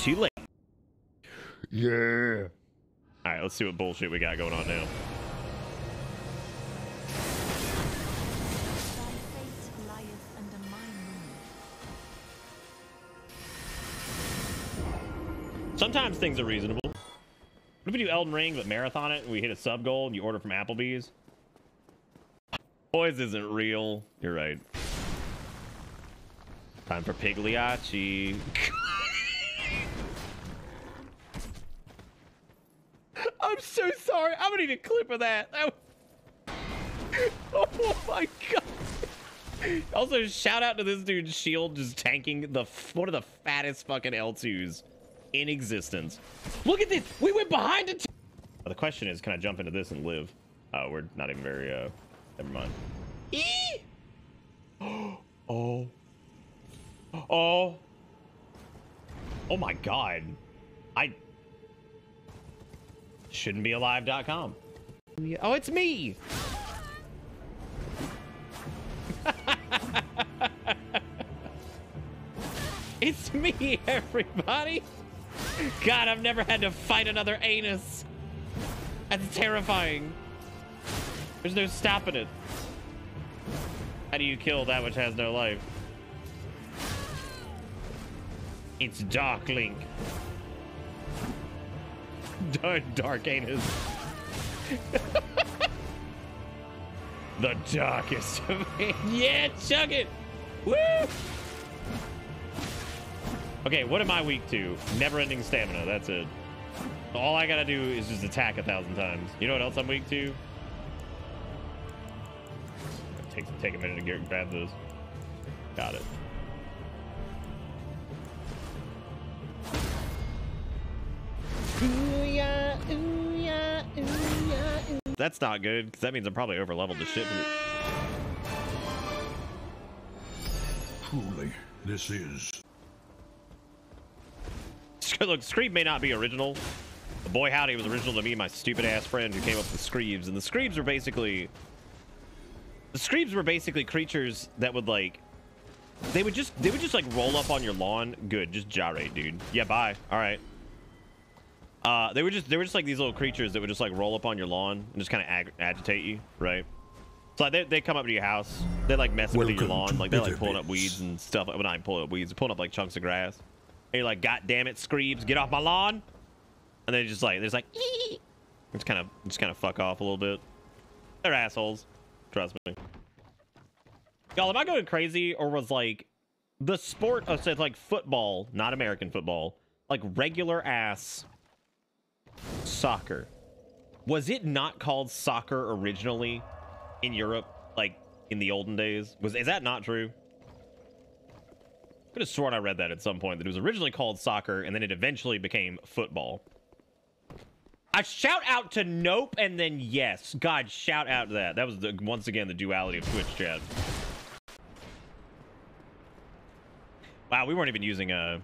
too late. Yeah. All right, let's see what bullshit we got going on now. Thy fate lieth under my rule. Sometimes things are reasonable. What if we do Elden Ring but marathon it and we hit a sub goal and you order from Applebee's? Boys isn't real. You're right. Time for Pigliacci. I'm so sorry. I'm gonna need a clip of that. that was... Oh my god. Also, shout out to this dude's shield just tanking the one of the fattest fucking L2s in existence. Look at this. We went behind it. The question is, can I jump into this and live? Oh, we're not even very. uh Never mind. Eee! Oh. Oh. Oh my god. I shouldn't be alive.com. Oh, it's me. it's me, everybody. God, I've never had to fight another anus. That's terrifying. There's no stopping it. How do you kill that which has no life? It's Dark Link. Dark, anus. the darkest of. Yeah, chug it. Woo! Okay, what am I weak to? Never-ending stamina. That's it. All I gotta do is just attack a thousand times. You know what else I'm weak to? Take take a minute to get grab those. Got it. That's not good, because that means I'm probably over leveled to shit. Truly, this is. Look, Screeb may not be original. But boy howdy, it was original to me my stupid ass friend who came up with Screebs. And the Screebs were basically... The Screebs were basically creatures that would like... They would just they would just like roll up on your lawn. Good, just gyrate, dude. Yeah, bye. All right. Uh, they were just they were just like these little creatures that would just like roll up on your lawn and just kind of ag agitate you, right? So like, they they come up to your house, they like mess with your lawn, like they're like pulling up weeds and stuff. Well, not pulling up weeds, they're pulling up like chunks of grass. And you're like, God damn it, Screebs, get off my lawn! And they just like, there's like, just kind of just kind of fuck off a little bit. They're assholes, trust me. Y'all, am I going crazy or was like the sport of say like football, not American football, like regular ass soccer? Was it not called soccer originally in Europe, like in the olden days? Was is that not true? i Could have sworn I read that at some point that it was originally called soccer and then it eventually became football. I shout out to Nope and then yes. God, shout out to that. That was the, once again the duality of Twitch chat. Wow, we weren't even using a.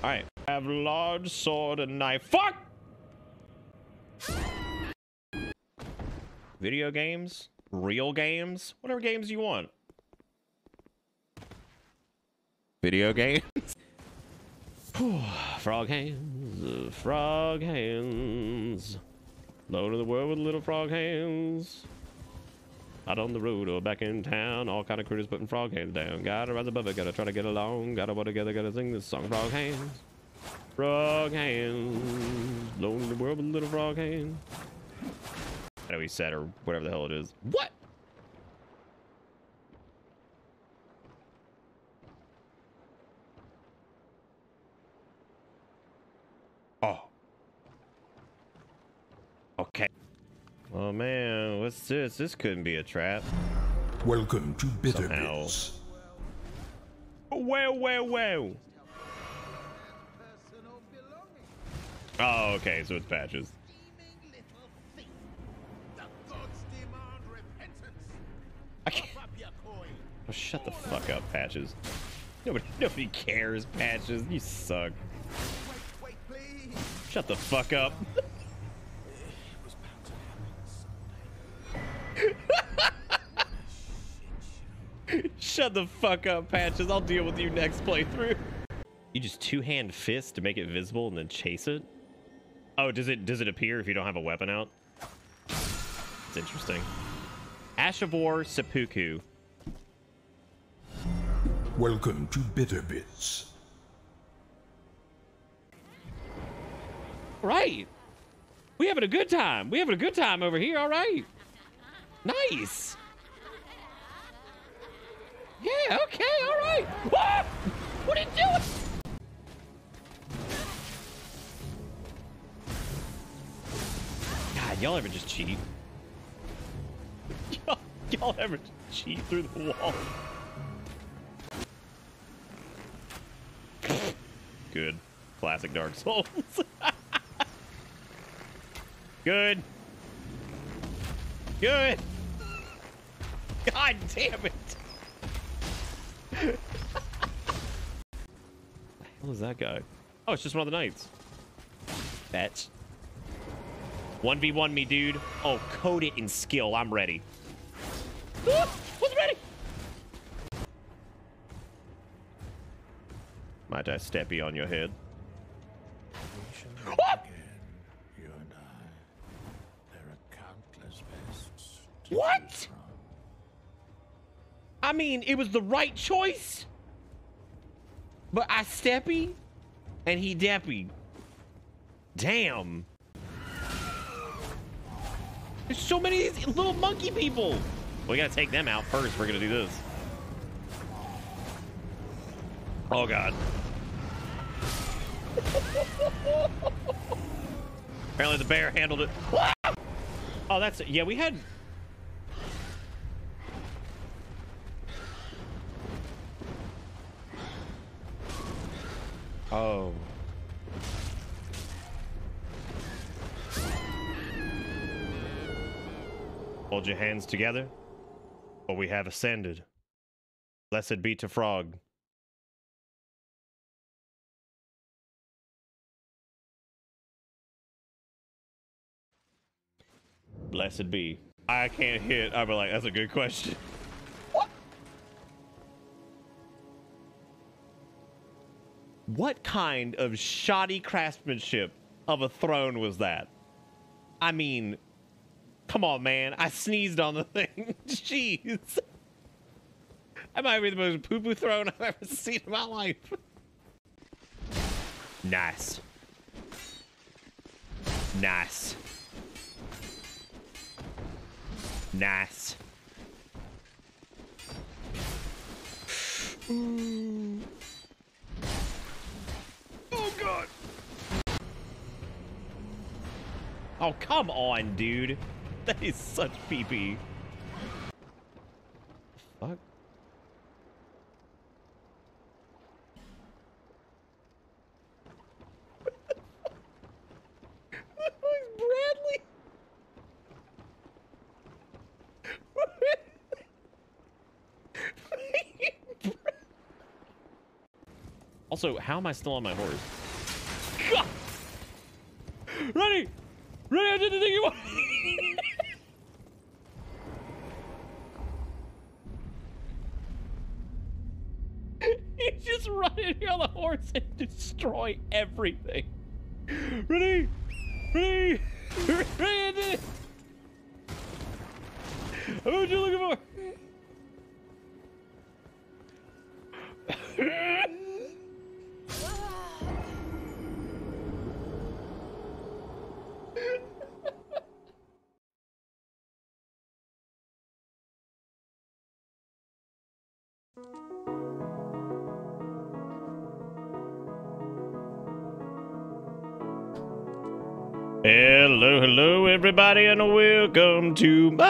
All right, I have large sword and knife. Fuck. Video games, real games, whatever games you want. Video games. frog hands, frog hands. Low of the world with little frog hands. Out on the road or back in town, all kind of critters putting frog hands down. Gotta rise above it, gotta try to get along. Gotta work together, gotta sing this song. Frog hands, frog hands. lonely world with little frog hands. I know he said, or whatever the hell it is. What? Oh. Okay. Oh man, what's this? This couldn't be a trap. Welcome to Somehow. Bitterbits. Well, well, well. Oh, okay, so it's patches. I can't. Oh, shut the fuck up, patches. Nobody, nobody cares, patches. You suck. Shut the fuck up. Shut the fuck up, Patches. I'll deal with you next playthrough. You just two-hand fist to make it visible and then chase it? Oh, does it does it appear if you don't have a weapon out? It's interesting. Ash of War Seppuku. Welcome to Bitter Bits. Right. We having a good time. We having a good time over here. All right. Nice. Yeah. Okay. All right. Ah! What are you doing? God, y'all ever just cheat? Y'all, ever cheat through the wall? Good. Classic Dark Souls. Good. Good. God damn it. What is that guy? Oh, it's just one of the knights. Fetch. 1v1 me, dude. Oh, code it in skill. I'm ready. Ah, who's ready? Might I step on your head? What? You and I. There are countless bests. to What? I mean, it was the right choice. But I steppy and he deppy. Damn. There's so many little monkey people. We gotta take them out first. We're gonna do this. Oh god. Apparently the bear handled it. Oh, that's it. yeah. We had Oh. Hold your hands together, for we have ascended. Blessed be to Frog. Blessed be. I can't hit. I'd be like, that's a good question. What kind of shoddy craftsmanship of a throne was that? I mean, come on, man. I sneezed on the thing. Jeez. That might be the most poo poo throne I've ever seen in my life. Nice. Nice. Nice. Oh come on, dude. That is such pee pee. Fuck. Bradley? Also, how am I still on my horse? God! Ready! Ready, I did the thing you want! you just run in here on the horse and destroy everything. Ready! Ready! Ready! What are you looking for? everybody, and welcome to Monday.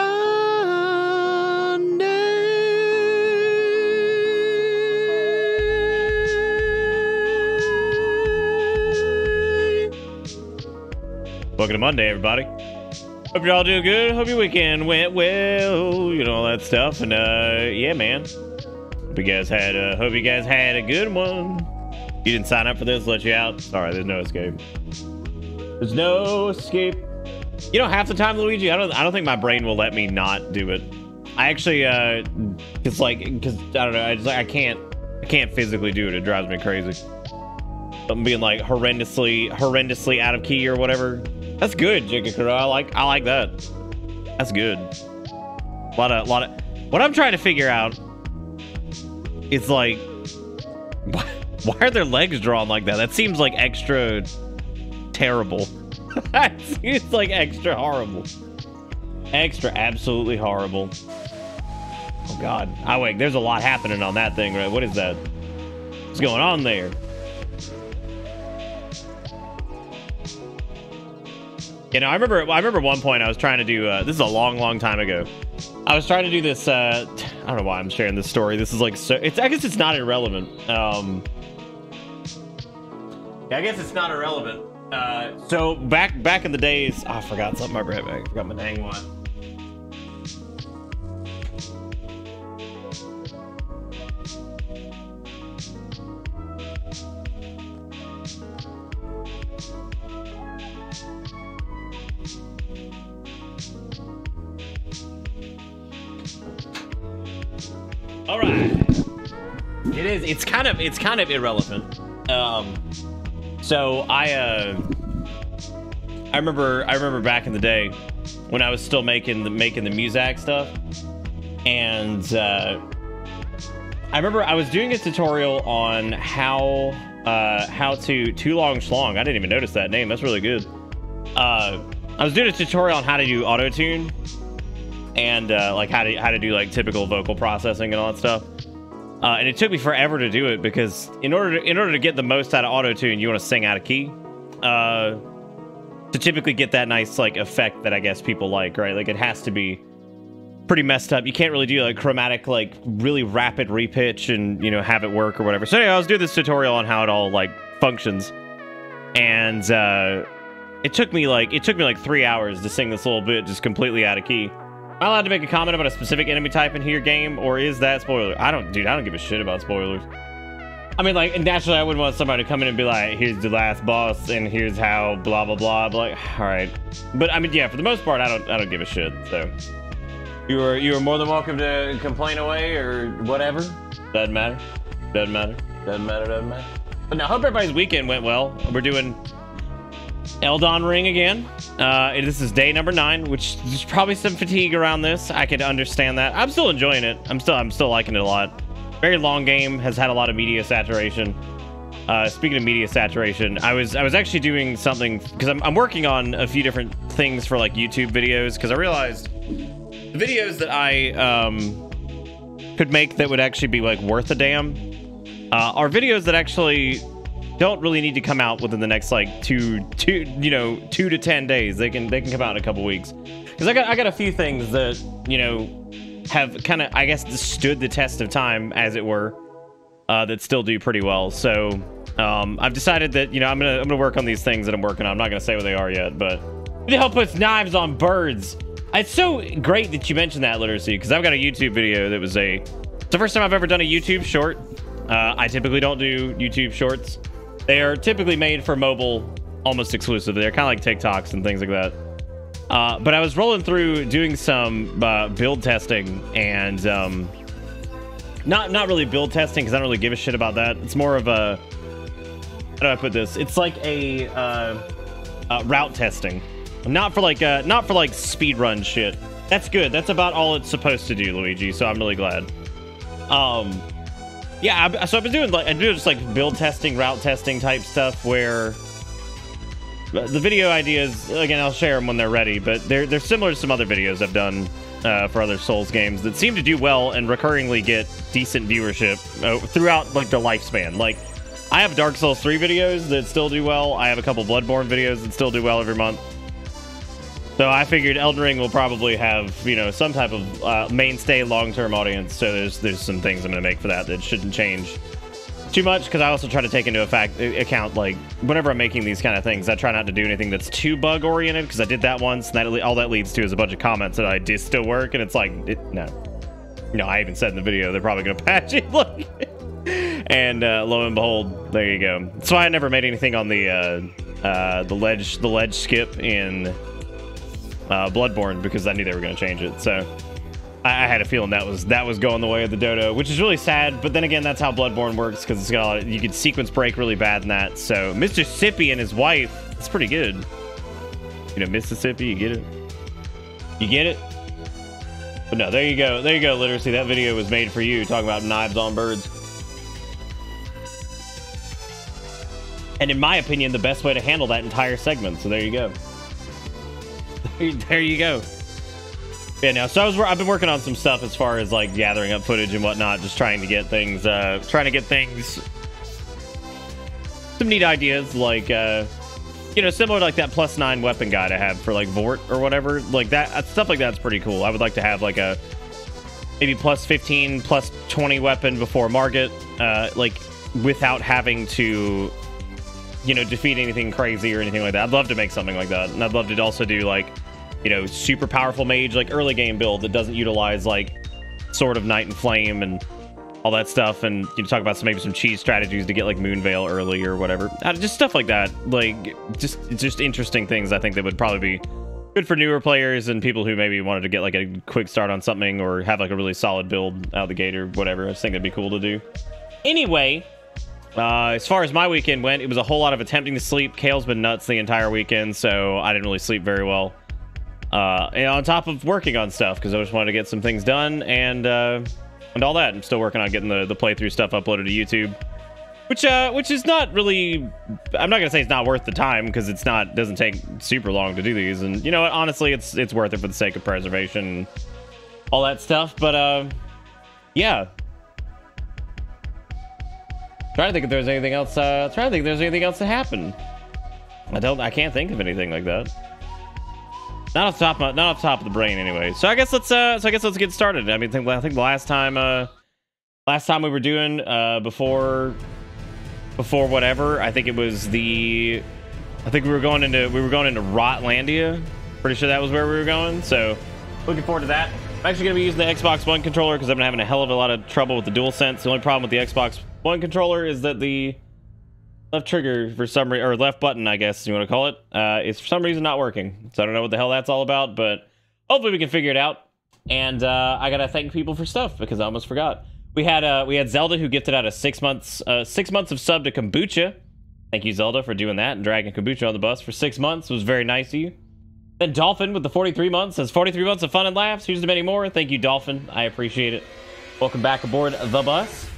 Welcome to Monday, everybody. Hope you're all doing good. Hope your weekend went well. You know all that stuff, and uh, yeah, man. Hope you guys had. Uh, hope you guys had a good one. You didn't sign up for this. Let you out. Sorry, there's no escape. There's no escape. You know, half the time, Luigi, I don't I don't think my brain will let me not do it. I actually, uh, it's like, cause I don't know, I just like I can't, I can't physically do it. It drives me crazy. I'm being like horrendously, horrendously out of key or whatever. That's good, Jigakuro. I like, I like that. That's good. A lot of, lot of. What I'm trying to figure out is like, why, why are their legs drawn like that? That seems like extra terrible. that seems like extra horrible. Extra absolutely horrible. Oh god. Oh wait, there's a lot happening on that thing, right? What is that? What's going on there? You know, I remember I remember one point I was trying to do uh, this is a long, long time ago. I was trying to do this uh I don't know why I'm sharing this story. This is like so it's I guess it's not irrelevant. Um I guess it's not irrelevant. Uh, so back back in the days, oh, I forgot something. I brought back. Forgot my dang one. All right. It is. It's kind of. It's kind of irrelevant. Um. So I uh I remember I remember back in the day when I was still making the making the Muzak stuff and uh I remember I was doing a tutorial on how uh how to too long schlong. I didn't even notice that name. That's really good. Uh I was doing a tutorial on how to do auto tune and uh like how to how to do like typical vocal processing and all that stuff. Uh, and it took me forever to do it because in order to, in order to get the most out of auto tune, you want to sing out of key. Uh, to typically get that nice like effect that I guess people like, right? Like it has to be pretty messed up. You can't really do like chromatic, like really rapid repitch and you know have it work or whatever. So anyway, I was doing this tutorial on how it all like functions, and uh, it took me like it took me like three hours to sing this little bit just completely out of key. Am I allowed to make a comment about a specific enemy type in here game, or is that spoiler? I don't, dude. I don't give a shit about spoilers. I mean, like naturally, I wouldn't want somebody to come in and be like, "Here's the last boss, and here's how blah blah blah." But like, all right. But I mean, yeah, for the most part, I don't, I don't give a shit. So you are, you are more than welcome to complain away or whatever. Doesn't matter. Doesn't matter. Doesn't matter. Doesn't matter. But now, hope everybody's weekend went well. We're doing Elden Ring again. Uh, this is day number nine, which there's probably some fatigue around this. I could understand that. I'm still enjoying it. I'm still I'm still liking it a lot. Very long game has had a lot of media saturation. Uh, speaking of media saturation, I was I was actually doing something because I'm I'm working on a few different things for like YouTube videos because I realized the videos that I um could make that would actually be like worth a damn uh, are videos that actually don't really need to come out within the next like two two you know two to ten days. They can they can come out in a couple weeks. Because i got i got a few things that you know have kind of i guess stood the test of time as it were uh, that still do pretty well. So um, i've decided that you know i'm gonna i'm gonna work on these things that i'm working on. I'm not gonna say what they are yet but the hell puts knives on birds. It's so great that you mentioned that literacy because i've got a youtube video that was a it's the first time i've ever done a youtube short. Uh, i typically don't do youtube shorts they are typically made for mobile almost exclusively. They're kind of like TikToks and things like that. Uh, but I was rolling through doing some uh, build testing and um, not not really build testing because I don't really give a shit about that. It's more of a how do I put this? It's like a uh, uh, route testing, not for like uh, not for like speed run shit. That's good. That's about all it's supposed to do, Luigi. So I'm really glad. Um, yeah, I, so I've been doing like I do just like build testing, route testing type stuff where the video ideas again I'll share them when they're ready, but they're they're similar to some other videos I've done uh, for other Souls games that seem to do well and recurringly get decent viewership uh, throughout like the lifespan. Like I have Dark Souls 3 videos that still do well. I have a couple Bloodborne videos that still do well every month. So I figured Elden Ring will probably have, you know, some type of uh, mainstay long-term audience. So there's there's some things I'm going to make for that that shouldn't change too much because I also try to take into fact, account like whenever I'm making these kind of things, I try not to do anything that's too bug oriented because I did that once, and that all that leads to is a bunch of comments that I did still work, and it's like it, no, no. I even said in the video they're probably going to patch it. And uh, lo and behold, there you go. So I never made anything on the uh, uh, the ledge the ledge skip in uh, Bloodborne because I knew they were going to change it. So I I, had a feeling that was that was going the way of the dodo, which is really sad. But then again, that's how Bloodborne works because it's got a lot of, you could sequence break really bad in that. So Mississippi and his wife, it's pretty good. You know, Mississippi, you get it. You get it. But no, there you go. There you go, literacy. That video was made for you, talking about knives on birds. And in my opinion, the best way to handle that entire segment. So there you go. there you go. Yeah, now So I was I've been working on some stuff as far as like gathering up footage and whatnot, just trying to get things, uh, trying to get things, some neat ideas like, uh, you know, similar to like that plus nine weapon guide I have for like Vort or whatever. Like that uh, stuff like that's pretty cool. I would like to have like a maybe plus 15, plus 20 weapon before Margit, uh, like without having to, you know, defeat anything crazy or anything like that. I'd love to make something like that, and I'd love to also do like you know, super powerful mage, like early game build that doesn't utilize like Sword of Night and Flame and all that stuff. And you know, talk about some maybe some cheese strategies to get like Moonveil early or whatever. Uh, just stuff like that. Like just just interesting things. I think that would probably be good for newer players and people who maybe wanted to get like a quick start on something or have like a really solid build out of the gate or whatever. I think it'd be cool to do. Anyway, uh, as far as my weekend went, it was a whole lot of attempting to sleep. Kale's been nuts the entire weekend, so I didn't really sleep very well uh, and on top of working on stuff because I just wanted to get some things done and uh, and all that. I'm still working on getting the the playthrough stuff uploaded to YouTube, which uh, which is not really. I'm not gonna say it's not worth the time because it's not doesn't take super long to do these. And you know what? Honestly, it's it's worth it for the sake of preservation, and all that stuff. But uh, yeah. Trying to think if there's anything else. Uh, trying to think if there's anything else that happened. I don't. I can't think of anything like that. Not off the top, of, not off top of the brain, anyway. So I guess let's, uh, so I guess let's get started. I mean, I think, I think the last time, uh, last time we were doing, uh, before, before whatever, I think it was the, I think we were going into, we were going into Rotlandia. Pretty sure that was where we were going. So looking forward to that. I'm actually going to be using the Xbox One controller because I've been having a hell of a lot of trouble with the DualSense. The only problem with the Xbox One controller is that the left trigger for some reason, or left button, I guess you want to call it, uh, is for some reason not working. So I don't know what the hell that's all about, but hopefully we can figure it out. And uh, I gotta thank people for stuff because I almost forgot. We had uh, we had Zelda who gifted out a six months uh, six months of sub to Kombucha. Thank you, Zelda, for doing that and dragging Kombucha on the bus for six months. It was very nice of you. Then Dolphin with the 43 months says 43 months of fun and laughs. Here's to many more. Thank you, Dolphin. I appreciate it. Welcome back aboard the bus.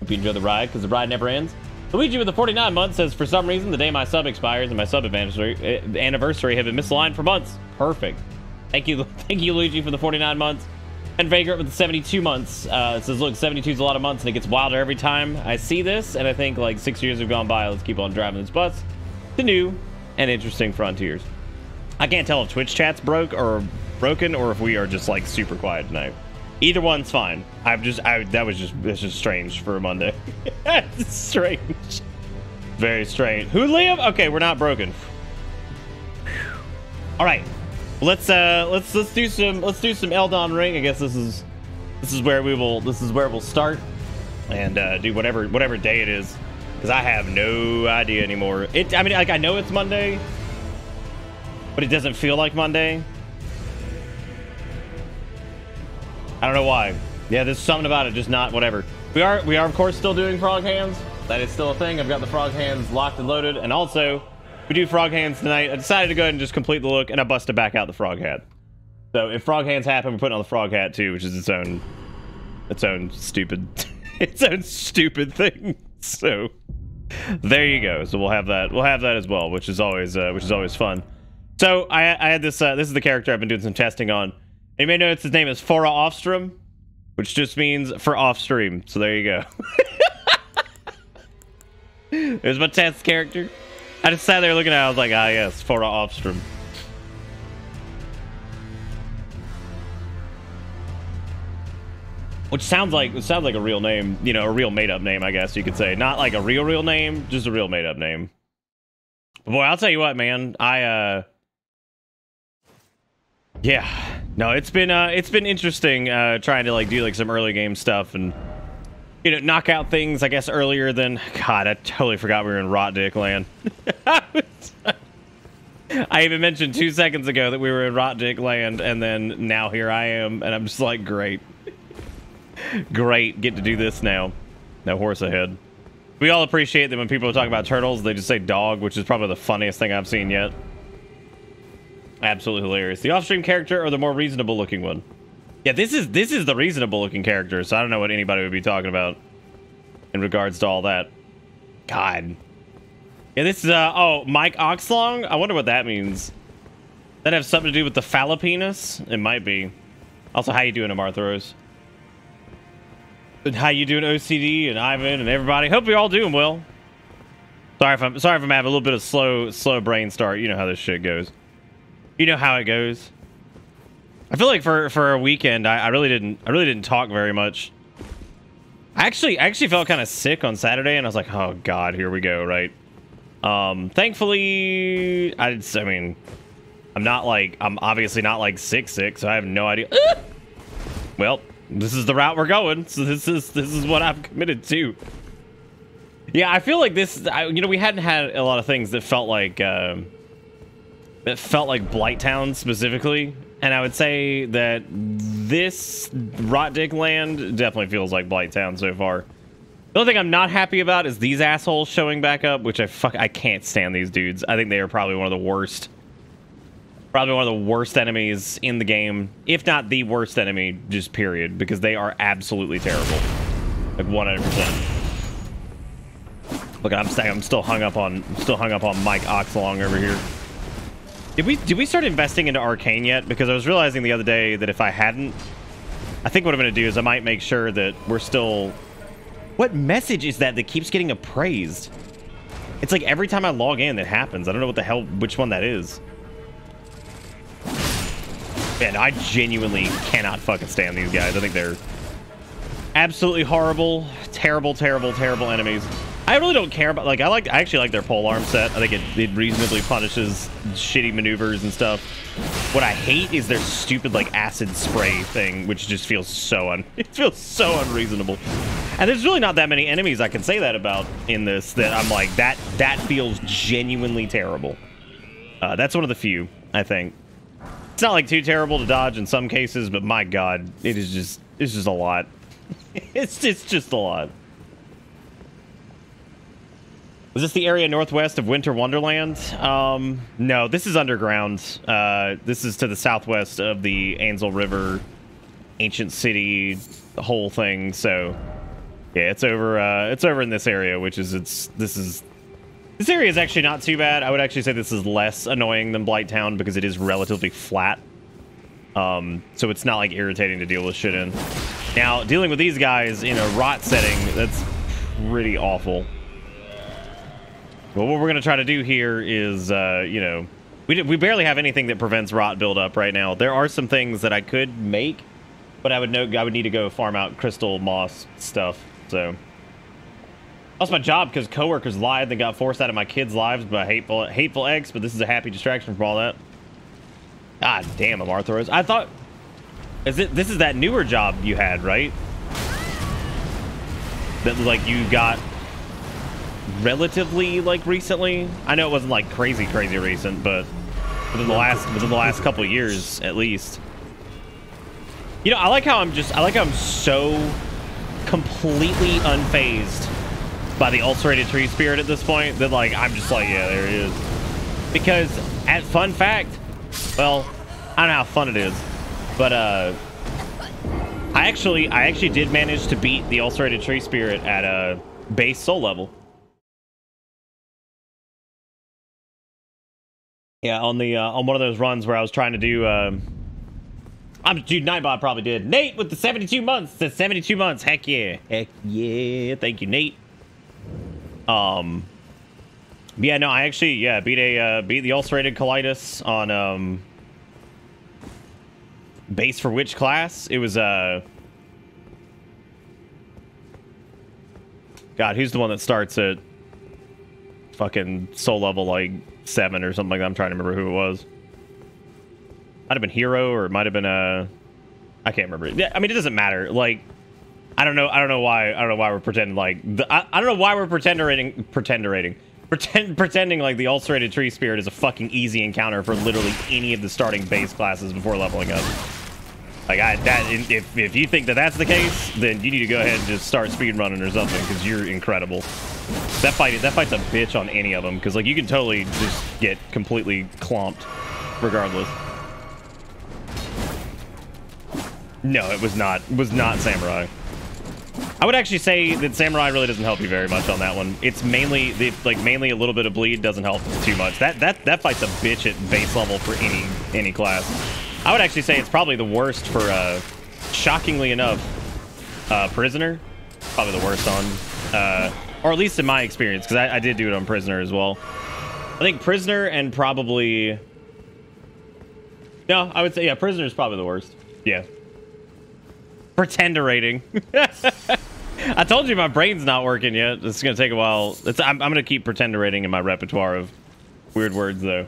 Hope you enjoy the ride because the ride never ends. Luigi with the 49 months says, for some reason, the day my sub expires and my sub anniversary, uh, anniversary have been misaligned for months. Perfect. Thank you, thank you, Luigi, for the 49 months. And Vagrant with the 72 months uh, says, look, 72 is a lot of months and it gets wilder every time I see this. And I think like six years have gone by. Let's keep on driving this bus to new and interesting frontiers. I can't tell if Twitch chat's broke or broken or if we are just like super quiet tonight. Either one's fine. I've just, I that was just, this is strange for a Monday. it's strange. Very strange. Who live? Okay, we're not broken. All right, let's uh, let's let's do some let's do some Elden Ring. I guess this is this is where we will this is where we'll start and uh, do whatever whatever day it is because I have no idea anymore. It I mean like I know it's Monday, but it doesn't feel like Monday. I don't know why. Yeah, there's something about it, just not whatever. We are, we are of course still doing frog hands. That is still a thing. I've got the frog hands locked and loaded, and also we do frog hands tonight. I decided to go ahead and just complete the look, and I busted back out the frog hat. So if frog hands happen, we're putting on the frog hat too, which is its own, its own stupid, its own stupid thing. So there you go. So we'll have that. We'll have that as well, which is always, uh, which is always fun. So I, I had this. Uh, this is the character I've been doing some testing on. You may notice his name is Fora Offstrom, which just means for off stream. So there you go. There's my test character. I just sat there looking at it. I was like, ah, yes, Fora Offstrom. Which sounds like it sounds like a real name, you know, a real made up name, I guess you could say. Not like a real real name, just a real made up name. Boy, I'll tell you what, man. I uh yeah. No, it's been uh it's been interesting uh trying to like do like some early game stuff and you know, knock out things I guess earlier than God, I totally forgot we were in Rot Dick land. I even mentioned two seconds ago that we were in Rot Dick land, and then now here I am, and I'm just like, great. great, get to do this now. No horse ahead. We all appreciate that when people talking about turtles, they just say dog, which is probably the funniest thing I've seen yet. Absolutely hilarious. The off-stream character or the more reasonable looking one? Yeah, this is this is the reasonable looking character, so I don't know what anybody would be talking about in regards to all that. God. Yeah, this is uh oh, Mike Oxlong? I wonder what that means. That have something to do with the phalloppenis? It might be. Also, how you doing, Amarthros? And how you doing, OCD and Ivan and everybody? Hope you're all doing well. Sorry if I'm sorry if I'm having a little bit of slow slow brain start. You know how this shit goes. You know how it goes. I feel like for for a weekend, I, I really didn't I really didn't talk very much. I actually I actually felt kind of sick on Saturday, and I was like, oh god, here we go, right? Um, thankfully, I I mean, I'm not like I'm obviously not like sick sick, so I have no idea. Ah! Well, this is the route we're going, so this is this is what I've committed to. Yeah, I feel like this. I, you know, we hadn't had a lot of things that felt like um, that felt like Blighttown specifically, and I would say that this Rotdick land definitely feels like Blighttown so far. The only thing I'm not happy about is these assholes showing back up, which I fuck I can't stand these dudes. I think they are probably one of the worst. Probably one of the worst enemies in the game, if not the worst enemy, just period, because they are absolutely terrible. Like 100%. Look, I'm I'm still hung up on still hung up on Mike Oxlong over here. Did we did we start investing into Arcane yet? Because I was realizing the other day that if I hadn't, I think what I'm going to do is I might make sure that we're still. What message is that that keeps getting appraised? It's like every time I log in, that happens. I don't know what the hell, which one that is. Man, I genuinely cannot fucking stand these guys. I think they're absolutely horrible, terrible, terrible, terrible enemies. I really don't care about like I like I actually like their pole arm set. I think it, it reasonably punishes shitty maneuvers and stuff. What I hate is their stupid like acid spray thing, which just feels so un it feels so unreasonable. And there's really not that many enemies I can say that about in this that I'm like that that feels genuinely terrible. Uh, that's one of the few I think. It's not like too terrible to dodge in some cases, but my god, it is just it's just a lot. it's it's just a lot. Was this the area northwest of Winter Wonderland? Um, no, this is underground. Uh, this is to the southwest of the Ainsel River, ancient city, the whole thing. So, yeah, it's over. Uh, it's over in this area, which is it's. This is. This area is actually not too bad. I would actually say this is less annoying than Blighttown because it is relatively flat. Um, so it's not like irritating to deal with shit in. Now, dealing with these guys in a rot setting, that's pretty awful. Well, what we're going to try to do here is, uh, you know, we, we barely have anything that prevents rot buildup right now. There are some things that I could make, but I would know I would need to go farm out crystal moss stuff. So, lost my job because coworkers lied and got forced out of my kids' lives by hateful hateful eggs. But this is a happy distraction from all that. God damn, Amarthros. I thought, is it this is that newer job you had, right? That like you got relatively like recently. I know it wasn't like crazy, crazy recent, but within the last within the last couple years at least. You know, I like how I'm just I like how I'm so completely unfazed by the ulcerated tree spirit at this point that like I'm just like, yeah, there it is. Because at fun fact, well, I don't know how fun it is, but uh I actually I actually did manage to beat the ulcerated tree spirit at a base soul level. Yeah, on the uh, on one of those runs where I was trying to do. Um, I'm dude. Nightbot probably did. Nate with the 72 months. The 72 months. Heck yeah. Heck yeah. Thank you, Nate. Um. Yeah, no, I actually yeah beat a uh, beat the ulcerated colitis on um base for which class? It was uh. God, who's the one that starts at fucking soul level like seven or something like that. I'm trying to remember who it was. Might have been Hero or it might have been a. Uh, I can't remember. Yeah, I mean, it doesn't matter. Like, I don't know. I don't know why. I don't know why we're pretending like. The, I, I don't know why we're pretenderating. Pretenderating. Pretend, pretending like the ulcerated tree spirit is a fucking easy encounter for literally any of the starting base classes before leveling up. Like I that if if you think that that's the case, then you need to go ahead and just start speed running or something because you're incredible. That fight that fight's a bitch on any of them because like you can totally just get completely clomped regardless. No, it was not was not samurai. I would actually say that samurai really doesn't help you very much on that one. It's mainly the like mainly a little bit of bleed doesn't help too much. That that that fight's a bitch at base level for any any class. I would actually say it's probably the worst for uh shockingly enough uh prisoner. Probably the worst on uh or at least in my experience because I, I did do it on prisoner as well. I think prisoner and probably no, I would say yeah, prisoner is probably the worst. Yeah. Pretender rating. I told you my brain's not working yet. It's gonna take a while. It's, I'm, I'm gonna keep pretender rating in my repertoire of weird words though.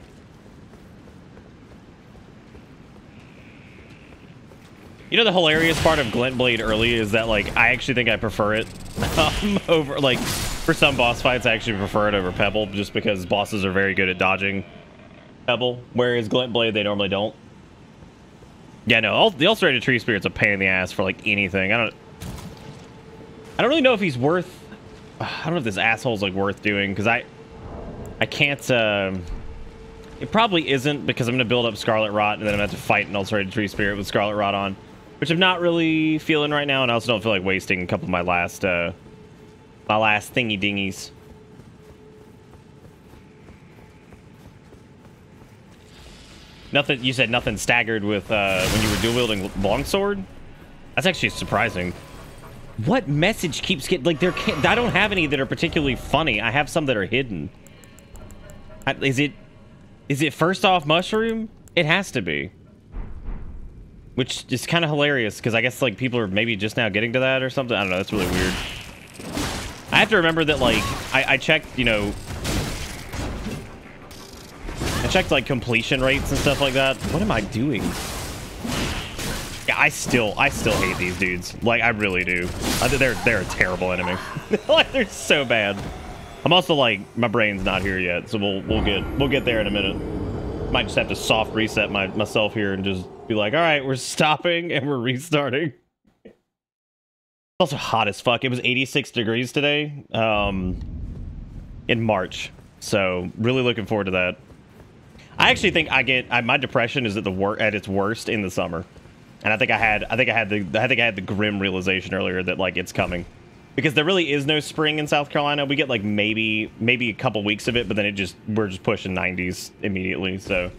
You know the hilarious part of Glintblade early is that like I actually think I prefer it um, over like for some boss fights I actually prefer it over Pebble just because bosses are very good at dodging Pebble, whereas Glintblade they normally don't. Yeah, no, the ulcerated tree spirit's a pain in the ass for like anything. I don't I don't really know if he's worth I don't know if this asshole's like worth doing because I I can't um it probably isn't because I'm gonna build up Scarlet Rot and then I'm gonna have to fight an ulcerated tree spirit with Scarlet Rot on. Which I'm not really feeling right now, and I also don't feel like wasting a couple of my last uh my last thingy dingies. Nothing. You said nothing staggered with uh, when you were dual wielding longsword. That's actually surprising. What message keeps getting like there? Can't, I don't have any that are particularly funny. I have some that are hidden. Is it? Is it first off mushroom? It has to be. Which is kind of hilarious because I guess like people are maybe just now getting to that or something. I don't know. That's really weird. I have to remember that like I, I checked, you know, I checked like completion rates and stuff like that. What am I doing? Yeah, I still, I still hate these dudes. Like, I really do. I, they're, they're a terrible enemy. like, they're so bad. I'm also like, my brain's not here yet, so we'll, we'll get, we'll get there in a minute. Might just have to soft reset my, myself here and just be like, all right, we're stopping and we're restarting. It's also hot as fuck. It was 86 degrees today, um, in March. So really looking forward to that. I actually think I get I, my depression is at the wor- at its worst in the summer, and I think I had I think I had the I think I had the grim realization earlier that like it's coming, because there really is no spring in South Carolina. We get like maybe maybe a couple weeks of it, but then it just we're just pushing 90s immediately. So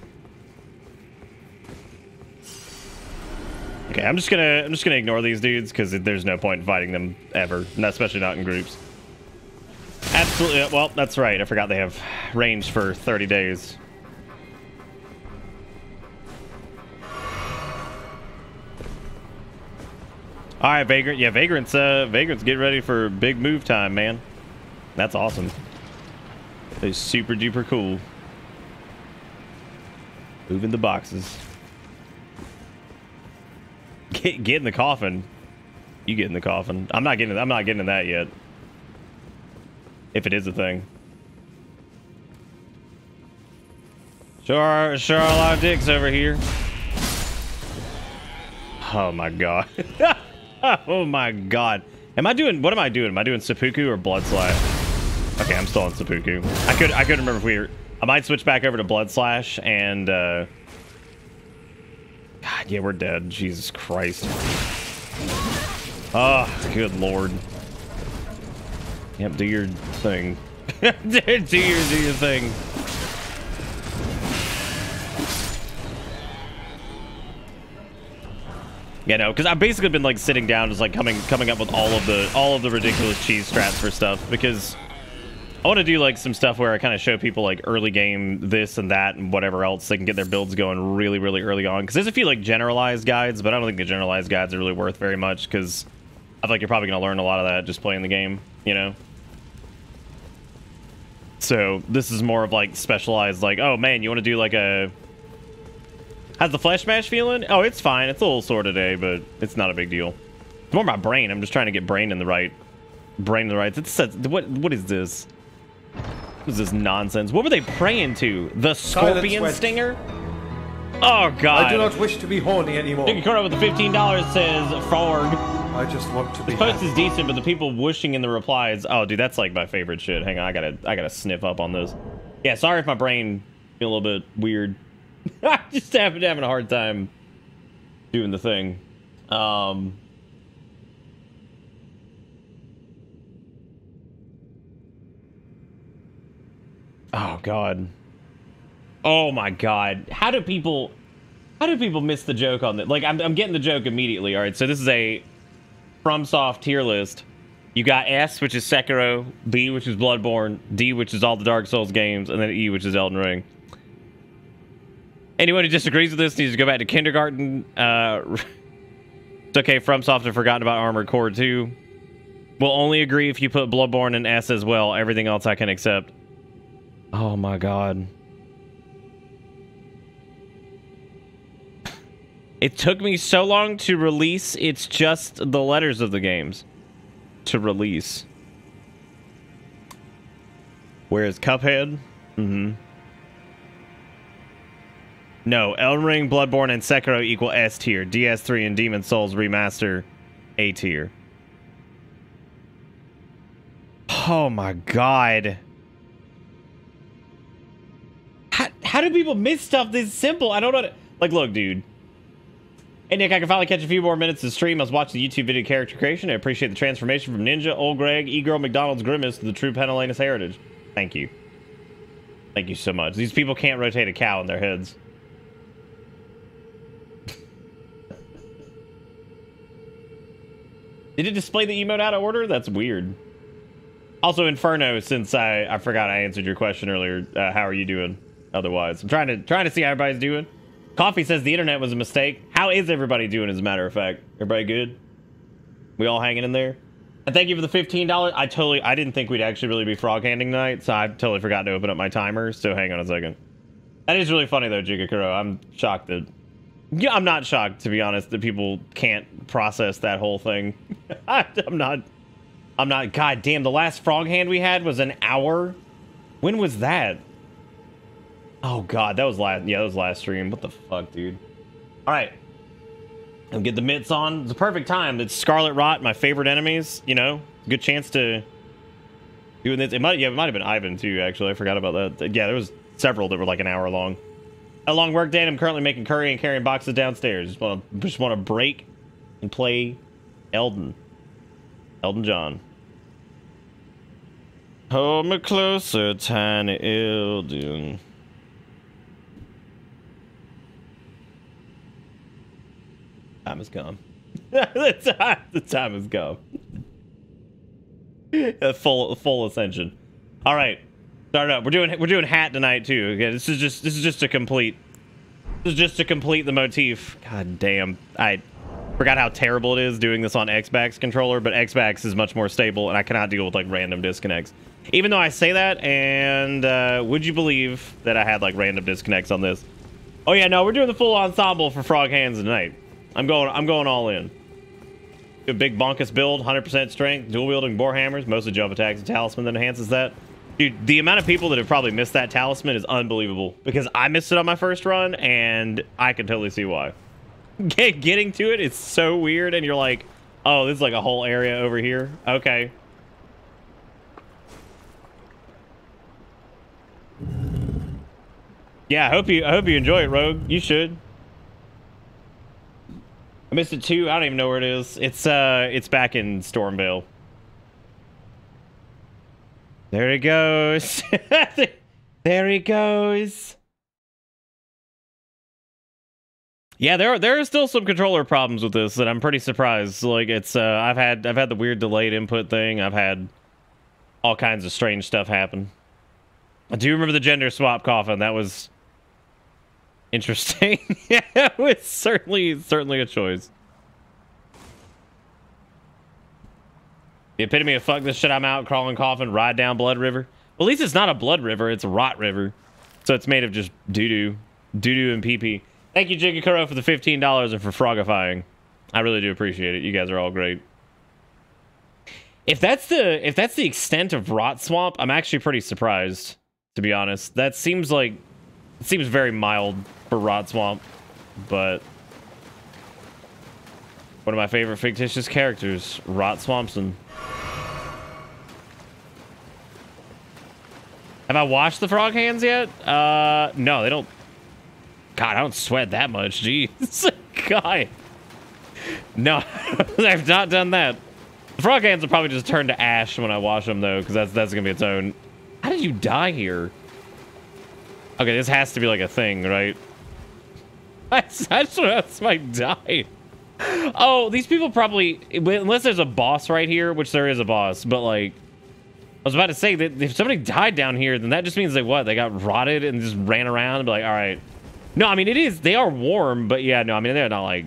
okay, I'm just gonna I'm just gonna ignore these dudes because there's no point in fighting them ever, and especially not in groups. Absolutely. Well, that's right. I forgot they have range for 30 days. All right, Vagrant. Yeah, Vagrant's uh, Vagrant's getting ready for big move time, man. That's awesome. It's super duper cool. Moving the boxes. Get get in the coffin. You get in the coffin. I'm not getting. I'm not getting in that yet. If it is a thing. Sure, sure, a lot of dicks over here. Oh my god. oh my god. Am I doing what am I doing? Am I doing seppuku or blood slash? Okay, I'm still on seppuku. I could I couldn't remember if we were I might switch back over to blood slash and uh God, yeah, we're dead. Jesus Christ. Oh, good lord. Yep, do your thing. do your do your thing. Yeah, know, because I've basically been like sitting down, just like coming coming up with all of the all of the ridiculous cheese strats for stuff because I want to do like some stuff where I kind of show people like early game this and that and whatever else they can get their builds going really really early on because there's a few like generalized guides, but I don't think the generalized guides are really worth very much because I feel like you're probably gonna learn a lot of that just playing the game, you know. So this is more of like specialized, like oh man, you want to do like a How's the flesh mash feeling? Oh, it's fine. It's a little sore today, but it's not a big deal. It's more my brain. I'm just trying to get brain in the right, brain in the right. It's what? What is this? What is this nonsense? What were they praying to? The scorpion stinger? Oh god. I do not wish to be horny anymore. Jiggy Kuro with the $15 says Forg. I just want to be. This post happy. is decent, but the people whooshing in the replies. Oh, dude, that's like my favorite shit. Hang on, I gotta, I gotta sniff up on this. Yeah, sorry if my brain feel a little bit weird. I just happen to having a hard time doing the thing. Um. Oh God. Oh my God. How do people? How do people miss the joke on that? Like, I'm, I'm getting the joke immediately. All right, so this is a FromSoft tier list. You got S, which is Sekiro, B, which is Bloodborne, D, which is all the Dark Souls games, and then E, which is Elden Ring. Anyone who disagrees with this needs to go back to kindergarten. Uh, it's okay, FromSoft have forgotten about Armored Core 2. We'll only agree if you put Bloodborne in S as well. Everything else I can accept. Oh my god. It took me so long to release. It's just the letters of the games to release. Whereas Cuphead? Mm-hmm. No, Elden Ring, Bloodborne, and Sekiro equal S tier. DS3 and Demon Souls Remaster A tier. Oh my god. How, how do people miss stuff this simple? I don't know. Like, look, dude. Hey, Nick, I can finally catch a few more minutes of stream. I was watching the YouTube video character creation. I appreciate the transformation from Ninja, Old Greg, E-Girl, McDonald's Grimace to the true Penelena's heritage. Thank you. Thank you so much. These people can't rotate a cow in their heads. Did it display the emote out of order? That's weird. Also, Inferno, since I, I forgot I answered your question earlier, uh, how are you doing? Otherwise, I'm trying to trying to see how everybody's doing. Coffee says the internet was a mistake. How is everybody doing? As a matter of fact, everybody good? We all hanging in there? And thank you for the fifteen dollars. I totally I didn't think we'd actually really be frog handing tonight, so I totally forgot to open up my timer. So hang on a second. That is really funny though, Jigakuro. I'm shocked that. Yeah, I'm not shocked to be honest that people can't process that whole thing. I'm not. I'm not. God damn, the last frog hand we had was an hour. When was that? Oh god, that was last. Yeah, that was last stream. What the fuck, dude? All right, and get the mitts on. It's the perfect time. It's Scarlet Rot, my favorite enemies. You know, good chance to doing this. It might. Yeah, it might have been Ivan too. Actually, I forgot about that. Yeah, there was several that were like an hour long. A long work day. and I'm currently making curry and carrying boxes downstairs. Just want to just want to break and play Elden. Elton John. Hold me closer, tiny Elden. Time has come. the, time, the time has come. Full full ascension. All right, it up. We're doing we're doing hat tonight too. Okay, this is just this is just to complete. This is just to complete the motif. God damn, I forgot how terrible it is doing this on Xbox controller, but Xbox is much more stable, and I cannot deal with like random disconnects. Even though I say that, and uh, would you believe that I had like random disconnects on this? Oh yeah, no, we're doing the full ensemble for Frog Hands tonight. I'm going. I'm going all in. A big bonkus build, 100% strength, dual wielding boar hammers, mostly jump attacks, a talisman that enhances that. Dude, the amount of people that have probably missed that talisman is unbelievable because I missed it on my first run, and I can totally see why. Get, getting to it, it is so weird, and you're like, oh, this is like a whole area over here. Okay. Yeah, I hope you I hope you enjoy it, Rogue. You should. I missed it too. I don't even know where it is. It's uh it's back in Stormveil. There he goes. there he goes. Yeah, there are there are still some controller problems with this that I'm pretty surprised. Like it's uh I've had I've had the weird delayed input thing. I've had all kinds of strange stuff happen. I do remember the gender swap coffin. That was interesting. yeah, it was certainly certainly a choice. The epitome of fuck this shit. I'm out crawling coffin. Ride down Blood River. Well, at least it's not a Blood River. It's a Rot River. So it's made of just doo doo, doo doo and pee pee. Thank you, Jigakuro, for the fifteen dollars and for frogifying. I really do appreciate it. You guys are all great. If that's the if that's the extent of rot swamp, I'm actually pretty surprised, to be honest. That seems like it seems very mild for rot swamp, but one of my favorite fictitious characters, Rot Swampson. Have I washed the frog hands yet? Uh, no, they don't. God, I don't sweat that much. Jeez, God. No, I've not done that. The frog hands will probably just turn to ash when I wash them, though, because that's that's gonna be its own. How did you die here? Okay, this has to be like a thing, right? That's that's that's my die. Oh, these people probably unless there's a boss right here, which there is a boss, but like I was about to say that if somebody died down here, then that just means they what? They got rotted and just ran around and be like, all right. No, I mean it is. They are warm, but yeah, no, I mean they're not like.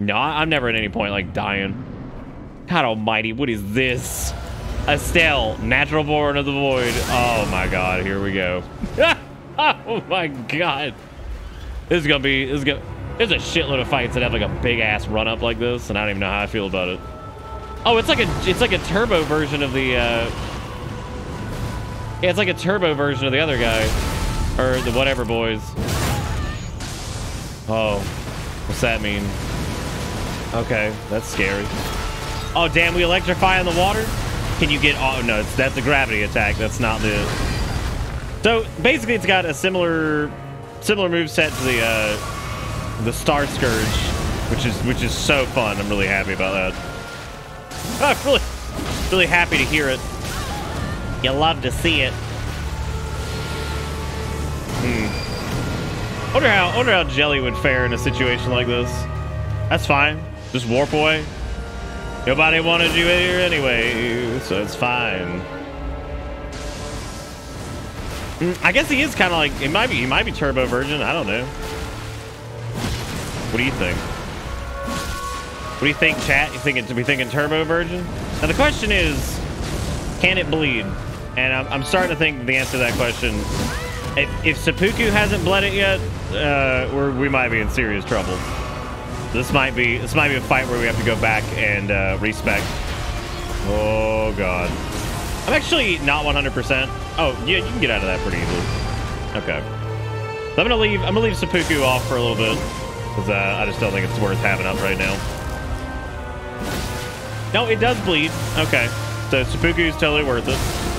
No, I'm never at any point like dying. God Almighty, what is this? Astel, natural born of the void. Oh my God, here we go. oh my God, this is gonna be. This is gonna. There's a shitload of fights that have like a big ass run up like this, and I don't even know how I feel about it. Oh, it's like a it's like a turbo version of the. Uh, yeah, it's like a turbo version of the other guy, or the whatever boys. Oh, what's that mean? Okay, that's scary. Oh damn, we electrify in the water. Can you get? Oh no, it's, that's a gravity attack. That's not the. So basically, it's got a similar similar move set to the uh, the Star Scourge, which is which is so fun. I'm really happy about that. I'm really really happy to hear it. You love to see it. Hmm. Wonder how wonder how Jelly would fare in a situation like this. That's fine. Just warp away. Nobody wanted you here anyway, so it's fine. Mm, I guess he is kind of like it might be. He might be turbo virgin. I don't know. What do you think? What do you think, chat? You think it to be thinking turbo virgin? Now the question is, can it bleed? And I'm, I'm starting to think the answer to that question. If, if Seppuku hasn't bled it yet, uh, we might be in serious trouble. This might be this might be a fight where we have to go back and uh. Oh god. I'm actually not 100%. Oh, yeah, you can get out of that pretty easily. Okay. So I'm gonna leave. I'm gonna leave Seppuku off for a little bit because uh, I just don't think it's worth having up right now. No, it does bleed. Okay, so Seppuku is totally worth it.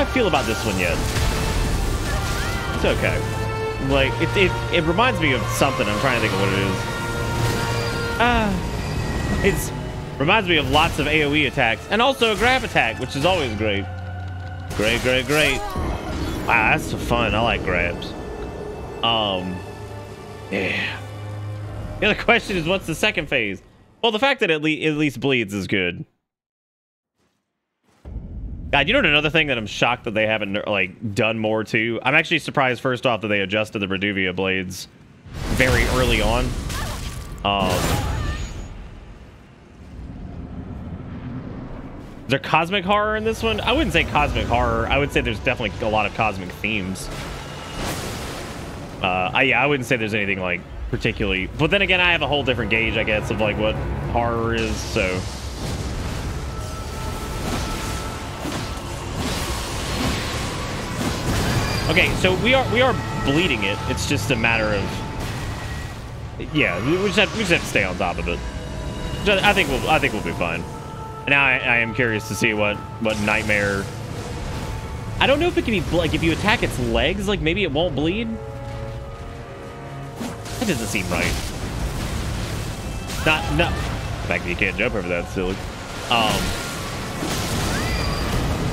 I feel about this one yet. It's okay like it, it it reminds me of something. I'm trying to think of what it is. Ah, it's reminds me of lots of AOE attacks and also a grab attack, which is always great. Great, great, great. Wow, that's fun. I like grabs. Um, yeah. The other question is, what's the second phase? Well, the fact that it, le at least bleeds is good. God, you know another thing that I'm shocked that they haven't like done more to? I'm actually surprised first off that they adjusted the Reduvia blades very early on. Um, is there cosmic horror in this one? I wouldn't say cosmic horror. I would say there's definitely a lot of cosmic themes. Uh, I, yeah, I wouldn't say there's anything like particularly, but then again, I have a whole different gauge, I guess, of like what horror is, so. Okay, so we are we are bleeding it. It's just a matter of yeah. We just have we just have to stay on top of it. I think we'll I think we'll be fine. Now I, I am curious to see what what nightmare. I don't know if it can be like if you attack its legs, like maybe it won't bleed. That doesn't seem right. Not no. The fact that you can't jump over that silly. Um.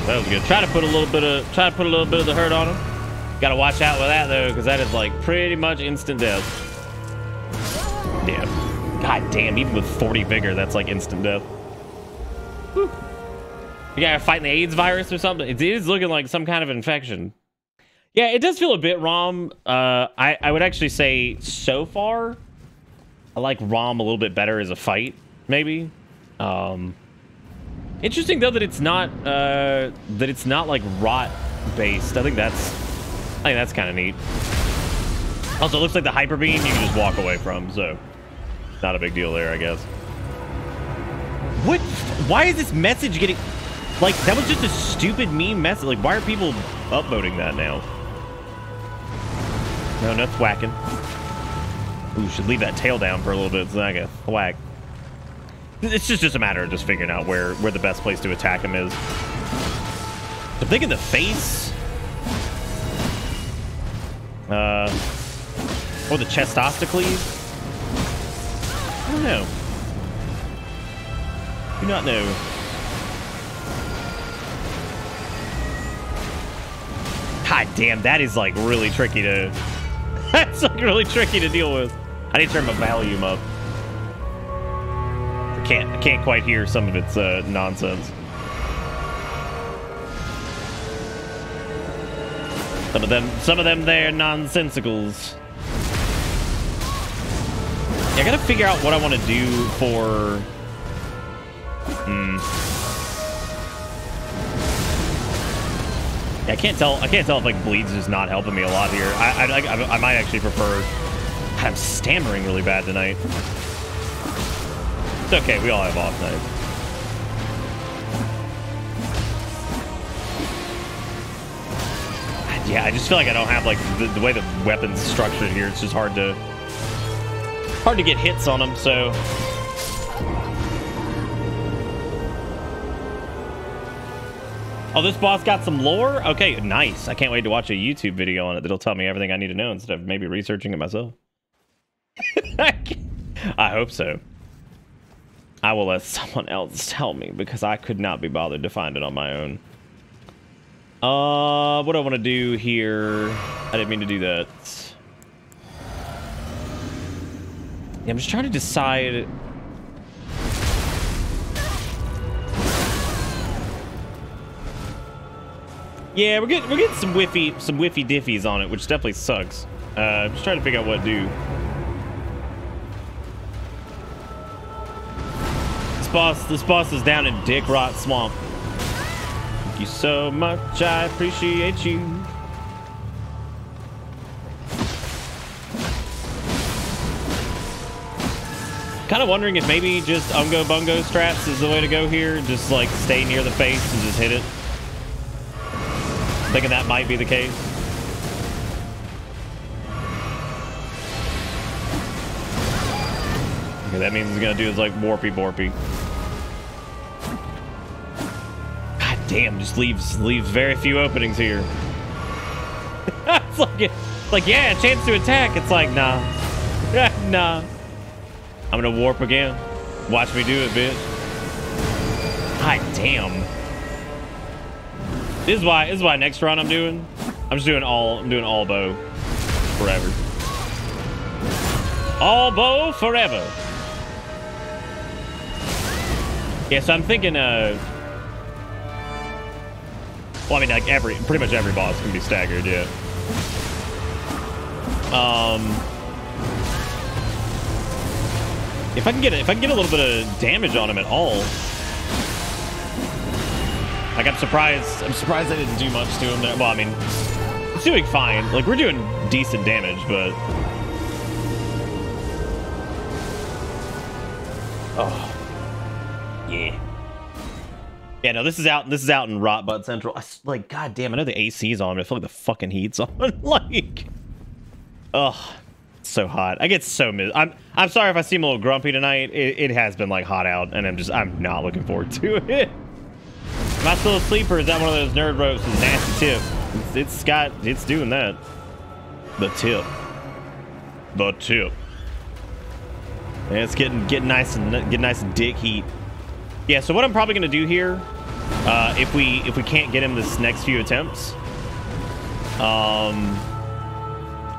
That was good. Try to put a little bit of try to put a little bit of the hurt on him. Gotta watch out with that though, because that is like pretty much instant death. Damn. God damn, even with 40 vigor, that's like instant death. Whew. You gotta fight the AIDS virus or something. It is looking like some kind of infection. Yeah, it does feel a bit ROM. Uh, I, I would actually say so far, I like ROM a little bit better as a fight, maybe. Um, interesting though that it's not uh, that it's not like rot based. I think that's I think that's kind of neat. Also, it looks like the hyper beam you can just walk away from, so not a big deal there, I guess. What? Why is this message getting... Like, that was just a stupid meme message. Like, why are people upvoting that now? No, nuts whacking. Ooh, should leave that tail down for a little bit so I can whack. It's just, just a matter of just figuring out where, where the best place to attack him is. I'm thinking the face. Uh, or the chestosticles. I don't know. Do not know. God damn, that is like really tricky to. That's like really tricky to deal with. I need to turn my volume up. I can't. I can't quite hear some of its uh, nonsense. Some of them. Some of them. They're nonsensicals. Yeah, I gotta figure out what I want to do for. Hmm. Yeah, I can't tell. I can't tell if like bleeds is not helping me a lot here. I I, I, I might actually prefer. I'm stammering really bad tonight. It's okay. We all have off nights. Yeah, I just feel like I don't have like the, the way the weapon's structured here. It's just hard to hard to get hits on them. So Oh, this boss got some lore? Okay, nice. I can't wait to watch a YouTube video on it that'll tell me everything I need to know instead of maybe researching it myself. I hope so. I will let someone else tell me because I could not be bothered to find it on my own. Uh, what do I want to do here? I didn't mean to do that. Yeah, I'm just trying to decide Yeah, we're getting we're getting some whiffy some whiffy diffies on it, which definitely sucks. Uh, I'm just trying to figure out what to do. This boss this boss is down in Dick Rot Swamp. You so much. I appreciate you. Kind of wondering if maybe just Ungo Bungo strats is the way to go here. Just like stay near the face and just hit it. Thinking that might be the case. Okay, that means he's gonna do is like warpy borpy. Damn, just leaves leaves very few openings here. it's like it's like yeah, chance to attack. It's like nah, nah. I'm gonna warp again. Watch me do it, bitch. God damn. This is why this is why next run I'm doing. I'm just doing all I'm doing all bow forever. All bow forever. Yeah, so I'm thinking uh Well I mean like every pretty much every boss can be staggered, yeah. Um if I can get if I can get a little bit of damage on him at all, like I'm surprised. I'm surprised I didn't do much to him there. Well, I mean, it's doing fine. Like we're doing decent damage, but oh yeah. No, this is out. This is out in Rot Butt Central. I, like, god damn, I know the AC's on. But I feel like the fucking heat's on. like, oh, so hot. I get so mis. I'm I'm sorry if I seem a little grumpy tonight. It, it has been like hot out, and I'm just I'm not looking forward to it. Am I still asleep or is that one of those nerd ropes with nasty tip? It's, it's got, it's doing that. The tip. The tip. And it's getting getting nice and getting nice and dick heat. Yeah, so what I'm probably gonna do here, uh, if we if we can't get him this next few attempts, um,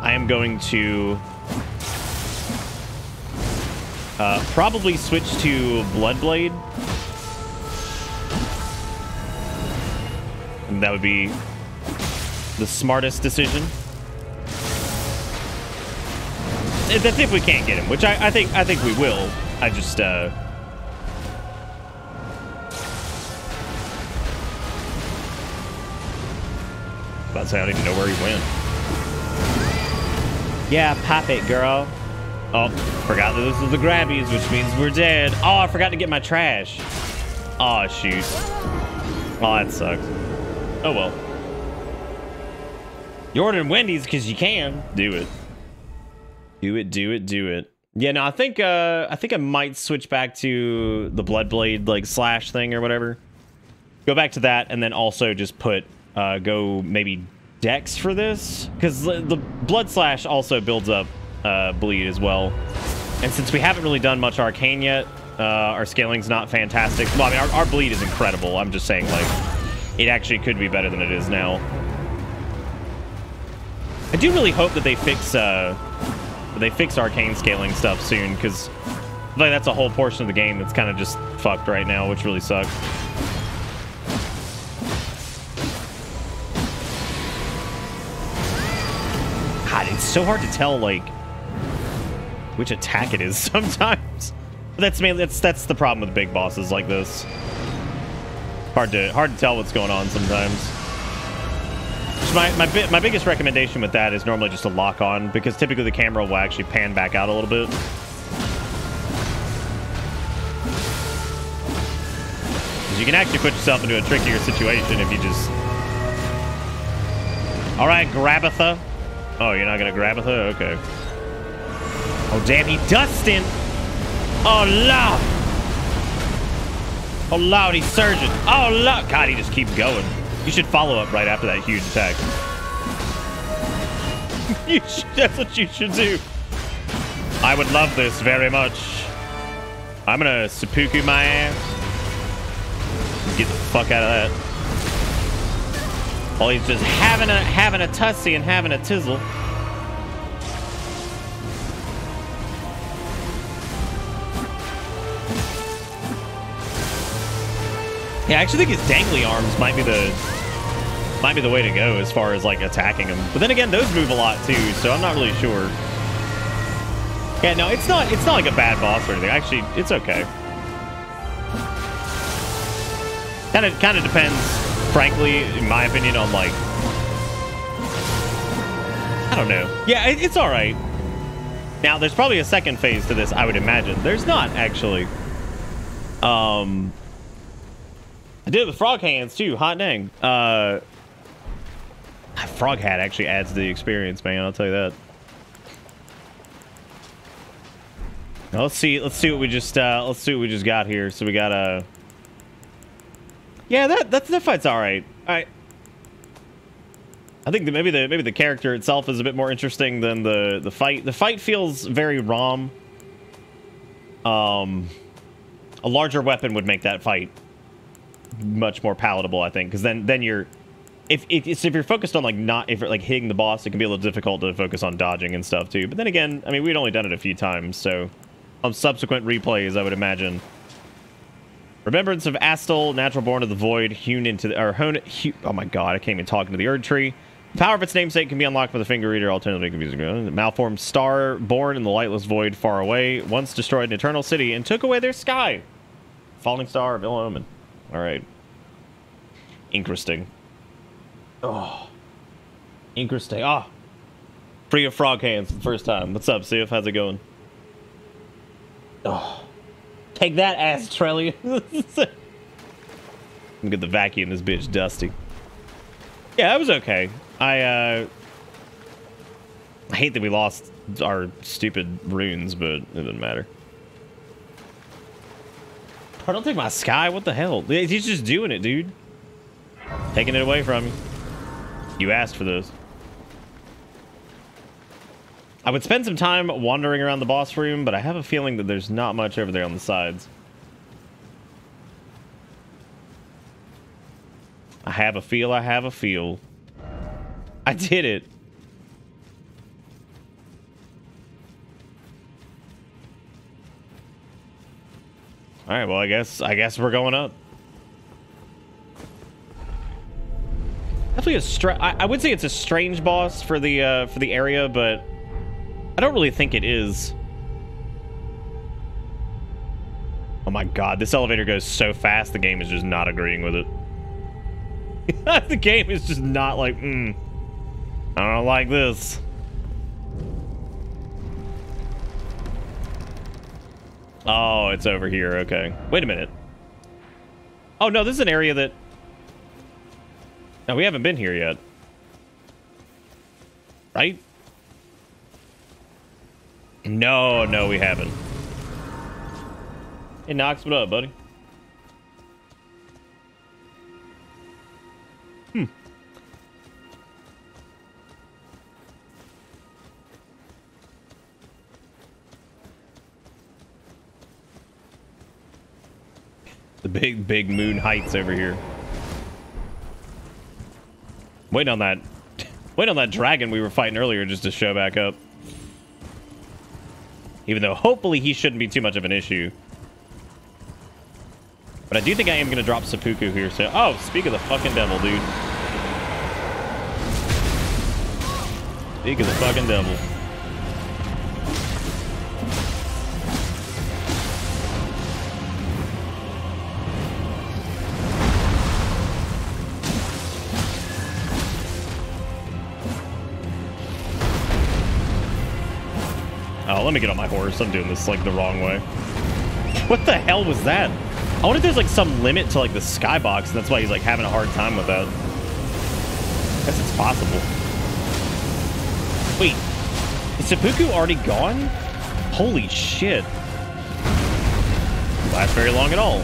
I am going to uh, probably switch to Bloodblade. And that would be the smartest decision. That's if we can't get him, which I, I think I think we will. I just uh about to say I don't even know where he went. Yeah, pop it, girl. Oh, forgot that this is the grabbies, which means we're dead. Oh, I forgot to get my trash. Oh, shoot. Oh, that sucks. Oh, well. You're ordering Wendy's because you can. Do it. Do it, do it, do it. Yeah, no, I think uh I think I might switch back to the Bloodblade like slash thing or whatever. Go back to that and then also just put uh go maybe Dex for this because the, the Blood Slash also builds up uh bleed as well. And since we haven't really done much arcane yet, uh our scaling's not fantastic. Well, I mean our, our bleed is incredible. I'm just saying like it actually could be better than it is now. I do really hope that they fix uh they fix arcane scaling stuff soon because like that's a whole portion of the game that's kind of just fucked right now, which really sucks. It's so hard to tell like which attack it is sometimes. But that's mainly that's that's the problem with big bosses like this. Hard to hard to tell what's going on sometimes. So my my, bi my biggest recommendation with that is normally just to lock on because typically the camera will actually pan back out a little bit. you can actually put yourself into a trickier situation if you just. All right, Grabatha. Oh, you're not gonna grab her Okay. Oh damn, he Dustin. Oh lord. Oh lord, he's surging. Oh lord, God, he just keeps going. You should follow up right after that huge attack. you should, that's what you should do. I would love this very much. I'm gonna seppuku my ass. Get the fuck out of that. While he's just having a having a tussy and having a tizzle. Yeah, I actually think his dangly arms might be the might be the way to go as far as like attacking him. But then again, those move a lot too, so I'm not really sure. Yeah, no, it's not it's not like a bad boss or anything. Actually, it's okay. Kind of kind of depends, frankly, in my opinion, on like I don't know. Yeah, it, it's all right. Now, there's probably a second phase to this, I would imagine. There's not actually. Um, I did it with frog hands too. Hot dang. Uh, frog hat actually adds to the experience, man. I'll tell you that. Now, let's see. Let's see what we just. Uh, let's see what we just got here. So we got a. Yeah, that that that fight's all right. Right. I think that maybe the maybe the character itself is a bit more interesting than the the fight. The fight feels very ROM. Um, a larger weapon would make that fight much more palatable, I think, because then then you're if if, if you're focused on like not if you're like hitting the boss, it can be a little difficult to focus on dodging and stuff too. But then again, I mean, we'd only done it a few times, so on subsequent replays, I would imagine. Remembrance of Astel, natural born of the void, hewn into the or hewn, hew, oh my god, I can't even talk into the Erd tree. The power of its namesake can be unlocked with a finger reader, alternatively confusing. The malformed star born in the lightless void far away, once destroyed an eternal city and took away their sky. Falling star of ill omen. All right. Interesting. Oh. Interesting. Ah. Free of frog hands for the first time. What's up, Sif? How's it going? Oh. Take that, ass Trellia. Get the vacuum this bitch dusty. Yeah, that was okay. I uh I hate that we lost our stupid runes, but it doesn't matter. Bro, don't take my sky. What the hell? He's just doing it, dude. Taking it away from you. You asked for this. I would spend some time wandering around the boss room, but I have a feeling that there's not much over there on the sides. I have a feel, I have a feel. I did it. All right, well, I guess I guess we're going up. Definitely a stra I, I would say it's a strange boss for the uh, for the area, but I don't really think it is. Oh my god, this elevator goes so fast, the game is just not agreeing with it. the game is just not like, hmm, I don't like this. Oh, it's over here. Okay. Wait a minute. Oh, no, this is an area that... No, we haven't been here yet. Right? No, no, we haven't. Hey, Knox, what up, buddy? Hmm. The big, big moon heights over here. Wait on that. Wait on that dragon we were fighting earlier just to show back up. Even though hopefully he shouldn't be too much of an issue. But I do think I am going to drop Seppuku here. So, oh, speak of the fucking devil, dude. Speak of the fucking devil. Let me get on my horse. I'm doing this like the wrong way. What the hell was that? I wonder if there's like some limit to like the skybox, and that's why he's like having a hard time with that. I guess it's possible. Wait, is Seppuku already gone? Holy shit. Last very long at all.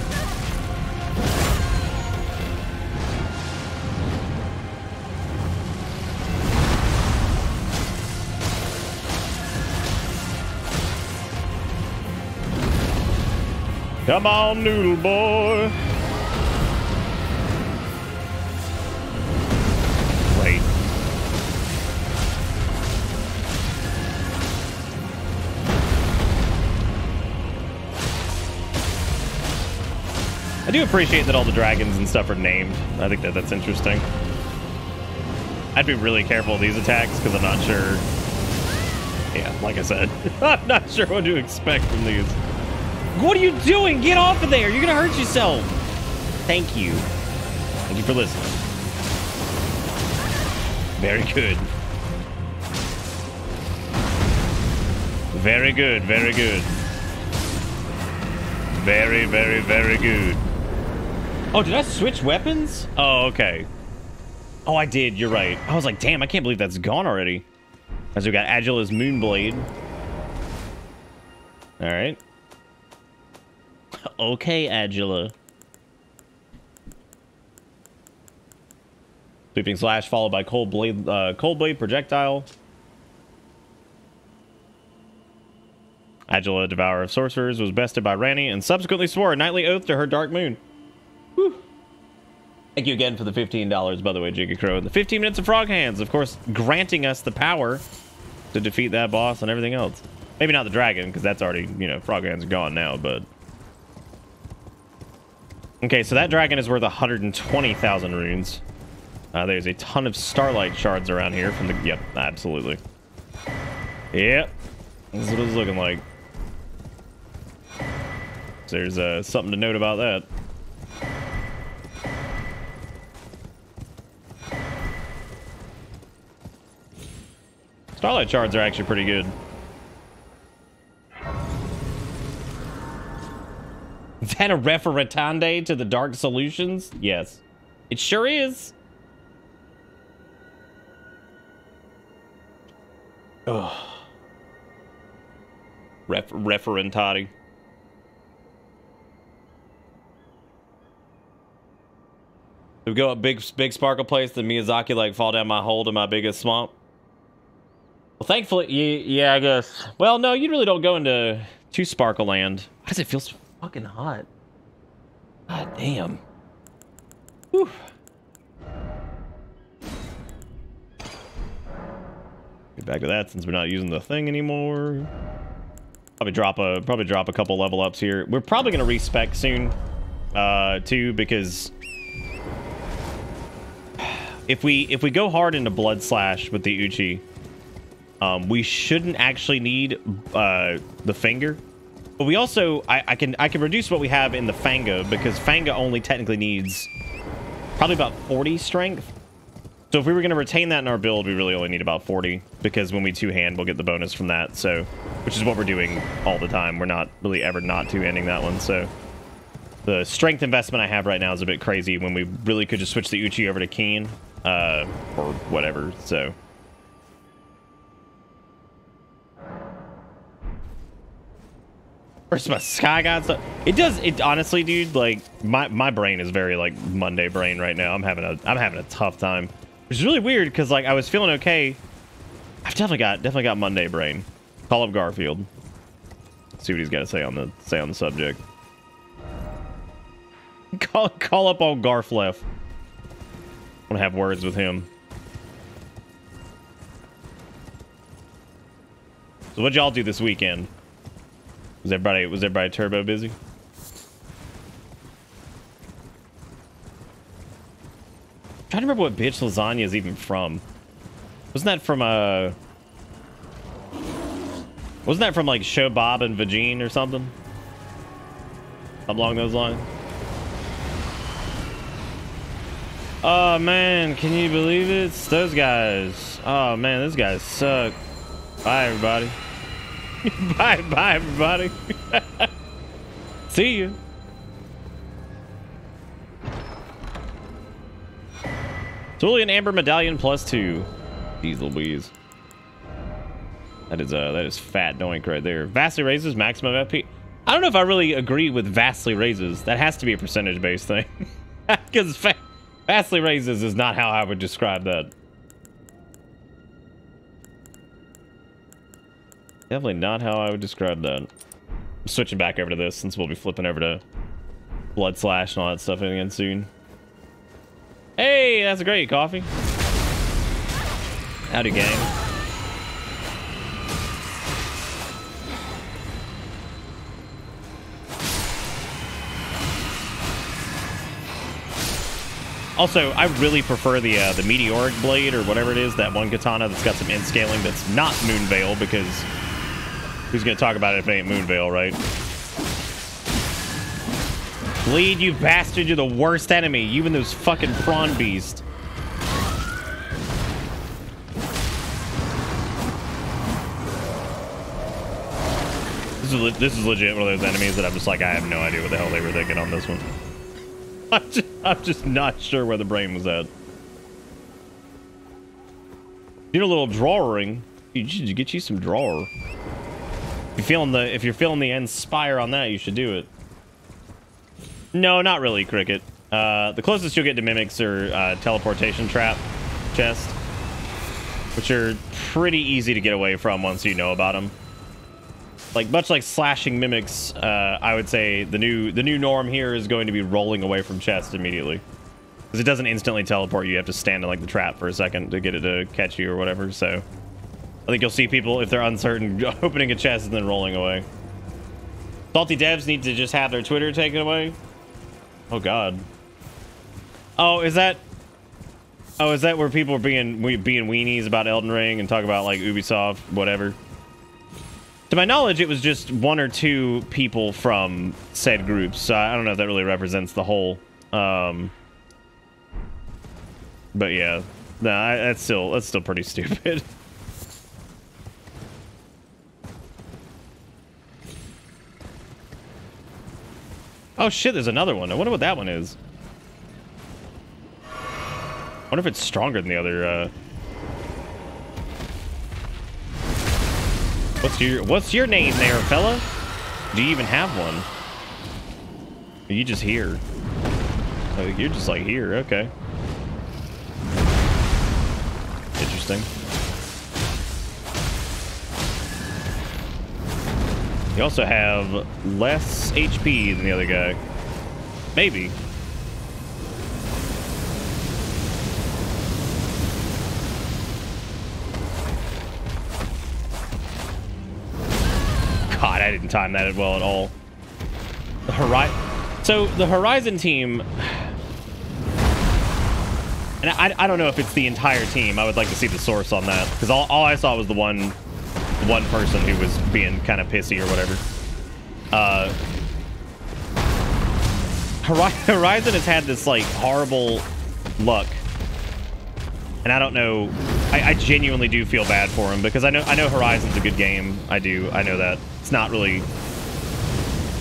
Come on, noodle boy. Great. I do appreciate that all the dragons and stuff are named. I think that that's interesting. I'd be really careful of these attacks because I'm not sure. Yeah, like I said, I'm not sure what to expect from these. What are you doing? Get off of there. You're going to hurt yourself. Thank you. Thank you for listening. Very good. Very good. Very good. Very, very, very good. Oh, did I switch weapons? Oh, okay. Oh, I did. You're right. I was like, damn, I can't believe that's gone already. As we got Adula's Moonblade. All right. okay, Adula. Sweeping slash followed by cold blade, uh, cold blade projectile. Adula, devourer of sorcerers, was bested by Ranni and subsequently swore a knightly oath to her dark moon. Whew. Thank you again for the $15, by the way, Jiggy Crow. The 15 minutes of frog hands, of course, granting us the power to defeat that boss and everything else. Maybe not the dragon, because that's already, you know, frog hands are gone now, but... Okay, so that dragon is worth 120,000 runes. Uh, there's a ton of starlight shards around here from the... Yep, absolutely. Yep. This is what it's looking like. So there's uh, something to note about that. Starlight shards are actually pretty good. Is that a referatande to the Dark Solutions? Yes. It sure is. Ugh. Ref referentati. We go up big big sparkle place, then Miyazaki like fall down my hole to my biggest swamp. Well, thankfully, yeah, I guess. Well, no, you really don't go into to Sparkle Land. Why does it feel so fucking hot? God damn. Whew. Get back to that since we're not using the thing anymore. Probably drop a probably drop a couple level ups here. We're probably gonna respec soon, uh, too, because if we if we go hard into Blood Slash with the Uchi, um, we shouldn't actually need uh, the finger. But we also I, I can I can reduce what we have in the Fanga because Fanga only technically needs probably about 40 strength. So if we were going to retain that in our build, we really only need about 40 because when we two-hand, we'll get the bonus from that. So, which is what we're doing all the time. We're not really ever not two-handing that one. So the strength investment I have right now is a bit crazy when we really could just switch the Uchi over to Keen uh, or whatever. So My Sky God stuff? It does. It honestly, dude. Like my my brain is very like Monday brain right now. I'm having a I'm having a tough time. Is really weird because like I was feeling okay. I've definitely got definitely got Monday brain. Call up Garfield. See what he's got to say on the say on the subject. Call call up old Garflef. I want to have words with him. So what'd y'all do this weekend? Was everybody was everybody turbo busy? I'm trying to remember what bitch lasagna is even from. Wasn't that from uh Wasn't that from like Show Bob and Vagine or something? Along those lines. Oh man, can you believe it? It's those guys. Oh man, those guys suck. Bye everybody. bye bye everybody. See you. Cerulean Amber Medallion plus two. Jeez Louise. That is uh that is fat doink right there. Vastly raises maximum FP. I don't know if I really agree with vastly raises. That has to be a percentage based thing. Because vastly raises is not how I would describe that. Definitely not how I would describe that. Switching back over to this since we'll be flipping over to Blood Slash and all that stuff again soon. Hey, that's a great, coffee. Howdy, gang. Also, I really prefer the uh, the meteoric blade or whatever it is, that one katana that's got some end scaling that's not Moonveil because who's gonna talk about it if it ain't Moonveil, right? Bleed, you bastard, you're the worst enemy. You and those fucking prawn beast. This is, this is legit one of those enemies that I'm just like, I have no idea what the hell they were thinking on this one. I'm just, I'm just not sure where the brain was at. Need a little drawing. You get you some drawer. If you're feeling the if you're feeling the on that, you should do it. No, not really, Cricket. Uh, the closest you'll get to mimics are uh, teleportation trap chest, which are pretty easy to get away from once you know about them. Like much like slashing mimics, uh, I would say the new the new norm here is going to be rolling away from chest immediately, because it doesn't instantly teleport. You, you have to stand in like the trap for a second to get it to catch you or whatever. So I think you'll see people if they're uncertain opening a chest and then rolling away. Salty devs need to just have their Twitter taken away. Oh God. Oh, is that? Oh, is that where people are being being weenies about Elden Ring and talk about like Ubisoft, whatever? To my knowledge, it was just one or two people from said groups. So I don't know if that really represents the whole. Um, but yeah, no, that's still that's still pretty stupid. Oh shit, there's another one. I wonder what that one is. I wonder if it's stronger than the other, uh... What's your what's your name there, fella? Do you even have one? Are you just here? Oh, you're just like here, okay. Interesting. You also have less HP than the other guy. Maybe. God, I didn't time that well at all. The Horizon. So the Horizon team, and I, I don't know if it's the entire team. I would like to see the source on that because all, all I saw was the one one person who was being kind of pissy or whatever. Uh, Horizon has had this like horrible luck and I don't know. I, I genuinely do feel bad for him because I know I know Horizon's a good game. I do. I know that it's not really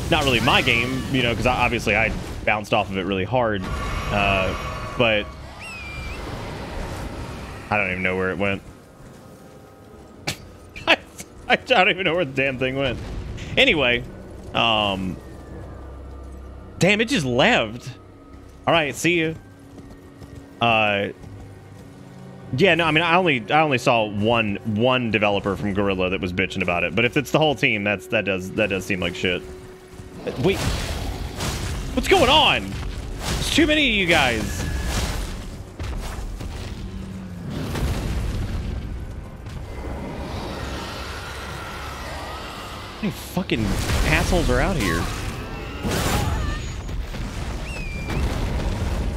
not really my game, you know, because obviously I bounced off of it really hard. Uh, but I don't even know where it went. I, don't even know where the damn thing went. Anyway, um, damn, it just left. All right, see you. Uh, yeah, no, I mean, I only I only saw one one developer from Guerrilla that was bitching about it. But if it's the whole team, that's that does that does seem like shit. Wait, what's going on? There's too many of you guys. Many fucking assholes are out here?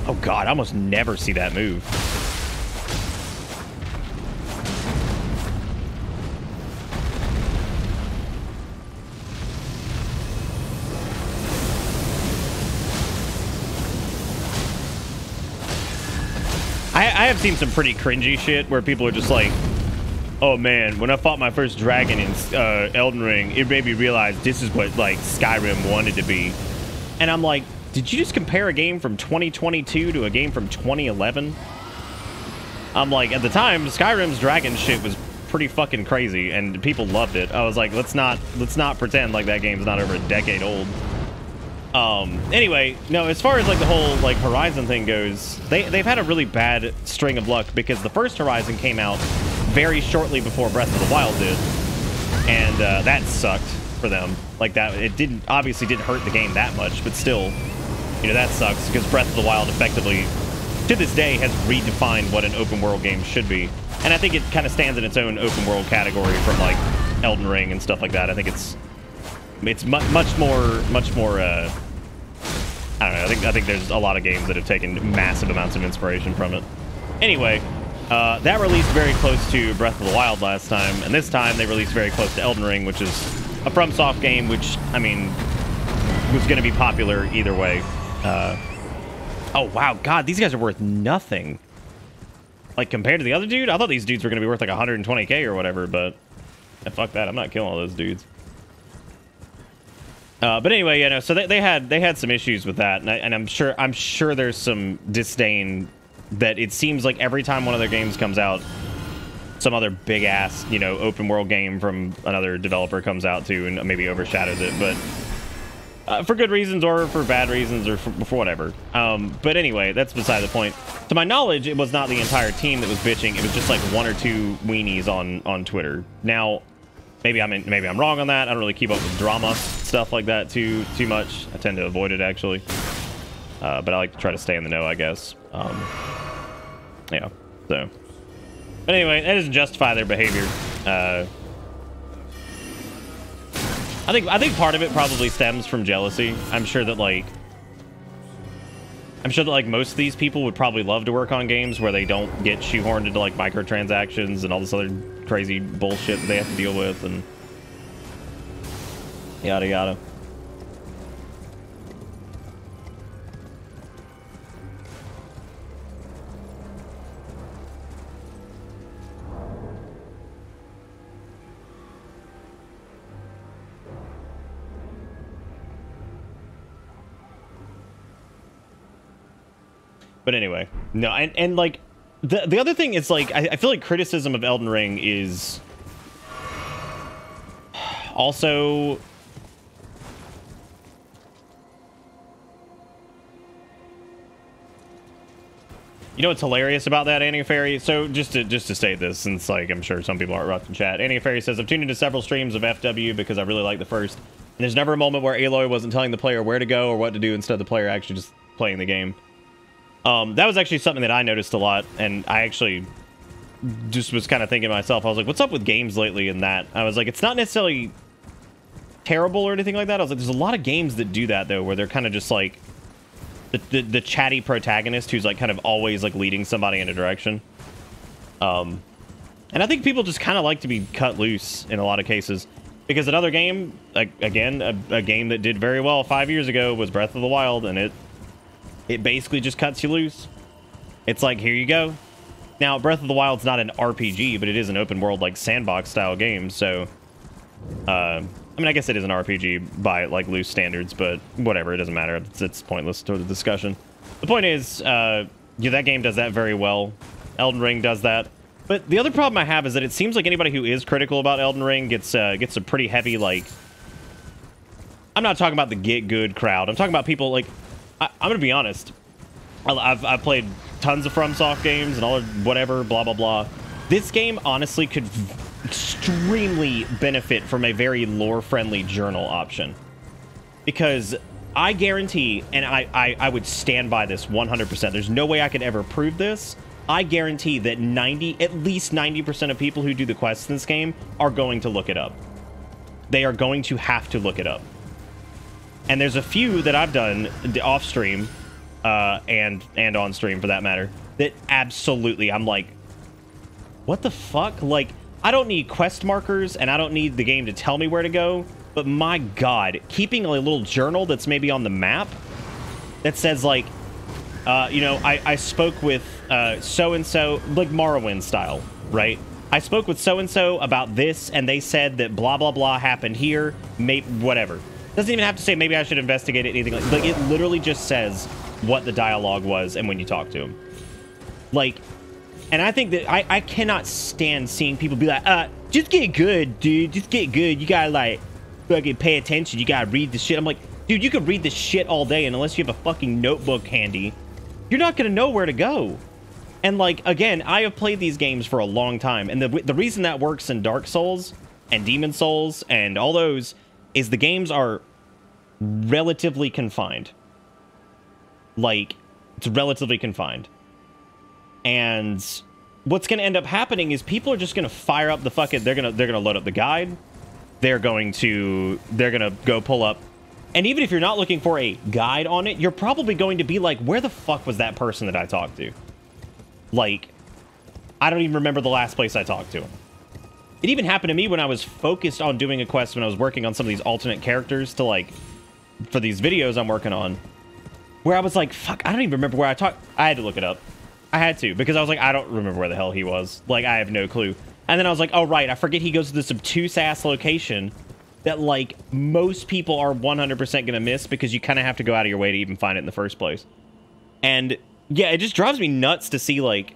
Oh god, I almost never see that move. I, I have seen some pretty cringy shit where people are just like, oh man, when I fought my first dragon in uh, Elden Ring, it made me realize this is what like Skyrim wanted to be. And I'm like, did you just compare a game from 2022 to a game from 2011? I'm like, at the time, Skyrim's dragon shit was pretty fucking crazy, and people loved it. I was like, let's not let's not pretend like that game's not over a decade old. Um, anyway, no, as far as like the whole like Horizon thing goes, they they've had a really bad string of luck because the first Horizon came out very shortly before Breath of the Wild did, and uh, that sucked for them. Like that, it didn't obviously didn't hurt the game that much, but still, you know that sucks because Breath of the Wild effectively, to this day, has redefined what an open world game should be, and I think it kind of stands in its own open world category from like Elden Ring and stuff like that. I think it's it's mu much more much more. Uh, I don't know. I think I think there's a lot of games that have taken massive amounts of inspiration from it. Anyway, uh, that released very close to Breath of the Wild last time, and this time they released very close to Elden Ring, which is a FromSoft game, which I mean was going to be popular either way. Uh, oh wow, God, these guys are worth nothing. Like compared to the other dude, I thought these dudes were going to be worth like 120k or whatever, but yeah, fuck that. I'm not killing all those dudes. Uh, but anyway, you know, so they, they had they had some issues with that, and, I, and I'm sure I'm sure there's some disdain that it seems like every time one of their games comes out, some other big ass you know open world game from another developer comes out too, and maybe overshadows it, but uh, for good reasons or for bad reasons or for, for whatever. Um, but anyway, that's beside the point. To my knowledge, it was not the entire team that was bitching. It was just like one or two weenies on on Twitter. Now maybe I'm in, maybe I'm wrong on that. I don't really keep up with drama stuff like that too too much. I tend to avoid it actually, uh, but I like to try to stay in the know, I guess. Um, yeah. So, but anyway, that doesn't justify their behavior. Uh, I think I think part of it probably stems from jealousy. I'm sure that like I'm sure that like most of these people would probably love to work on games where they don't get shoehorned into like microtransactions and all this other crazy bullshit they have to deal with and yada yada. But anyway, no, and, and like the the other thing is like I, I feel like criticism of Elden Ring is also You know what's hilarious about that, Annie Fairy? So just to just to state this, since like I'm sure some people aren't watching chat, Annie Fairy says I've tuned into several streams of FW because I really like the first. And there's never a moment where Aloy wasn't telling the player where to go or what to do instead of the player actually just playing the game. Um, that was actually something that I noticed a lot, and I actually just was kind of thinking to myself, I was like, what's up with games lately in that? I was like, it's not necessarily terrible or anything like that. I was like, there's a lot of games that do that, though, where they're kind of just like the, the, the chatty protagonist who's like kind of always like leading somebody in a direction. Um, and I think people just kind of like to be cut loose in a lot of cases. Because another game, like, again, a, a game that did very well five years ago was Breath of the Wild, and it it basically just cuts you loose. It's like, here you go. Now, Breath of the Wild's not an RPG, but it is an open world like sandbox style game. So, uh, I mean, I guess it is an RPG by like loose standards, but whatever, it doesn't matter. It's, it's pointless to the discussion. The point is, uh, yeah, that game does that very well. Elden Ring does that. But the other problem I have is that it seems like anybody who is critical about Elden Ring gets uh, gets a pretty heavy like. I'm not talking about the get good crowd. I'm talking about people like. I, I'm gonna be honest. I've I've played tons of FromSoft games and all whatever blah blah blah. This game honestly could extremely benefit from a very lore friendly journal option because I guarantee, and I, I, I would stand by this 100%. There's no way I could ever prove this. I guarantee that 90, at least 90% of people who do the quests in this game are going to look it up. They are going to have to look it up. And there's a few that I've done off stream, uh, and and on stream for that matter, that absolutely I'm like, what the fuck? Like, I don't need quest markers and I don't need the game to tell me where to go. But my god, keeping a little journal that's maybe on the map that says like, uh, you know, I, I spoke with uh, so-and-so, like Morrowind style, right? I spoke with so-and-so about this and they said that blah, blah, blah happened here, may whatever. Doesn't even have to say maybe I should investigate it, anything like, like it literally just says what the dialogue was and when you talk to him. Like, and I think that I, I cannot stand seeing people be like, uh, just get good, dude. Just get good. You gotta like fucking pay attention. You gotta read the shit. I'm like, dude, you could read this shit all day, and unless you have a fucking notebook handy, you're not gonna know where to go. And like again, I have played these games for a long time, and the the reason that works in Dark Souls and Demon Souls and all those is the games are relatively confined. Like it's relatively confined. And what's going to end up happening is people are just going to fire up the fucking they're going to they're going to load up the guide. They're going to they're going to go pull up and even if you're not looking for a guide on it, you're probably going to be like, where the fuck was that person that I talked to? Like, I don't even remember the last place I talked to him. It even happened to me when I was focused on doing a quest when I was working on some of these alternate characters to like, for these videos I'm working on, where I was like, fuck, I don't even remember where I talked. I had to look it up. I had to because I was like, I don't remember where the hell he was. Like, I have no clue. And then I was like, oh, right, I forget he goes to this obtuse ass location that like most people are 100% going to miss because you kind of have to go out of your way to even find it in the first place. And yeah, it just drives me nuts to see like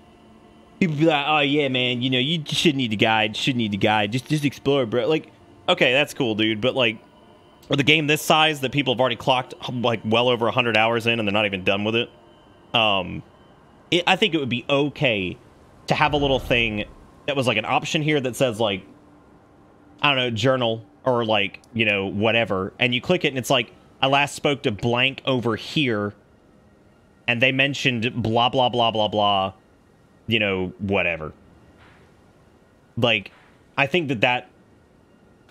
people be like, "Oh yeah, man, you know, you should need a guide, should need a guide, just just explore, bro." Like, okay, that's cool, dude, but like with a game this size that people have already clocked like well over 100 hours in and they're not even done with it, um it, I think it would be okay to have a little thing that was like an option here that says like I don't know, journal or like, you know, whatever. And you click it and it's like, I last spoke to blank over here and they mentioned blah, blah, blah, blah, blah, you know, whatever. Like, I think that that,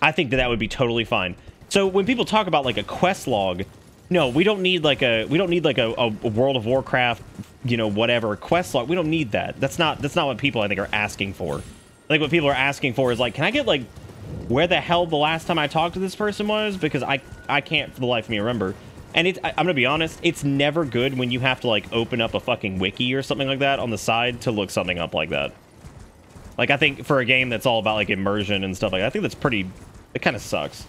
I think that that would be totally fine. So when people talk about like a quest log, no, we don't need like a, we don't need like a, a World of Warcraft, you know, whatever quest log. We don't need that. That's not, that's not what people I think are asking for. Like what people are asking for is like, can I get like where the hell the last time I talked to this person was because I I can't for the life of me remember. And it's I, I'm gonna be honest, it's never good when you have to like open up a fucking wiki or something like that on the side to look something up like that. Like I think for a game that's all about like immersion and stuff like that, I think that's pretty. It kind of sucks.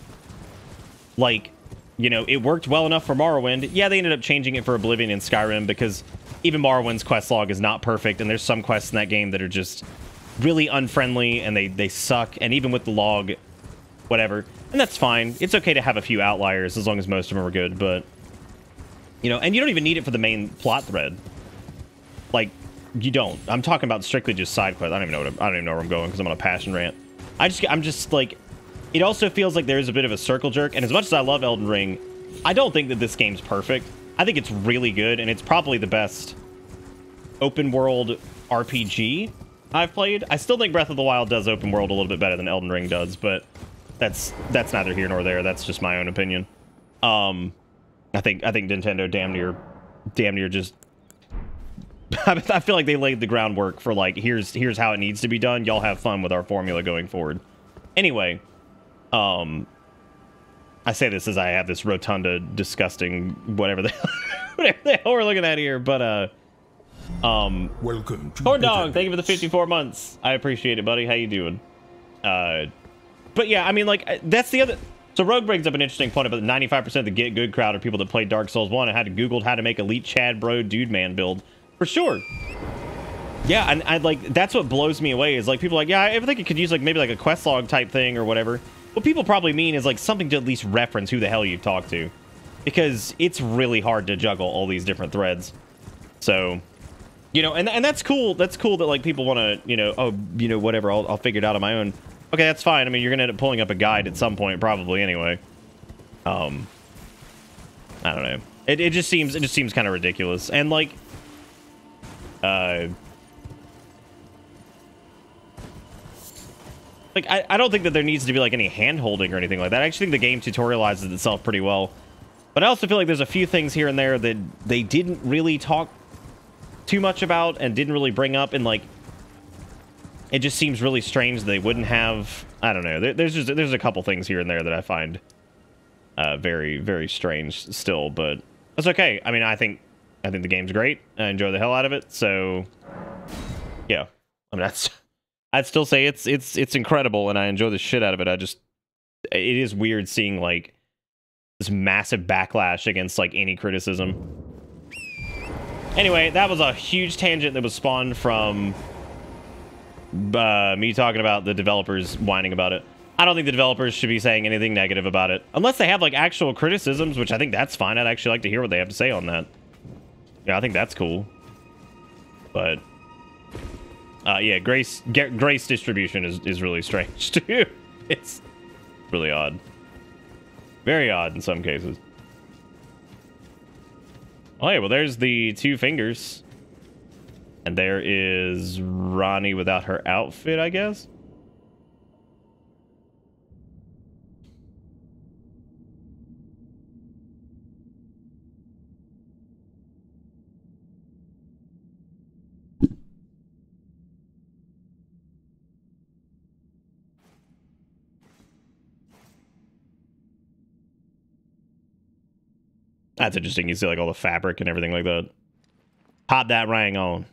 Like, you know, it worked well enough for Morrowind. Yeah, they ended up changing it for Oblivion and Skyrim because even Morrowind's quest log is not perfect, and there's some quests in that game that are just really unfriendly and they they suck and even with the log whatever and that's fine. It's okay to have a few outliers as long as most of them are good but you know and you don't even need it for the main plot thread. Like you don't. I'm talking about strictly just side quests i don't even know what I'm, i don't even know where i'm going because i'm on a passion rant. I just i'm just like it also feels like there's a bit of a circle jerk and as much as i love elden ring i don't think that this game's perfect. I think it's really good and it's probably the best open world rpg I've played. I still think Breath of the Wild does open world a little bit better than Elden Ring does, but that's that's neither here nor there. That's just my own opinion. Um, I think I think Nintendo damn near, damn near just. I feel like they laid the groundwork for like here's here's how it needs to be done. Y'all have fun with our formula going forward. Anyway, um, I say this as I have this rotunda, disgusting whatever the whatever the hell we're looking at here, but uh Um, Welcome to Corn dog, thank you for the 54 months. I appreciate it, buddy. How you doing? Uh, but yeah, I mean, like uh, that's the other. So Rogue brings up an interesting point about 95% of the Get Good crowd are people that played Dark Souls 1 and had to Googled how to make elite Chad Bro Dude Man build. For sure. Yeah, and I like that's what blows me away is like people like, yeah, I think it could use like maybe like a quest log type thing or whatever. What people probably mean is like something to at least reference who the hell you've talked to. Because it's really hard to juggle all these different threads. So, you know, and and that's cool. That's cool that like people want to, you know, oh, you know, whatever. I'll I'll figure it out on my own. Okay, that's fine. I mean, you're gonna end up pulling up a guide at some point, probably anyway. Um, I don't know. It it just seems it just seems kind of ridiculous, and like, uh. Like, I, I don't think that there needs to be, like, any hand-holding or anything like that. I actually think the game tutorializes itself pretty well. But I also feel like there's a few things here and there that they didn't really talk too much about and didn't really bring up and like it just seems really strange they wouldn't have i don't know there, there's just there's a couple things here and there that i find uh very very strange still but that's okay. I mean i think i think the game's great. I enjoy the hell out of it so yeah. I mean that's i'd still say it's it's it's incredible and i enjoy the shit out of it. I just it is weird seeing like this massive backlash against like any criticism. Anyway, that was a huge tangent that was spawned from uh, me talking about the developers whining about it. I don't think the developers should be saying anything negative about it. Unless they have, like, actual criticisms, which I think that's fine. I'd actually like to hear what they have to say on that. Yeah, I think that's cool. But, uh, yeah, grace grace distribution is, is really strange, too. It's really odd. Very odd in some cases. Oh, yeah, well, there's the two fingers. And there is Ranni without her outfit, I guess? That's interesting. You see like all the fabric and everything like that. Pop that ring on.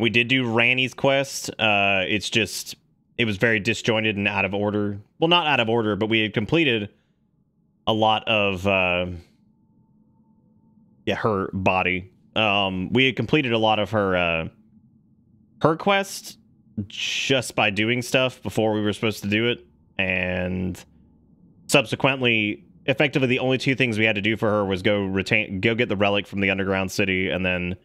We did do Ranni's quest. Uh, it's just it was very disjointed and out of order. Well, not out of order, but we had completed a lot of uh, yeah her body. Um, we had completed a lot of her uh, her quest just by doing stuff before we were supposed to do it, and subsequently effectively the only two things we had to do for her was go retain go get the relic from the underground city and then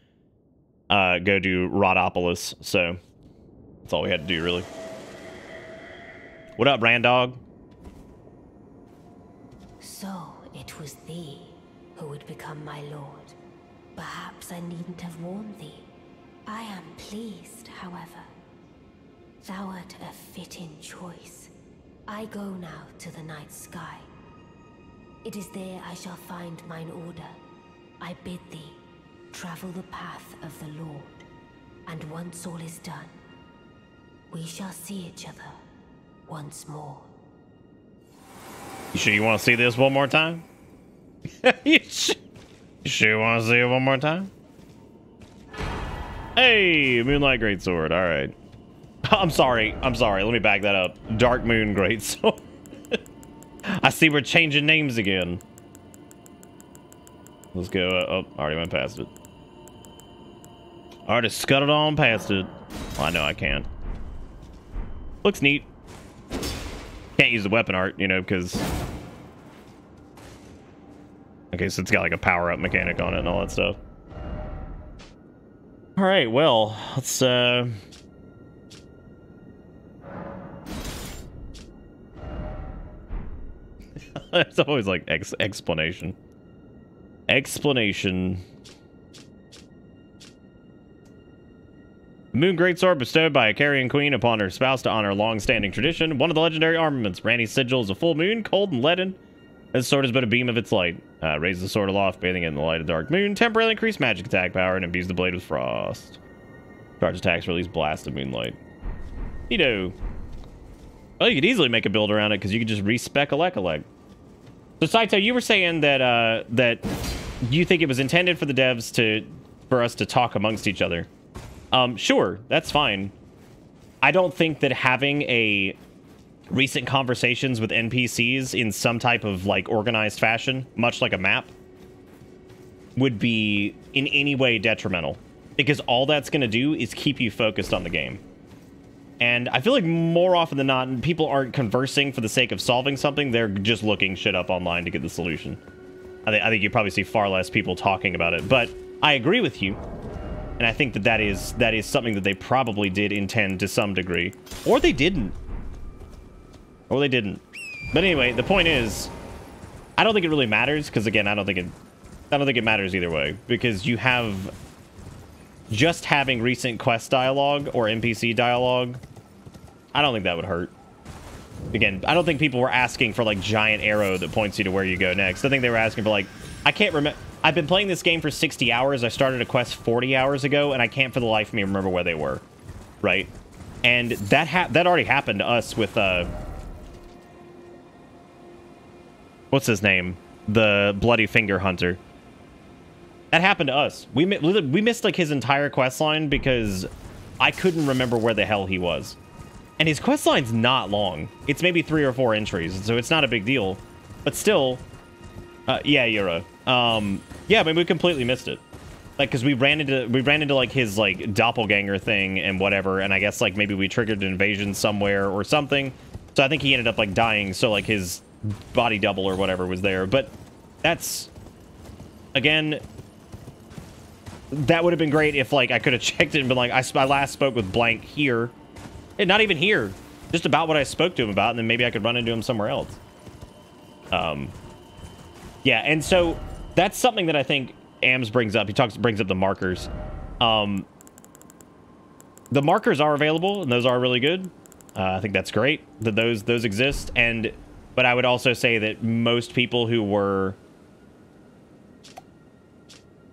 uh go do Rhodopolis. So that's all we had to do really. What up, Brandog? So it was thee who would become my lord. Perhaps I needn't have warned thee. I am pleased, however. Thou art a fitting choice. I go now to the night sky. It is there I shall find mine order. I bid thee travel the path of the Lord, and once all is done, we shall see each other once more. You sure you want to see this one more time? you, sh- you sure you want to see it one more time? Hey, Moonlight Greatsword. All right. I'm sorry. I'm sorry. Let me back that up. Dark Moon Greatsword. I see we're changing names again. Let's go. Uh, oh, already went past it. Already scuttled on past it. Well, I know I can. Looks neat. Can't use the weapon art, you know, because... Okay, so it's got like a power-up mechanic on it and all that stuff. Alright, well, let's, uh... it's always like ex explanation. Explanation. Moon Greatsword bestowed by a Carian queen upon her spouse to honor long-standing tradition. One of the legendary armaments. Ranni's sigil is a full moon, cold and leaden. This sword is but a beam of its light. Uh, raise the sword aloft, bathing it in the light of dark moon. Temporarily increase magic attack power and imbues the blade with frost. Charge attacks release blast of moonlight. Neato. Well, you could easily make a build around it because you could just respec a Lekolek. So Saito, you were saying that uh, that you think it was intended for the devs to for us to talk amongst each other. Um, sure, that's fine. I don't think that having a recent conversations with NPCs in some type of like organized fashion, much like a map, would be in any way detrimental because all that's going to do is keep you focused on the game. And I feel like more often than not, people aren't conversing for the sake of solving something. They're just looking shit up online to get the solution. I, th- I think you probably see far less people talking about it. But I agree with you. And I think that that is, that is something that they probably did intend to some degree. Or they didn't. Or they didn't. But anyway, the point is, I don't think it really matters, because again, I don't think it I don't think it matters either way, because you have just having recent quest dialogue or NPC dialogue, I don't think that would hurt. Again, I don't think people were asking for like giant arrow that points you to where you go next. I think they were asking for like, I can't remember. I've been playing this game for 60 hours. I started a quest 40 hours ago, and I can't for the life of me remember where they were. Right? And that ha that already happened to us with, uh... What's his name? The Bloody Finger Hunter. That happened to us. We we missed like his entire quest line because I couldn't remember where the hell he was. And his quest line's not long. It's maybe three or four entries, so it's not a big deal. But still, uh, yeah, Euro. Um, yeah, I mean, we completely missed it. Like, cause we ran into we ran into like his like doppelganger thing and whatever, and I guess like maybe we triggered an invasion somewhere or something. So I think he ended up like dying. So like his body double or whatever was there. But that's again that would have been great if like I could have checked it and been like, I, I last spoke with blank here. And not even here. Just about what I spoke to him about, and then maybe I could run into him somewhere else. Um, yeah, and so that's something that I think AMS brings up. He talks brings up the markers. Um, the markers are available, and those are really good. Uh, I think that's great that those those exist. And but I would also say that most people who were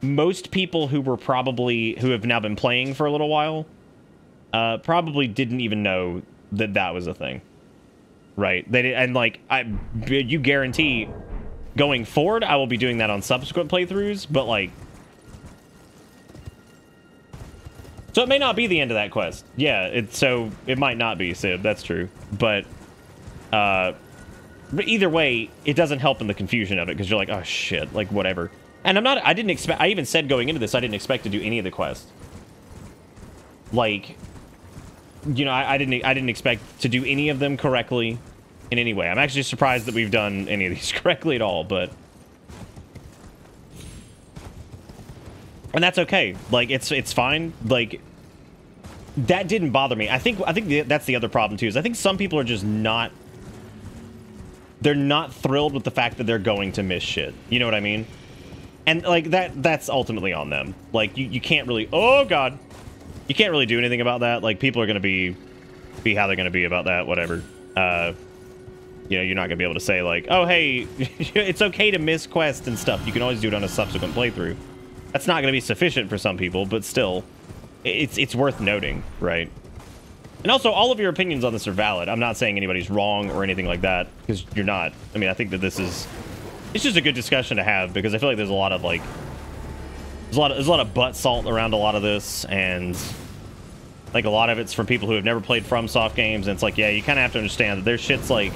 most people who were probably who have now been playing for a little while uh, probably didn't even know that that was a thing right they did, and like i you guarantee going forward i will be doing that on subsequent playthroughs but like so it may not be the end of that quest. Yeah it so it might not be sib. That's true. But uh but either way it doesn't help in the confusion of it because you're like oh shit like whatever. And I'm not, I didn't expect, I even said going into this, I didn't expect to do any of the quests. Like, you know, I, I didn't, I didn't expect to do any of them correctly in any way. I'm actually surprised that we've done any of these correctly at all, but. And that's okay. Like, it's, it's fine. Like, that didn't bother me. I think, I think that's the other problem too, is I think some people are just not, they're not thrilled with the fact that they're going to miss shit. You know what I mean? and like that that's ultimately on them like you, you can't really oh god you can't really do anything about that like people are gonna be be how they're gonna be about that whatever uh you know you're not gonna be able to say like oh hey it's okay to miss quests and stuff. You can always do it on a subsequent playthrough. That's not gonna be sufficient for some people but still it's it's worth noting right? And also all of your opinions on this are valid. I'm not saying anybody's wrong or anything like that because you're not. I mean i think that this is it's just a good discussion to have because I feel like there's a lot of like there's a lot of there's a lot of butt salt around a lot of this and like a lot of it's from people who have never played FromSoft games and it's like yeah you kind of have to understand that their shit's like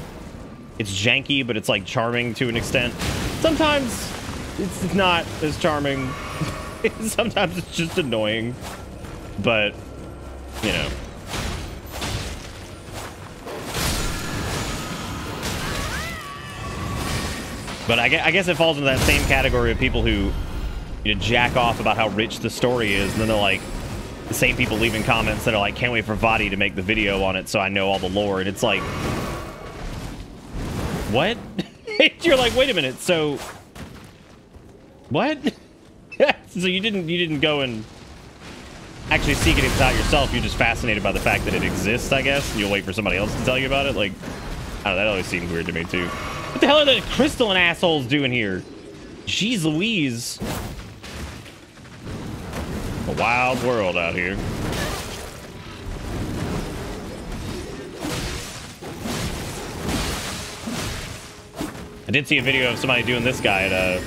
it's janky but it's like charming to an extent. Sometimes it's not as charming. Sometimes it's just annoying. But you know. But I guess it falls into that same category of people who you know, jack off about how rich the story is, and then they're like, the same people leaving comments that are like, can't wait for Vaati to make the video on it so I know all the lore. And it's like, what? You're like, wait a minute, so what? so you didn't you didn't go and actually seek it out yourself. You're just fascinated by the fact that it exists, I guess, and you'll wait for somebody else to tell you about it. Like, I don't know, that always seemed weird to me too. What the hell are the crystalline assholes doing here? Jeez Louise. A wild world out here. I did see a video of somebody doing this guy at a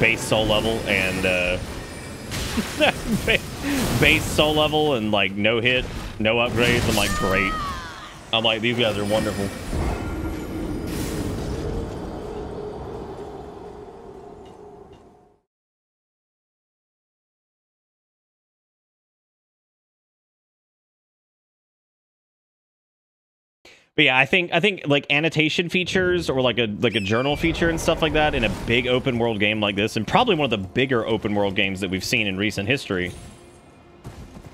base soul level and uh, base soul level and like no hit, no upgrades. I'm like, great. I'm like, these guys are wonderful. But yeah, I think I think like annotation features or like a like a journal feature and stuff like that in a big open world game like this, and probably one of the bigger open world games that we've seen in recent history.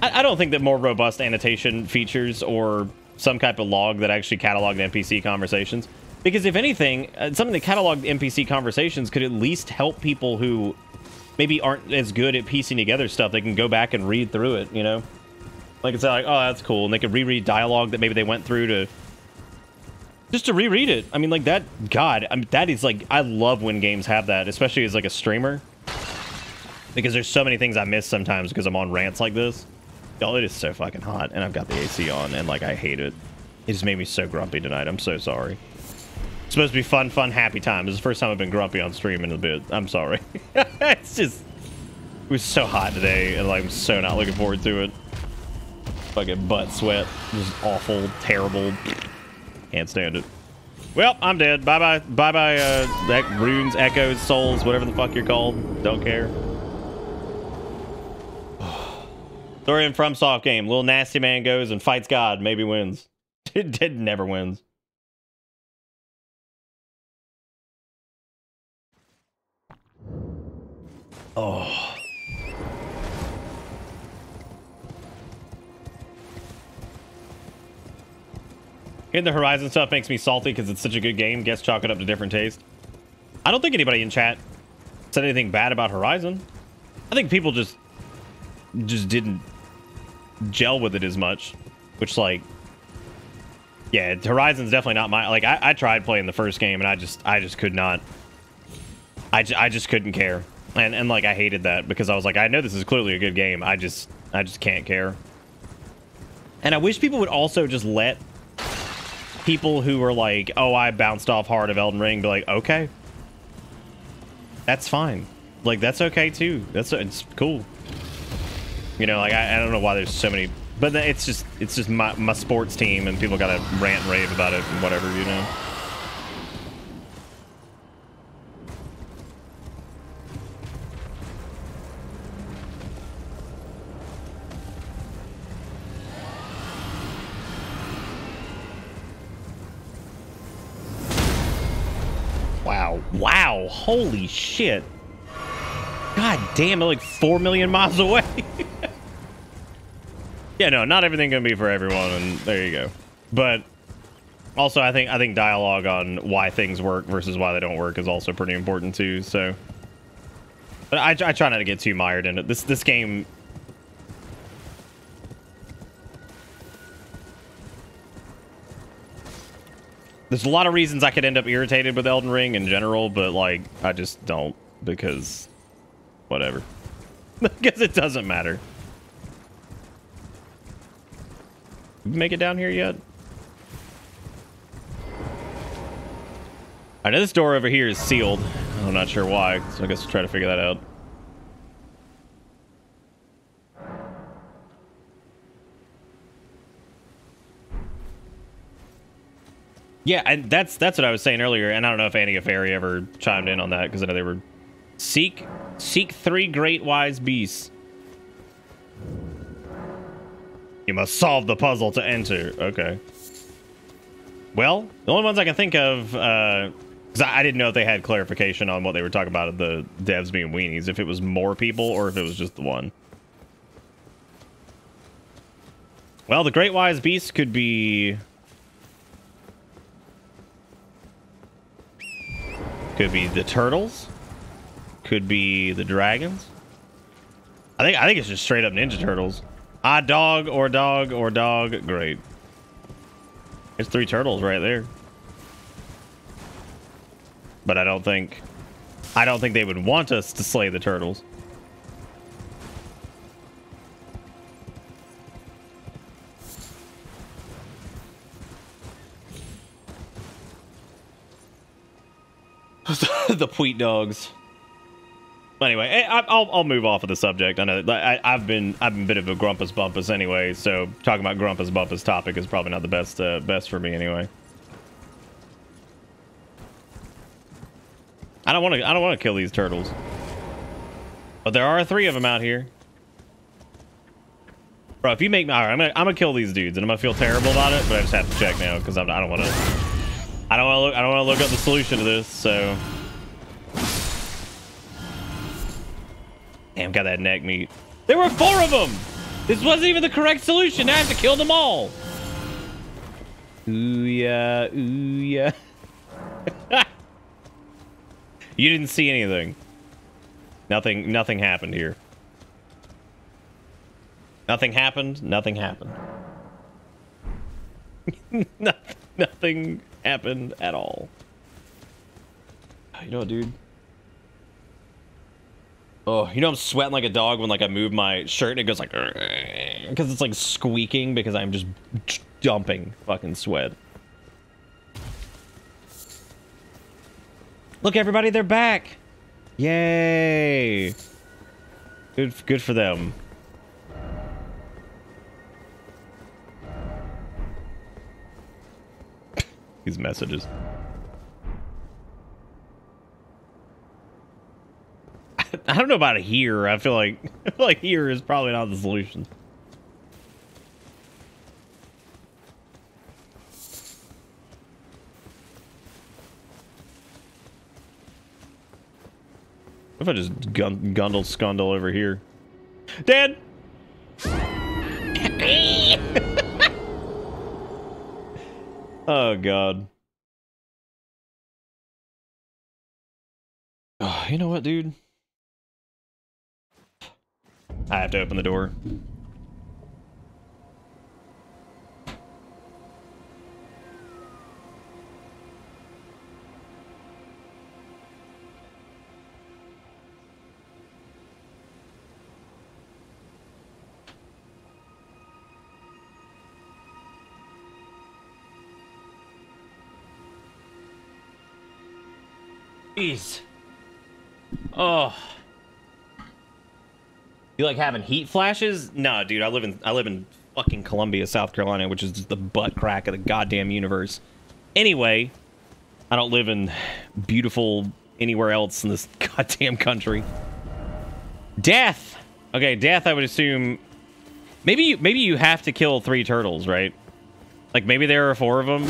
I, I don't think that more robust annotation features or some type of log that actually cataloged NPC conversations, because if anything, uh, something that cataloged NPC conversations could at least help people who maybe aren't as good at piecing together stuff. They can go back and read through it, you know. Like it's like, oh, that's cool, and they could reread dialogue that maybe they went through to just to reread it. I mean, like that. God, I mean, that is like I love when games have that, especially as like a streamer, because there's so many things I miss sometimes because I'm on rants like this. Y'all, it is so fucking hot, and I've got the AC on, and like I hate it. It just made me so grumpy tonight. I'm so sorry. It's supposed to be fun, fun, happy time. This is the first time I've been grumpy on stream in a bit. I'm sorry. it's just it was so hot today, and like I'm so not looking forward to it. Fucking butt sweat, just awful, terrible. Can't stand it. Well, I'm dead. Bye bye. Bye bye, uh, that runes, echoes, souls, whatever the fuck you're called. Don't care. Thorian from soft game. Little nasty man goes and fights God. Maybe wins. It did never wins. Oh. The Horizon stuff makes me salty because it's such a good game. Guess chalk it up to different taste. I don't think anybody in chat said anything bad about Horizon. I think people just just didn't gel with it as much, which like yeah, Horizon's definitely not my like I, I tried playing the first game and I just I just could not I, j- I just couldn't care. And and like I hated that because I was like I know this is clearly a good game. I just I just can't care. And I wish people would also just let people who are like, "Oh, I bounced off hard of Elden Ring," be like, "Okay, that's fine. Like that's okay too. That's it's cool." You know, like I, I don't know why there's so many, but it's just it's just my my sports team, and people gotta rant and rave about it and whatever, you know. Wow. Holy shit. God damn, they're like 4 million miles away. yeah, no, not everything gonna be for everyone, and there you go. But also, I think I think dialogue on why things work versus why they don't work is also pretty important too. So, but I, I try not to get too mired in it. This this game. There's a lot of reasons I could end up irritated with Elden Ring in general, but like I just don't because whatever. because it doesn't matter. Make it down here yet? I know this door over here is sealed. I'm not sure why, so I guess we'll try to figure that out. Yeah, and that's that's what I was saying earlier, and I don't know if Annie Ferry ever chimed in on that because I know they were seek seek three great wise beasts. You must solve the puzzle to enter. Okay. Well, the only ones I can think of, uh, because I, I didn't know if they had clarification on what they were talking about the devs being weenies, if it was more people or if it was just the one. Well, the Great Wise Beast could be... Could be the turtles. Could be the dragons. I think I think it's just straight up Ninja Turtles. Ah, dog or dog or dog. Great. There's three turtles right there. But I don't think I don't think they would want us to slay the turtles. the Pweet dogs. Anyway, eh, I, I'll I'll move off of the subject. I know I, I've been I've been a bit of a grumpus bumpus anyway, so talking about grumpus bumpus topic is probably not the best uh, best for me anyway. I don't want to I don't want to kill these turtles, but there are three of them out here. Bro, if you make me, all right, I'm gonna I'm gonna kill these dudes, and I'm gonna feel terrible about it, but I just have to check now because I don't want to. I don't want to look. I don't want to look up the solution to this. So, damn, got that neck meat. There were four of them. This wasn't even the correct solution. Now I have to kill them all. Ooh yeah, ooh yeah. you didn't see anything. Nothing. Nothing happened here. Nothing happened. Nothing happened. nothing, nothing happened at all. You know what, dude? Oh, you know I'm sweating like a dog when like I move my shirt and it goes like because it's like squeaking because I'm just dumping fucking sweat. Look, everybody, they're back! Yay! Good, good for them. These messages. I don't know about here. I feel like I feel like here is probably not the solution. What if I just gun gundle scundle over here? Dad! oh god. Oh, you know what, dude? I have to open the door. Oh. You like having heat flashes? Nah, dude. I live in I live in fucking Columbia, South Carolina, which is the butt crack of the goddamn universe. Anyway, I don't live in beautiful anywhere else in this goddamn country. Death. Okay, death. I would assume. Maybe you, maybe you have to kill three turtles, right? Like maybe there are four of them,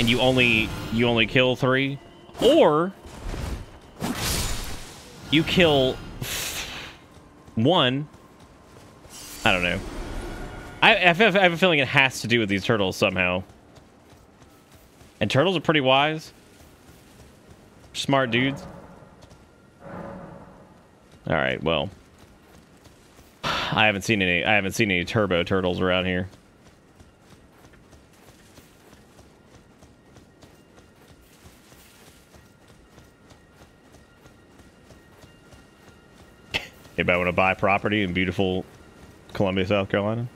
and you only you only kill three, or you kill one. I don't know. I, I, have, have a feeling it has to do with these turtles somehow. And turtles are pretty wise. Smart dudes. All right, well. I haven't seen any I haven't seen any turbo turtles around here. Anybody want to buy property in beautiful Columbia, South Carolina?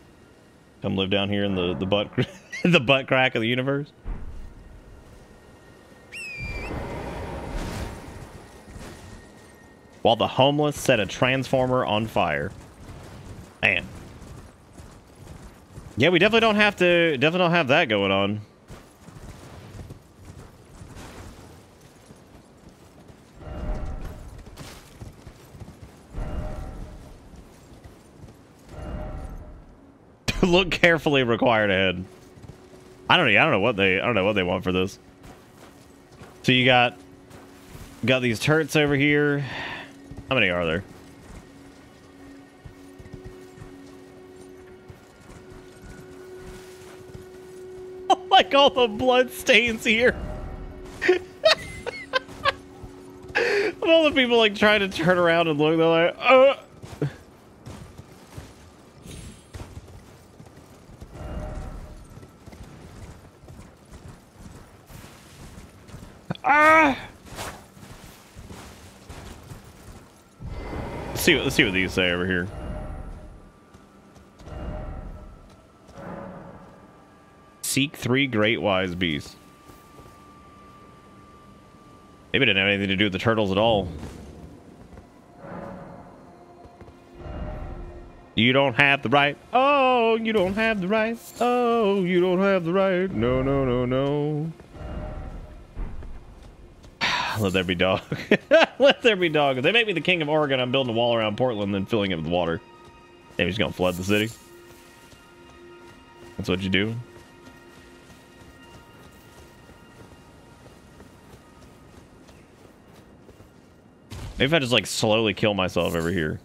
Come live down here in the the butt the butt crack of the universe. While the homeless set a transformer on fire. Man. Yeah, we definitely don't have to definitely don't have that going on. Look carefully required ahead. I don't know. I don't know what they I don't know what they want for this. So you got got these turrets over here. How many are there? like all the blood stains here. all the people like trying to turn around and look, they're like, uh Ah! Let's see let's see what these say over here. Seek three great wise beasts. Maybe it didn't have anything to do with the turtles at all. You don't have the right. Oh, you don't have the right. Oh, you don't have the right. No, no, no, no. Let there be dog. Let there be dog. If they make me the king of Oregon, I'm building a wall around Portland, then filling it with water. Maybe he's gonna flood the city. That's what you do. Maybe if I just like slowly kill myself over here.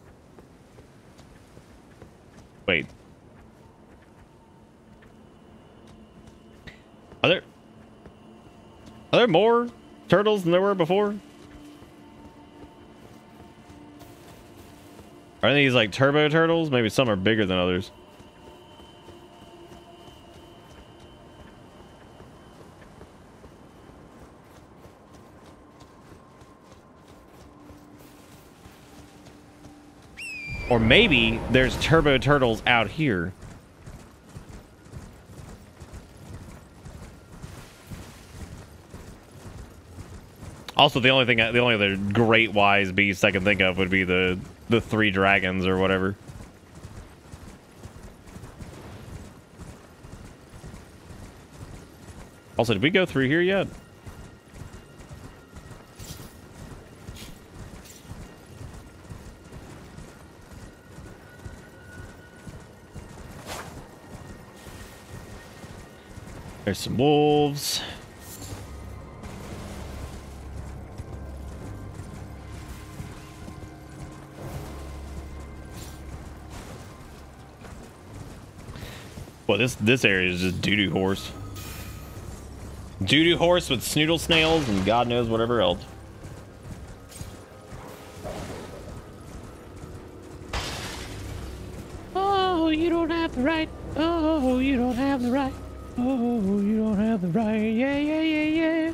Wait. Are there Are there more turtles than there were before? Are these like turbo turtles? Maybe some are bigger than others. Or maybe there's turbo turtles out here. Also, the only thing, the only other great wise beast I can think of would be the the three dragons or whatever. Also, did we go through here yet? There's some wolves. Well, this this area is just doo-doo horse. Doo-doo horse with snoodle snails and God knows whatever else. Oh, you don't have the right. Oh, you don't have the right. Oh, you don't have the right. Yeah, yeah, yeah, yeah.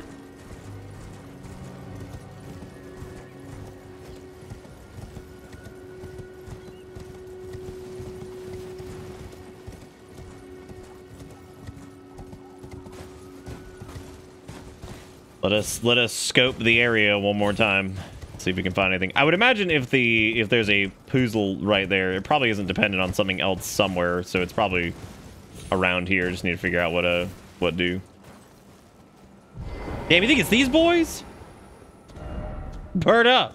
Let us let us scope the area one more time. See if we can find anything. I would imagine if the if there's a Poozle right there, it probably isn't dependent on something else somewhere, so it's probably around here. Just need to figure out what uh what do. Damn, you think it's these boys? Bird up.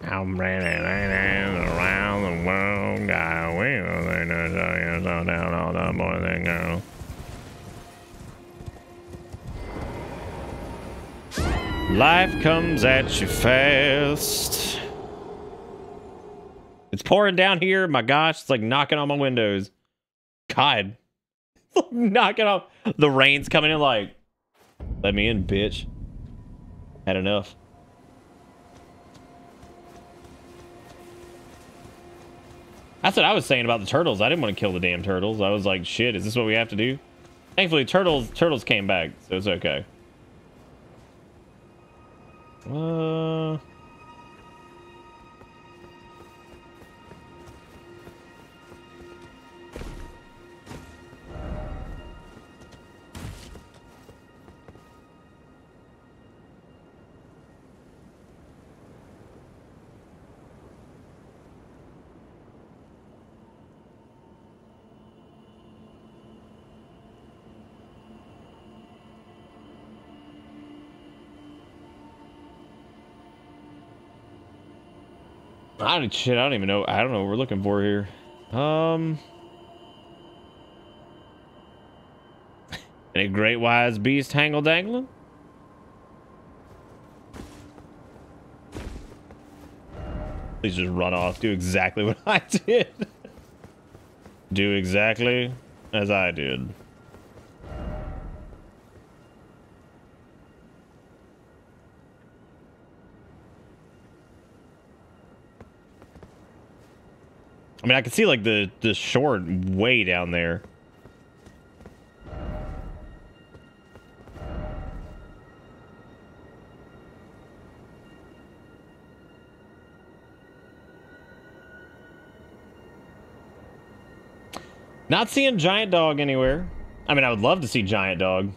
I'm running around the world, with it, so down all the boys and girls. Life comes at you fast. It's pouring down here. My gosh, it's like knocking on my windows. God. knocking off. The rain's coming in like, let me in, bitch. Had enough. That's what I was saying about the turtles. I didn't want to kill the damn turtles. I was like, shit, is this what we have to do? Thankfully, turtles turtles came back, so it's okay. Uh... I don't shit. I don't even know. I don't know what we're looking for here. Um, any great wise beast hangle dangling? Please just run off. Do exactly what I did. Do exactly as I did. I mean, I can see like the the shore way down there. Not seeing giant dog anywhere. I mean, I would love to see Giant Dog.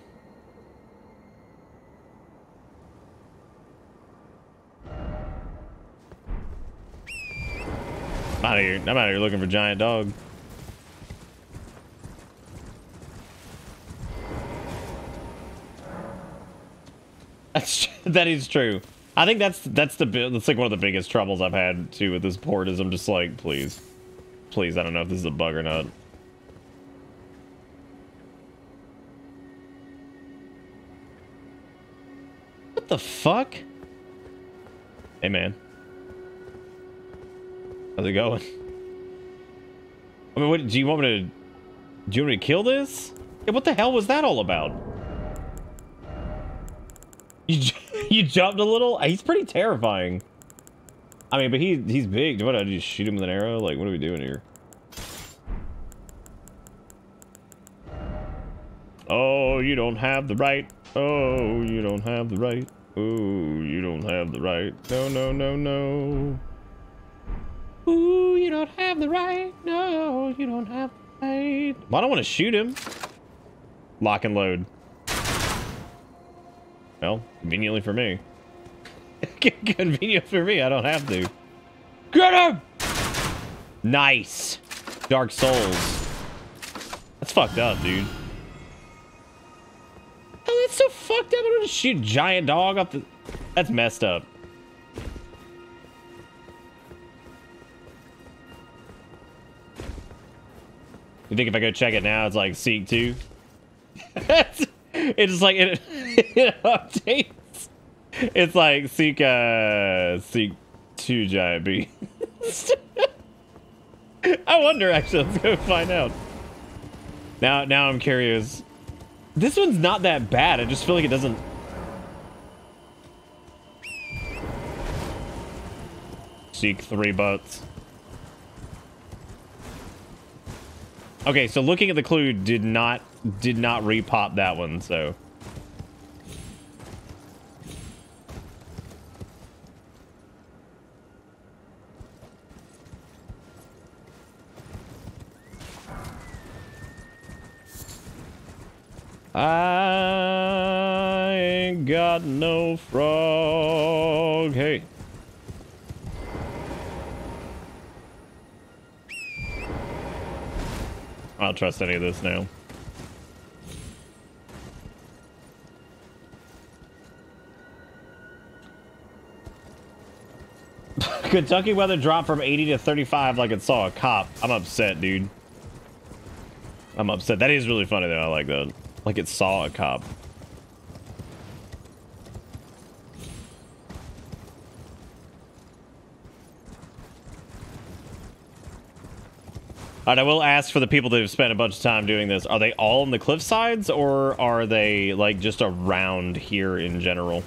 Out of here. I'm out of here looking for Giant Dog. That's that is true. I think that's that's the that's like one of the biggest troubles I've had too with this port is I'm just like, please, please. I don't know if this is a bug or not. What the fuck? Hey man, how's it going? I mean, what do you want me to? Do you want me to kill this? Yeah, what the hell was that all about? You you jumped a little. He's pretty terrifying. I mean, but he he's big. What? I just shoot him with an arrow? Like, what are we doing here? Oh, you don't have the right. Oh, you don't have the right. Oh, you don't have the right. No, no, no, no. Ooh, you don't have the right. No, you don't have the right. Well, I don't want to shoot him. Lock and load. Well, conveniently for me. Convenient for me, I don't have to. Get him! Nice. Dark Souls. That's fucked up, dude. Oh, that's so fucked up. I'm gonna shoot giant dog off the... That's messed up. You think if I go check it now, it's like Seek 2? it's just like it, it updates. It's like Seek uh Seek 2 giant beast. I wonder actually, let's go find out. Now now I'm curious. This one's not that bad. I just feel like it doesn't Seek three butts. Okay, so looking at the clue did not did not repop that one, so. I ain't got no frog. Hey. I don't trust any of this now. Kentucky weather dropped from 80 to 35 like it saw a cop. I'm upset, dude. I'm upset. That is really funny though. I like that. Like it saw a cop. I will ask for the people that have spent a bunch of time doing this. Are they all on the cliff sides or are they like just around here in general?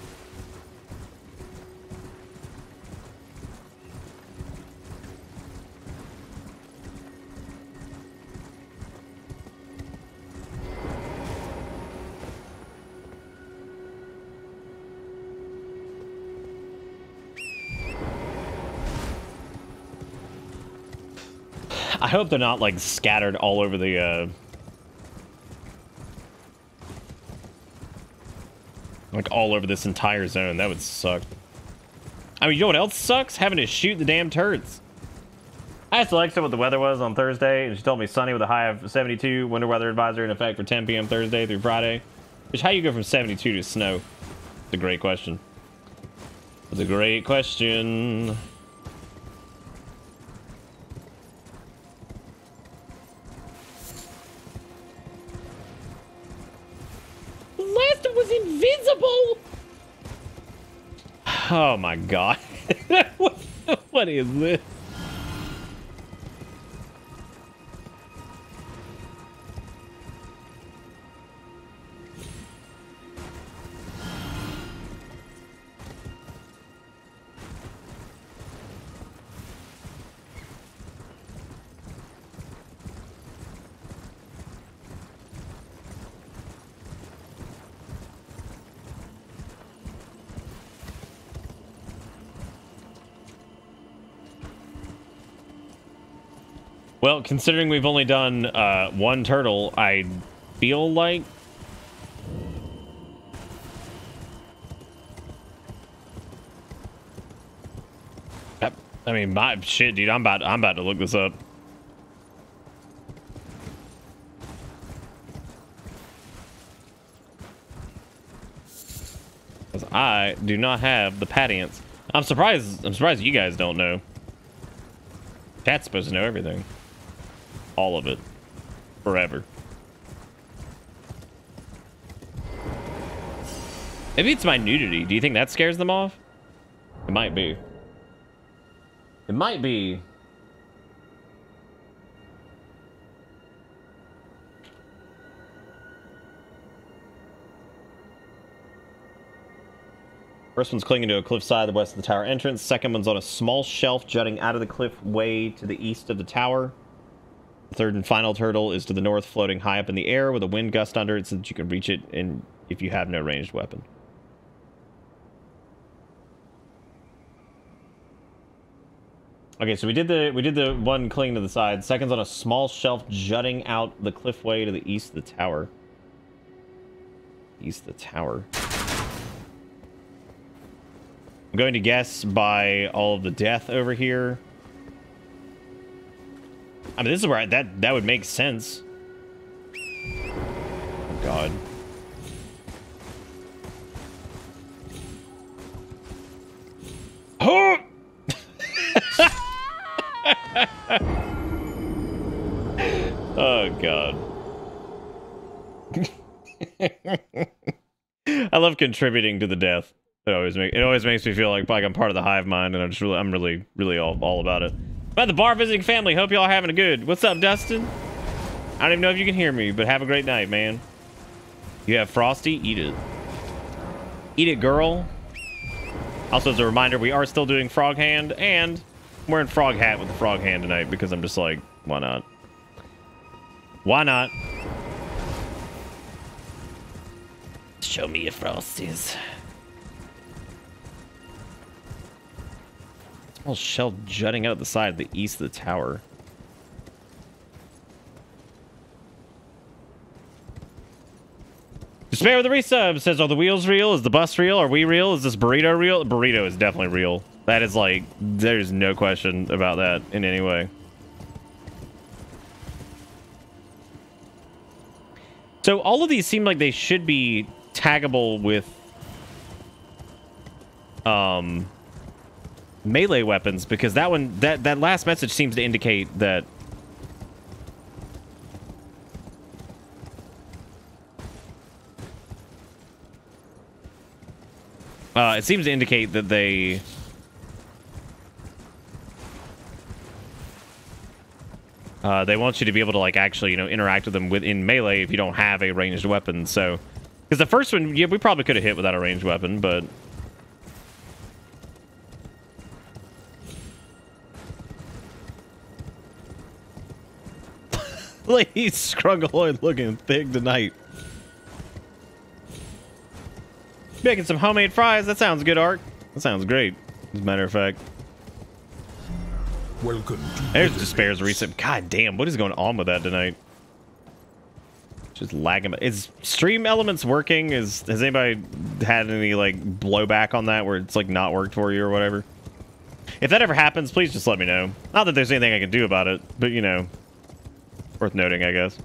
I hope they're not like scattered all over the uh like all over this entire zone. That would suck. I mean, you know what else sucks? Having to shoot the damn turds. I asked Alexa what the weather was on Thursday, and she told me sunny with a high of 72. Winter weather advisory in effect for 10 p.m. Thursday through Friday. Which, how you go from 72 to snow? It's a great question. It's a great question. Was invisible. Oh my god. what, what is this? Well, considering we've only done uh, one turtle, I feel like. I mean, my shit, dude. I'm about I'm about to look this up. 'Cause I do not have the patience. I'm surprised. I'm surprised you guys don't know. Chat's supposed to know everything. All of it. Forever. Maybe it's my nudity. Do you think that scares them off? It might be. It might be. First one's clinging to a cliffside the west of the tower entrance. Second one's on a small shelf jutting out of the cliff way to the east of the tower. Third and final turtle is to the north, floating high up in the air with a wind gust under it so that you can reach it in if you have no ranged weapon. Okay, so we did the we did the one clinging to the side. Second's on a small shelf jutting out the cliff way to the east of the tower. East of the tower. I'm going to guess by all of the death over here. I mean, this is where I, that that would make sense. Oh God. Oh! oh God. I love contributing to the death. It always make it always makes me feel like like I'm part of the hive mind, and I'm just really I'm really really all all about it. About the bar visiting family. Hope y'all having a good. What's up, Dustin? I don't even know if you can hear me, but have a great night, man. You have Frosty, eat it. Eat it, girl. Also, as a reminder, we are still doing Frog Hand, and I'm wearing Frog Hat with the Frog Hand tonight because I'm just like, why not? Why not? Show me your Frosties. Small shell jutting out the side of the east of the tower. Despair with the resub says, are the wheels real? Is the bus real? Are we real? Is this burrito real? Burrito is definitely real. That is like, there's no question about that in any way. So all of these seem like they should be taggable with um melee weapons because that one that that last message seems to indicate that uh it seems to indicate that they uh they want you to be able to like actually you know interact with them within melee if you don't have a ranged weapon so because the first one yeah we probably could have hit without a ranged weapon but Lady Scrugaloid looking thick tonight. Making some homemade fries. That sounds good, Art. That sounds great. As a matter of fact. Welcome to There's Despair's recent. God damn, what is going on with that tonight? Just lagging. Is stream elements working? Is has anybody had any like blowback on that where it's like not worked for you or whatever? If that ever happens, please just let me know. Not that there's anything I can do about it, but you know, worth noting, I guess.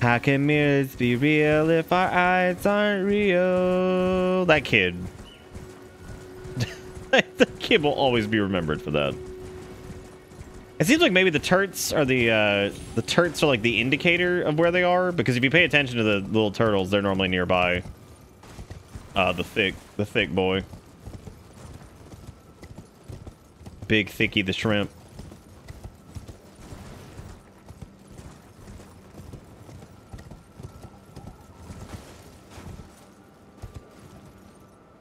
How can mirrors be real if our eyes aren't real? That kid. that kid will always be remembered for that. It seems like maybe the turrets are the uh, the turrets are like the indicator of where they are because if you pay attention to the little turtles, they're normally nearby. Uh, the thick, the thick boy, big thicky the shrimp.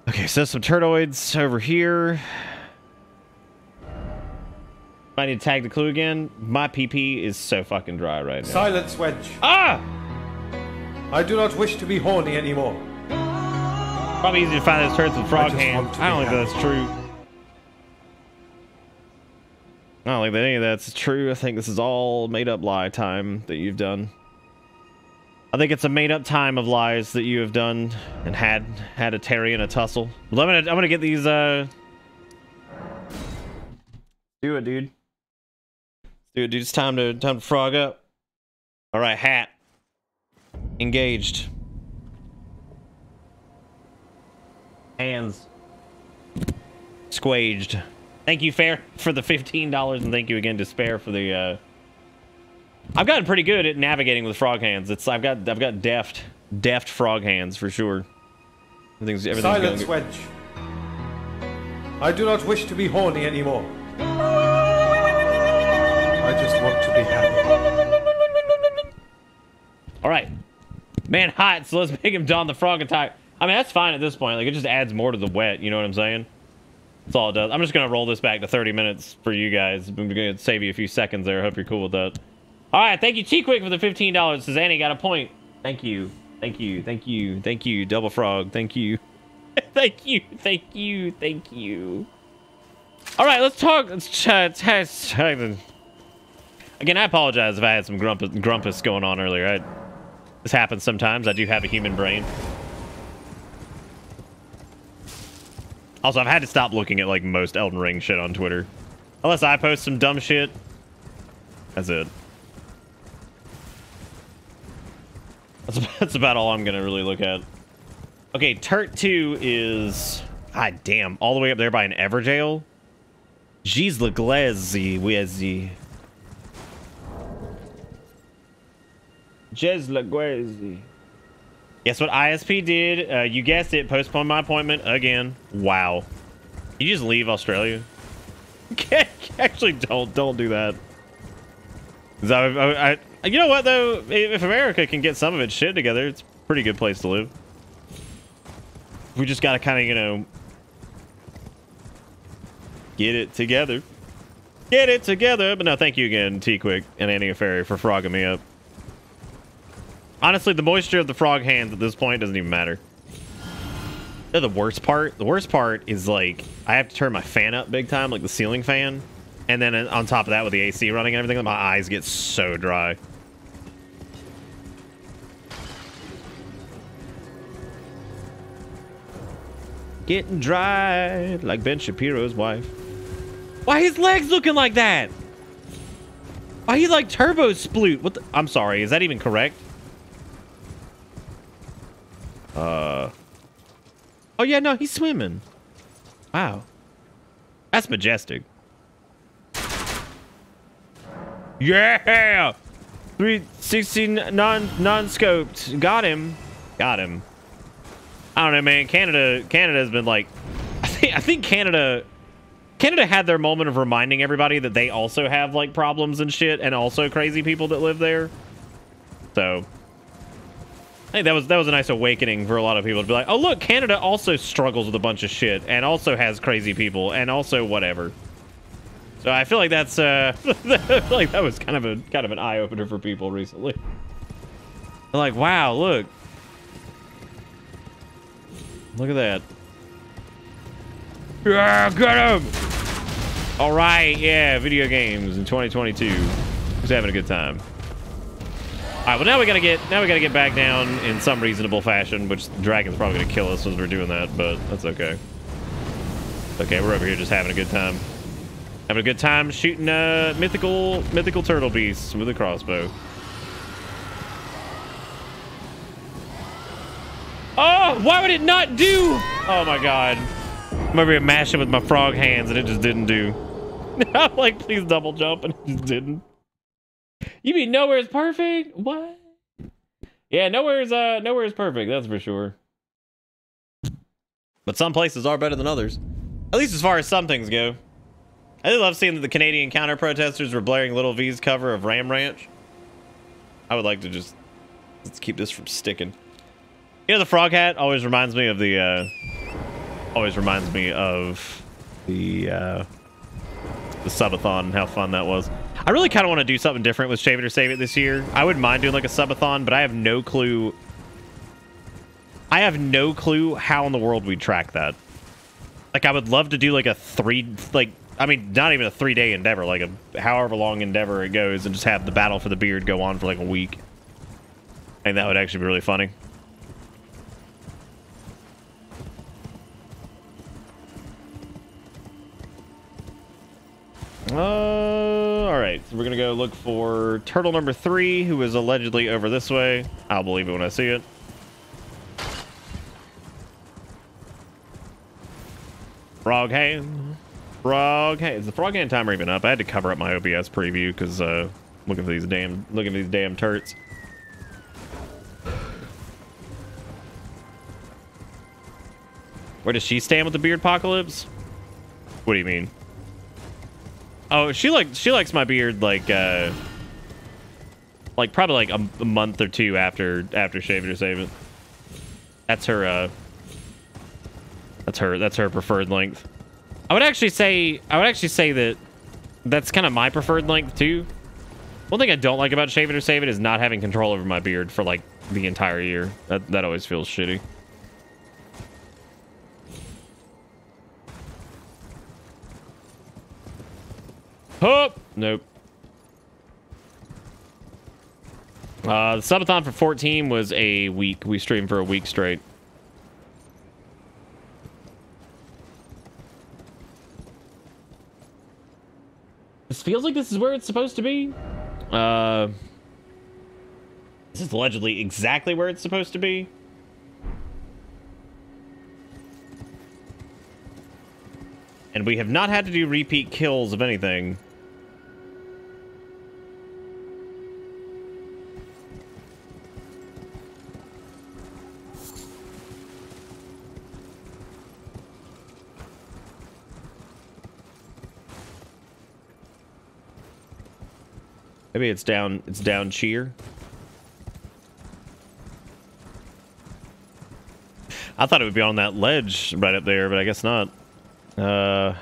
Okay, so some turtoids over here. I need to tag the clue again. My PP is so fucking dry right now. Silence, Wedge. Ah! I do not wish to be horny anymore. Probably easy to find those turrets with frog just hand. I don't think that's true. I don't think that any of that's true. I think this is all made up lie time that you've done. I think it's a made up time of lies that you have done and had had a Terry and a tussle. But I'm gonna I'm gonna get these uh do it, dude. Do it, dude. It's time to time to frog up. All right, hat. Engaged. Hands. Squaged. Thank you, Fair, for the $15, and thank you again to Spare for the, uh... I've gotten pretty good at navigating with frog hands. It's I've got I've got deft deft frog hands for sure. Everything's everything's Silence, going. I do not wish to be horny anymore. I just want to be happy. All right, man, hot. So let's make him don the frog attack. I mean, that's fine at this point. Like it just adds more to the wet. You know what I'm saying? That's all it does. I'm just gonna roll this back to 30 minutes for you guys. I'm gonna save you a few seconds there. I hope you're cool with that. All right, thank you, T Quick, for the $15. Says Annie got a point. Thank you, thank you, thank you, thank you, Double Frog. Thank you, thank you, thank you, thank you. All right, let's talk. Let's chat. Again, I apologize if I had some grumpus, grumpus going on earlier. I, this happens sometimes. I do have a human brain. Also, I've had to stop looking at like most Elden Ring shit on Twitter. Unless I post some dumb shit. That's it. That's, that's about all I'm gonna really look at. Okay, Turt 2 is... God damn, all the way up there by an Evergaol? Jeez Leglezi, Wezzy. Jez Leglezi. Guess what ISP did? Uh, you guessed it, postponed my appointment again. Wow. You just leave Australia? Actually, don't don't do that. I, I, I, you know what though? If America can get some of its shit together, it's a pretty good place to live. We just gotta kind of, you know, get it together. Get it together. But no, thank you again, T Quick and Annie Ferry for frogging me up. Honestly, the moisture of the frog hands at this point doesn't even matter. The worst part. The worst part is like I have to turn my fan up big time, like the ceiling fan, and then on top of that with the AC running and everything, my eyes get so dry. Getting dry like Ben Shapiro's wife. Why his legs looking like that? Why he like turbo sploot? What? The, I'm sorry. Is that even correct? Uh. Oh yeah, no, he's swimming. Wow. That's majestic. Yeah! 360 non non-scoped. Got him. Got him. I don't know, man. Canada Canada has been like I think I think Canada Canada had their moment of reminding everybody that they also have like problems and shit and also crazy people that live there. So I think that was that was a nice awakening for a lot of people to be like, oh look, Canada also struggles with a bunch of shit and also has crazy people and also whatever. So I feel like that's uh like that was kind of a kind of an eye opener for people recently. They're like, wow, look. Look at that. Yeah, get him! All right, yeah, video games in 2022. Who's having a good time? All right, well now we gotta get now we gotta get back down in some reasonable fashion, which the dragon's probably gonna kill us as we're doing that, but that's okay. Okay, we're over here just having a good time. Having a good time shooting uh mythical mythical turtle beasts with a crossbow. Oh, why would it not do? Oh my god. I'm over here mashing with my frog hands and it just didn't do. I'm like, please double jump and it just didn't. You mean nowhere is perfect? What? Yeah, nowhere is uh nowhere is perfect, that's for sure. But some places are better than others. At least as far as some things go. I did love seeing that the Canadian counter protesters were blaring Little V's cover of Ram Ranch. I would like to just let's keep this from sticking. You know, the frog hat always reminds me of the uh always reminds me of the uh the subathon and how fun that was. I really kind of want to do something different with Shave It or Save It this year. I wouldn't mind doing like a subathon, but I have no clue. I have no clue how in the world we track that. Like, I would love to do like a three, like I mean, not even a three day endeavor, like a however long endeavor it goes, and just have the battle for the beard go on for like a week. And that would actually be really funny. Uh, all right. So we're gonna go look for turtle number three, who is allegedly over this way. I'll believe it when I see it. Frog hand. Frog hand. Is the frog hand timer even up? I had to cover up my OBS preview because uh, looking for these damn looking for these damn turrets. Where does she stand with the beard apocalypse? What do you mean? Oh, she like she likes my beard like uh like probably like a, a month or two after after shave it or save it. That's her uh that's her that's her preferred length. I would actually say I would actually say that that's kind of my preferred length too. One thing I don't like about shave it or save it is not having control over my beard for like the entire year. That that always feels shitty. Nope. Uh, the subathon for 14 was a week. We streamed for a week straight. This feels like this is where it's supposed to be. Uh, this is allegedly exactly where it's supposed to be. And we have not had to do repeat kills of anything. Maybe it's down it's down cheer. I thought it would be on that ledge right up there, but I guess not. Uh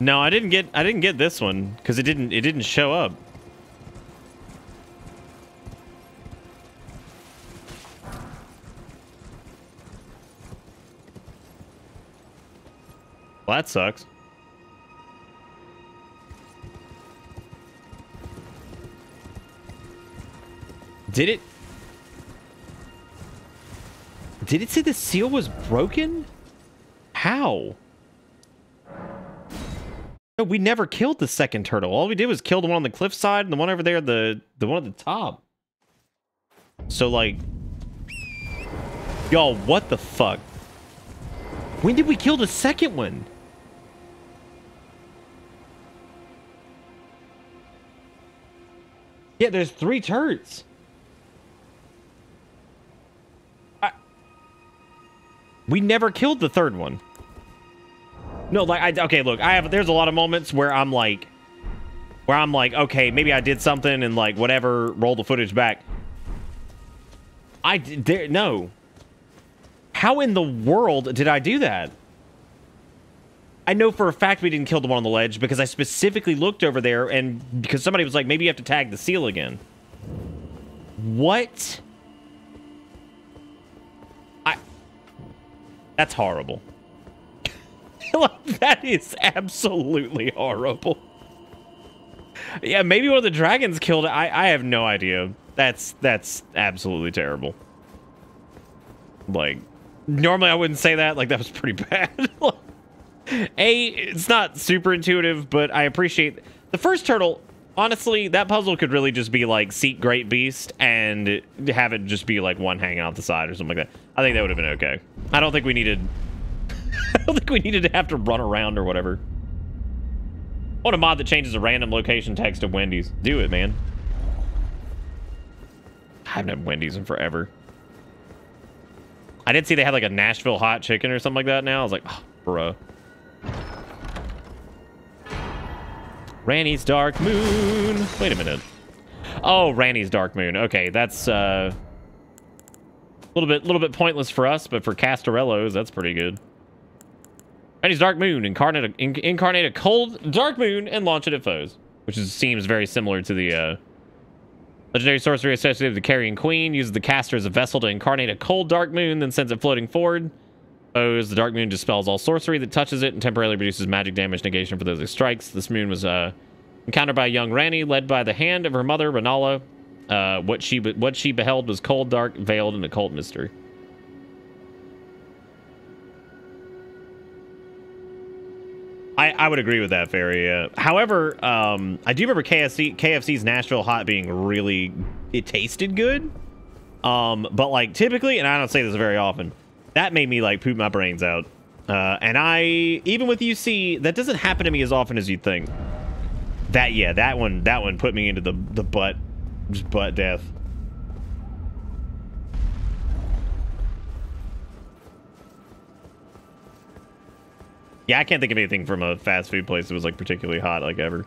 No, I didn't get I didn't get this one cuz it didn't it didn't show up. Well, that sucks. Did it? Did it say the seal was broken? How? No, we never killed the second turtle. All we did was kill the one on the cliffside and the one over there, the the one at the top. So like, y'all, what the fuck? When did we kill the second one? Yeah, there's three turrets. I... We never killed the third one. No, like I okay, look, I have there's a lot of moments where I'm like where I'm like, okay, maybe I did something and like whatever, roll the footage back. I there no. How in the world did I do that? I know for a fact we didn't kill the one on the ledge because I specifically looked over there and because somebody was like, maybe you have to tag the seal again. What? I. That's horrible. that is absolutely horrible. Yeah, maybe one of the dragons killed it. I, I have no idea. That's that's absolutely terrible. Like, normally I wouldn't say that. Like, that was pretty bad. A, it's not super intuitive, but I appreciate the first turtle. Honestly, that puzzle could really just be like seek great beast and have it just be like one hanging out the side or something like that. I think that would have been okay. I don't think we needed. I don't think we needed to have to run around or whatever. I want a mod that changes a random location text to Wendy's. Do it, man. I haven't had Wendy's in forever. I did see they had like a Nashville hot chicken or something like that now. I was like, oh, bruh. Ranni's Dark Moon. Wait a minute. Oh, Ranni's Dark Moon. Okay, that's uh, a little bit, little bit pointless for us, but for Castarellos, that's pretty good. Ranni's Dark Moon. Incarnate incarnate a cold dark moon and launch it at foes. which is, seems very similar to the uh, legendary sorcery associated with the Carian queen. Uses the caster as a vessel to incarnate a cold dark moon, then sends it floating forward. The dark moon dispels all sorcery that touches it and temporarily reduces magic damage negation for those it strikes. This moon was uh, encountered by young Ranni, led by the hand of her mother, Rennala. Uh, what she what she beheld was cold, dark, veiled in occult mystery. I, I would agree with that, Fairy. Uh, however, um, I do remember KFC KFC's Nashville hot being really it tasted good. Um, but like typically, and I don't say this very often, that made me like poop my brains out. Uh, and I even with UC, that doesn't happen to me as often as you'd think. That yeah, that one that one put me into the the butt just butt death. Yeah, I can't think of anything from a fast food place that was like particularly hot like ever.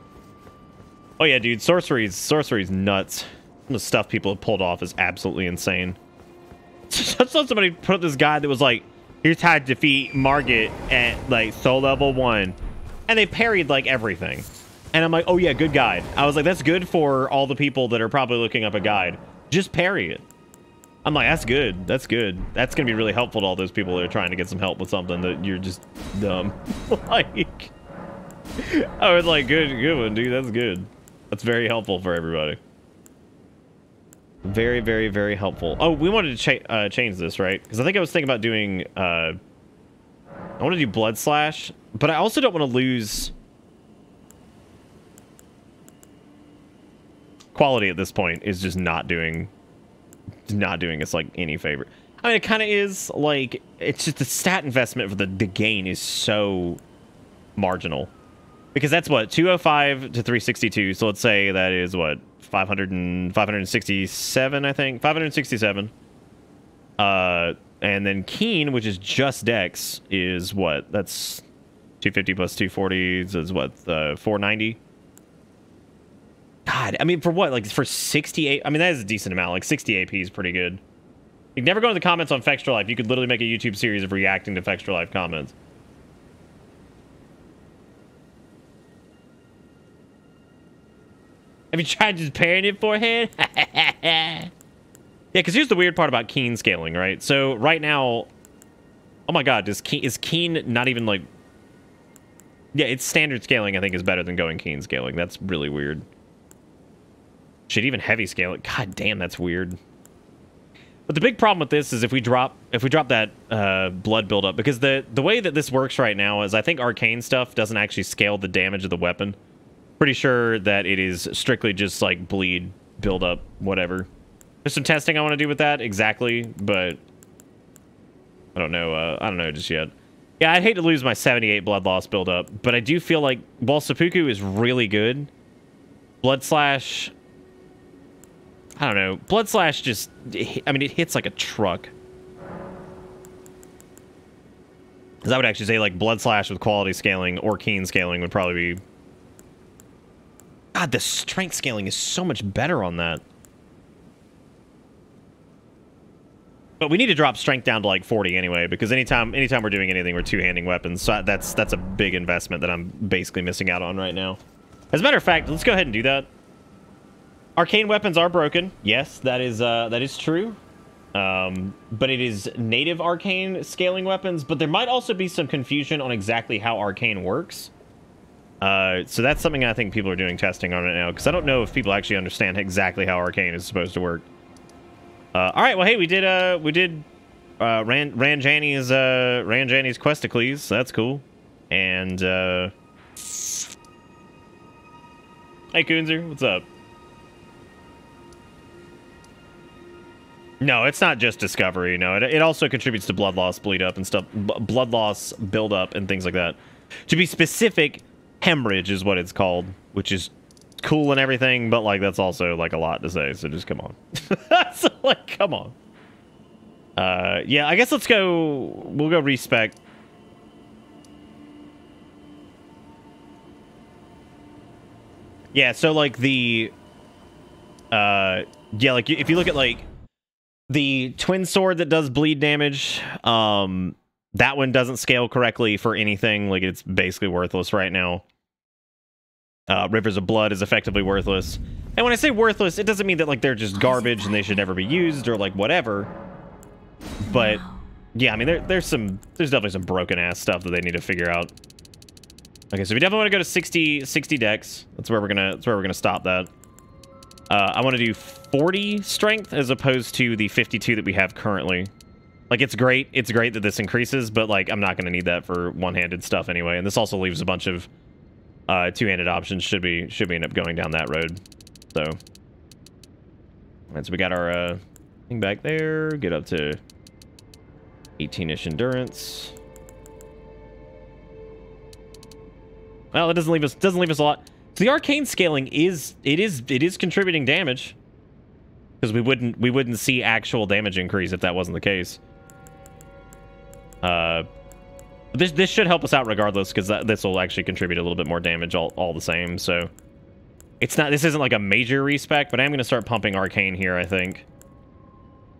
Oh yeah, dude, sorcery's sorcery's nuts. The stuff people have pulled off is absolutely insane. I saw somebody put up this guide that was like, here's how to defeat Margit at like soul level one. And they parried like everything. And I'm like, oh yeah, good guide. I was like, that's good for all the people that are probably looking up a guide. Just parry it. I'm like, that's good. That's good. That's going to be really helpful to all those people that are trying to get some help with something that you're just dumb. like, I was like, good, good one, dude. That's good. That's very helpful for everybody. Very, very, very helpful. Oh, we wanted to cha uh, change this, right? Because I think I was thinking about doing, uh, I want to do Blood Slash, but I also don't want to lose quality at this point is just not doing not doing us like any favor. I mean, it kind of is like it's just the stat investment for the the gain is so marginal because that's what 205 to 362. So let's say that is what 500 and 567, I think 567. Uh, and then Keen, which is just Dex, is what? That's 250 plus 240 is what? Uh, 490. God, I mean, for what? Like, for 68? I mean, that is a decent amount. Like, 60 AP is pretty good. You never go to the comments on Fextralife. You could literally make a YouTube series of reacting to Fextralife comments. Have you tried just pairing it forehead? yeah, because here's the weird part about Keen scaling, right? So, right now... Oh my god, is Keen, is Keen not even, like... Yeah, it's standard scaling, I think, is better than going Keen scaling. That's really weird. Should even heavy scale it. God damn, that's weird. But the big problem with this is if we drop if we drop that uh, blood buildup, because the the way that this works right now is I think arcane stuff doesn't actually scale the damage of the weapon. Pretty sure that it is strictly just like bleed, build up, whatever. There's some testing I want to do with that exactly, but I don't know. Uh, I don't know just yet. Yeah, I'd hate to lose my 78 blood loss build up, but I do feel like while seppuku is really good, blood slash I don't know. Blood Slash just, I mean, it hits like a truck. Because I would actually say like Blood Slash with quality scaling or keen scaling would probably be... God, the strength scaling is so much better on that. But we need to drop strength down to like 40 anyway, because anytime anytime we're doing anything, we're two-handing weapons. So that's that's a big investment that I'm basically missing out on right now. As a matter of fact, let's go ahead and do that. Arcane weapons are broken. Yes, that is uh, that is true. Um, but it is native arcane scaling weapons. But there might also be some confusion on exactly how arcane works. Uh, so that's something I think people are doing testing on right now because I don't know if people actually understand exactly how arcane is supposed to work. Uh, all right, well, hey, we did uh, we did uh, Ran Ranjani's uh, Ranjani's Questacles. So that's cool. And uh, hey, Coonzer, what's up? No, it's not just discovery. No, it, it also contributes to blood loss, bleed up, and stuff. Blood loss, build up, and things like that. To be specific, hemorrhage is what it's called, which is cool and everything, but like that's also like a lot to say. So just come on. so like, come on. Uh, yeah, I guess let's go. We'll go respec. Yeah, so like the, uh, yeah, like if you look at like the twin sword that does bleed damage, um, that one doesn't scale correctly for anything. Like it's basically worthless right now. Uh, Rivers of Blood is effectively worthless. And when I say worthless, it doesn't mean that like they're just garbage and they should never be used or like whatever. But yeah, I mean there, there's some there's definitely some broken ass stuff that they need to figure out. Okay, so we definitely want to go to 60 60 Dex. That's where we're gonna that's where we're gonna stop that. Uh, I want to do 40 strength as opposed to the 52 that we have currently. Like it's great, it's great that this increases, but like I'm not gonna need that for one-handed stuff anyway. And this also leaves a bunch of uh, two-handed options. Should be should we end up going down that road. So, and so we got our uh, thing back there. Get up to 18-ish endurance. Well, it doesn't leave us doesn't leave us a lot. So the arcane scaling is it is it is contributing damage because we wouldn't we wouldn't see actual damage increase if that wasn't the case. Uh, this this should help us out regardless because this will actually contribute a little bit more damage all all the same. So it's not this isn't like a major respec, but I'm gonna start pumping arcane here. I think.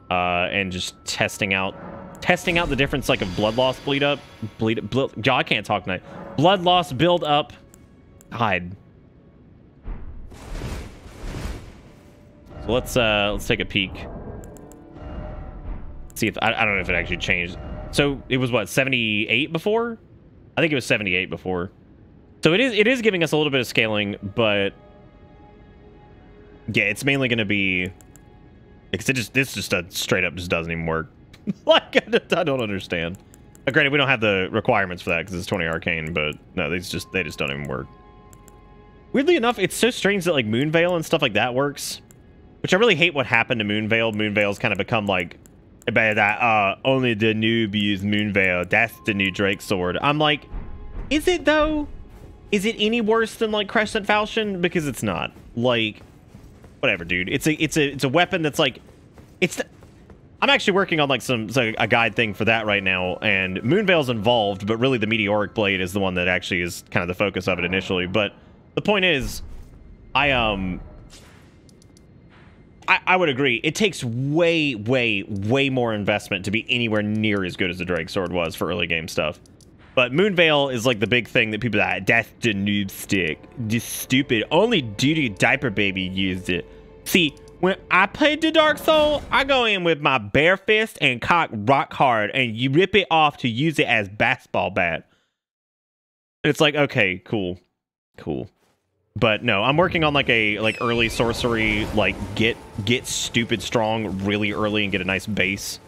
Uh, and just testing out testing out the difference like of blood loss bleed up bleed, bleed I can't talk tonight blood loss build up hide so let's uh let's take a peek see if I, I don't know if it actually changed so it was what 78 before I think it was 78 before so it is it is giving us a little bit of scaling but yeah it's mainly going to be because it just this just a straight up just doesn't even work like I don't understand. Uh, granted, we don't have the requirements for that because it's 20 arcane, but no, these just they just don't even work. Weirdly enough, it's so strange that like Moonveil and stuff like that works, which I really hate. What happened to Moonveil? Moonveil's kind of become like about that. Uh, only the noob use Moonveil. That's the new Drake sword. I'm like, is it though? Is it any worse than like Crescent Falchion? Because it's not. Like, whatever, dude. It's a it's a it's a weapon that's like, it's. The, I'm actually working on like some like a guide thing for that right now, and Moonveil's involved, but really the Meteoric Blade is the one that actually is kind of the focus of it initially. But the point is, I um, I, I would agree. It takes way, way, way more investment to be anywhere near as good as the Drake Sword was for early game stuff. But Moonveil is like the big thing that people that that's the noob stick. Just stupid. Only Duty Diaper Baby used it. See, when I played the Dark Soul, I go in with my bare fist and cock rock hard, and you rip it off to use it as basketball bat. It's like, okay, cool, cool. But no, I'm working on like a like early sorcery, like get get stupid strong really early and get a nice base.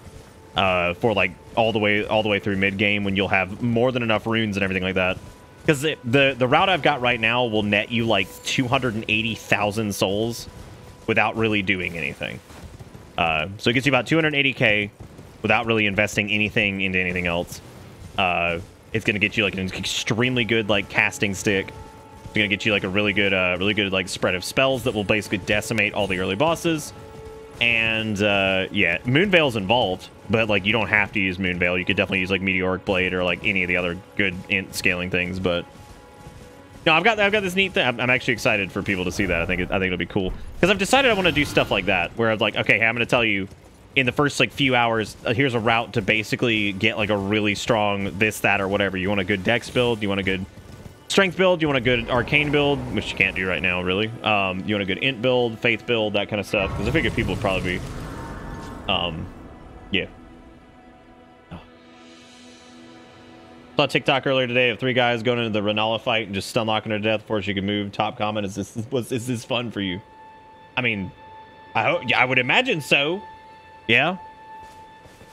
Uh, for like all the way all the way through mid game when you'll have more than enough runes and everything like that. Because the, the the route I've got right now will net you like 280,000 souls without really doing anything. Uh, so it gets you about 280k without really investing anything into anything else. Uh, it's gonna get you like an extremely good like casting stick. It's gonna get you like a really good, uh, really good like spread of spells that will basically decimate all the early bosses. And uh, yeah, Moonveil's involved, but like you don't have to use Moonveil. You could definitely use like Meteoric Blade or like any of the other good scaling things, but no, I've got I've got this neat thing. I'm, I'm actually excited for people to see that. I think it, I think it'll be cool because I've decided I want to do stuff like that where I'm like, okay, hey, I'm to tell you in the first like few hours, uh, here's a route to basically get like a really strong this that or whatever. You want a good dex build, you want a good strength build, you want a good arcane build, which you can't do right now really. Um, you want a good int build, faith build, that kind of stuff. Because I figure people would probably be, um, yeah, Saw TikTok earlier today of three guys going into the Rennala fight and just stun locking her to death before she could move. Top comment is this was is this fun for you? I mean, I hope I would imagine so. Yeah.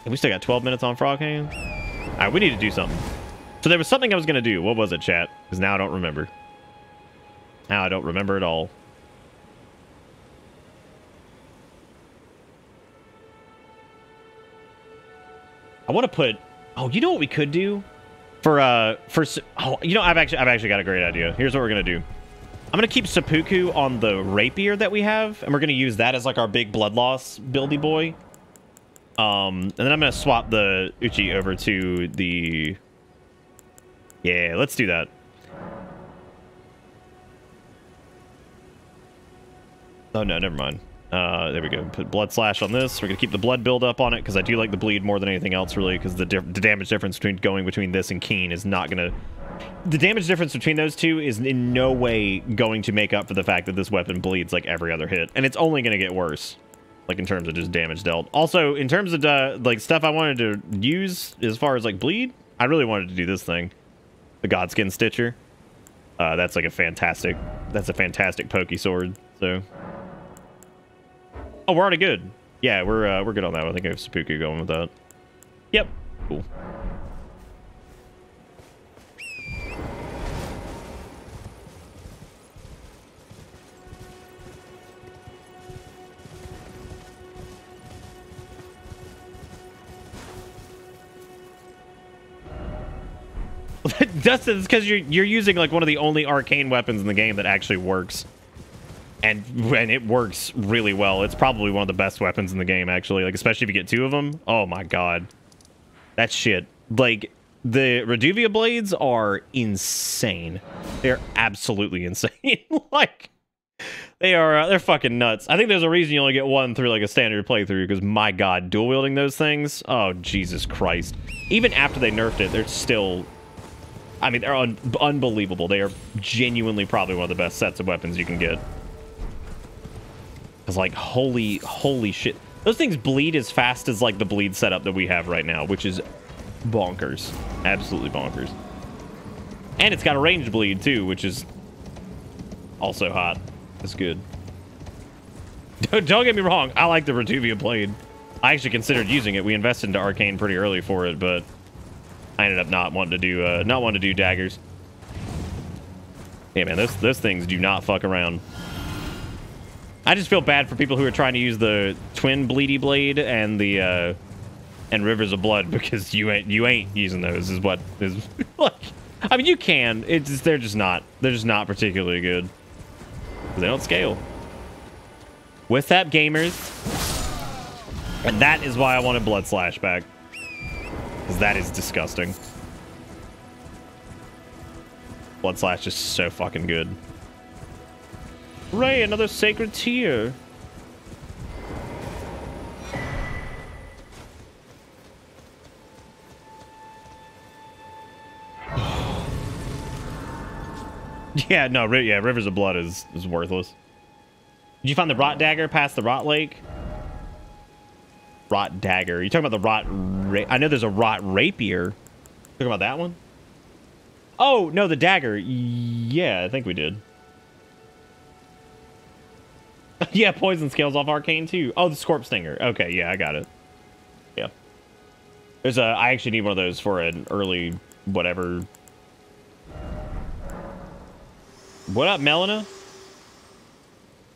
We still got 12 minutes on Frog Hands. All right, we need to do something. So there was something I was gonna do. What was it, chat? Because now I don't remember. Now I don't remember at all. I want to put. Oh, you know what we could do? For, uh, for, oh, you know, I've actually, I've actually got a great idea. Here's what we're going to do. I'm going to keep Seppuku on the rapier that we have, and we're going to use that as, like, our big blood loss buildy boy. Um, and then I'm going to swap the Uchi over to the... Yeah, let's do that. Oh, no, never mind. Uh, there we go. Put blood slash on this. We're gonna keep the blood build up on it because I do like the bleed more than anything else, really. Because the, the damage difference between going between this and keen is not gonna the damage difference between those two is in no way going to make up for the fact that this weapon bleeds like every other hit, and it's only going to get worse, like in terms of just damage dealt. Also, in terms of uh, like stuff I wanted to use as far as like bleed, I really wanted to do this thing, the Godskin Stitcher. Uh, that's like a fantastic, that's a fantastic pokey sword. So, oh, we're already good. Yeah, we're uh, we're good on that. I think I have Seppuku going with that. Yep, cool. Dustin, it's because you're you're using like one of the only arcane weapons in the game that actually works, and when it works really well. It's probably one of the best weapons in the game, actually. Like especially if you get two of them. Oh my god, that shit. Like the Reduvia blades are insane. They're absolutely insane. like they are uh, they're fucking nuts. I think there's a reason you only get one through like a standard playthrough because my god, dual wielding those things. Oh Jesus Christ! Even after they nerfed it, they're still I mean, they're un unbelievable. They are genuinely probably one of the best sets of weapons you can get. It's like, holy, holy shit. Those things bleed as fast as, like, the bleed setup that we have right now, which is bonkers. Absolutely bonkers. And it's got a range bleed, too, which is also hot. That's good. Don't, don't get me wrong. I like the Reduvia blade. I actually considered using it. We invested into Arcane pretty early for it, but I ended up not wanting to do uh, not wanting to do daggers. Yeah, man, those those things do not fuck around. I just feel bad for people who are trying to use the twin bleedy blade and the uh, and rivers of blood because you ain't you ain't using those. Is what is like. I mean, you can. It's they're just not. They're just not particularly good. They don't scale. With that, gamers, and that is why I wanted Blood Slash back. Because that is disgusting. Blood Slash is so fucking good. Ray, another sacred tear. yeah, no, yeah, Rivers of Blood is, is worthless. Did you find the Rot Dagger past the Rot Lake? Rot Dagger. You talking about the Rot... I know there's a Rot Rapier. Talking about that one? Oh, no, the Dagger. Yeah, I think we did. yeah, Poison Scales off Arcane, too. Oh, the Scorp Stinger. Okay, yeah, I got it. Yeah. There's a... I actually need one of those for an early... Whatever... What up, Melina?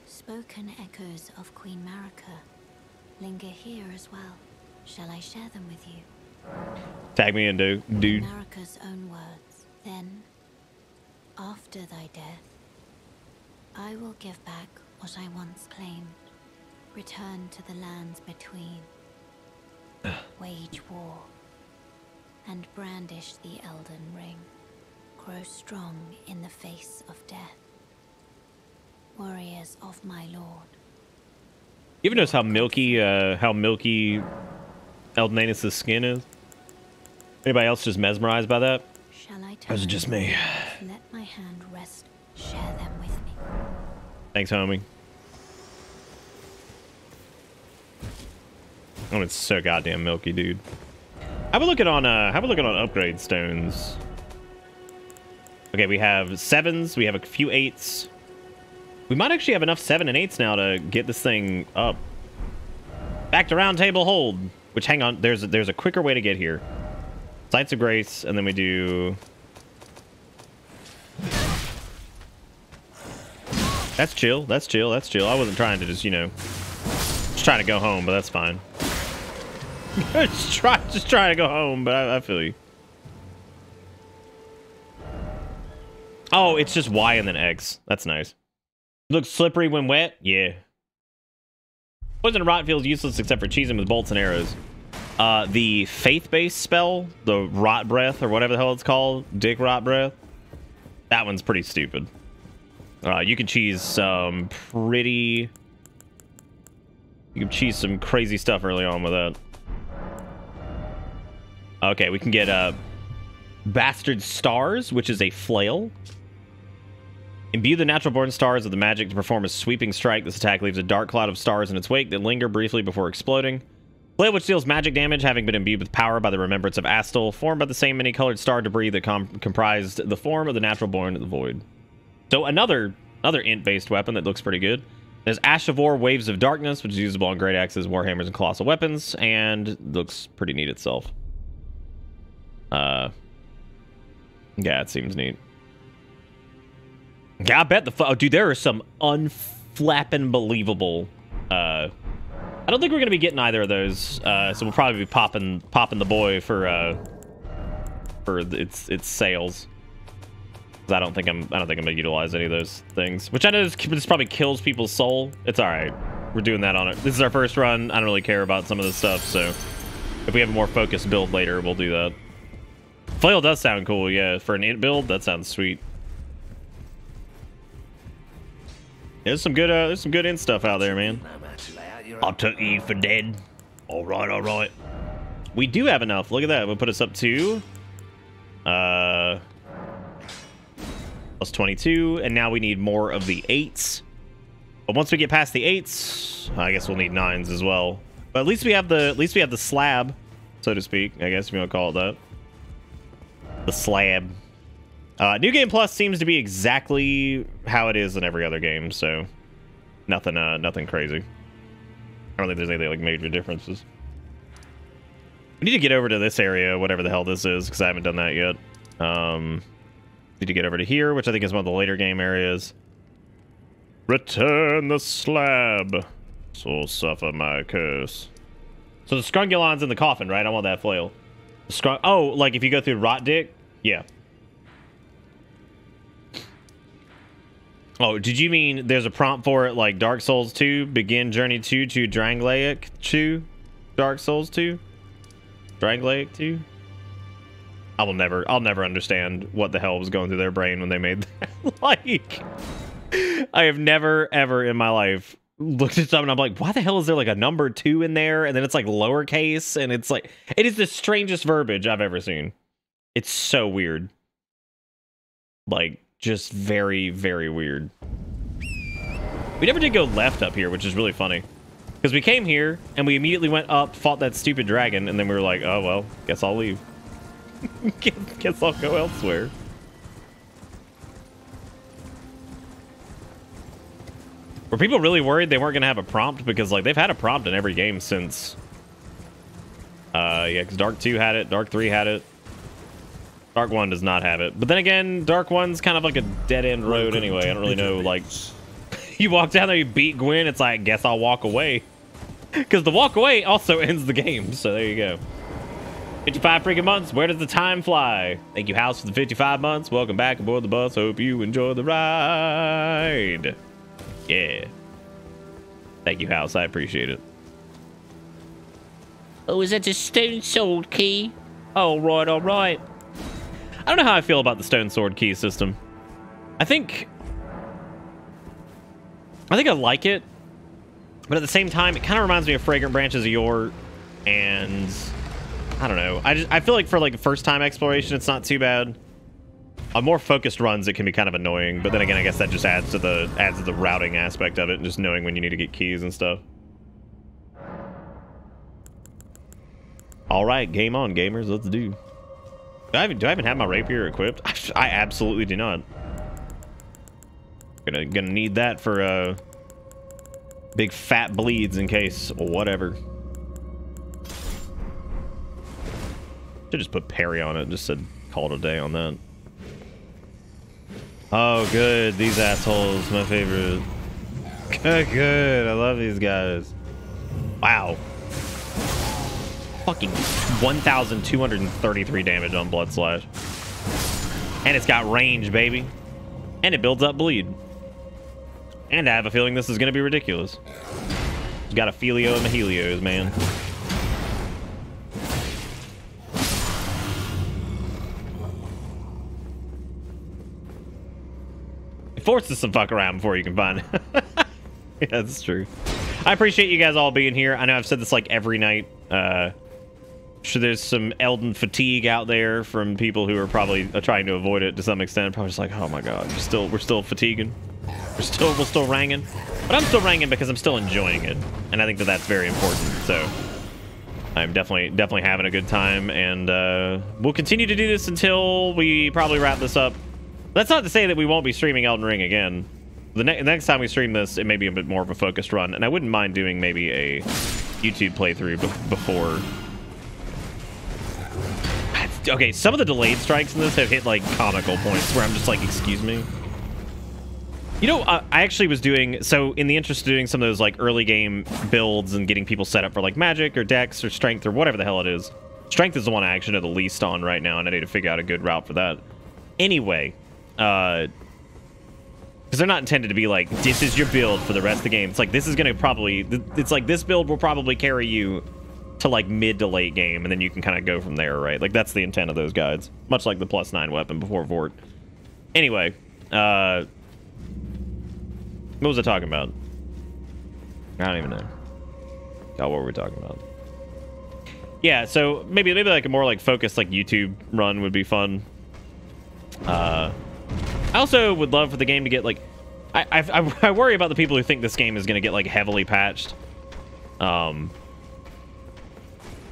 Spoken echoes of Queen Marika linger here as well. Shall I share them with you? Tag me in, dude. dude. Marika's own words. Then, after thy death, I will give back what I once claimed. Return to the lands between. Wage war. And brandish the Elden Ring. Grow strong in the face of death. Warriors of my lord. You ever notice how milky, uh, how milky Eldenanis' skin is? Anybody else just mesmerized by that? Shall I Or is it just me? Let my hand rest. Share them with me. Thanks, homie. Oh, it's so goddamn milky, dude. Have a look at on uh have a look at on upgrade stones. Okay, we have sevens, we have a few eights. We might actually have enough seven and eights now to get this thing up. Back to round table hold. Which hang on, there's a, there's a quicker way to get here. Sights of Grace, and then we do That's chill. That's chill. That's chill. I wasn't trying to just, you know, just trying to go home, but that's fine. just try, just trying to go home, but I, I feel you. Oh, it's just Y and then X. That's nice. Looks slippery when wet. Yeah. Poison rot feels useless except for cheesing with bolts and arrows. Uh, the faith-based spell, the rot breath or whatever the hell it's called, dick rot breath. That one's pretty stupid. Uh, you can cheese some pretty... You can cheese some crazy stuff early on with that. Okay, we can get uh, Bastard Stars, which is a flail. Imbue the natural born stars with the magic to perform a sweeping strike. This attack leaves a dark cloud of stars in its wake that linger briefly before exploding. Flail which deals magic damage, having been imbued with power by the remembrance of Astel, formed by the same many-colored star debris that com- comprised the form of the natural born of the void. So another another int-based weapon that looks pretty good. There's Ash of War Waves of Darkness, which is usable on great axes, warhammers, and colossal weapons, and looks pretty neat itself. Uh, yeah, it seems neat. Yeah, I bet the oh, dude, there are some unflapping believable. Uh, I don't think we're gonna be getting either of those, uh, so we'll probably be popping popping the boy for uh for its its sales. I don't think I'm I don't think I'm gonna utilize any of those things. Which I know this, this probably kills people's soul. It's all right. We're doing that on it. This is our first run. I don't really care about some of this stuff, so if we have a more focused build later, we'll do that. Flail does sound cool, yeah. For an int build, that sounds sweet. There's some good uh there's some good int stuff out there, man. I took you for dead. Alright, alright. We do have enough. Look at that. We'll put us up to uh plus 22, and now we need more of the eights. But once we get past the eights, I guess we'll need nines as well. But at least we have the at least we have the slab, so to speak. I guess if you want to call it that. The slab. Uh, New Game Plus seems to be exactly how it is in every other game, so nothing, uh, nothing crazy. I don't think there's anything like major differences. We need to get over to this area, whatever the hell this is, because I haven't done that yet. Um, need to get over to here, which I think is one of the later game areas. Return the slab, so suffer my curse. So the Scrungulon's in the coffin, right? I want that flail. Scrung- oh, like if you go through Rot Dick? Yeah. Oh, did you mean there's a prompt for it like Dark Souls 2, Begin Journey 2 to Drangleic 2? Dark Souls 2? Drangleic 2? I will never I'll never understand what the hell was going through their brain when they made that. like I have never ever in my life looked at something I'm like, why the hell is there like a number 2 in there and then it's like lowercase and it's like it is the strangest verbiage I've ever seen. It's so weird. Like just very, very weird. We never did go left up here, which is really funny. Because we came here, and we immediately went up, fought that stupid dragon, and then we were like, oh, well, guess I'll leave. guess, I'll go elsewhere. Were people really worried they weren't going to have a prompt? Because, like, they've had a prompt in every game since... Uh, yeah, because Dark 2 had it, Dark 3 had it. Dark 1 does not have it. But then again, Dark 1's kind of like a dead-end road anyway. I don't really know, like... you walk down there, you beat Gwyn, it's like, guess I'll walk away. Because the walk away also ends the game, so there you go. 55 freaking months, where does the time fly? Thank you, House, for the 55 months. Welcome back aboard the bus. Hope you enjoy the ride. Yeah. Thank you, House. I appreciate it. Oh, is that a stone sword key? All right, all right. I don't know how I feel about the stone sword key system. I think... I think I like it. But at the same time, it kind of reminds me of Fragrant Branches of Yore. And... I don't know. I just I feel like for like first time exploration, it's not too bad. On more focused runs, it can be kind of annoying. But then again, I guess that just adds to the adds to the routing aspect of it, and just knowing when you need to get keys and stuff. All right, game on, gamers. Let's do. Do I even, do I even have my rapier equipped? I absolutely do not. Gonna gonna need that for uh big fat bleeds in case whatever. Should just put parry on it. Just said call it a day on that. Oh, good. These assholes, my favorite. Good. I love these guys. Wow. Fucking 1,233 damage on Blood Slash. And it's got range, baby. And it builds up bleed. And I have a feeling this is going to be ridiculous. Got a Filio and Mahelios, man. forces some fuck around before you can find it. yeah, that's true. I appreciate you guys all being here. I know I've said this like every night. Uh, sure there's some Elden fatigue out there from people who are probably uh, trying to avoid it to some extent. Probably just like, oh my god, we're still we're still fatiguing. We're still we're still ranging, but I'm still ranging because I'm still enjoying it, and I think that that's very important. So I'm definitely definitely having a good time, and uh, we'll continue to do this until we probably wrap this up. That's not to say that we won't be streaming Elden Ring again. The ne next time we stream this, it may be a bit more of a focused run, and I wouldn't mind doing maybe a YouTube playthrough be before. Okay, some of the delayed strikes in this have hit like comical points where I'm just like, excuse me. You know, uh, I actually was doing so in the interest of doing some of those like early game builds and getting people set up for like magic or dex or strength or whatever the hell it is. Strength is the one I actually know the least on right now, and I need to figure out a good route for that. Anyway, uh, because they're not intended to be like this is your build for the rest of the game. It's like this is gonna probably it's like this build will probably carry you to like mid to late game, and then you can kind of go from there, right? Like that's the intent of those guides, much like the plus nine weapon before Vort. Anyway, uh, what was I talking about? I don't even know. God, what were we talking about? Yeah, so maybe maybe like a more like focused like YouTube run would be fun. Uh, I also would love for the game to get like, I I, I worry about the people who think this game is gonna get like heavily patched. Um,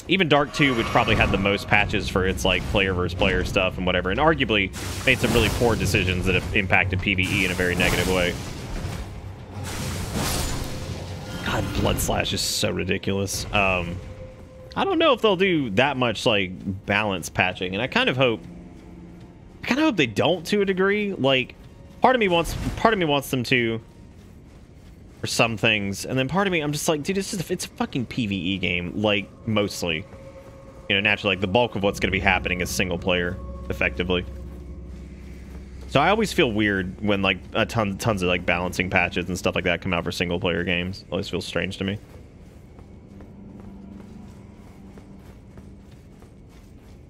even Dark 2, which probably had the most patches for its like player versus player stuff and whatever, and arguably made some really poor decisions that have impacted PvE in a very negative way. God, Blood Slash is so ridiculous. Um, I don't know if they'll do that much like balance patching, and I kind of hope, I kind of hope they don't to a degree. Like, part of me wants, part of me wants them to for some things, and then part of me, I'm just like, dude, it's just, it's a fucking PVE game, like mostly. You know, naturally, like the bulk of what's going to be happening is single player, effectively. So I always feel weird when like a ton tons of like balancing patches and stuff like that come out for single player games. Always feels strange to me.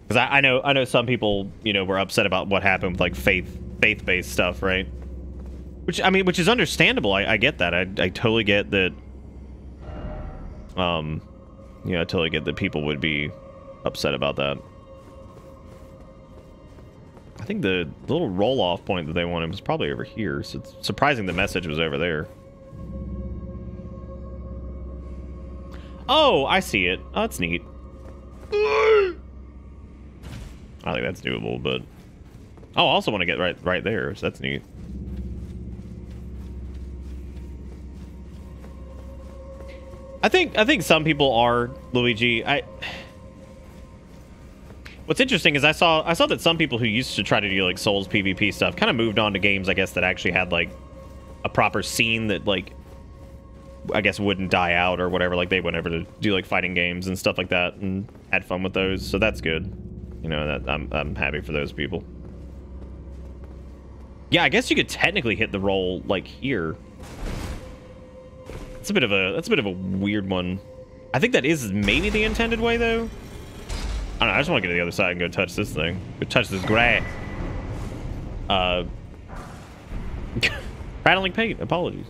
Because I, I know I know some people you know were upset about what happened with like faith faith based stuff, right? Which I mean, which is understandable. I, I get that. I I totally get that. Um, you know, I totally get that people would be upset about that. I think the little roll-off point that they wanted was probably over here, so it's surprising the message was over there. Oh, I see it. Oh, that's neat. I think that's doable, but... Oh, I also want to get right right there, so that's neat. I think I think some people are Luigi. I What's interesting is I saw I saw that some people who used to try to do like Souls PvP stuff kind of moved on to games I guess that actually had like a proper scene that like I guess wouldn't die out or whatever. Like they went over to do like fighting games and stuff like that and had fun with those. So that's good. You know, that I'm I'm happy for those people. Yeah, I guess you could technically hit the roll like here. It's a bit of a that's a bit of a weird one. I think that is maybe the intended way though. I don't know, I just want to get to the other side and go touch this thing. Go touch this grass. Uh, rattling paint. Apologies.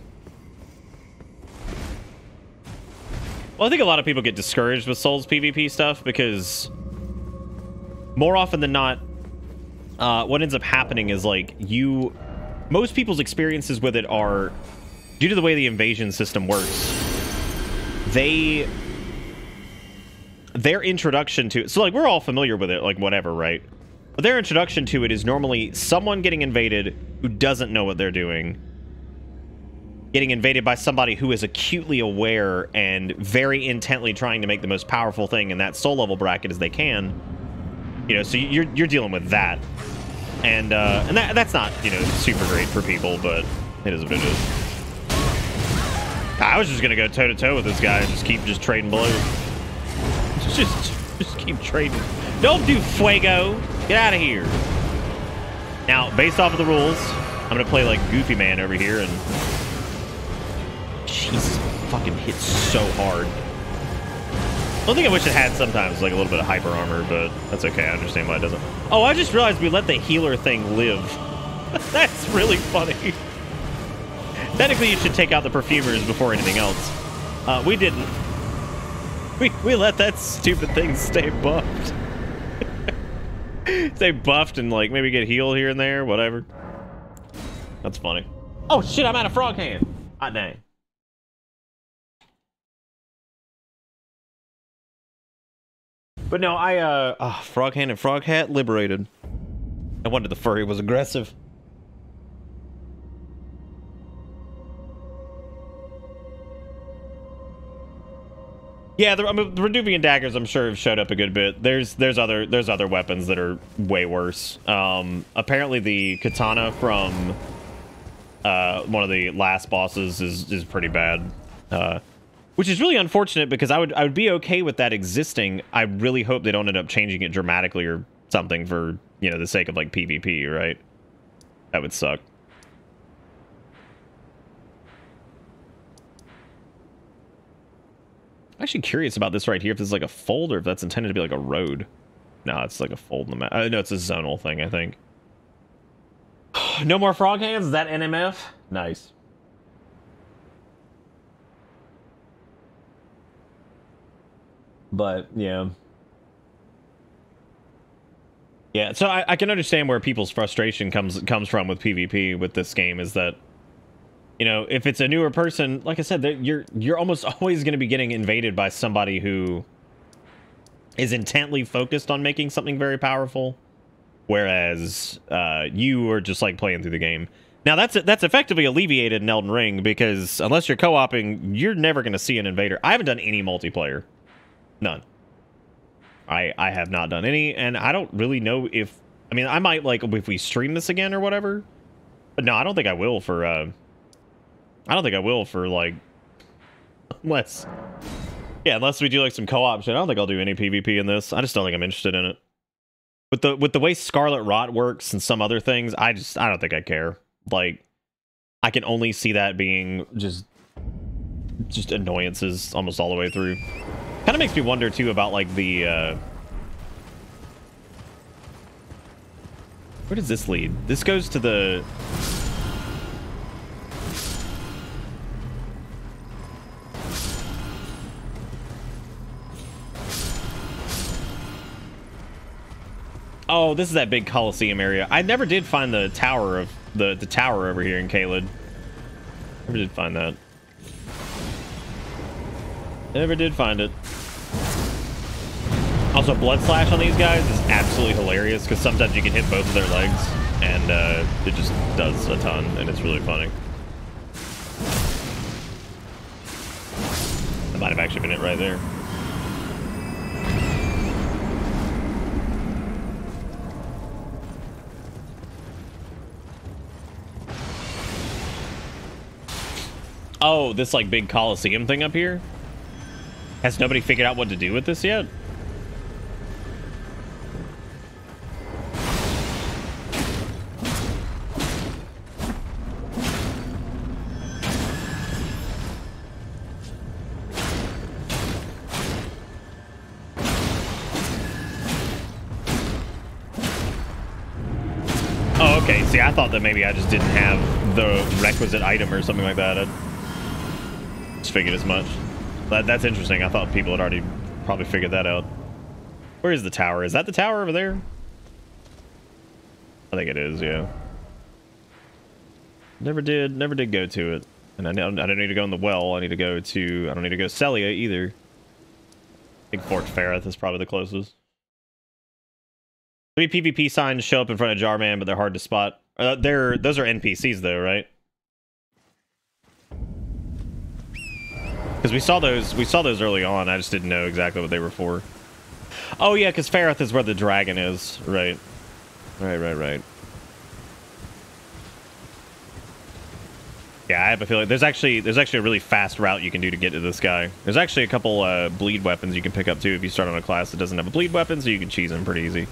Well, I think a lot of people get discouraged with Souls PvP stuff because more often than not, uh, what ends up happening is like you, most people's experiences with it are due to the way the invasion system works. They their introduction to it, so like we're all familiar with it like whatever right? But their introduction to it is normally someone getting invaded who doesn't know what they're doing getting invaded by somebody who is acutely aware and very intently trying to make the most powerful thing in that soul level bracket as they can. You know so you're you're dealing with that. And uh and that that's not you know super great for people but it is what it is I was just gonna go toe to toe with this guy and just keep just trading blows just, just keep trading. Don't do Fuego. Get out of here. Now, based off of the rules, I'm to play like Goofy Man over here and... Jesus, fucking hits so hard. One thing I wish it had sometimes, like a little bit of hyper armor, but that's okay. I understand why it doesn't. Oh, I just realized we let the healer thing live. that's really funny. Technically, you should take out the perfumers before anything else. Uh, we didn't. we, we let that stupid thing stay buffed. stay buffed and like maybe get healed here and there, whatever. That's funny. Oh shit, I'm out of frog hand. Hot dang. But no, I uh oh, frog hand and frog hat liberated. I wonder the furry was aggressive. Yeah, the, I mean, the Reduvian daggers, I'm sure, have showed up a good bit. There's there's other there's other weapons that are way worse. Um, apparently, the katana from uh, one of the last bosses is is pretty bad, uh, which is really unfortunate because I would I would be okay with that existing. I really hope they don't end up changing it dramatically or something for you know the sake of like PvP, right? That would suck. Actually curious about this right here. If this is like a fold or if that's intended to be like a road. No, it's like a fold in the map. Uh, no, it's a zonal thing, I think. no more frog hands? Is that NMF? Nice. But, yeah. Yeah, so I, I can understand where people's frustration comes comes from with PvP with this game is that you know, if it's a newer person, like I said, you're you're almost always going to be getting invaded by somebody who is intently focused on making something very powerful, whereas uh, you are just like playing through the game. Now that's that's effectively alleviated in Elden Ring because unless you're co-oping, you're never going to see an invader. I haven't done any multiplayer, none. I I have not done any, and I don't really know if I mean I might like if we stream this again or whatever, but no, I don't think I will for. Uh, I don't think I will for like unless yeah, unless we do like some co-op shit. I don't think I'll do any PvP in this. I just don't think I'm interested in it. With the with the way Scarlet Rot works and some other things, I just I don't think I care. Like I can only see that being just just annoyances almost all the way through. Kind of makes me wonder too about like the uh Where does this lead? This goes to the Oh, this is that big Coliseum area. I never did find the tower of the the tower over here in Caelid. Never did find that. Never did find it. Also, Blood Slash on these guys is absolutely hilarious because sometimes you can hit both of their legs and uh, it just does a ton and it's really funny. That might have actually been it right there. Oh, this like big Coliseum thing up here? Has nobody figured out what to do with this yet? Oh, okay. See, I thought that maybe I just didn't have the requisite item or something like that. I'd figured as much. That, that's interesting. I thought people had already probably figured that out. Where is the tower? Is that the tower over there? I think it is, yeah. Never did, never did go to it. And I don't, I don't need to go in the well. I need to go to, I don't need to go to Sellia either. I think Fort Faroth is probably the closest. Three PvP signs show up in front of Jarman, but they're hard to spot. Uh, they're, those are NPCs though, right? Because we saw those, we saw those early on. I just didn't know exactly what they were for. Oh yeah, because Faroth is where the dragon is. Right. Right, right, right. Yeah, I have a feeling there's actually there's actually a really fast route you can do to get to this guy. There's actually a couple uh, bleed weapons you can pick up too if you start on a class that doesn't have a bleed weapon, so you can cheese him pretty easy.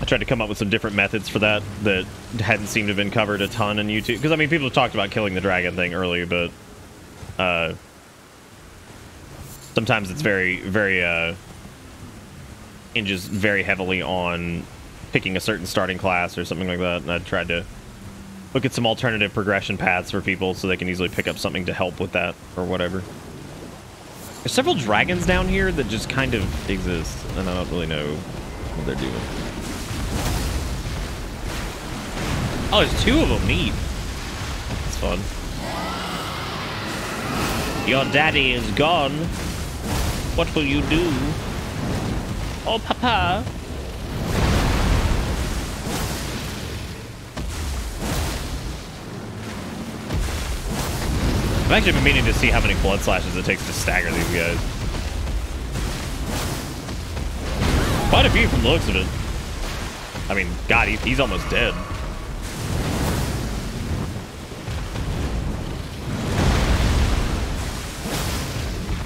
I tried to come up with some different methods for that that hadn't seemed to have been covered a ton on YouTube. Because, I mean, people have talked about killing the dragon thing earlier, but uh, sometimes it's very, very, uh, hinges very heavily on picking a certain starting class or something like that. And I tried to look at some alternative progression paths for people so they can easily pick up something to help with that or whatever. There's several dragons down here that just kind of exist, and I don't really know what they're doing. Oh, there's two of them. Neat. That's fun. Your daddy is gone. What will you do? Oh, papa. I've actually been meaning to see how many blood slashes it takes to stagger these guys. Quite a few from the looks of it. I mean, God, he, he's almost dead.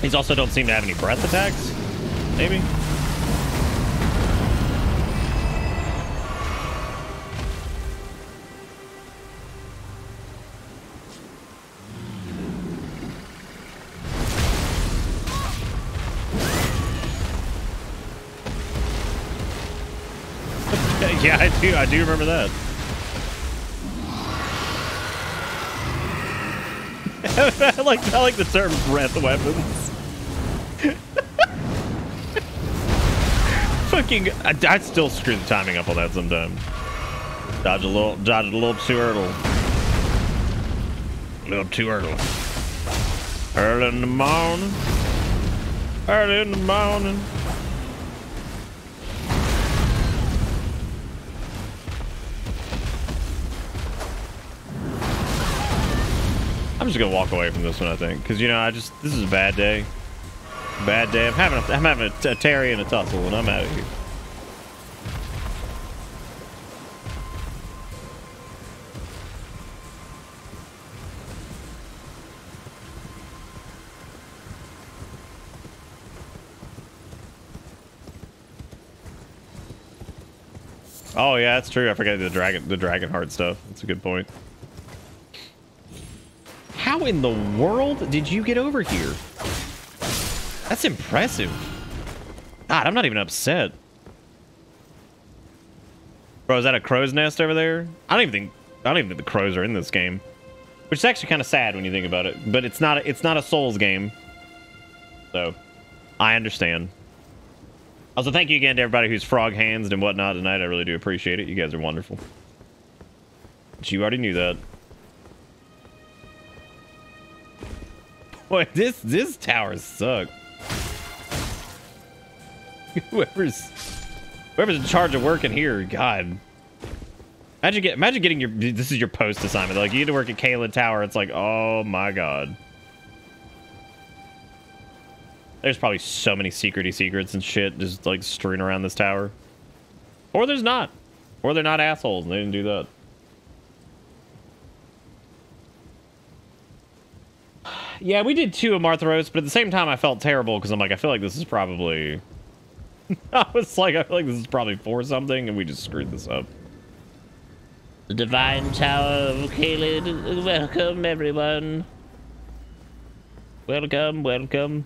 These also don't seem to have any breath attacks. Maybe. yeah, I do. I do remember that. I like I like the term breath weapons. Fucking, I, I still screw the timing up on that sometimes. Dodge a little, dodge a little too early. A little too early. Early in the morning. Early in the morning. I'm just gonna walk away from this one, I think, because you know, I just this is a bad day. Bad day. I'm having a, I'm having a, a Terry and a tussle, and I'm out of here. Oh yeah, that's true. I forgot the dragon, the dragon heart stuff. That's a good point. How in the world did you get over here? That's impressive. God, I'm not even upset. Bro, is that a crow's nest over there? I don't even think I don't even think the crows are in this game. Which is actually kind of sad when you think about it. But it's not it's not a Souls game. So I understand. Also, thank you again to everybody who's frog hands and whatnot tonight. I really do appreciate it. You guys are wonderful. But you already knew that. Boy, this this tower sucks. whoever's whoever's in charge of working here, God. Imagine get imagine getting your this is your post assignment. Like you need to work at Caelid Tower. It's like, oh my god. There's probably so many secrety secrets and shit just like strewn around this tower. Or there's not. Or they're not assholes and they didn't do that. Yeah, we did two of Martharos, but at the same time I felt terrible because I'm like, I feel like this is probably I was like, I feel like this is probably for something, and we just screwed this up. The Divine Tower of Caelid. Welcome, everyone. Welcome, welcome.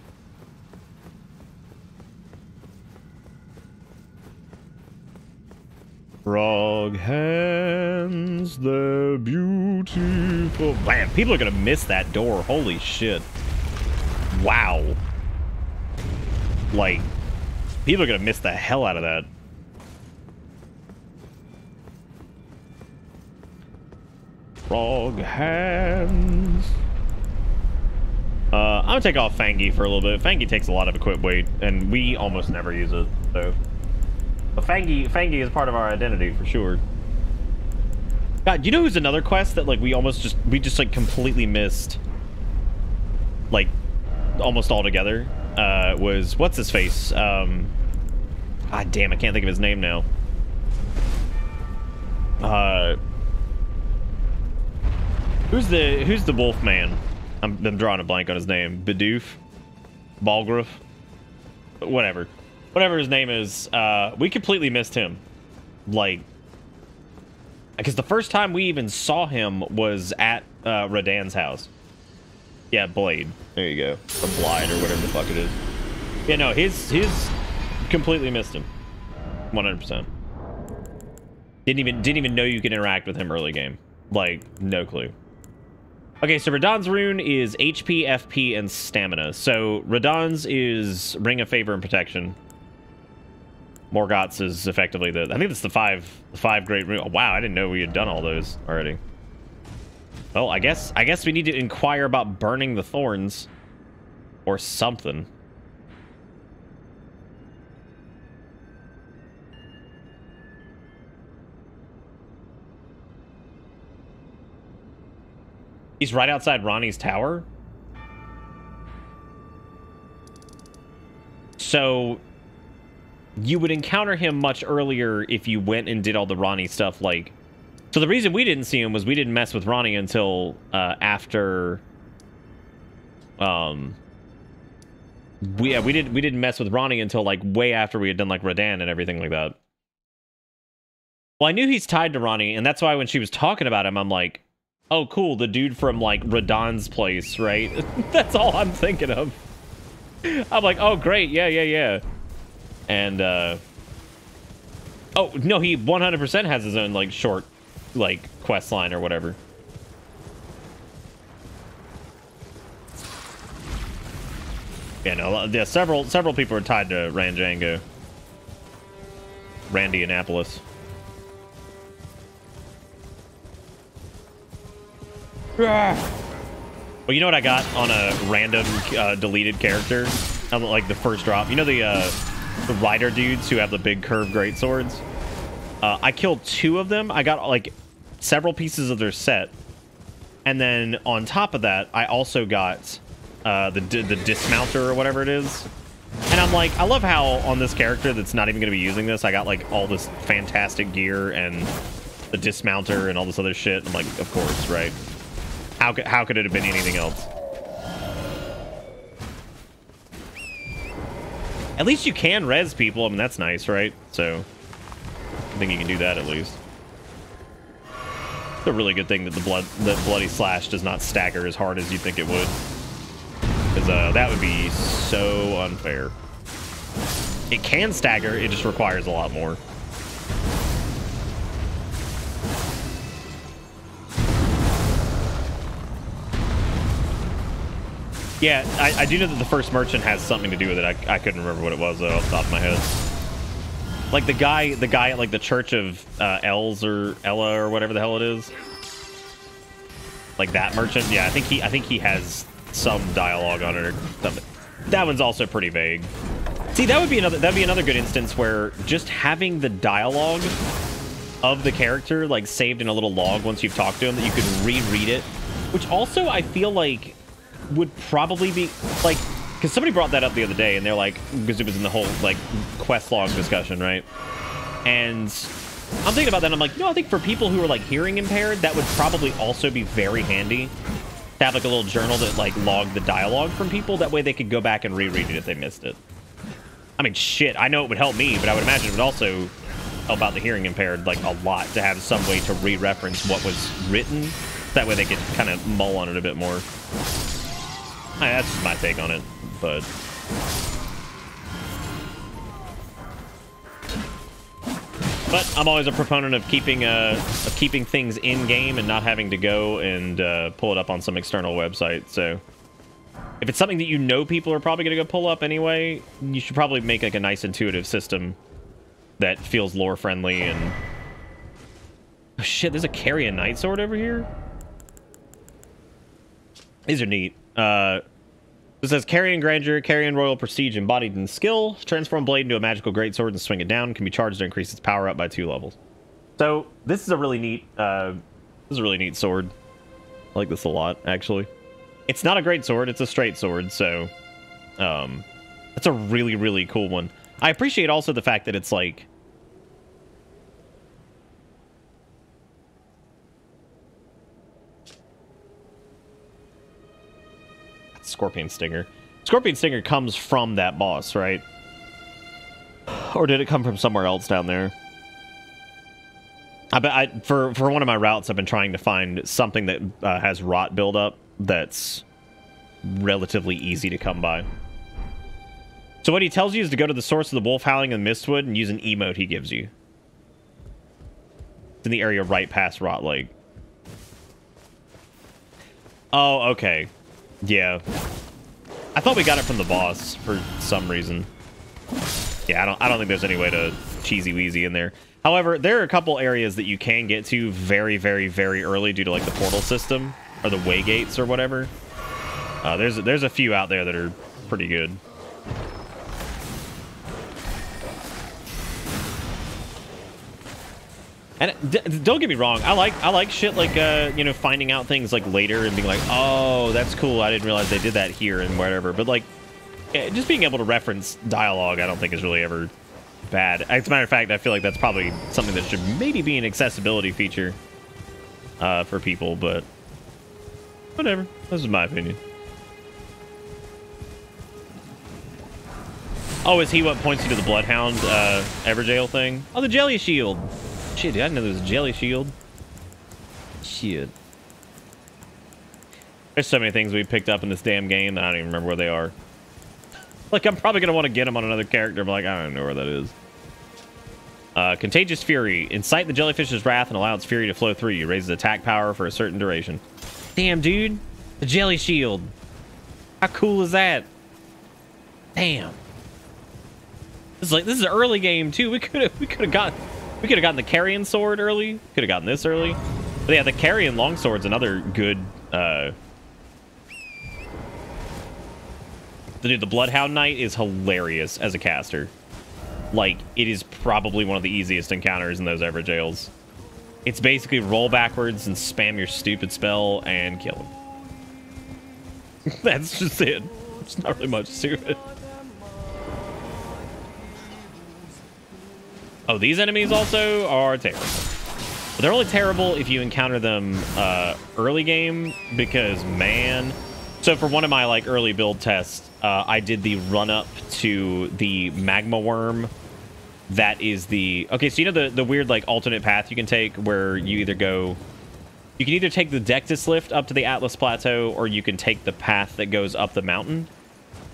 Frog hands, they're beautiful. Man, people are gonna miss that door. Holy shit. Wow. Like, people are gonna miss the hell out of that. Frog hands. Uh, I'm gonna take off Fangi for a little bit. Fangi takes a lot of equip weight, and we almost never use it, so. But Fangi, Fangi is part of our identity for sure. God, you know who's another quest that like we almost just we just like completely missed, like almost altogether. Uh, was what's his face? Um, God damn, I can't think of his name now. Uh, who's the who's the wolf man? I'm, I'm drawing a blank on his name. Bidoof, Balgruuf, whatever whatever his name is, uh, we completely missed him. Like, because the first time we even saw him was at uh, Radahn's house. Yeah, Blaidd. There you go. Or Blide, or whatever the fuck it is. Yeah, no, his, his, completely missed him. 100%. Didn't even, didn't even know you could interact with him early game. Like, no clue. Okay, so Radahn's rune is HP, FP, and stamina. So Radahn's is Ring of Favor and Protection. Morgott's is effectively the... I think that's the five, the five great rune. Oh, wow, I didn't know we had done all those already. Well, I guess I guess we need to inquire about burning the thorns. Or something. He's right outside Ranni's tower. So you would encounter him much earlier if you went and did all the Ronnie stuff like so the reason we didn't see him was we didn't mess with Ranni until uh, after um we yeah, we didn't we didn't mess with Ranni until like way after we had done like Radahn and everything like that. Well, I knew he's tied to Ranni, and that's why when she was talking about him, I'm like, oh cool, the dude from like Radahn's place, right? that's all I'm thinking of. I'm like, oh great, yeah, yeah, yeah. And uh Oh, no, he 100% has his own like short like quest line or whatever. Yeah, no, yeah, several several people are tied to Ranjango. Randy Annapolis. Well, you know what I got on a random uh, deleted character? Like the first drop. You know the uh, the rider dudes who have the big curved great swords? Uh, I killed two of them. I got like several pieces of their set. And then on top of that, I also got uh, the, the dismounter or whatever it is. And I'm like, I love how on this character that's not even going to be using this, I got like all this fantastic gear and the dismounter and all this other shit. I'm like, of course, right? How could, how could it have been anything else? At least you can res people. I mean, that's nice, right? So, I think you can do that at least. It's a really good thing that the blood, that bloody slash does not stagger as hard as you think it would, because uh, that would be so unfair. It can stagger. It just requires a lot more. Yeah, I, I, do know that the first merchant has something to do with it. I, I couldn't remember what it was though off the top of my head. Like the guy, the guy at like the Church of uh, Els or Ella or whatever the hell it is. Like that merchant. Yeah, I think he, I think he has some dialogue on it or something. That one's also pretty vague. See, that would be another, that'd be another good instance where just having the dialogue of the character like saved in a little log once you've talked to him that you could reread it. Which also I feel like would probably be like because somebody brought that up the other day and they're like because it was in the whole like quest log discussion right? And i'm thinking about that i'm like no i think for people who are like hearing impaired that would probably also be very handy to have like a little journal that like logged the dialogue from people. That way they could go back and reread it if they missed it. I mean shit i know it would help me but i would imagine it would also help out the hearing impaired like a lot to have some way to re-reference what was written. That way they could kind of mull on it a bit more. That's just my take on it, but... But I'm always a proponent of keeping uh, of keeping things in game and not having to go and uh, pull it up on some external website. So if it's something that you know people are probably going to go pull up anyway, you should probably make like a nice intuitive system that feels lore friendly and. Oh, shit, there's a Carian Knight Sword over here. These are neat. Uh, it says Carian Grandeur, Carian Royal Prestige embodied in skill. Transform blade into a magical greatsword and swing it down. Can be charged to increase its power up by two levels. So this is a really neat. Uh, this is a really neat sword. I like this a lot, actually. It's not a great sword. It's a straight sword. So, um, that's a really really cool one. I appreciate also the fact that it's like Scorpion Stinger. Scorpion Stinger comes from that boss, right? Or did it come from somewhere else down there? I bet I, for for one of my routes, I've been trying to find something that uh, has rot buildup that's relatively easy to come by. So what he tells you is to go to the source of the wolf howling in Mistwood and use an emote he gives you. It's in the area right past Rot Lake. Oh, okay. Yeah. I thought we got it from the boss for some reason. Yeah, I don't I don't think there's any way to cheesy wheezy in there. However, there are a couple areas that you can get to very, very, very early due to like the portal system or the way gates or whatever. Uh, there's there's a few out there that are pretty good. And don't get me wrong, I like I like shit like uh you know finding out things like later and being like, oh that's cool, I didn't realize they did that here and whatever. But like, eh, just being able to reference dialogue, I don't think is really ever bad. As a matter of fact, I feel like that's probably something that should maybe be an accessibility feature uh, for people. But whatever, this is my opinion. Oh, is he what points you to the Bloodhound uh, Evergaol thing? Oh, the Jelly Shield. Shit, dude, I didn't know there was a Jelly Shield. Shit. There's so many things we picked up in this damn game that I don't even remember where they are. Like, I'm probably going to want to get them on another character, but like, I don't know where that is. Uh, Contagious Fury. Incite the jellyfish's wrath and allow its fury to flow through you. Raises attack power for a certain duration. Damn, dude. The Jelly Shield. How cool is that? Damn. This is like this is an early game too. We could have we could have got we could have gotten the Carian sword early. Could have gotten this early. But yeah, the Carian longsword's another good uh the dude, the Bloodhound Knight is hilarious as a caster. Like, it is probably one of the easiest encounters in those Evergaols. It's basically roll backwards and spam your stupid spell and kill him. That's just it. There's not really much to it. Oh, these enemies also are terrible. But they're only terrible if you encounter them uh, early game because, man... So for one of my like early build tests, uh, I did the run up to the magma worm. That is the okay. So you know the the weird like alternate path you can take where you either go, you can either take the Dectus lift up to the Altus Plateau or you can take the path that goes up the mountain.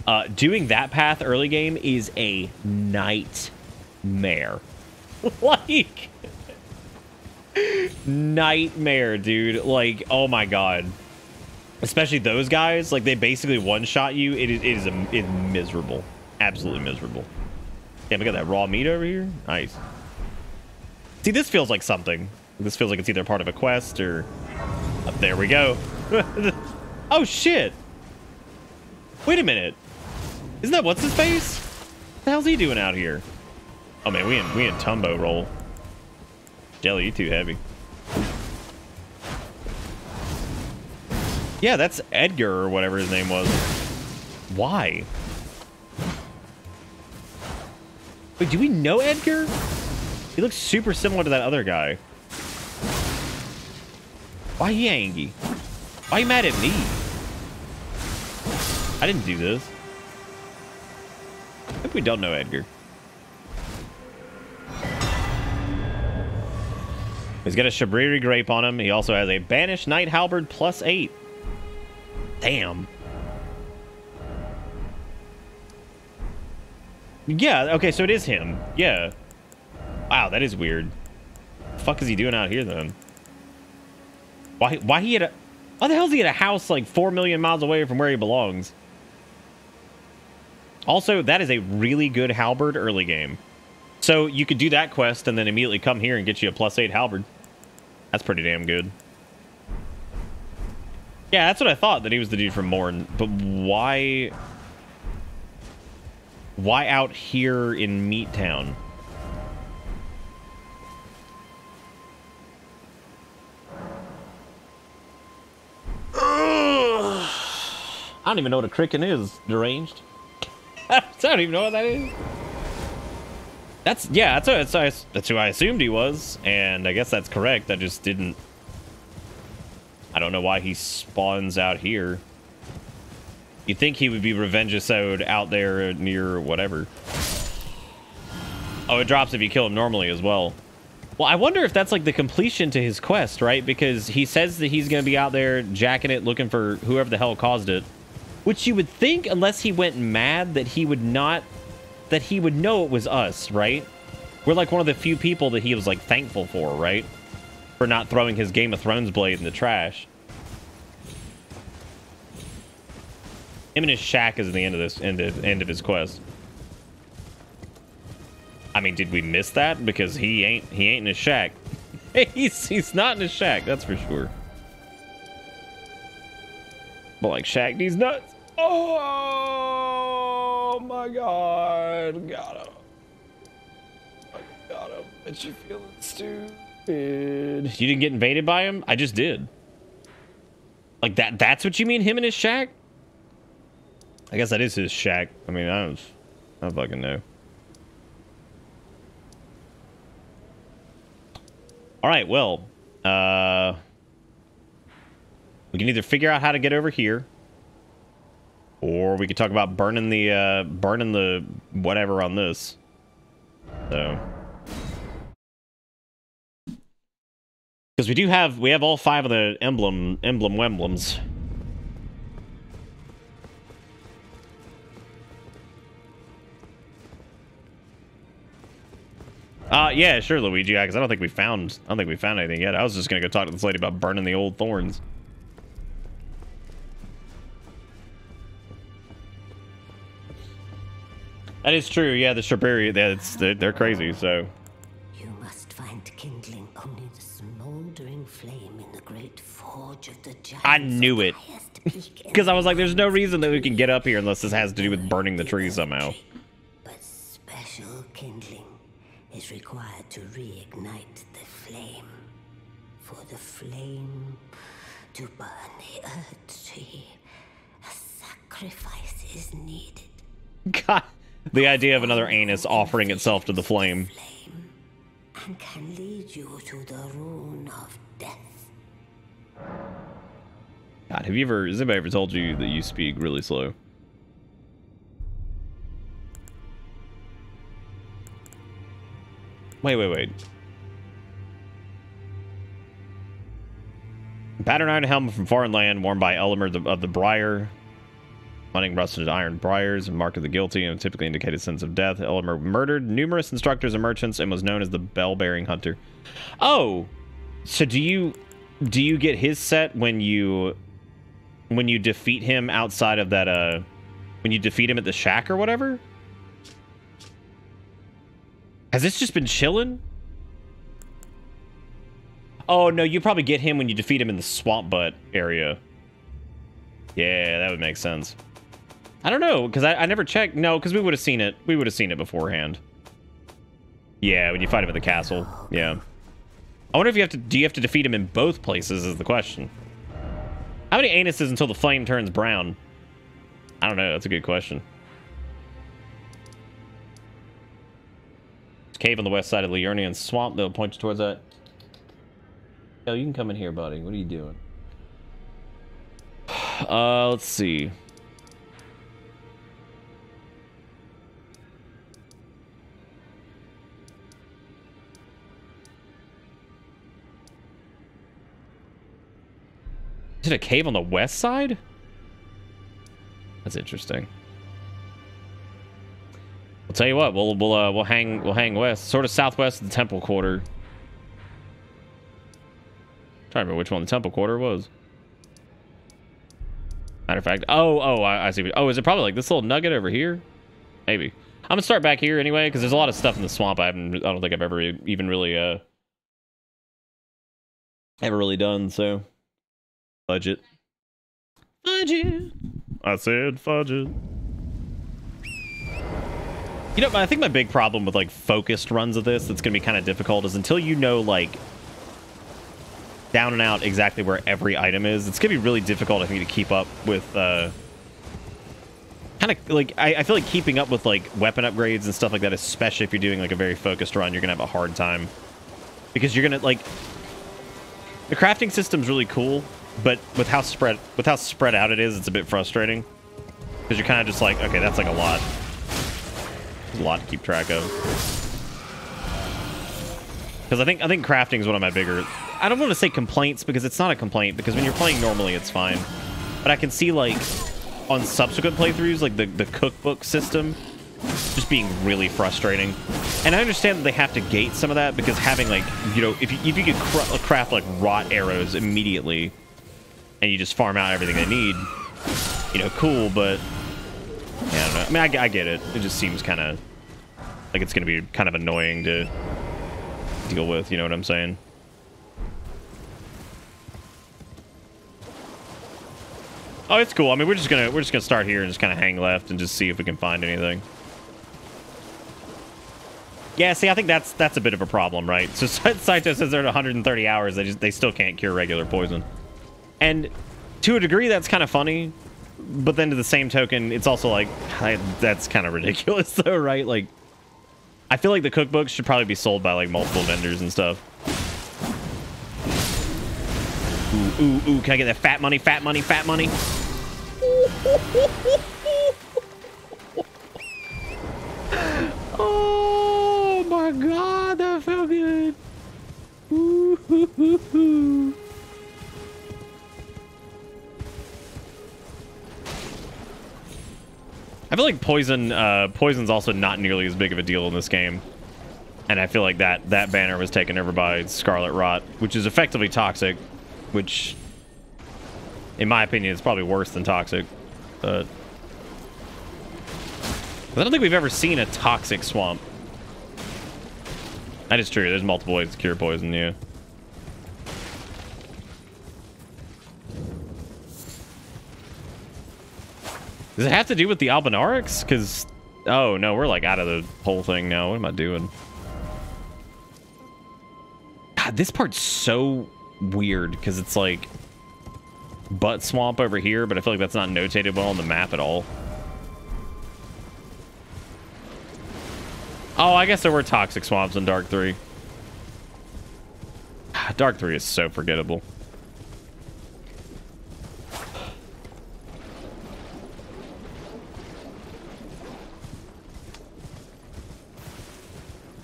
Uh, doing that path early game is a nightmare. like nightmare, dude. Like oh my god especially those guys, like they basically one shot you. It is, it is, a, it is miserable, absolutely miserable. Damn, we got that raw meat over here. Nice. See, this feels like something. This feels like it's either part of a quest or. Oh, there we go. oh shit! Wait a minute. Isn't that what's his face? What the hell's he doing out here? Oh man, we in we in Tumbo roll. Jelly, you too heavy. Yeah, that's Edgar or whatever his name was. Why? Wait, do we know Edgar? He looks super similar to that other guy. Why he angry? Why you mad at me? I didn't do this. I think we don't know Edgar. He's got a Shabriri Grape on him. He also has a Banished Knight Halberd plus 8. Damn. Yeah, okay, so it is him. Yeah. Wow, that is weird. The fuck is he doing out here then? Why why he at a why the hell is he at a house like four million miles away from where he belongs? Also, that is a really good halberd early game. So you could do that quest and then immediately come here and get you a plus eight halberd. That's pretty damn good. Yeah, that's what I thought, that he was the dude from Morne. But why... Why out here in Meat Town? I don't even know what a cricken is, deranged. I don't even know what that is. That's, yeah, that's, that's, who I assumed he was, and I guess that's correct. I just didn't I don't know why he spawns out here. You'd think he would be Revengeisode out there near whatever. Oh, it drops if you kill him normally as well. Well, I wonder if that's like the completion to his quest, right? Because he says that he's going to be out there jacking it, looking for whoever the hell caused it. Which you would think, unless he went mad, that he would not... That he would know it was us, right? We're like one of the few people that he was like thankful for, right? For not throwing his Game of Thrones blade in the trash. Him and his shack is the end of this end of, end of his quest. I mean, did we miss that? Because he ain't he ain't in his shack. he's he's not in his shack, that's for sure. But like Shaq, these nuts. Oh my god, got him. Got him. But you feeling stupid. You didn't get invaded by him? I just did. Like that that's what you mean, him and his shack? I guess that is his shack. I mean, I don't, I don't fucking know. All right, well, uh, we can either figure out how to get over here, or we could talk about burning the uh, burning the whatever on this. So, because we do have we have all five of the emblem emblem wemblems. Uh, yeah, sure, Luigi. Because I don't think we found, I don't think we found anything yet. I was just gonna go talk to this lady about burning the old thorns. That is true. Yeah, the Shabriri, that's they're, they're crazy. So You must find kindling only the smoldering flame in the great forge of the giants. I knew it. the highest peak in because I was like, there's no reason that we can get up here unless this has to do with burning the tree somehow. But special kindling is required to reignite the flame. For the flame to burn the earth tree, a sacrifice is needed. God, the idea of another anus offering itself to the flame. Flame and can lead you to the rune of death. God, have you ever? Has anybody ever told you that you speak really slow? Wait, wait, wait. Pattern iron helmet from foreign land, worn by Elemer the, of the Briar. Hunting rusted iron briars, and mark of the guilty, and typically indicated sense of death. Elemer murdered numerous instructors and merchants and was known as the bell-bearing hunter. Oh, so do you do you get his set when you when you defeat him outside of that uh when you defeat him at the shack or whatever? Has this just been chilling? Oh no, you probably get him when you defeat him in the swamp butt area. Yeah, that would make sense. I don't know, because I, I never checked. No, because we would have seen it. We would have seen it beforehand. Yeah, when you fight him at the castle. Yeah. I wonder if you have to. Do you have to defeat him in both places? Is the question. How many anuses until the flame turns brown? I don't know. That's a good question. Cave on the west side of Liurnian Swamp. They'll point you towards that. Oh, you can come in here, buddy. What are you doing? Uh, let's see. Is it a cave on the west side? That's interesting. I'll tell you what, we'll we'll uh, we'll hang we'll hang west, sort of southwest of the temple quarter. trying to remember which one the temple quarter was. Matter of fact, oh oh I, I see. Oh, is it probably like this little nugget over here? Maybe. I'm gonna start back here anyway because there's a lot of stuff in the swamp I haven't. I don't think I've ever even really uh ever really done. So budget. Budget. I said budget. You know, I think my big problem with like focused runs of this that's going to be kind of difficult is until you know like down and out exactly where every item is, it's going to be really difficult I think to keep up with uh kind of like I, I feel like keeping up with like weapon upgrades and stuff like that, especially if you're doing like a very focused run, you're going to have a hard time because you're going to like the crafting system's really cool, but with how spread with how spread out it is, it's a bit frustrating because you're kind of just like, okay, that's like a lot. There's a lot to keep track of. Because I think I think crafting is one of my bigger. I don't want to say complaints because it's not a complaint because when you're playing normally it's fine, but I can see like on subsequent playthroughs like the the cookbook system just being really frustrating. And I understand that they have to gate some of that because having like you know if you, if you could cra craft like rot arrows immediately and you just farm out everything they need you know, cool, but yeah, I don't know. I mean, I, I get it. It just seems kind of like it's going to be kind of annoying to deal with. You know what I'm saying? Oh, it's cool. I mean, we're just gonna we're just gonna start here and just kind of hang left and just see if we can find anything. Yeah, see, I think that's that's a bit of a problem, right? So Saito says they're at 130 hours. They just they still can't cure regular poison, and to a degree, that's kind of funny. But then to the same token, it's also like I, that's kind of ridiculous, though, right? Like, I feel like the cookbooks should probably be sold by like multiple vendors and stuff. Ooh, ooh, ooh! Can I get that fat money? Fat money? Fat money? Oh my god, that felt good. Ooh. I feel like poison uh, poison's also not nearly as big of a deal in this game. And I feel like that that banner was taken over by Scarlet Rot, which is effectively toxic, which in my opinion is probably worse than toxic. But I don't think we've ever seen a toxic swamp. That is true. There's multiple ways to cure poison, yeah. Does it have to do with the Albinaurics? Because, oh, no, we're like out of the whole thing now. What am I doing? God, this part's so weird because it's like butt swamp over here, but I feel like that's not notated well on the map at all. Oh, I guess there were toxic swamps in Dark 3. Dark 3 is so forgettable.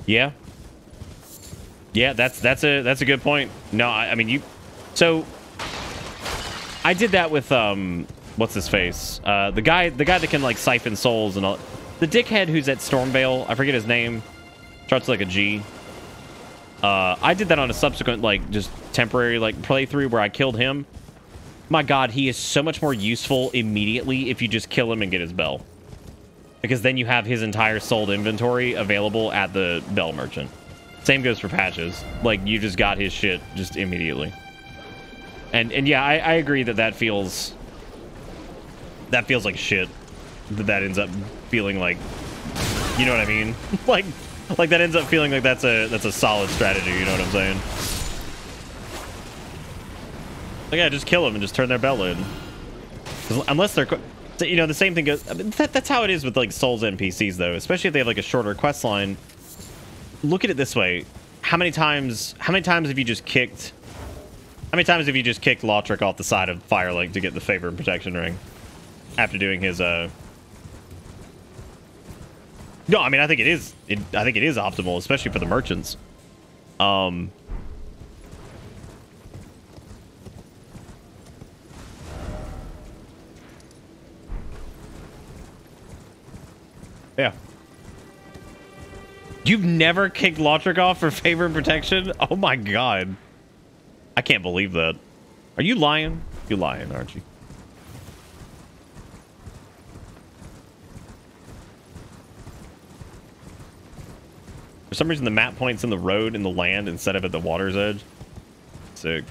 Yeah. Yeah, that's that's a that's a good point. No, I, I mean you so I did that with um what's his face? Uh the guy the guy that can like siphon souls and all the dickhead who's at Stormveil. I forget his name. Starts like a G. Uh, I did that on a subsequent, like, just temporary, like, playthrough where I killed him. My god, he is so much more useful immediately if you just kill him and get his bell. Because then you have his entire sold inventory available at the bell merchant. Same goes for patches. Like, you just got his shit just immediately. And, and yeah, I, I agree that that feels... That feels like shit. That that ends up feeling like... You know what I mean? like, like that ends up feeling like that's a that's a solid strategy. You know what I'm saying? Like, yeah, just kill them and just turn their bell in. Unless they're, you know, the same thing goes. I mean, that, that's how it is with like Souls NPCs though, especially if they have like a shorter quest line. Look at it this way: how many times, how many times have you just kicked? How many times have you just kicked Lautrec off the side of Firelink to get the favor and protection ring after doing his uh no, I mean I think it is. It, I think it is optimal, especially for the merchants. Um. Yeah. You've never kicked Lautrec off for favor and protection? Oh my god. I can't believe that. Are you lying? You're lying, aren't you? For some reason, the map points in the road in the land instead of at the water's edge. Sick.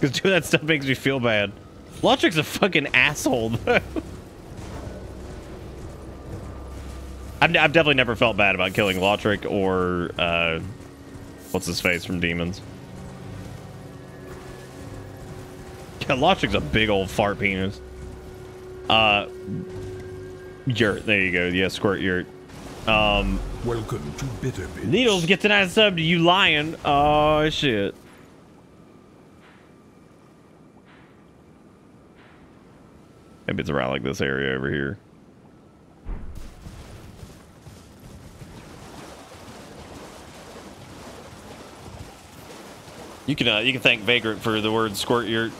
Because doing that stuff makes me feel bad. Lautrec's a fucking asshole, I've, I've definitely never felt bad about killing Lautrec or, uh, what's his face from Demons. Yeah, Lautrec's a big old fart penis. Uh, Yurt. There you go. Yeah, squirt yurt. Um, Welcome to Bitterbits. Needles a nice sub to you lying. Oh shit. Maybe it's around like this area over here. You can uh, you can thank Vagrant for the word squirt yurt.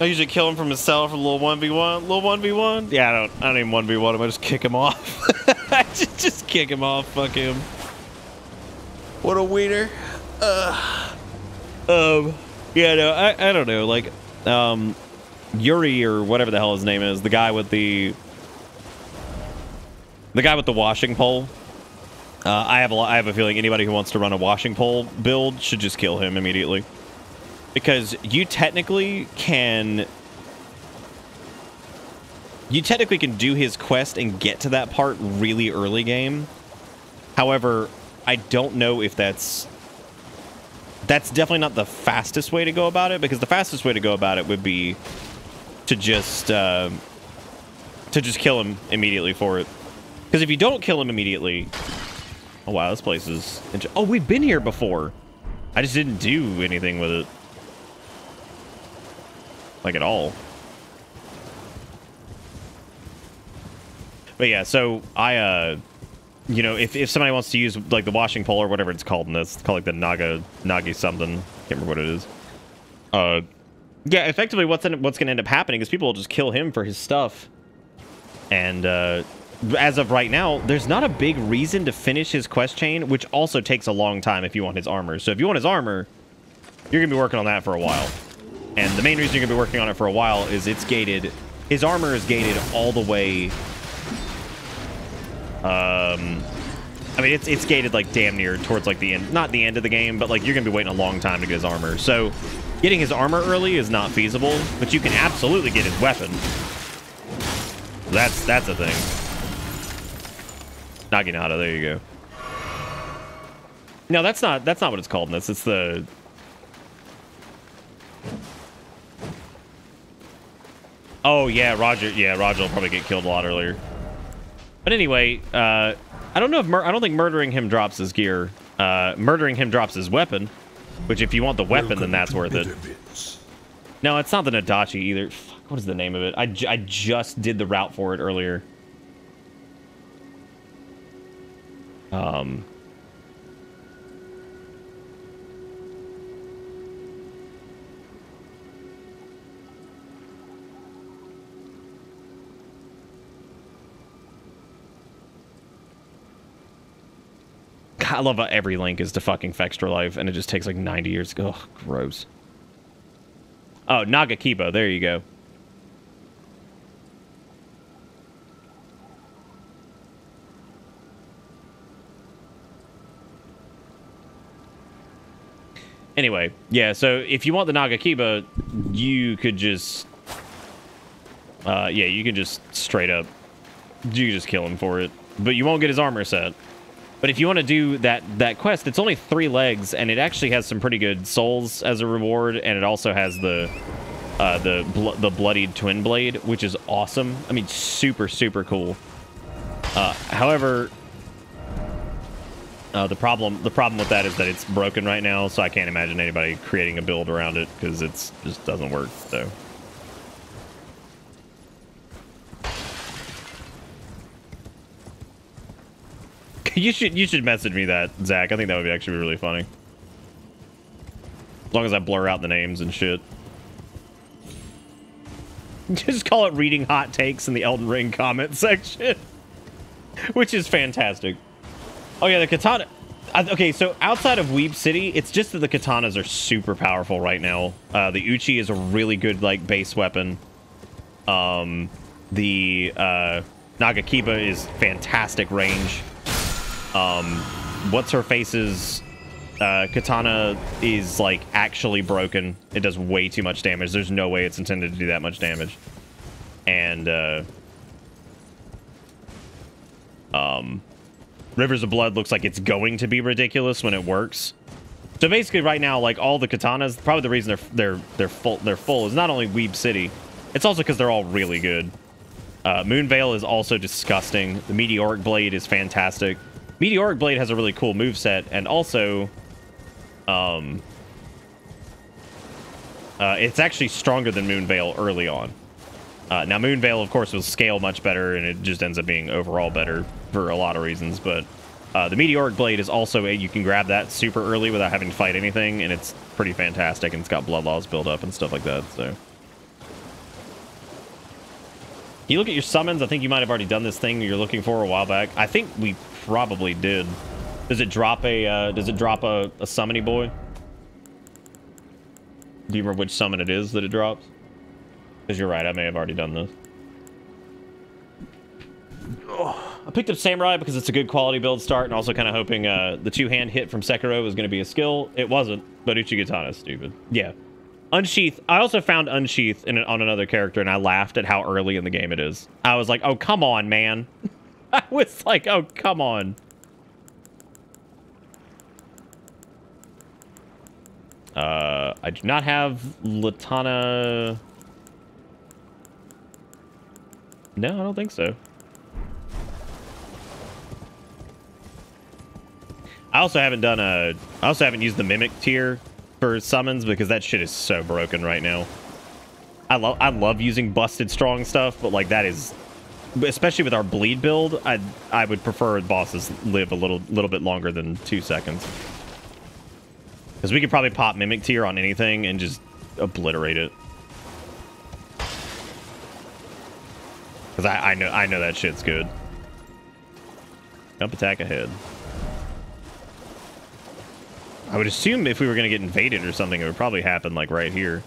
I usually kill him from his cell for a little 1v1. Little 1v1? Yeah, I don't I don't even 1v1 him. I just kick him off. I just, just kick him off. Fuck him. What a wiener. Uh, um, Yeah, no, I, I don't know. Like, um, Yuri or whatever the hell his name is, the guy with the the guy with the washing pole. Uh, I have a I have a feeling anybody who wants to run a washing pole build should just kill him immediately, because you technically can you technically can do his quest and get to that part really early game. However, I don't know if that's that's definitely not the fastest way to go about it because the fastest way to go about it would be to just uh, to just kill him immediately for it. Because if you don't kill him immediately, oh wow, this place is. Oh, we've been here before. I just didn't do anything with it, like at all. But yeah, so I uh you know, if, if somebody wants to use like the washing pole or whatever it's called in this, it's called like the Naga Nagi something. Can't remember what it is. Uh, yeah, effectively, what's in, what's going to end up happening is people will just kill him for his stuff. And uh, as of right now, there's not a big reason to finish his quest chain, which also takes a long time if you want his armor. So if you want his armor, you're going to be working on that for a while. And the main reason you're going to be working on it for a while is it's gated. His armor is gated all the way um, I mean, it's it's gated like damn near towards like the end, not the end of the game, but like you're gonna be waiting a long time to get his armor. So, getting his armor early is not feasible, but you can absolutely get his weapon. That's that's a thing. Naginata, there you go. No, that's not that's not what it's called in this. It's the Oh yeah, Roger. Yeah, Roger will probably get killed a lot earlier. But anyway, uh, I don't know if I don't think murdering him drops his gear. Uh, murdering him drops his weapon, which if you want the weapon, Welcome then that's worth it. Bitterbits. No, it's not the Nadachi either. Fuck, what is the name of it? I, I just did the route for it earlier. Um. God, I love how every link is to fucking Fextralife, and it just takes like 90 years to go. Ugh, gross. Oh, Nagakiba. There you go. Anyway, yeah, so if you want the Nagakiba, you could just... Uh, yeah, you can just straight up... You just kill him for it. But you won't get his armor set. But if you want to do that that quest, it's only three legs, and it actually has some pretty good souls as a reward, and it also has the uh, the bl the bloodied twin blade, which is awesome. I mean, super super cool. Uh, however, uh, the problem the problem with that is that it's broken right now, so I can't imagine anybody creating a build around it because it's just doesn't work. So. You should you should message me that, Zach. I think that would be actually be really funny. As long as I blur out the names and shit. Just call it reading hot takes in the Elden Ring comment section. Which is fantastic. Oh yeah, the katana. Okay, so outside of Weeb City, it's just that the katanas are super powerful right now. Uh, the Uchi is a really good like base weapon. Um, the uh, Nagakiba is fantastic range. Um, what's her face's uh, katana is like actually broken. It does way too much damage. There's no way it's intended to do that much damage. And uh, um, Rivers of Blood looks like it's going to be ridiculous when it works. So basically, right now, like all the katanas, probably the reason they're they're they're full they're full is not only Weeb City, it's also because they're all really good. Uh, Moonveil is also disgusting. The Meteoric Blade is fantastic. Meteoric Blade has a really cool move set, and also, um, uh, it's actually stronger than Moonveil early on. Uh, now, Moonveil, of course, will scale much better, and it just ends up being overall better for a lot of reasons. But uh, the Meteoric Blade is also a, you can grab that super early without having to fight anything, and it's pretty fantastic, and it's got blood laws built up and stuff like that. So. You look at your summons. I think you might have already done this thing you're looking for a while back. I think we probably did. Does it drop a? Uh, does it drop a, a summoning boy? Do you remember which summon it is that it drops? Because you're right, I may have already done this. Oh, I picked up Samurai because it's a good quality build start, and also kind of hoping uh, the two-hand hit from Sekiro was going to be a skill. It wasn't, but Uchigatana is stupid. Yeah. Unsheath. I also found Unsheath in, on another character, and I laughed at how early in the game it is. I was like, oh, come on, man. I was like, oh, come on. Uh, I do not have Latana... No, I don't think so. I also haven't done a... I also haven't used the Mimic Tear for summons because that shit is so broken right now. I love I love using busted strong stuff, but like that is especially with our bleed build, I I would prefer bosses live a little little bit longer than two seconds. Because we could probably pop Mimic Tear on anything and just obliterate it. Because I, I know I know that shit's good. Jump attack ahead. I would assume if we were going to get invaded or something, it would probably happen like right here.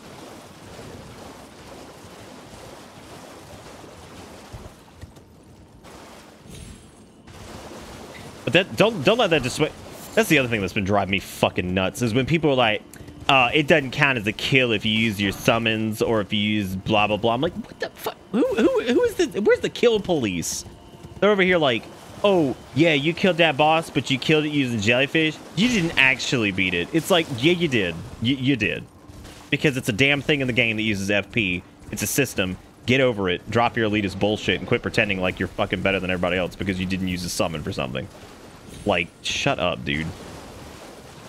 But that don't don't let that dissuade. That's the other thing that's been driving me fucking nuts is when people are like, uh, it doesn't count as a kill if you use your summons or if you use blah blah blah. I'm like, what the fuck? Who who who is the? Where's the kill police? They're over here like, oh yeah, you killed that boss, but you killed it using jellyfish. You didn't actually beat it. It's like, yeah, you did. You you did, because it's a damn thing in the game that uses FP. It's a system. Get over it. Drop your elitist bullshit and quit pretending like you're fucking better than everybody else because you didn't use a summon for something. Like, shut up, dude.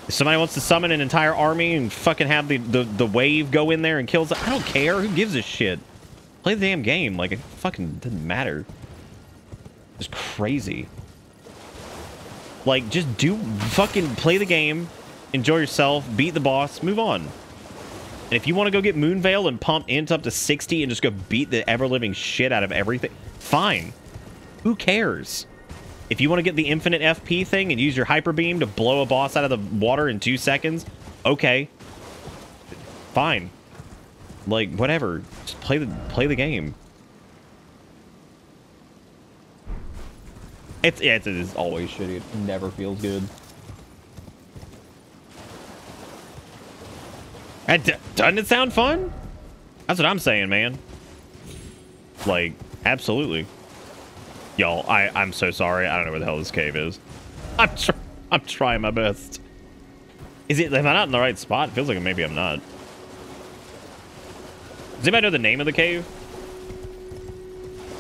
If somebody wants to summon an entire army and fucking have the, the, the wave go in there and kill... I don't care. Who gives a shit? Play the damn game. Like, it fucking doesn't matter. It's crazy. Like, just do... Fucking play the game. Enjoy yourself. Beat the boss. Move on. And if you want to go get Moonveil and pump int up to 60 and just go beat the ever-living shit out of everything, fine. Who cares? If you want to get the infinite FP thing and use your hyper beam to blow a boss out of the water in two seconds, okay, fine. Like whatever, just play the play the game. It's yeah, it is always shitty. It never feels good. And doesn't it sound fun? That's what I'm saying, man. Like, absolutely. Y'all, I, I'm so sorry. I don't know where the hell this cave is. I'm, tr I'm trying my best. Is it, am I not in the right spot? It feels like maybe I'm not. Does anybody know the name of the cave?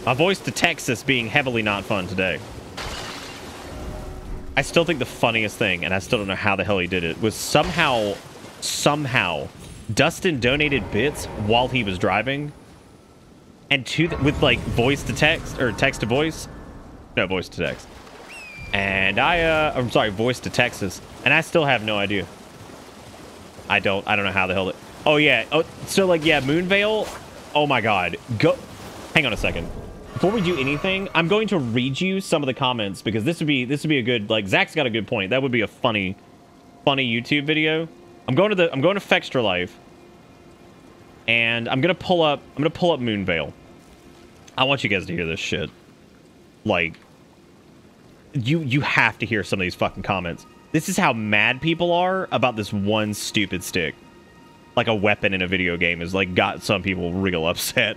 My voice detects this being heavily not fun today. I still think the funniest thing, and I still don't know how the hell he did it, was somehow, somehow, Dustin donated bits while he was driving and to with like voice to text or text to voice? No voice to text. And i uh i'm sorry voice to texas. And i still have no idea. I don't i don't know how the hell it oh yeah oh so like yeah moonveil? Oh my god. Go hang on a second. Before we do anything i'm going to read you some of the comments because this would be this would be a good like zach's got a good point. That would be a funny funny youtube video. I'm going to the i'm going to Fextralife and i'm gonna pull up i'm gonna pull up Moonveil. I want you guys to hear this shit. Like, you you have to hear some of these fucking comments. This is how mad people are about this one stupid stick. Like a weapon in a video game is like got some people real upset.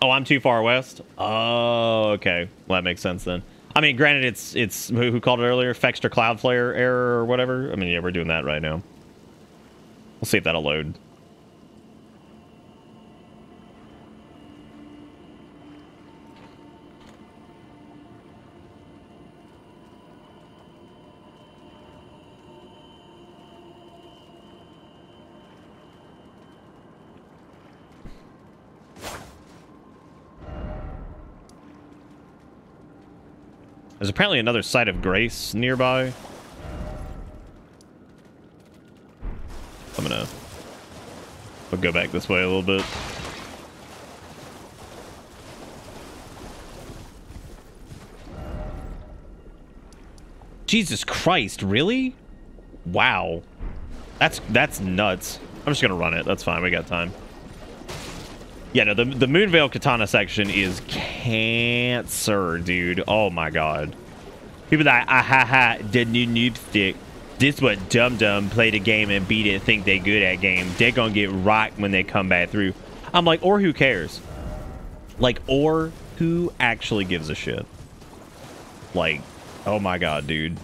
Oh, I'm too far west? Oh, okay. Well, that makes sense then. I mean, granted, it's it's who, who called it earlier? Fextra Cloudflare error or whatever? I mean, yeah, we're doing that right now. We'll see if that'll load. There's apparently another site of grace nearby. I'm gonna we'll go back this way a little bit. Jesus Christ, really? Wow. That's that's nuts. I'm just gonna run it. That's fine. We got time. Yeah, no, the the Moonveil Katana section is cancer, dude. Oh my god. People that ah ha ha the new noob stick. This what dum dum play the game and beat it, think they good at game. They're gonna get rocked when they come back through. I'm like, or who cares? Like, or who actually gives a shit? Like, oh my god, dude.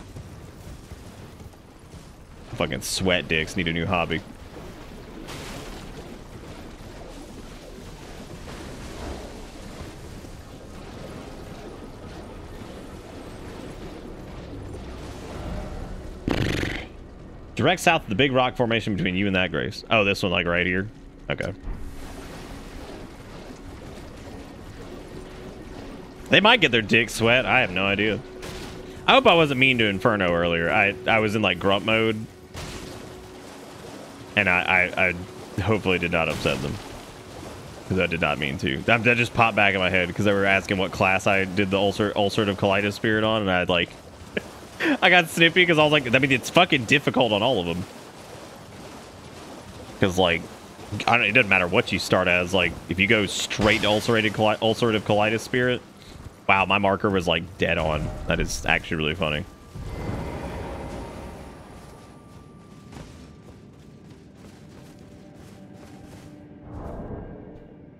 Fucking sweat dicks need a new hobby. Direct south of the big rock formation between you and that Grace. Oh, this one like right here? Okay. They might get their dick sweat. I have no idea. I hope I wasn't mean to Inferno earlier. I, I was in like grunt mode. And I, I, I hopefully did not upset them. Because I did not mean to. That, that just popped back in my head because they were asking what class I did the ulcer, ulcerative colitis spirit on. And I had like... I got snippy because I was like, I mean, it's fucking difficult on all of them. Because like, I don't, it doesn't matter what you start as. Like, if you go straight to ulcerated coli ulcerative colitis spirit, wow, my marker was like dead on. That is actually really funny.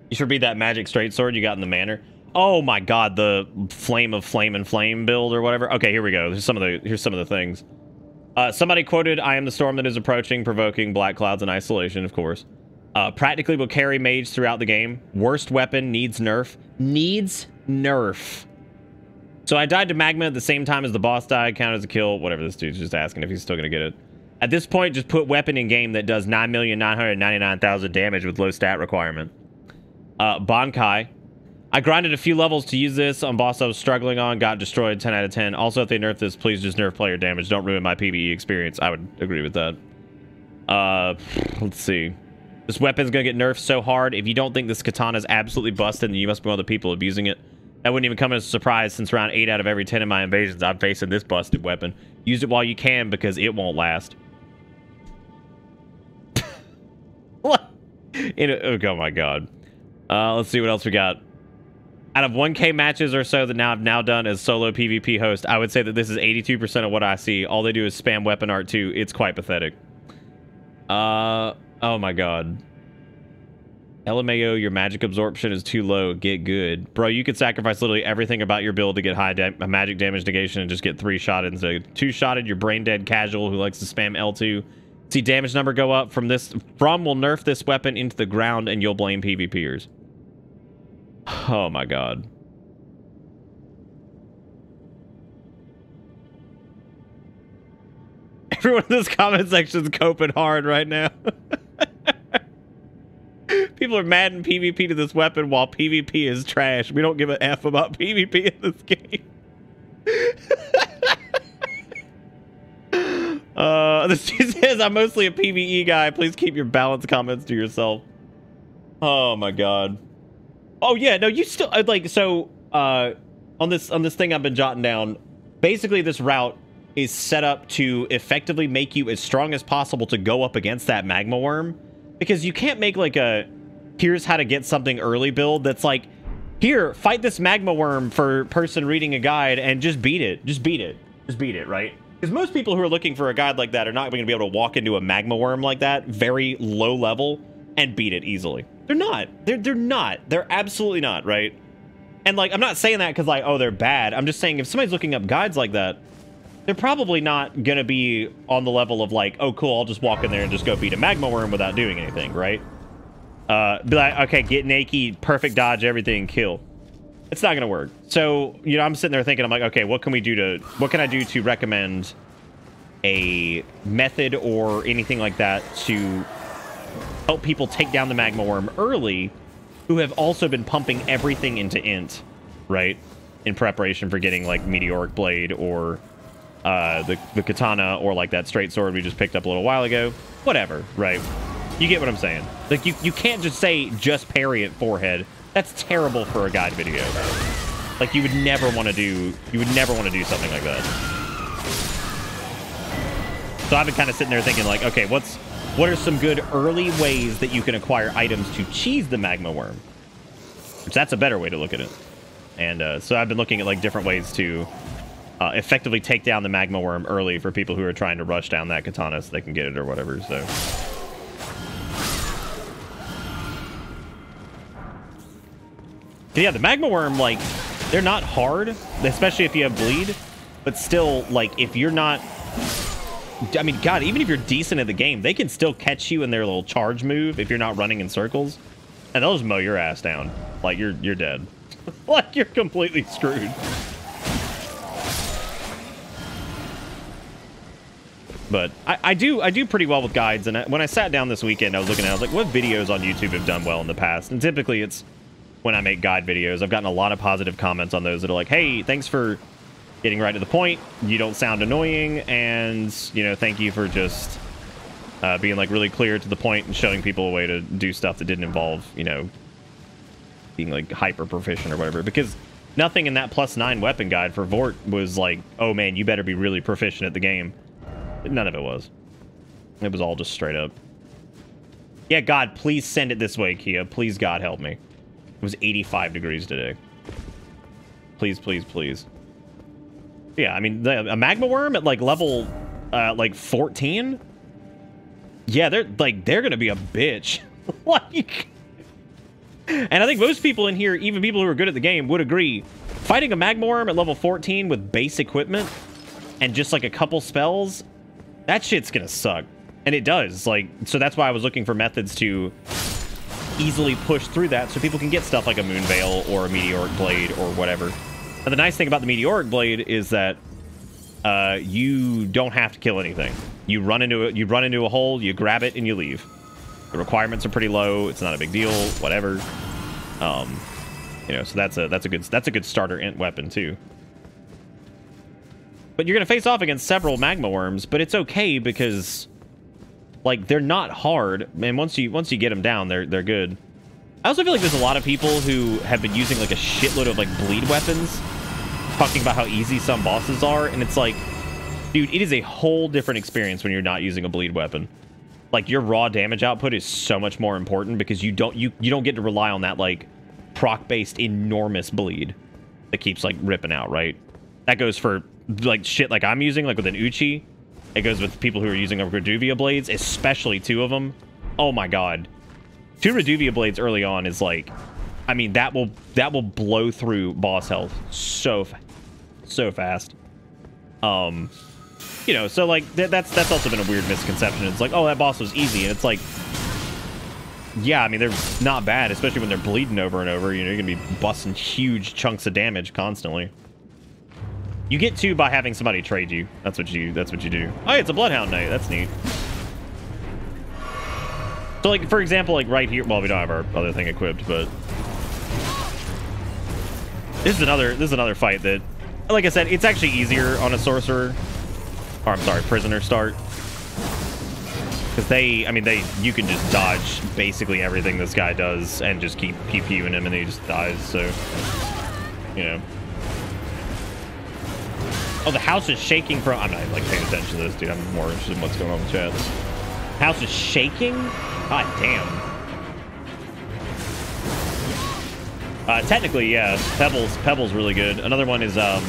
You should be that magic straight sword you got in the manor. Oh my god, the flame of flame and flame build or whatever. Okay, here we go. Here's some of the here's some of the things. Uh, somebody quoted, "I am the storm that is approaching, provoking black clouds and isolation." Of course, uh, practically will carry mage throughout the game. Worst weapon needs nerf. Needs nerf. So I died to magma at the same time as the boss died. Count as a kill. Whatever. This dude's just asking if he's still gonna get it. At this point, just put weapon in game that does 9,999,000 damage with low stat requirement. Uh, Bankai. I grinded a few levels to use this on boss I was struggling on, got destroyed 10 out of 10. Also, if they nerf this, please just nerf player damage. Don't ruin my PvE experience. I would agree with that. Uh, let's see. This weapon's gonna get nerfed so hard. If you don't think this katana is absolutely busted, then you must be one of the people abusing it. That wouldn't even come as a surprise since around 8 out of every 10 of my invasions I'm facing this busted weapon. Use it while you can because it won't last. what? A, oh my god. Uh, let's see what else we got. Out of 1k matches or so that now I've now done as solo PvP host, I would say that this is 82% of what I see. All they do is spam weapon art too. It's quite pathetic. Uh, oh my god. LMAO, your magic absorption is too low. Get good. Bro, you could sacrifice literally everything about your build to get high da magic damage negation and just get three shotted instead of two shotted. You're brain dead casual who likes to spam L2. See damage number go up from this. From will nerf this weapon into the ground and you'll blame PvPers. Oh my god. Everyone in this comment section is coping hard right now. People are mad in PvP to this weapon while PvP is trash. We don't give a F about PvP in this game. uh, this says, I'm mostly a PvE guy. Please keep your balance comments to yourself. Oh my god. Oh yeah, no, you still uh, like so uh on this on this thing I've been jotting down. Basically, this route is set up to effectively make you as strong as possible to go up against that magma worm, because you can't make like a here's how to get something early build that's like here fight this magma worm for person reading a guide and just beat it, just beat it, just beat it, right? Because most people who are looking for a guide like that are not going to be able to walk into a magma worm like that, very low level, and beat it easily. They're not. They're they're not. They're absolutely not, right? And like I'm not saying that because like oh they're bad. I'm just saying if somebody's looking up guides like that, they're probably not gonna be on the level of like oh cool I'll just walk in there and just go beat a magma worm without doing anything, right? Uh, be like okay get naked, perfect dodge, everything, kill. It's not gonna work. So you know I'm sitting there thinking I'm like okay what can we do to what can I do to recommend a method or anything like that to help people take down the magma worm early who have also been pumping everything into int right in preparation for getting like meteoric blade or uh the, the katana or like that straight sword we just picked up a little while ago. Whatever right? You get what i'm saying. Like you, you can't just say just parry at forehead. That's terrible for a guide video. Like you would never want to do you would never want to do something like that. So I've been kind of sitting there thinking like, okay, what's what are some good early ways that you can acquire items to cheese the magma worm? Which that's a better way to look at it. And uh, so I've been looking at like different ways to uh, effectively take down the magma worm early for people who are trying to rush down that katana so they can get it or whatever. So. Yeah, the magma worm, like, they're not hard, especially if you have bleed, but still, like, if you're not I mean, God, even if you're decent at the game, they can still catch you in their little charge move if you're not running in circles, and they'll just mow your ass down. Like you're you're dead. like you're completely screwed. But I, I do I do pretty well with guides, and I, when I sat down this weekend, I was looking at I was like, what videos on YouTube have done well in the past? And typically, it's when I make guide videos. I've gotten a lot of positive comments on those that are like, hey, thanks for getting right to the point. You don't sound annoying, and you know, thank you for just uh, being like really clear to the point and showing people a way to do stuff that didn't involve, you know, being like hyper proficient or whatever. Because nothing in that plus nine weapon guide for Vort was like, oh man, you better be really proficient at the game. None of it was. It was all just straight up. Yeah, God, please send it this way, Kia. Please, God, help me. It was 85 degrees today. Please, please, please. Yeah, I mean, the, a magma worm at like level, uh, like 14. Yeah, they're like they're gonna be a bitch. like, and I think most people in here, even people who are good at the game, would agree. Fighting a magma worm at level 14 with base equipment and just like a couple spells, that shit's gonna suck. And it does. Like, so that's why I was looking for methods to easily push through that so people can get stuff like a Moonveil or a meteoric blade or whatever. Now, the nice thing about the Meteoric Blade is that uh, you don't have to kill anything. You run into it, you run into a hole, you grab it, and you leave. The requirements are pretty low. It's not a big deal. Whatever. Um, you know, so that's a that's a good that's a good starter int weapon too. But you're gonna face off against several magma worms, but it's okay because like they're not hard, and once you once you get them down, they're they're good. I also feel like there's a lot of people who have been using like a shitload of like bleed weapons, talking about how easy some bosses are, and it's like, dude, it is a whole different experience when you're not using a bleed weapon. Like your raw damage output is so much more important because you don't you you don't get to rely on that like proc based enormous bleed that keeps like ripping out, right? That goes for like shit like I'm using, like with an Uchi. It goes with people who are using a Reduvia blades, especially two of them. Oh my god two Reduvia blades early on is like, I mean, that will that will blow through boss health so so fast. Um, you know, so like th that's that's also been a weird misconception. It's like, oh, that boss was easy, and it's like, yeah, I mean, they're not bad, especially when they're bleeding over and over. You know, you're gonna be busting huge chunks of damage constantly. You get two by having somebody trade you. That's what you. That's what you do. Oh, it's a Bloodhound Knight. That's neat. So, like, for example, like right here, well, we don't have our other thing equipped, but this is another, this is another fight that, like I said, it's actually easier on a sorcerer, or I'm sorry, prisoner start. Because they, I mean, they, you can just dodge basically everything this guy does and just keep keep PPUing him and he just dies, so, you know. Oh, the house is shaking from, I'm not, like, paying attention to this, dude. I'm more interested in what's going on in the chat. House is shaking? God damn. Uh, technically, yeah, Pebbles, Pebbles really good. Another one is, um,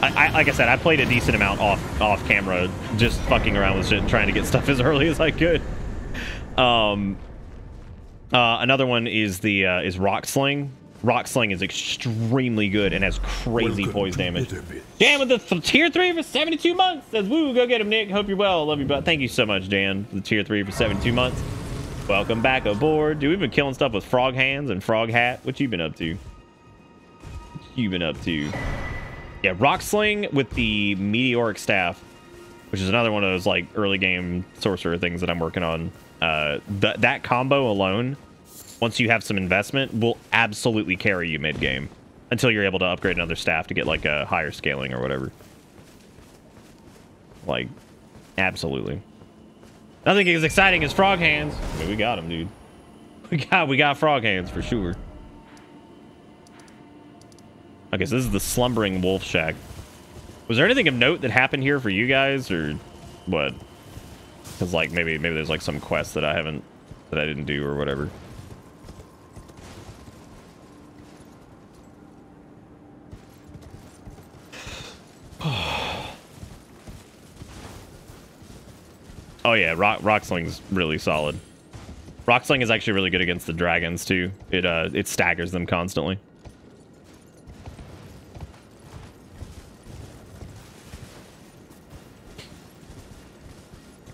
I, I, like I said, I played a decent amount off off camera, just fucking around with shit, trying to get stuff as early as I could. Um, uh, another one is the uh, is Rock Sling. Rock Sling is extremely good and has crazy Welcome poise damage. Dan with the th tier three for 72 months says, "Woo, go get him, Nick. Hope you're well. Love you, but thank you so much, Dan, the tier three for 72 months. Welcome back aboard, dude. We've been killing stuff with frog hands and frog hat. What you been up to? What you been up to? Yeah, rock sling with the meteoric staff, which is another one of those like early game sorcerer things that I'm working on. Uh, th that combo alone, once you have some investment, will absolutely carry you mid game until you're able to upgrade another staff to get like a higher scaling or whatever. Like, absolutely. Nothing as exciting as frog hands. I mean, we got them, dude. We got we got frog hands for sure. Okay, so this is the slumbering wolf shack. Was there anything of note that happened here for you guys, or what? Because like maybe maybe there's like some quest that I haven't that I didn't do or whatever. Oh yeah, rock rocksling's really solid. Rocksling is actually really good against the dragons too. It uh it staggers them constantly.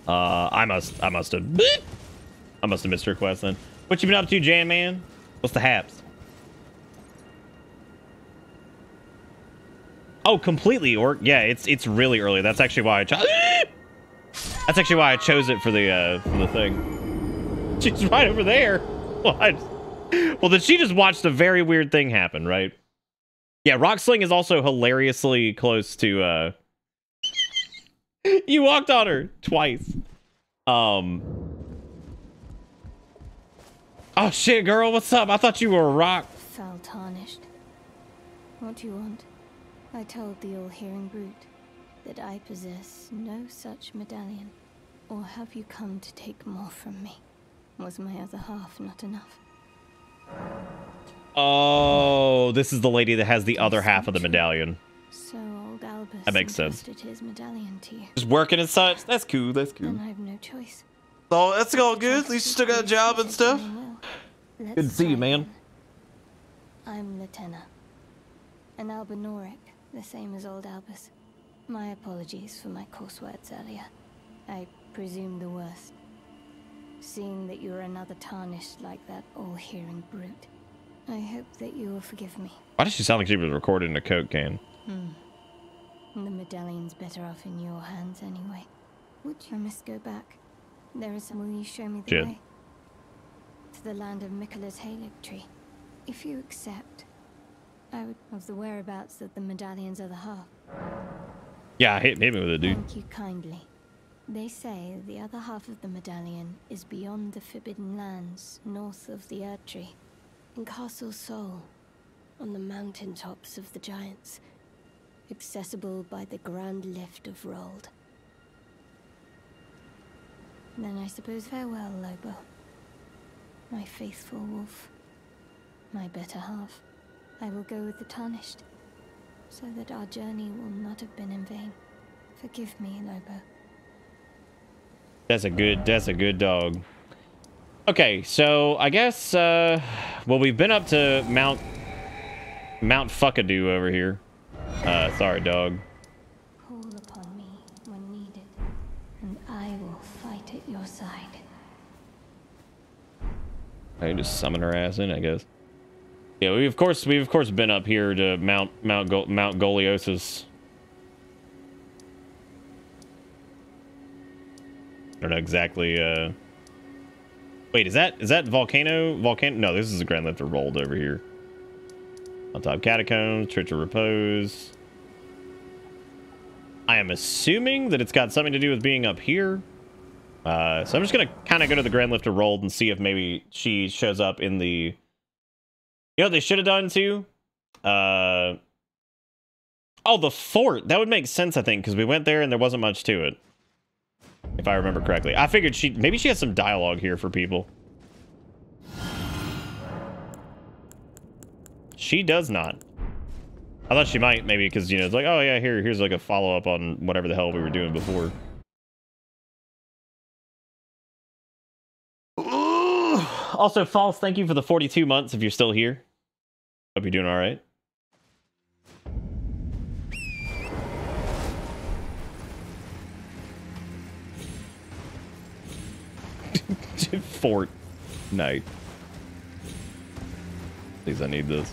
Uh, I must, I must have, I must have missed her quest then. What you been up to, Jan Man? What's the haps? Oh, completely or yeah, it's it's really early. That's actually why I. That's actually why I chose it for the uh for the thing. She's right over there. What? Well, then she just watched a very weird thing happen, right? Yeah, Rocksling is also hilariously close to uh you walked on her twice. Um. Oh shit, girl, what's up? I thought you were a rock. Fell tarnished. What do you want? I told the all-hearing brute that I possess no such medallion. Or have you come to take more from me? Was my other half not enough? Oh, this is the lady that has the other half of the medallion. So old Albus That makes sense. his medallion to you. Just working and such. That's cool. That's cool. And I've no choice. Oh, that's all good. At least you still got a job and stuff. Good to see you, man. I'm Latenna. An Albinauric, the same as old Albus. My apologies for my coarse words earlier. I presume the worst. Seeing that you're another tarnished like that all-hearing brute. I hope that you will forgive me. Why does she sound like she was recorded in a Coke can? Hmm. The medallion's better off in your hands anyway. Would you? I must go back. There is some. Will you show me the Shit. way? To the land of Miquella's Halig tree. If you accept, I would of the whereabouts of the medallion's other half. Yeah, hit, hit me with it, dude. Thank you kindly. They say the other half of the medallion is beyond the Forbidden Lands, north of the Erd Tree, in Castle Sol, on the mountain tops of the Giants, accessible by the Grand Lift of Rold. Then I suppose farewell, Lobo. My faithful wolf. My better half. I will go with the Tarnished, so that our journey will not have been in vain. Forgive me, Lobo. That's a good. That's a good dog. Okay, so I guess. uh Well, we've been up to Mount Mount Fuckadoo over here. Uh, sorry, dog. Call upon me when needed, and I will fight at your side. I can just summon her ass in, I guess. Yeah, we of course we've of course been up here to Mount Mount Go Mount Goliosis. I don't know exactly. uh Wait, is that is that volcano volcano? No, this is a Grand Lift of Rold over here. On top catacombs, Church of Repose. I am assuming that it's got something to do with being up here. Uh, so I'm just gonna kind of go to the Grand Lift of Rold and see if maybe she shows up in the. You know they should have done too? Uh. Oh, the fort. That would make sense, I think, because we went there and there wasn't much to it. If I remember correctly. I figured she maybe she has some dialogue here for people. She does not. I thought she might, maybe, because, you know, it's like, oh, yeah, here, here's like a follow-up on whatever the hell we were doing before. Also, False, thank you for the 42 months if you're still here. Hope you're doing all right. Fort night. Please, I need this.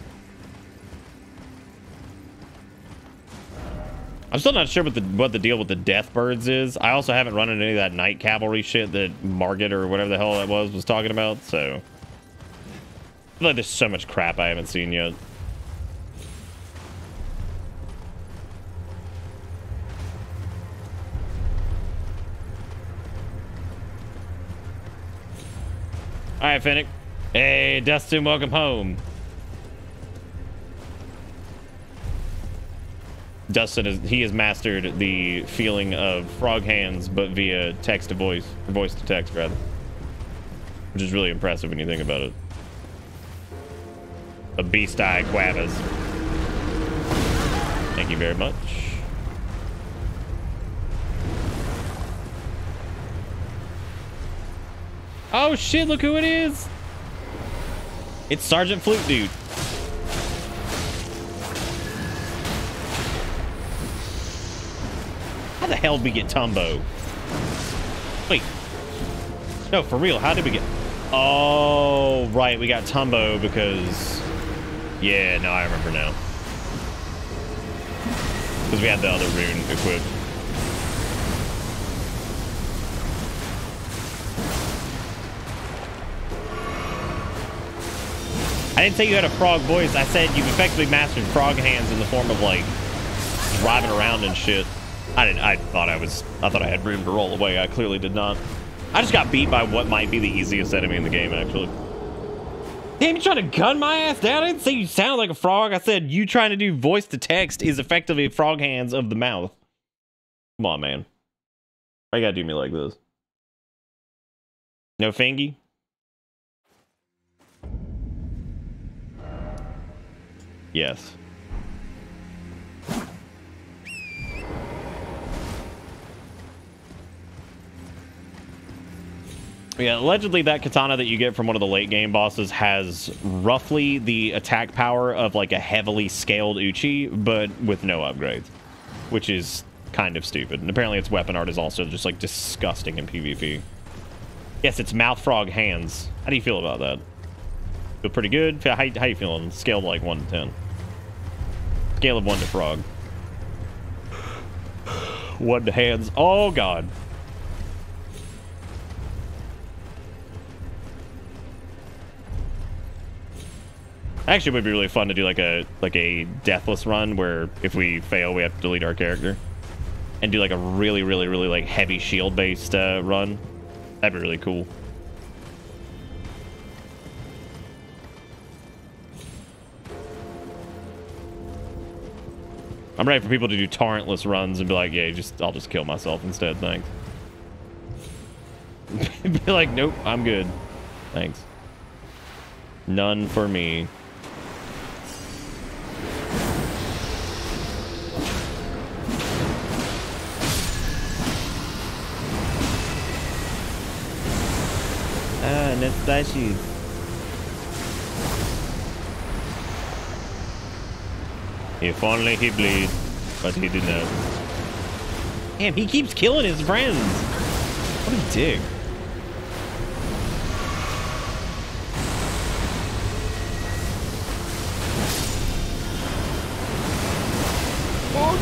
I'm still not sure what the what the deal with the death birds is. I also haven't run into any of that night cavalry shit that Margit or whatever the hell that was was talking about. So, like there's so much crap I haven't seen yet. All right, Finnick. Hey, Dustin, welcome home. Dustin is he has mastered the feeling of frog hands, but via text to voice, or voice to text rather, which is really impressive when you think about it. A beast eye quavas. Thank you very much. Oh shit! Look who it is. It's Sergeant Flute Dude. How the hell did we get Tumbo? Wait. No, for real, how did we get... Oh, right, we got Tumbo because... Yeah, no, I remember now. Because we had the other rune equipped. I didn't say you had a frog voice. I said you've effectively mastered frog hands in the form of like driving around and shit. I didn't. I thought I was. I thought I had room to roll away. I clearly did not. I just got beat by what might be the easiest enemy in the game, actually. Damn, you trying to gun my ass down? I didn't say you sound like a frog. I said you trying to do voice to text is effectively frog hands of the mouth. Come on, man. Why you gotta do me like this? No fingy? Yes. Yeah, allegedly that katana that you get from one of the late game bosses has roughly the attack power of like a heavily scaled Uchi, but with no upgrades, which is kind of stupid. And apparently its weapon art is also just like disgusting in PvP. Yes, it's mouth frog hands. How do you feel about that? Feel pretty good? How, how you feeling? Scale of like 1 to 10. Scale of 1 to frog. 1 to hands. Oh, God. Actually, it would be really fun to do like a like a deathless run where if we fail, we have to delete our character, and do like a really, really, really like heavy shield based uh, run. That'd be really cool. I'm ready for people to do torrentless runs and be like, yeah, just I'll just kill myself instead, thanks. be like, nope, I'm good. Thanks. None for me. Ah, net flashy. If only he bleed, but he did not. Damn, he keeps killing his friends. What a dick. Oh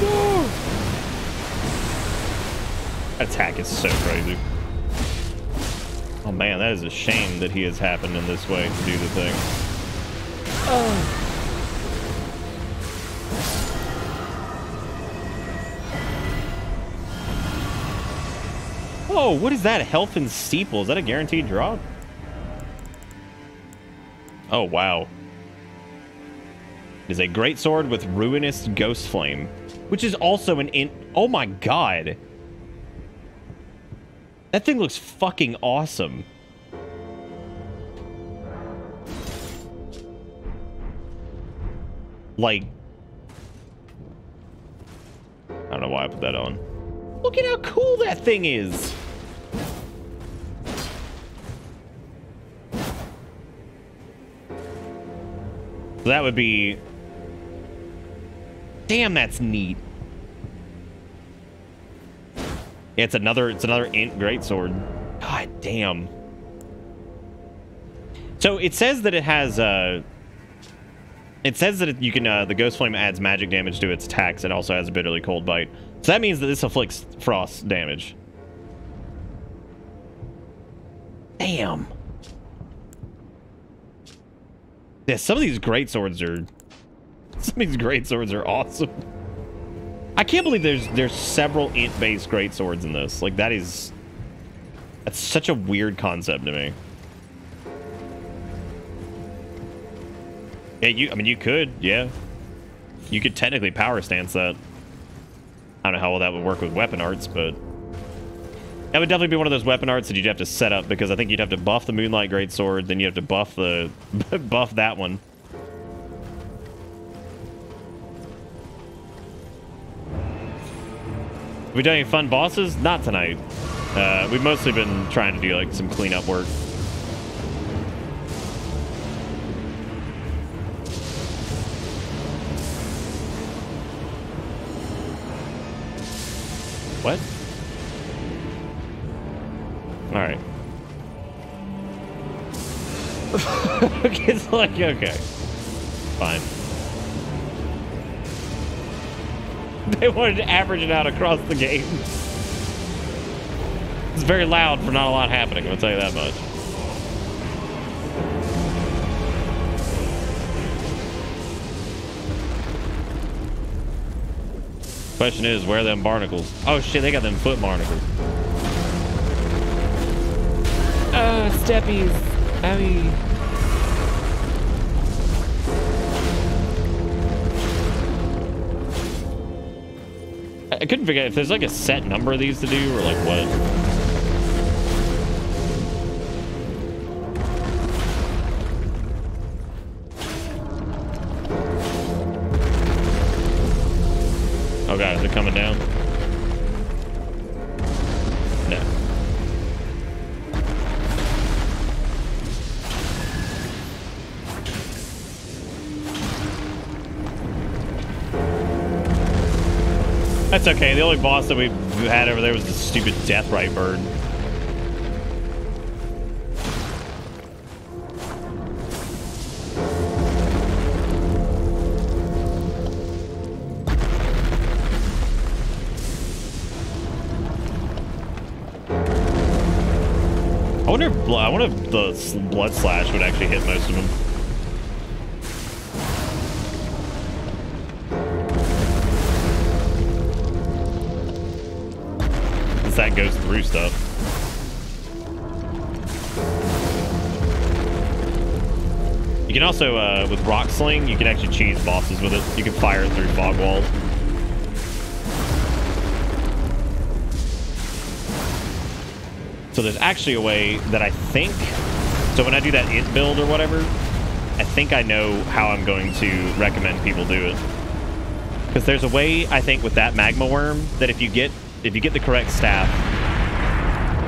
no! Attack is so crazy. Oh man, that is a shame that he has happened in this way to do the thing. Oh. Oh, what is that? Helphen's Steeple. Is that a guaranteed drop? Oh, wow. It is a great sword with ruinous ghost flame, which is also an in. Oh my god. That thing looks fucking awesome. Like, I don't know why I put that on. Look at how cool that thing is. That would be... Damn, that's neat. Yeah, it's another it's another int greatsword. God damn. So it says that it has uh it says that it, you can uh, the ghost flame adds magic damage to its attacks. It also has a bitterly cold bite. So that means that this afflicts frost damage. Damn. Yeah, some of these great swords are some of these great swords are awesome. I can't believe there's there's several int-based great swords in this. Like that is that's such a weird concept to me. Yeah, you I mean you could, yeah. You could technically power stance that. I don't know how well that would work with weapon arts, but that would definitely be one of those weapon arts that you'd have to set up because I think you'd have to buff the Moonlight Greatsword, then you'd have to buff the buff that one. We done any fun bosses? Not tonight. Uh, we've mostly been trying to do like some cleanup work. What? All right. it's like okay, fine. They wanted to average it out across the game. It's very loud for not a lot happening. I'll tell you that much. Question is, where are them barnacles? Oh shit, they got them foot barnacles. Uh, steppies. I mean... I couldn't figure out if there's like a set number of these to do or like what. That's okay. The only boss that we had over there was the stupid Deathrite bird. I wonder if I wonder if the blood slash would actually hit most of them. Stuff. You can also, uh, with Rock Sling, you can actually cheese bosses with it. You can fire it through fog walls. So there's actually a way that I think, so when I do that it build or whatever, I think I know how I'm going to recommend people do it. Because there's a way, I think, with that magma worm that if you get if you get the correct staff,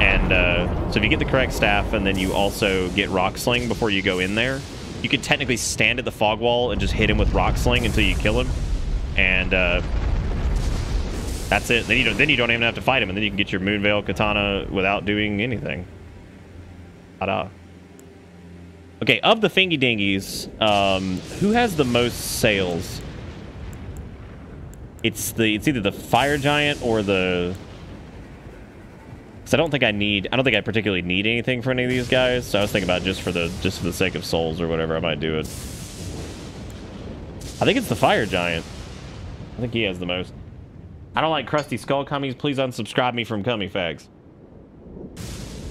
and uh, so if you get the correct staff and then you also get rock sling before you go in there, you could technically stand at the fog wall and just hit him with rock sling until you kill him, and uh, that's it. Then you don't then you don't even have to fight him, and then you can get your Moonveil katana without doing anything. Ta-da. Okay, of the thingy dingies, um, who has the most sales? It's the it's either the fire giant or the. Cause I don't think I need I don't think I particularly need anything for any of these guys. So I was thinking about just for the just for the sake of souls or whatever I might do it. I think it's the fire giant. I think he has the most. I don't like crusty skull cummies. Please unsubscribe me from cummy fags.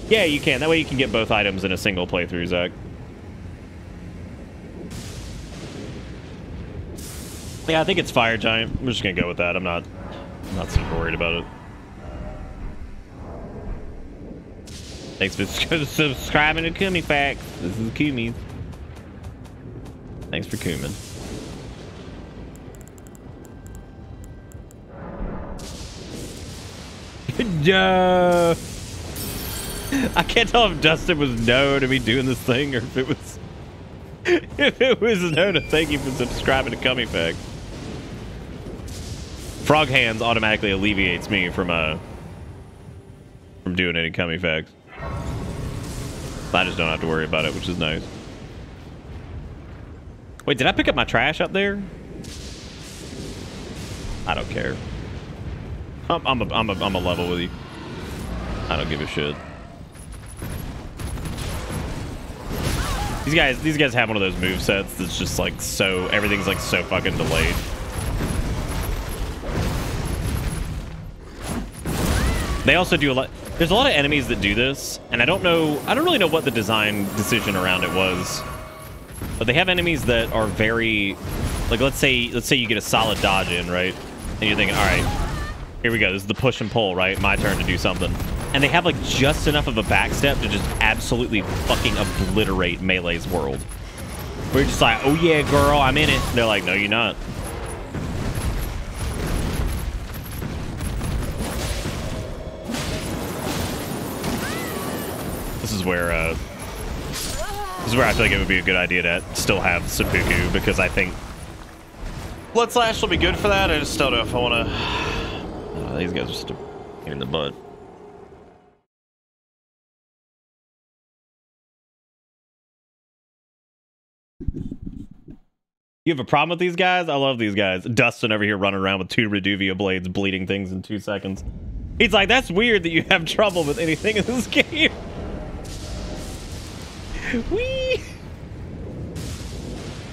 Yeah, you can. That way you can get both items in a single playthrough, Zach. Yeah, I think it's Fire Giant. We're just gonna go with that. I'm not, I'm not super worried about it. Thanks for subscribing to Kumi Facts. This is Kumi. Thanks for Kumin. I can't tell if Dustin was no to me doing this thing or if it was if it was no to thank you for subscribing to Cummy Facts. Frog hands automatically alleviates me from uh from doing any Cummy Facts. I just don't have to worry about it, which is nice. Wait, did I pick up my trash up there? I don't care. I'm, I'm, a, I'm, a, I'm a level with you. I don't give a shit. These guys, these guys have one of those move sets that's just like so everything's like so fucking delayed. They also do a lot. There's a lot of enemies that do this, and I don't know. I don't really know what the design decision around it was, but they have enemies that are very, like let's say let's say you get a solid dodge in right, and you're thinking, all right, Here we go. This is the push and pull, right? My turn to do something. And they have like just enough of a backstep to just absolutely fucking obliterate Melee's world. We're just like, oh yeah, girl, I'm in it. They're like, no, you're not. Where uh this is where I feel like it would be a good idea to still have seppuku because I think Blood Slash will be good for that. I just don't know if I want to. these guys are just in the butt. You have a problem with these guys? I love these guys. Dustin over here running around with two Reduvia blades bleeding things in two seconds. He's like, that's weird that you have trouble with anything in this game. Wee!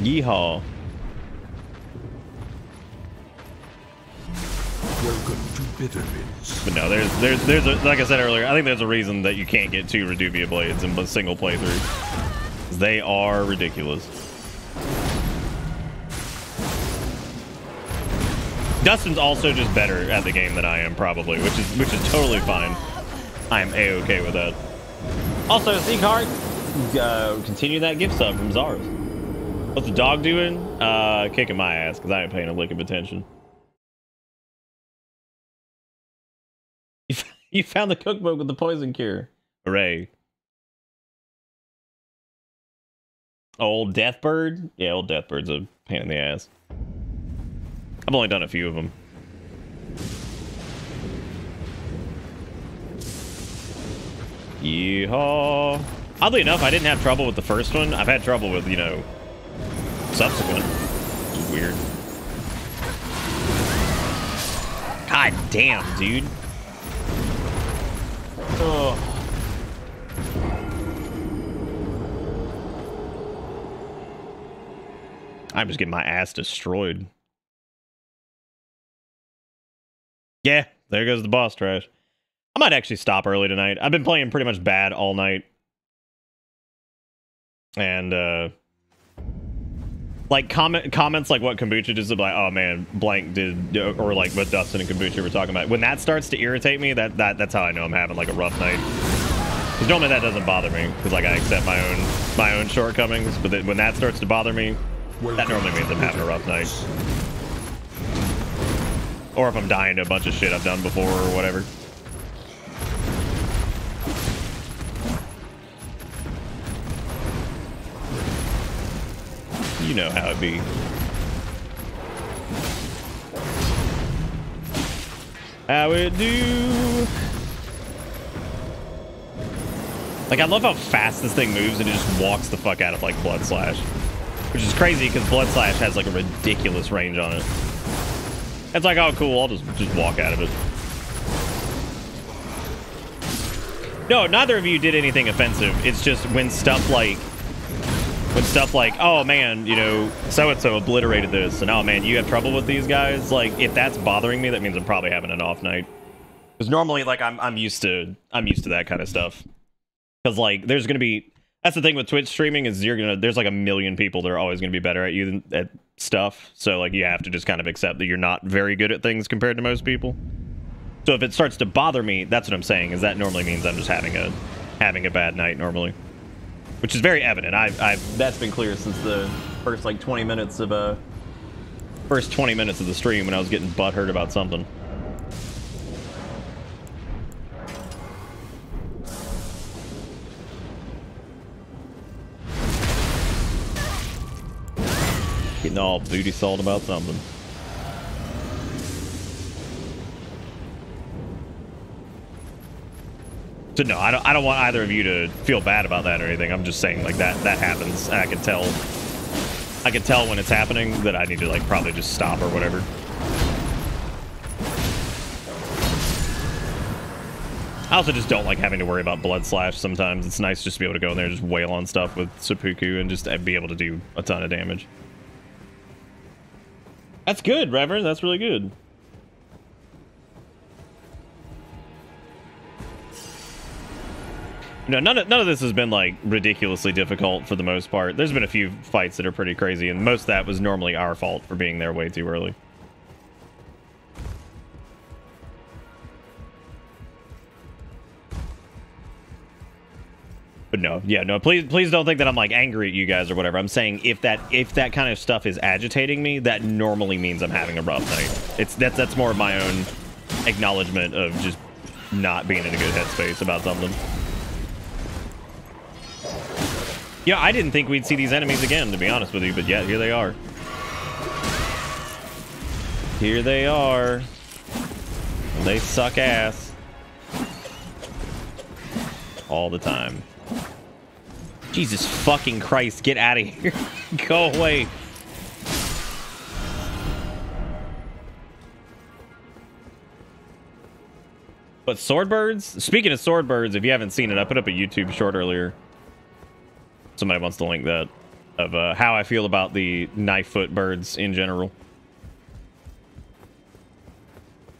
Yeehaw. Welcome to Bittermins. But no, there's there's there's a, like I said earlier, I think there's a reason that you can't get two Reduvia blades in a single playthrough. They are ridiculous. Dustin's also just better at the game than I am, probably, which is which is totally fine. I am a okay with that. Also, Seacart, uh, continue that gift sub from Zars. What's the dog doing? Uh, kicking my ass because I ain't paying a lick of attention. You, found the cookbook with the poison cure. Hooray. Old Deathbird? Yeah, old Deathbird's a pain in the ass. I've only done a few of them. Yeehaw. Oddly enough, I didn't have trouble with the first one. I've had trouble with, you know, subsequent. Which is weird. God damn, dude. Ugh. I'm just getting my ass destroyed. Yeah, there goes the boss trash. I might actually stop early tonight. I've been playing pretty much bad all night. And uh like comment comments like what kombucha just like oh man blank did or like what dustin and kombucha were talking about. When that starts to irritate me that that that's how i know i'm having like a rough night. Because normally that doesn't bother me because like i accept my own my own shortcomings. But then when that starts to bother me that normally means i'm having a rough night. Or if i'm dying to a bunch of shit i've done before or whatever you know how it be. How it do. Like i love how fast this thing moves and it just walks the fuck out of like blood slash. Which is crazy because blood slash has like a ridiculous range on it. It's like oh cool i'll just just walk out of it. No neither of you did anything offensive. It's just when stuff like when stuff like, oh man, you know, so and so obliterated this, and oh man, you have trouble with these guys. Like, if that's bothering me, that means I'm probably having an off night. Because normally, like, I'm I'm used to I'm used to that kind of stuff. Because like, there's gonna be that's the thing with Twitch streaming is you're gonna there's like a million people that are always gonna be better at you than at stuff. So like, you have to just kind of accept that you're not very good at things compared to most people. So if it starts to bother me, that's what I'm saying. Is that normally means I'm just having a having a bad night normally which is very evident. I've, I've that's been clear since the first like 20 minutes of uh first 20 minutes of the stream when I was getting butthurt about something. Getting all booty salt about something. So no, I don't, I don't want either of you to feel bad about that or anything. I'm just saying like that that happens. I can tell I can tell when it's happening that I need to like probably just stop or whatever. I also just don't like having to worry about blood slash sometimes. It's nice just to be able to go in there and just wail on stuff with seppuku and just be able to do a ton of damage. That's good, Reverend. That's really good. No, none of, none of this has been like ridiculously difficult for the most part. There's been a few fights that are pretty crazy, and most of that was normally our fault for being there way too early. But no, yeah, no, please please don't think that I'm like angry at you guys or whatever. I'm saying if that if that kind of stuff is agitating me, that normally means I'm having a rough night. It's that's that's more of my own acknowledgement of just not being in a good headspace about something. Yeah, I didn't think we'd see these enemies again, to be honest with you, but yeah, here they are. Here they are. And they suck ass. All the time. Jesus fucking Christ, get out of here. Go away. But swordbirds? Speaking of swordbirds, if you haven't seen it, I put up a YouTube short earlier. Somebody wants to link that of uh, how I feel about the knife foot birds in general.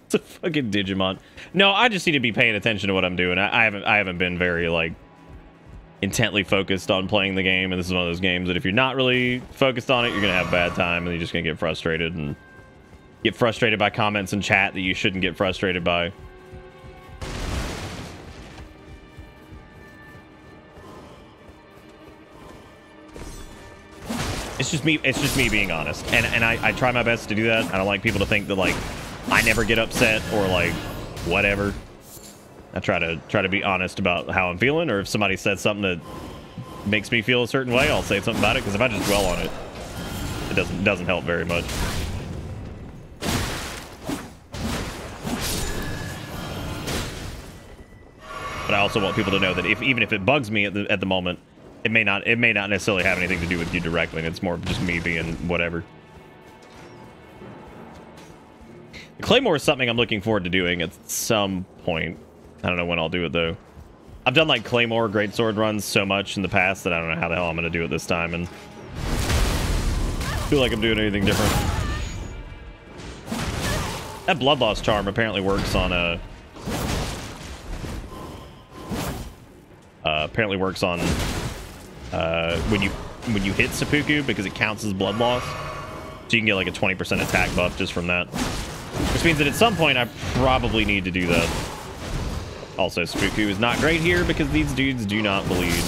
It's a fucking Digimon. No, I just need to be paying attention to what I'm doing. I, I haven't I haven't been very like intently focused on playing the game, and this is one of those games that if you're not really focused on it, you're gonna have a bad time, and you're just gonna get frustrated and get frustrated by comments in chat that you shouldn't get frustrated by. It's just me. It's just me being honest, and and I, I try my best to do that. I don't like people to think that like I never get upset or like whatever. I try to try to be honest about how I'm feeling, or if somebody said something that makes me feel a certain way, I'll say something about it. Because if I just dwell on it, it doesn't doesn't help very much. But I also want people to know that if even if it bugs me at the at the moment, it may not it may not necessarily have anything to do with you directly. It's more just me being whatever. Claymore is something I'm looking forward to doing at some point. I don't know when I'll do it though. I've done like Claymore great sword runs so much in the past that I don't know how the hell I'm to do it this time and feel like I'm doing anything different. That blood loss charm apparently works on a uh, apparently works on uh, when you when you hit seppuku because it counts as blood loss. So you can get like a 20% attack buff just from that. Which means that at some point I probably need to do that. Also, seppuku is not great here because these dudes do not bleed.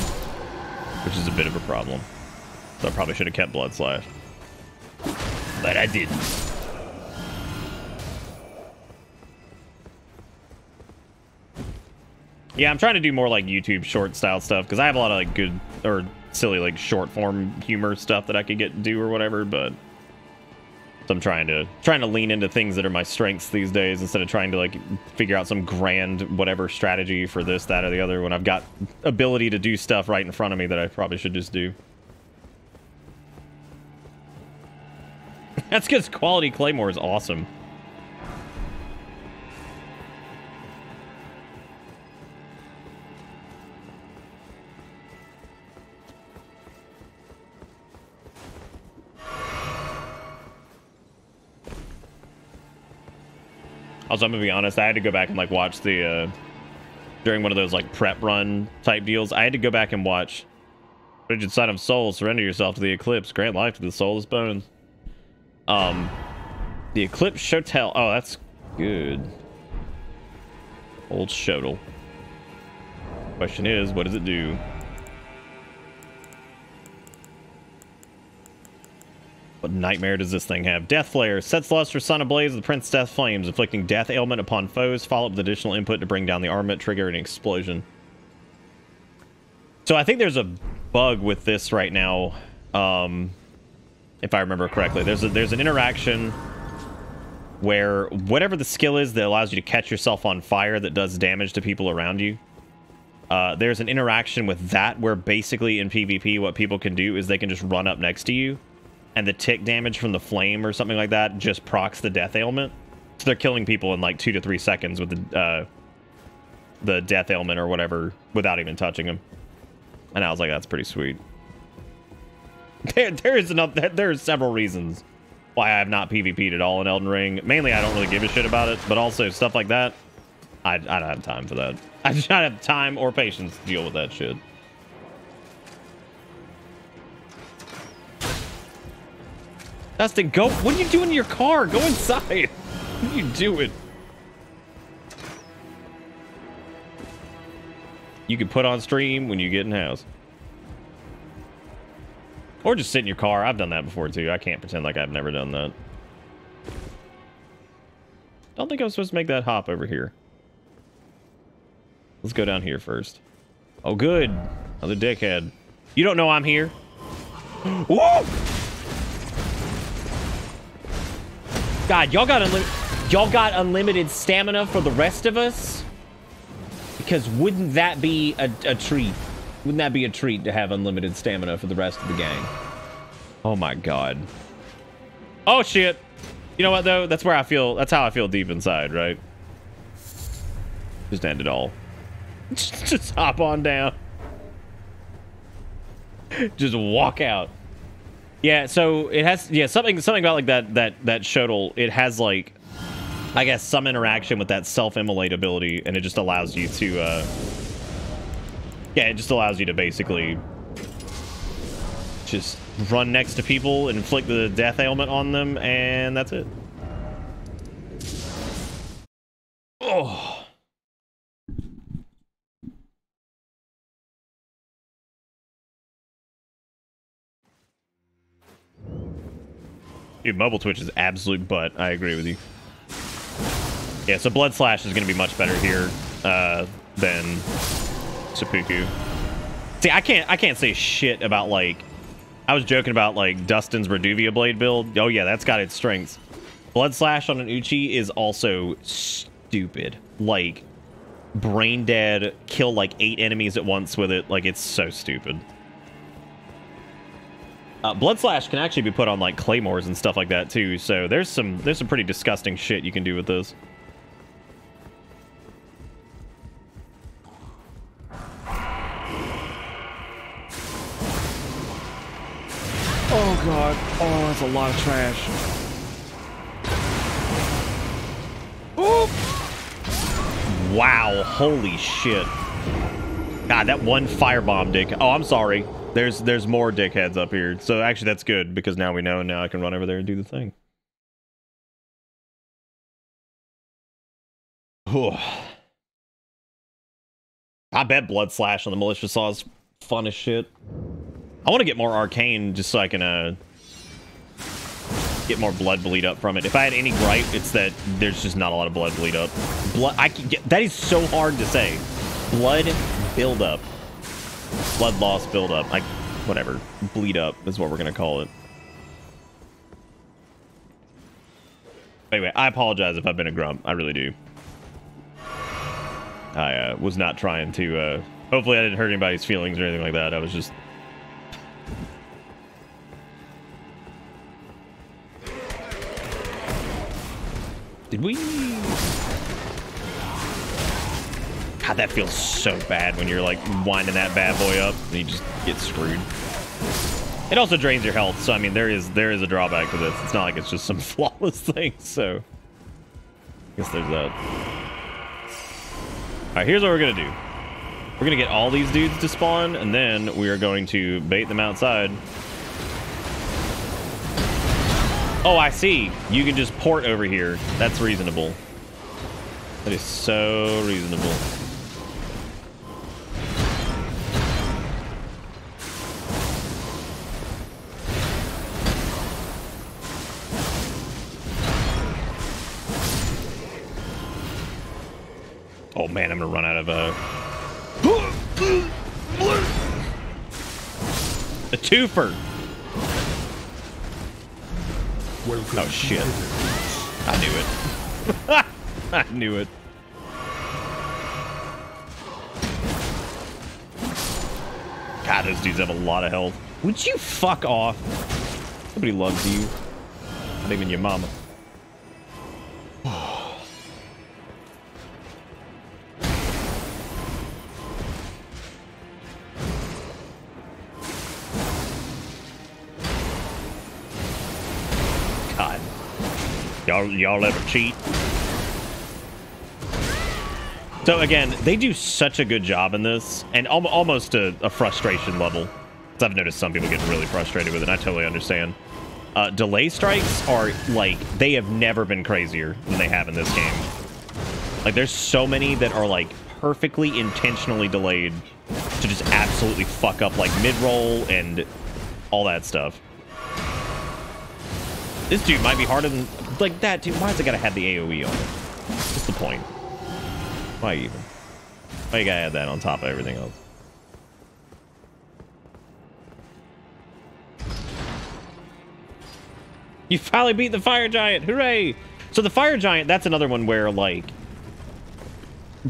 Which is a bit of a problem. So I probably should have kept Blood Slash. But I didn't. Yeah, I'm trying to do more like YouTube short style stuff because I have a lot of like good or silly like short form humor stuff that I could get do or whatever, but so I'm trying to trying to lean into things that are my strengths these days instead of trying to like figure out some grand whatever strategy for this, that, or the other when I've got ability to do stuff right in front of me that I probably should just do. That's because quality claymore is awesome. Also, I'm gonna be honest. I had to go back and like watch the uh, during one of those like prep run type deals. I had to go back and watch Rigid Sign of Soul. Surrender yourself to the eclipse. Grant life to the soulless bones. Um, the eclipse Shotel. Oh, that's good. Old Shotel. Question is, what does it do? What nightmare does this thing have? Death Flare. Sets luster, sun ablaze the Prince Death Flames, inflicting death ailment upon foes. Follow up with additional input to bring down the armament, trigger an explosion. So I think there's a bug with this right now. Um, if I remember correctly. There's a, there's an interaction where whatever the skill is that allows you to catch yourself on fire that does damage to people around you. Uh, there's an interaction with that where basically in PvP what people can do is they can just run up next to you and the tick damage from the flame or something like that just procs the death ailment. So they're killing people in like two to three seconds with the uh, the death ailment or whatever without even touching them. And I was like, that's pretty sweet. There, there is enough. There are several reasons why I have not PvP'd at all in Elden Ring. Mainly, I don't really give a shit about it, but also stuff like that. I, I don't have time for that. I just don't have time or patience to deal with that shit. Dustin, go. What are you doing in your car? Go inside. What are you doing? you can put on stream when you get in house. Or just sit in your car. I've done that before too. I can't pretend like I've never done that. Don't think I was supposed to make that hop over here. Let's go down here first. Oh, good. Another dickhead. You don't know I'm here? Whoa! God, y'all got unlimited... Y'all got unlimited stamina for the rest of us? Because wouldn't that be a, a treat? Wouldn't that be a treat to have unlimited stamina for the rest of the gang? Oh my god. Oh shit. You know what though? That's where I feel, that's how I feel deep inside, right? Just end it all. Just hop on down. Just walk out. Yeah, so it has yeah, something something about like that that that Shotel, it has like I guess some interaction with that self-immolate ability, and it just allows you to uh Yeah, it just allows you to basically just run next to people, inflict the death ailment on them, and that's it. Oh. Dude, mobile Twitch is absolute butt. I agree with you. Yeah, so Blood Slash is going to be much better here uh, than Seppuku. See, I can't I can't say shit about like I was joking about like Dustin's Reduvia Blade build. Oh yeah, that's got its strengths. Blood Slash on an Uchi is also stupid. Like brain dead, kill like eight enemies at once with it. Like it's so stupid. Uh, Blood Slash can actually be put on like claymores and stuff like that too. So there's some there's some pretty disgusting shit you can do with this. Oh god. Oh, that's a lot of trash. Ooh. Wow, holy shit. God, that one firebomb dick. Oh, I'm sorry. There's there's more dickheads up here. So actually that's good because now we know and now I can run over there and do the thing. I bet Blood Slash on the Militia Saw is fun as shit. I want to get more Arcane just so I can uh, get more blood bleed up from it. If I had any gripe, it's that there's just not a lot of blood bleed up. Blood, I can get, that is so hard to say. Blood build up. Blood loss buildup. Like, whatever. Bleed up is what we're going to call it. Anyway, I apologize if I've been a grump. I really do. I uh, was not trying to... Uh, hopefully I didn't hurt anybody's feelings or anything like that. I was just... Did we... God, that feels so bad when you're like winding that bad boy up and you just get screwed. It also drains your health, so I mean there is there is a drawback to this. It's not like it's just some flawless thing, so I guess there's that. Alright, here's what we're gonna do. We're gonna get all these dudes to spawn, and then we are going to bait them outside. Oh, I see. You can just port over here. That's reasonable. That is so reasonable. Oh man, I'm gonna run out of uh a twofer. Welcome Oh shit. I knew it. I knew it. God, those dudes have a lot of health. Would you fuck off? Nobody loves you. Not even your mama. Y'all y'all ever cheat? So again, they do such a good job in this, and al almost a, a frustration level. I've noticed some people getting really frustrated with it. I totally understand. Uh, delay strikes are like they have never been crazier than they have in this game. Like there's so many that are like perfectly intentionally delayed to just absolutely fuck up like mid-roll and all that stuff. This dude might be harder than like that dude. Why's it gotta have the AoE on it? What's the point? Why even? Why you gotta add that on top of everything else? You finally beat the fire giant! Hooray! So the fire giant, that's another one where like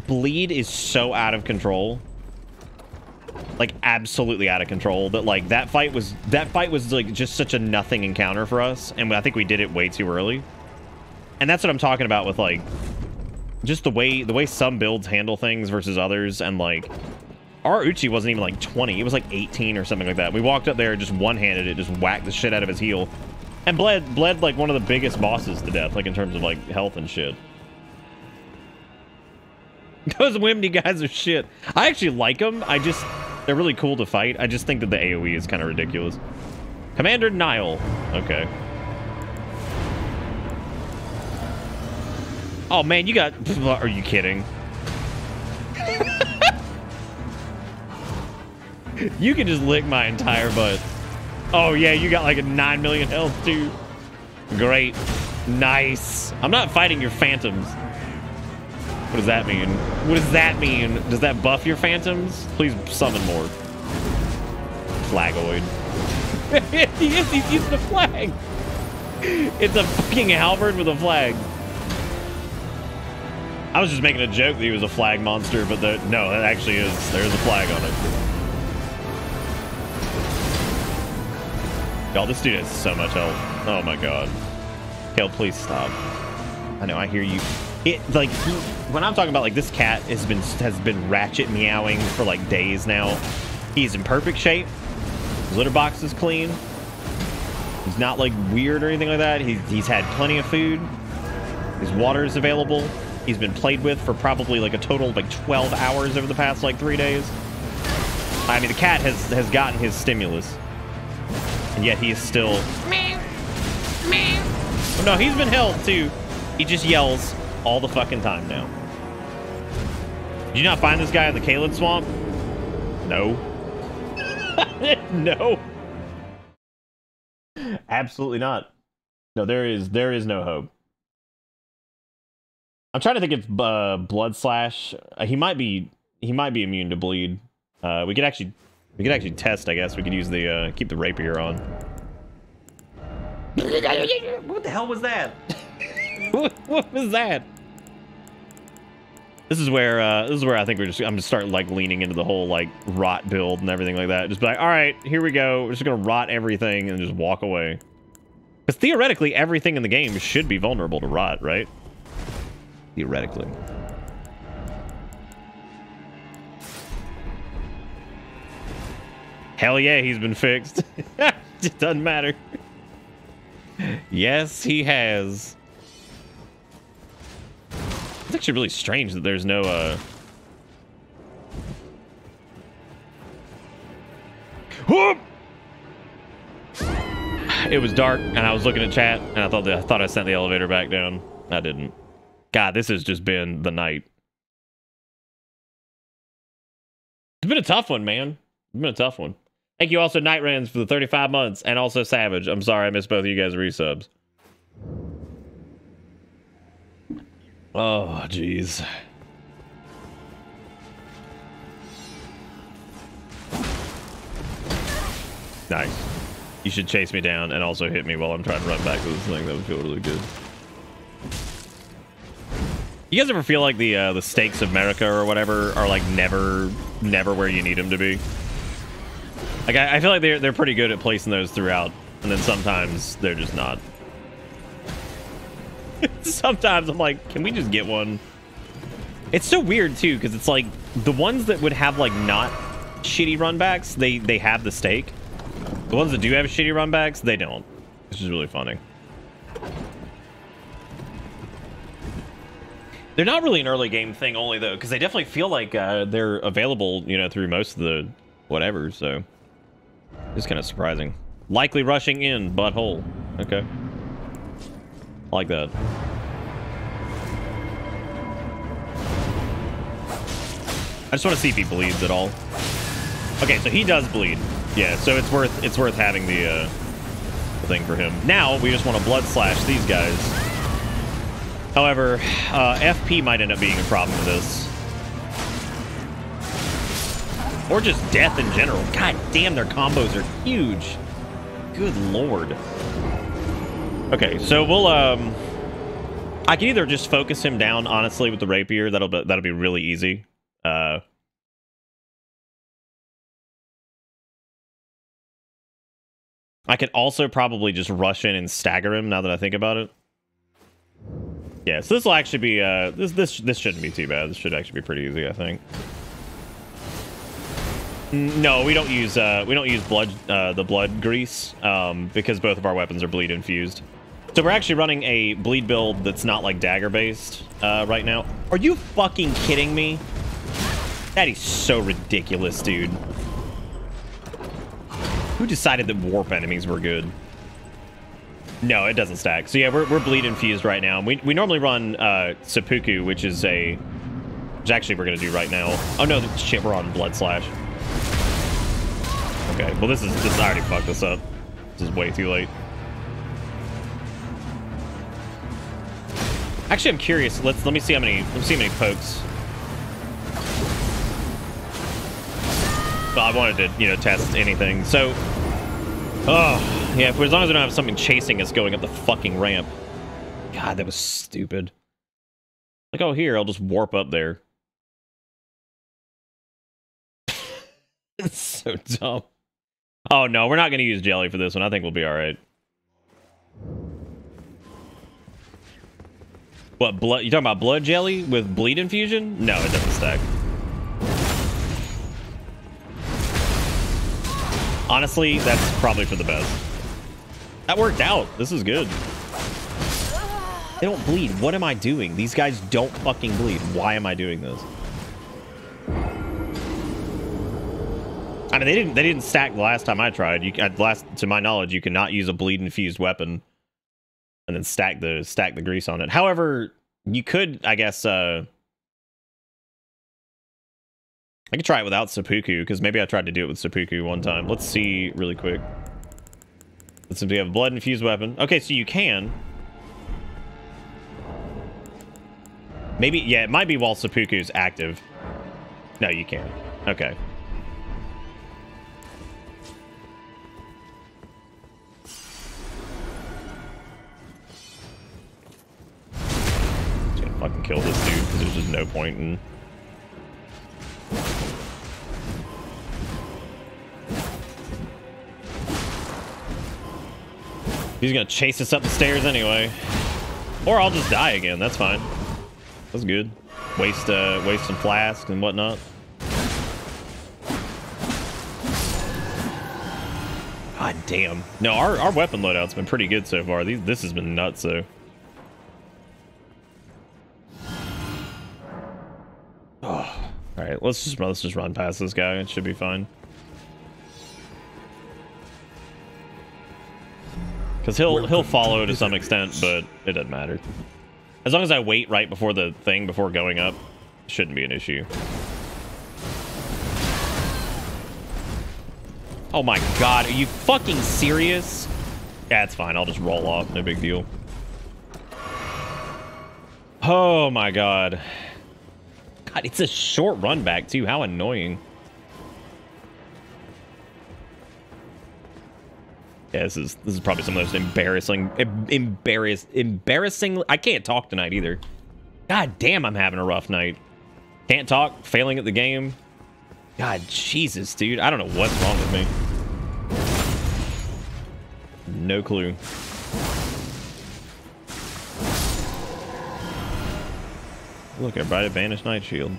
bleed is so out of control. Like absolutely out of control that like that fight was that fight was like just such a nothing encounter for us and I think we did it way too early. And that's what I'm talking about with like just the way the way some builds handle things versus others and like our Uchi wasn't even like 20. It was like 18 or something like that. We walked up there, just one-handed it, just whacked the shit out of his heel. And bled, bled like one of the biggest bosses to death, like in terms of like health and shit. Those Whimney guys are shit. I actually like them. I just, they're really cool to fight. I just think that the AoE is kind of ridiculous. Commander Niall. Okay. Oh man, you got, are you kidding? you can just lick my entire butt. Oh, yeah, you got like a 9 million health, too. Great. Nice. I'm not fighting your phantoms. What does that mean? What does that mean? Does that buff your phantoms? Please summon more. Flagoid. he is, he's using a flag. It's a fucking halberd with a flag. I was just making a joke that he was a flag monster, but the, no, that actually is. There's a flag on it. Y'all, this dude has so much health. Oh my god. Kale, please stop. I know, I hear you. It like he, when I'm talking about like this cat has been has been ratchet meowing for like days now. He's in perfect shape. His litter box is clean. He's not like weird or anything like that. He's he's had plenty of food. His water is available. He's been played with for probably like a total of like 12 hours over the past like three days. I mean, the cat has has gotten his stimulus and yet he is still. Meow. Oh, no, he's been held too. He just yells all the fucking time now. Did you not find this guy in the Caelid swamp? No. no. Absolutely not. No, there is there is no hope. I'm trying to think if uh, Blood Slash. Uh, he might be he might be immune to bleed. Uh, we could actually we could actually test, I guess. We could use the, uh, keep the rapier on. What the hell was that? what, what, was that? This is where, uh, this is where I think we're just, I'm just starting, like, leaning into the whole, like, rot build and everything like that. Just be like, all right, here we go. We're just gonna rot everything and just walk away. Because theoretically, everything in the game should be vulnerable to rot, right? Theoretically. Hell yeah, he's been fixed. it doesn't matter. yes, he has. It's actually really strange that there's no, uh... Whoop! It was dark, and I was looking at chat, and I thought I thought I sent the elevator back down. I didn't. God, this has just been the night. It's been a tough one, man. It's been a tough one. Thank you also Night Rans for the 35 months and also Savage. I'm sorry I missed both of you guys resubs. Oh, jeez. Nice. You should chase me down and also hit me while I'm trying to run back to this thing. That would feel really good. You guys ever feel like the uh, the stakes of Marika or whatever are like never, never where you need them to be? Like, I, I feel like they're, they're pretty good at placing those throughout, and then sometimes they're just not. sometimes I'm like, can we just get one? It's so weird, too, because it's like, the ones that would have, like, not shitty runbacks, they, they have the stake. The ones that do have shitty runbacks, they don't. Which is really funny. They're not really an early game thing only, though, because they definitely feel like uh, they're available, you know, through most of the whatever, so... It's kind of surprising. Likely rushing in, butthole. Okay. I like that. I just want to see if he bleeds at all. Okay, so he does bleed. Yeah, so it's worth it's worth having the uh, thing for him. Now we just want to blood slash these guys. However, uh, FP might end up being a problem with this. Or just death in general. God damn, their combos are huge. Good lord. Okay, so we'll um I can either just focus him down honestly with the rapier. That'll be that'll be really easy. Uh I could also probably just rush in and stagger him now that I think about it. Yeah, so this will actually be uh this this this shouldn't be too bad. This should actually be pretty easy, I think. No, we don't use uh we don't use blood uh the blood grease um because both of our weapons are bleed infused. So we're actually running a bleed build that's not like dagger based uh right now. Are you fucking kidding me? That is so ridiculous, dude. Who decided that warp enemies were good? No, it doesn't stack. So yeah, we're, we're bleed infused right now. We, we normally run uh, seppuku, which is a... Which actually we're going to do right now. Oh no, shit, we're on blood slash. Okay, well this is... This already fucked this up. This is way too late. Actually, I'm curious. Let's let me see how many let me see how many pokes. Well, I wanted to, you know, test anything. So, oh, yeah, if, as long as we don't have something chasing us going up the fucking ramp. God, that was stupid. Like, oh, here, I'll just warp up there. it's so dumb. Oh, no, we're not going to use jelly for this one. I think we'll be all right. What, blood? You talking about blood jelly with bleed infusion? No, it doesn't stack. Honestly, that's probably for the best. That worked out. This is good. They don't bleed. What am I doing? These guys don't fucking bleed. Why am I doing this? I mean, they didn't. They didn't stack the last time I tried. You, last, to my knowledge, you cannot use a bleed infused weapon and then stack the stack the grease on it. However, you could, I guess. uh I could try it without seppuku because maybe I tried to do it with seppuku one time. Let's see really quick. Let's see if we have a blood infused weapon. Okay, so you can. Maybe, yeah, it might be while seppuku is active. No, you can't. Okay. Fucking kill this dude because there's just no point in. He's gonna chase us up the stairs anyway. Or I'll just die again. That's fine. That's good. Waste uh waste some flask and whatnot. God damn. No, our, our weapon loadout's been pretty good so far. These this has been nuts though. Oh. Alright, let's just let's just run past this guy. It should be fine. Because he'll he'll follow to some extent, but it doesn't matter. As long as I wait right before the thing before going up, shouldn't be an issue. Oh my god, are you fucking serious? Yeah, it's fine. I'll just roll off. No big deal. Oh my god. God, it's a short run back too. How annoying. Yeah, this is this is probably some of those embarrassing, em- embarrass, embarrassing. I can't talk tonight either. God damn, I'm having a rough night. Can't talk, failing at the game. God, Jesus, dude, I don't know what's wrong with me. No clue. Look, everybody, Banished Knight Shield.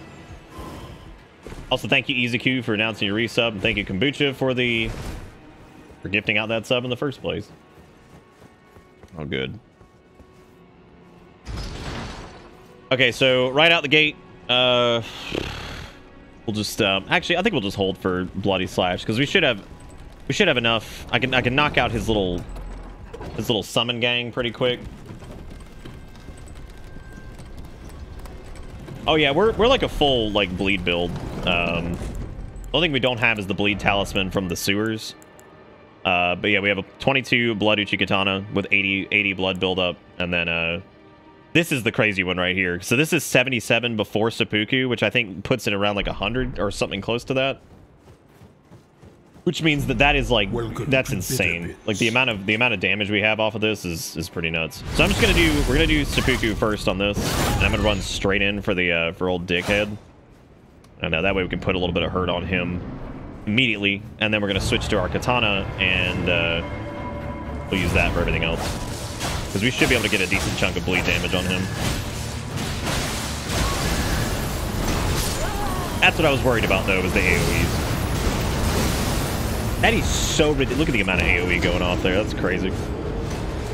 Also, thank you, Izuku, for announcing your resub. And thank you, Kombucha, for the for gifting out that sub in the first place. Oh, good. Okay, so right out the gate, uh, we'll just um, actually, I think we'll just hold for Bloody Slash because we should have we should have enough. I can I can knock out his little his little summon gang pretty quick. Oh yeah, we're we're like a full like bleed build. Um, the only thing we don't have is the bleed talisman from the sewers. Uh, but yeah, we have a 22 blood Uchikatana with 80 80 blood buildup, and then uh, this is the crazy one right here. So this is 77 before seppuku, which I think puts it around like 100 or something close to that. Which means that that is like Welcome that's insane. Like the amount of the amount of damage we have off of this is is pretty nuts. So I'm just gonna do we're gonna do seppuku first on this, and I'm gonna run straight in for the uh, for old dickhead. And uh, that way we can put a little bit of hurt on him immediately, and then we're gonna switch to our katana and uh, we'll use that for everything else. Because we should be able to get a decent chunk of bleed damage on him. That's what I was worried about though, was the AoEs. That is so ridiculous. Look at the amount of AoE going off there. That's crazy.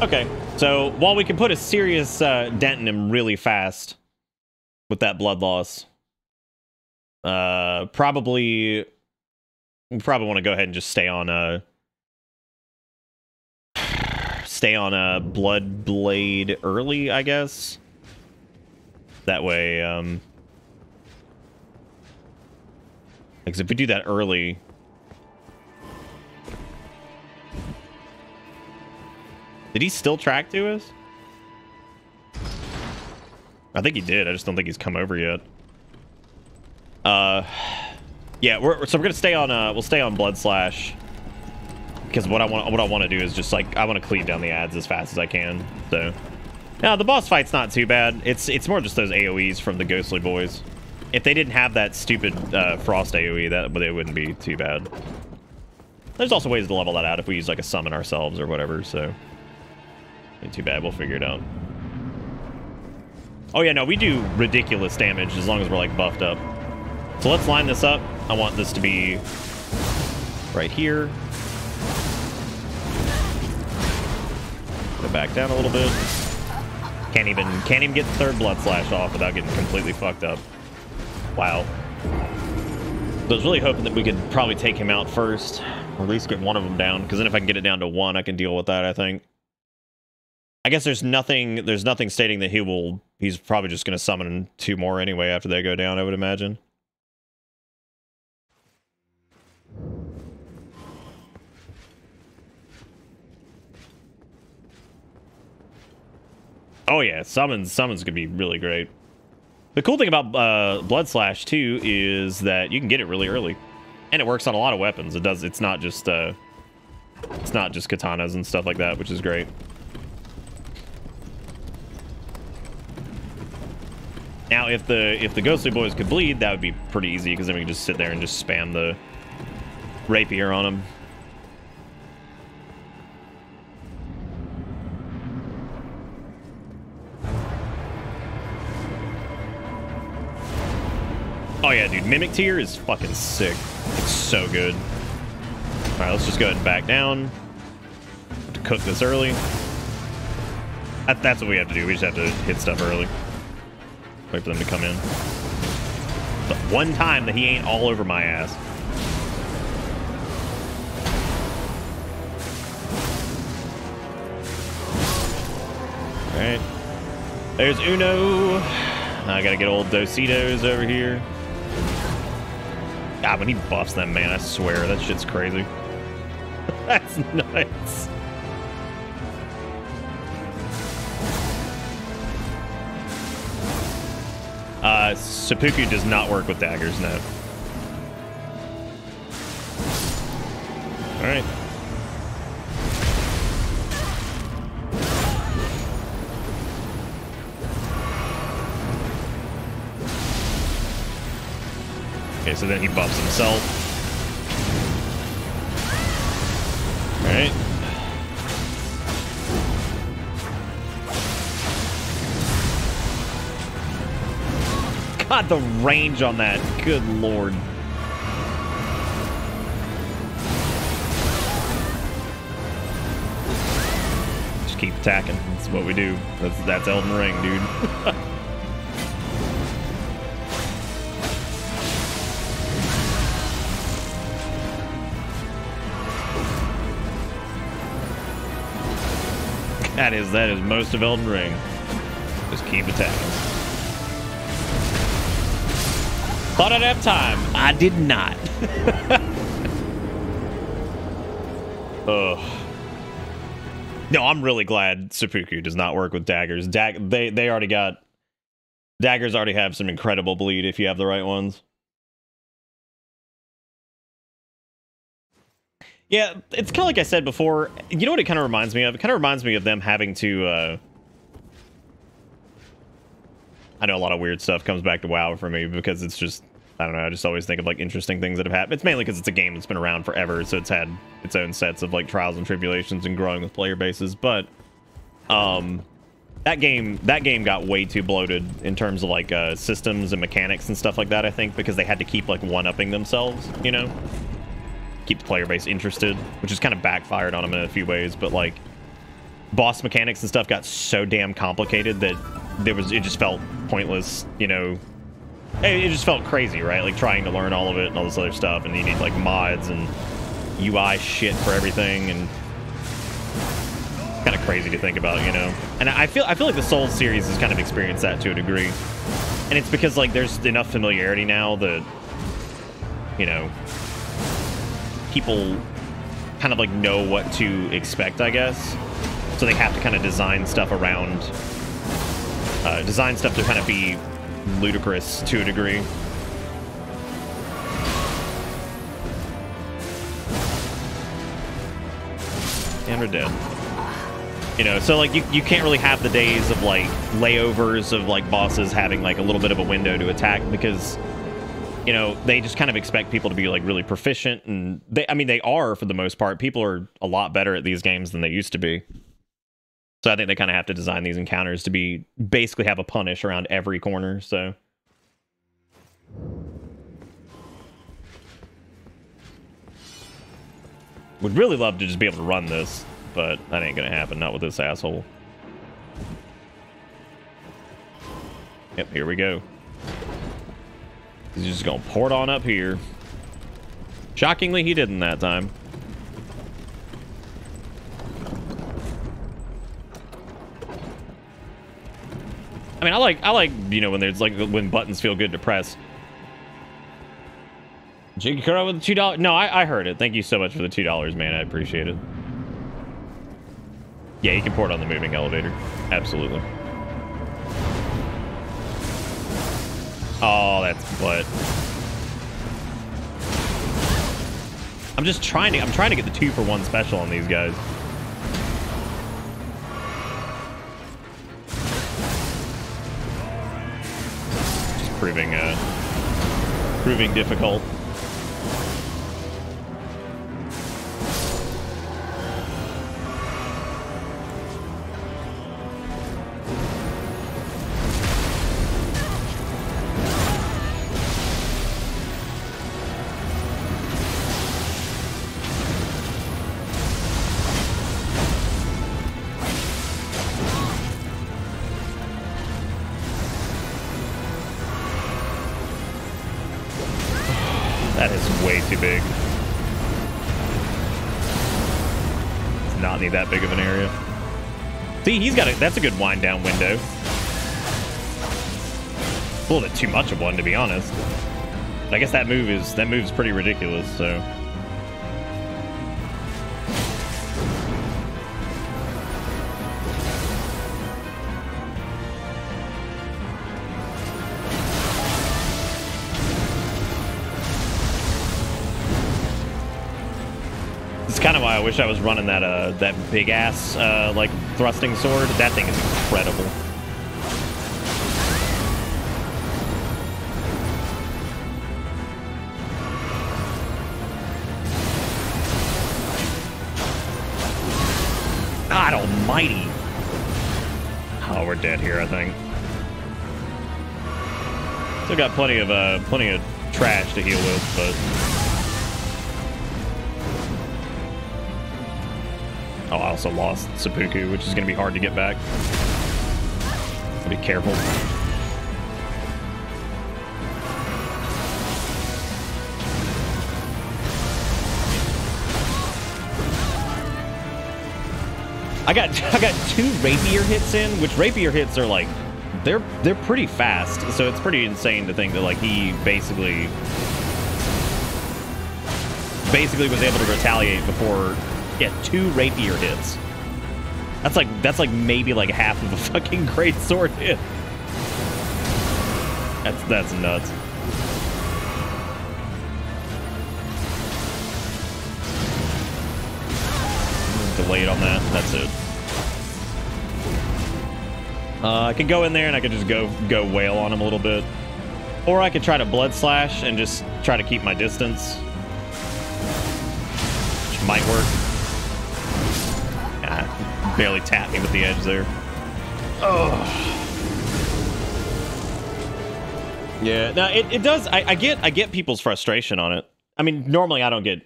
Okay, so while we can put a serious uh, dent in him really fast with that blood loss, uh, probably we probably want to go ahead and just stay on uh stay on a blood blade early, I guess. That way, um, because if we do that early, Did he still track to us? I think he did. I just don't think he's come over yet. Uh, yeah. We're, so we're gonna stay on. Uh, we'll stay on Blood Slash because what I want, what I want to do is just like I want to clean down the ads as fast as I can. So, now the boss fight's not too bad. It's it's more just those AOE's from the Ghostly Boys. If they didn't have that stupid uh, Frost AOE, that but it wouldn't be too bad. There's also ways to level that out if we use like a summon ourselves or whatever. So. Ain't too bad. We'll figure it out. Oh, yeah, no, we do ridiculous damage as long as we're, like, buffed up. So let's line this up. I want this to be right here. Put it back down a little bit. Can't even, can't even get the third blood slash off without getting completely fucked up. Wow. I was really hoping that we could probably take him out first, or at least get one of them down, because then if I can get it down to one, I can deal with that, I think. I guess there's nothing there's nothing stating that he will he's probably just going to summon two more anyway after they go down, I would imagine. Oh yeah, summons summons could be really great. The cool thing about uh, Blood Slash too is that you can get it really early, and it works on a lot of weapons. It does. It's not just uh, it's not just katanas and stuff like that, which is great. Now, if the if the ghostly boys could bleed, that would be pretty easy because then we can just sit there and just spam the rapier on them. Oh yeah, dude, Mimic Tear is fucking sick. It's so good. All right, let's just go ahead and back down. To cook this early. That, that's what we have to do. We just have to hit stuff early. Wait for them to come in. The one time that he ain't all over my ass. Alright. There's Uno. I gotta get old Dositos over here. God, when he buffs them, man, I swear, that shit's crazy. That's nuts. Uh, seppuku does not work with daggers, no. Alright. Okay, so then he buffs himself. Alright. God, the range on that. Good lord. Just keep attacking. That's what we do. That's that's Elden Ring, dude. that is that is most of Elden Ring. Just keep attacking. Thought I'd have time. I did not. Ugh. No, I'm really glad seppuku does not work with daggers. Dag they they already got daggers already have some incredible bleed if you have the right ones. Yeah, it's kind of like I said before. You know what it kind of reminds me of? It kind of reminds me of them having to. Uh... I know a lot of weird stuff comes back to WoW for me because it's just I don't know. I just always think of like interesting things that have happened. It's mainly because it's a game that's been around forever, so it's had its own sets of like trials and tribulations and growing with player bases. But um, that game that game got way too bloated in terms of like uh, systems and mechanics and stuff like that. I think because they had to keep like one upping themselves, you know, keep the player base interested, which has kind of backfired on them in a few ways. But like boss mechanics and stuff got so damn complicated that there was it just felt pointless, you know, it just felt crazy, right? Like trying to learn all of it and all this other stuff, and you need like mods and UI shit for everything, and kind of crazy to think about, you know. And I feel I feel like the Souls series has kind of experienced that to a degree, and it's because like there's enough familiarity now that you know people kind of like know what to expect, I guess. So they have to kind of design stuff around uh, design stuff to kind of be ludicrous to a degree. And we're dead. You know, so like you, you can't really have the days of like layovers of like bosses having like a little bit of a window to attack because you know, they just kind of expect people to be like really proficient and they I mean they are for the most part. People are a lot better at these games than they used to be. So I think they kind of have to design these encounters to be basically have a punish around every corner, so Would really love to just be able to run this, but that ain't gonna happen, not with this asshole. Yep, here we go. He's just gonna port on up here. Shockingly, he didn't that time. I mean, I like, I like, you know, when there's like, when buttons feel good to press. Jiggy Kuro with the two dollars. No, I, I heard it. Thank you so much for the two dollars, man. I appreciate it. Yeah, you can port on the moving elevator. Absolutely. Oh, that's what. I'm just trying to. I'm trying to get the two for one special on these guys. Proving, uh, proving difficult. See, he's got a, that's a good wind down window. A little bit too much of one, to be honest. I guess that move is, that move's pretty ridiculous, so. I was running that uh that big ass uh like thrusting sword. That thing is incredible. God almighty. Oh, we're dead here, I think. Still got plenty of uh plenty of trash to heal with, but also lost Seppuku, which is going to be hard to get back. Be careful. I got I got two rapier hits in, which rapier hits are like they're they're pretty fast. So it's pretty insane to think that like he basically basically was able to retaliate before yeah two rapier hits. That's like that's like maybe like half of a fucking great sword hit. That's that's nuts. Delayed on that. That's it. Uh, I could go in there and I could just go go wail on him a little bit, or I could try to blood slash and just try to keep my distance, which might work. Barely tapped me with the edge there. Oh. Yeah, Now it, it does. I, I get I get people's frustration on it. I mean, normally I don't get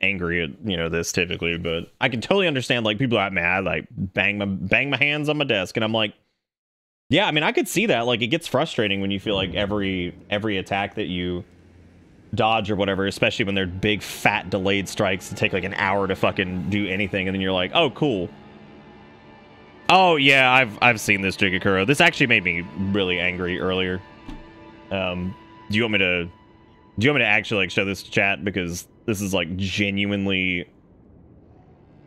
angry at you know this typically, but I can totally understand like people are mad, like bang my bang my hands on my desk, and I'm like, yeah, I mean, I could see that. Like, it gets frustrating when you feel like every every attack that you dodge or whatever, especially when they're big, fat, delayed strikes that take like an hour to fucking do anything, and then you're like, oh, cool. Oh yeah, I've I've seen this Jigakuro. This actually made me really angry earlier. Um, do you want me to? Do you want me to actually like show this to chat because this is like genuinely,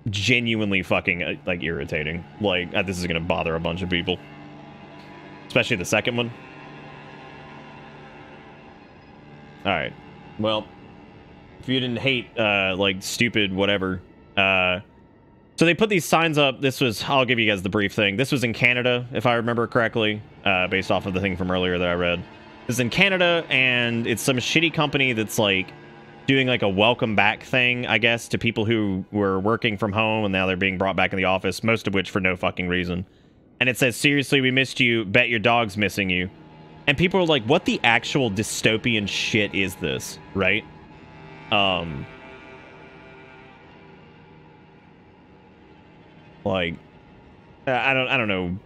genuinely fucking uh, like irritating. Like uh, this is gonna bother a bunch of people, especially the second one. All right. Well, if you didn't hate uh like stupid whatever, uh so they put these signs up. This was I'll give you guys the brief thing. This was in Canada, if I remember correctly, uh based off of the thing from earlier that I read. This is in Canada and it's some shitty company that's like doing like a welcome back thing, I guess, to people who were working from home and now they're being brought back in the office, most of which for no fucking reason. And it says, seriously, we missed you. Bet your dog's missing you. And people are like, what the actual dystopian shit is this, right? Um, like, uh, I don't, I don't know.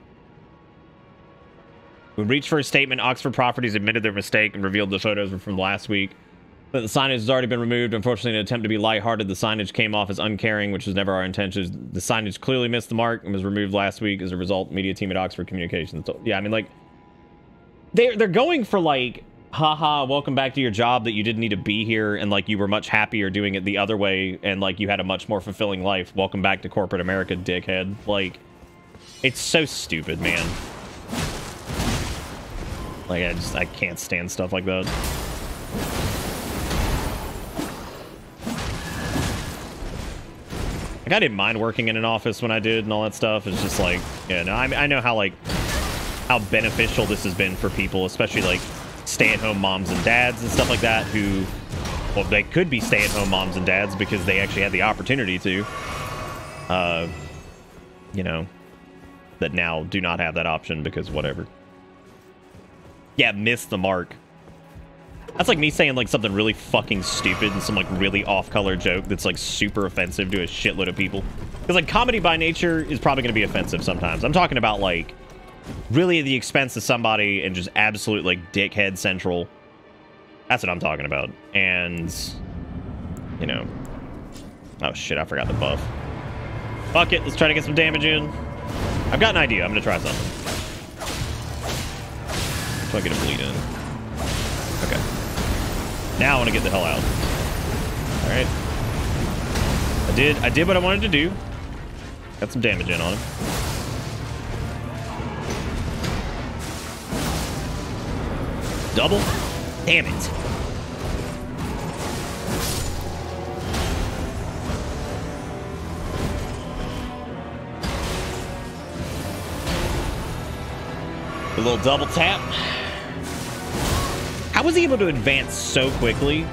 We reached for a statement. Oxford Properties admitted their mistake and revealed the photos were from last week. But the signage has already been removed. Unfortunately, in an attempt to be lighthearted, the signage came off as uncaring, which was never our intention. The signage clearly missed the mark and was removed last week as a result. Media team at Oxford Communications. Yeah, I mean, like, they're they're going for like, haha, welcome back to your job that you didn't need to be here, and like you were much happier doing it the other way, and like you had a much more fulfilling life. Welcome back to corporate America, dickhead. Like, it's so stupid, man. Like, I just I can't stand stuff like that. Like, I didn't mind working in an office when I did and all that stuff. It's just like, yeah, no, I, I know how, like, how beneficial this has been for people, especially, like, stay-at-home moms and dads and stuff like that who, well, they could be stay-at-home moms and dads because they actually had the opportunity to, uh, you know, that now do not have that option because whatever. Yeah, miss the mark. That's like me saying like something really fucking stupid and some like really off-color joke that's like super offensive to a shitload of people. Because like comedy by nature is probably going to be offensive sometimes. I'm talking about like really at the expense of somebody and just absolute like dickhead central. That's what I'm talking about. And you know, oh shit, I forgot the buff. Fuck it, let's try to get some damage in. I've got an idea. I'm gonna try something. So I get a bleed in. Okay. Now I want to get the hell out. All right. I did. I did what I wanted to do. Got some damage in on him. Double. Damn it. A little double tap. How was he able to advance so quickly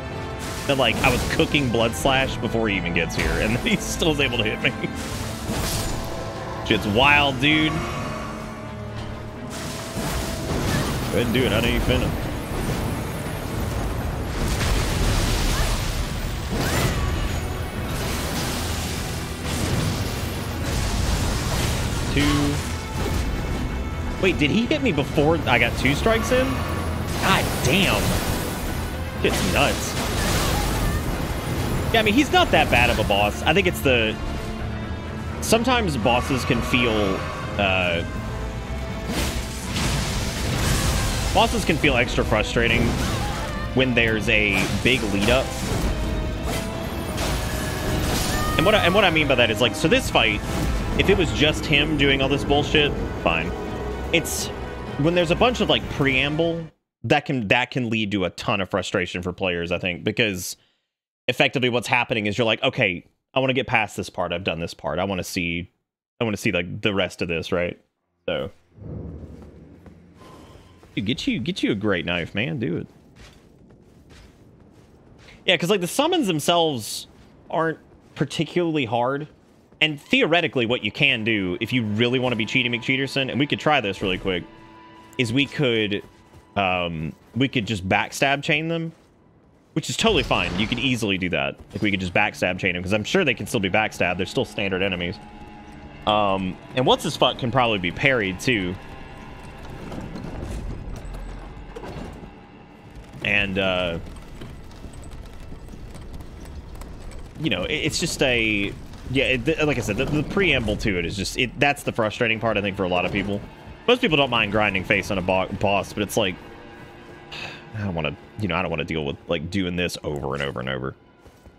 that, like, I was cooking Blood Slash before he even gets here, and he still is able to hit me? Shit's wild, dude. Go ahead and do it. I know you finna. Two. Wait, did he hit me before I got two strikes in? God damn. It's nuts. Yeah, I mean, he's not that bad of a boss. I think it's the... Sometimes bosses can feel... Uh, Bosses can feel extra frustrating when there's a big lead up. And what I, and what I mean by that is like, so this fight, if it was just him doing all this bullshit, fine. It's when there's a bunch of like preamble that can that can lead to a ton of frustration for players, I think, because effectively what's happening is you're like, okay, I want to get past this part. I've done this part. I want to see I want to see like the rest of this, right? So Dude, get you get you a great knife, man. Do it. Yeah, because like the summons themselves aren't particularly hard. And theoretically, what you can do if you really want to be cheating McCheaterson, and we could try this really quick, is we could um we could just backstab chain them. Which is totally fine. You could easily do that. Like we could just backstab chain them, because I'm sure they can still be backstabbed. They're still standard enemies. Um, and what's his fuck can probably be parried too. And uh you know, it's just a yeah, it, like I said, the, the, preamble to it is just it. That's the frustrating part, I think, for a lot of people. Most people don't mind grinding face on a bo boss, but it's like I don't want to, you know, I don't want to deal with like doing this over and over and over.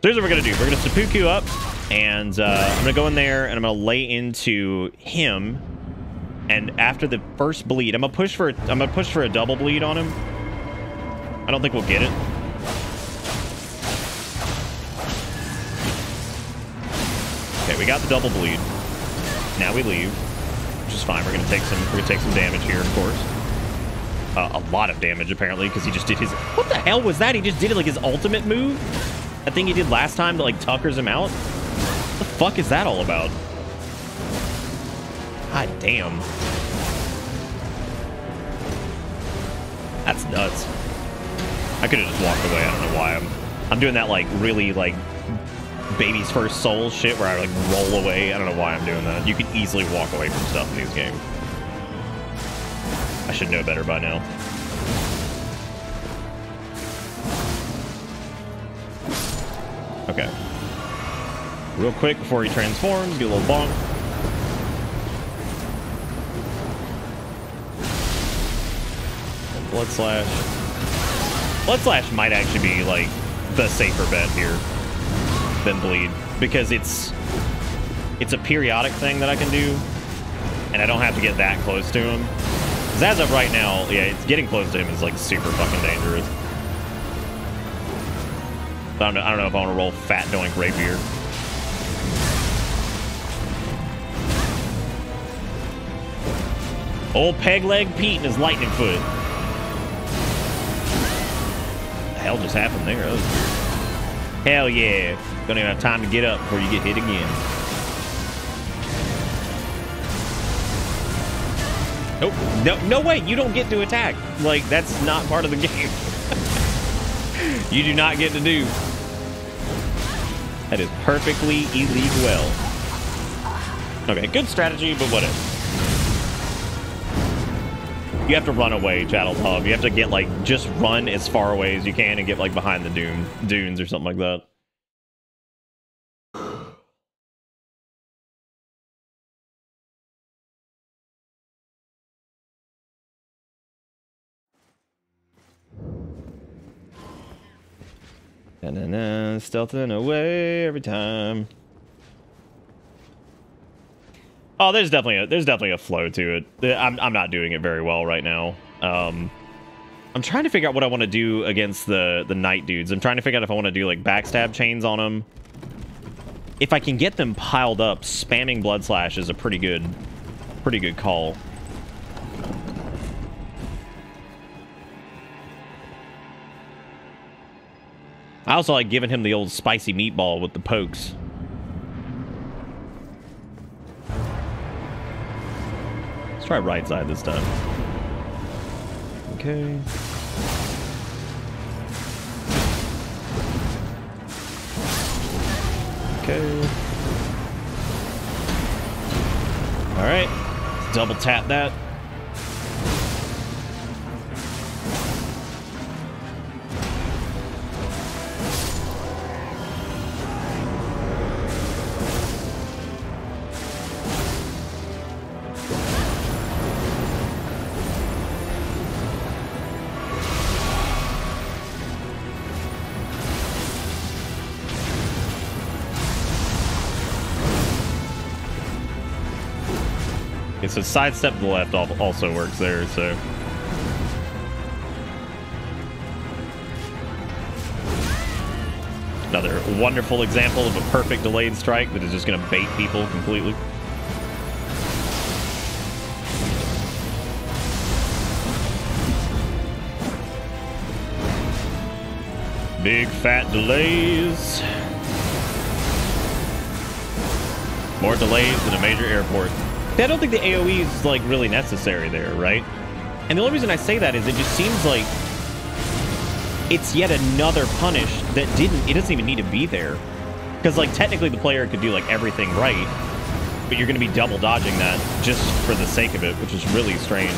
So here's what we're gonna do: we're gonna seppuku up, and uh, I'm gonna go in there and I'm gonna lay into him. And after the first bleed, I'm gonna push for I'm gonna push for a double bleed on him. I don't think we'll get it. Okay, we got the double bleed. Now we leave, which is fine. We're gonna take some. We're gonna take some damage here, of course. Uh, a lot of damage apparently because he just did his. What the hell was that? He just did it like his ultimate move. That thing he did last time that like tuckers him out. What the fuck is that all about? God damn. That's nuts. I could have just walked away. I don't know why I'm. I'm doing that like really like baby's first soul shit where I like roll away. I don't know why I'm doing that. You can easily walk away from stuff in these games. I should know better by now. Okay. Real quick before he transforms, get a little bonk. Blood Slash. Blood Slash might actually be like the safer bet here than bleed because it's it's a periodic thing that I can do and I don't have to get that close to him. Because as of right now, yeah, it's getting close to him is like super fucking dangerous. I don't know, I don't know if I want to roll Fat Doink Rapier. Old Peg Leg Pete and his Lightning Foot. The hell just happened there? Hell yeah. Don't even have time to get up before you get hit again. Nope. No, no way. You don't get to attack. Like, that's not part of the game. you do not get to do. That is perfectly illegal well. Okay, good strategy, but whatever. You have to run away, Chattel Pub. You have to get, like, just run as far away as you can and get, like, behind the dune, dunes or something like that. And then stealthing away every time. Oh, there's definitely a there's definitely a flow to it. I'm I'm not doing it very well right now. Um, I'm trying to figure out what I want to do against the the knight dudes. I'm trying to figure out if I want to do like backstab chains on them. If I can get them piled up, spamming blood slash is a pretty good pretty good call. I also like giving him the old spicy meatball with the pokes. Let's try right side this time. Okay. Okay. All right. Let's double tap that. Okay, so sidestep to the left al- also works there, so. Another wonderful example of a perfect delayed strike that is just going to bait people completely. Big fat delays. More delays than a major airport. I don't think the AoE is like really necessary there, right? And the only reason I say that is it just seems like it's yet another punish that didn't it doesn't even need to be there. Because like technically the player could do like everything right, but you're gonna be double dodging that just for the sake of it, which is really strange.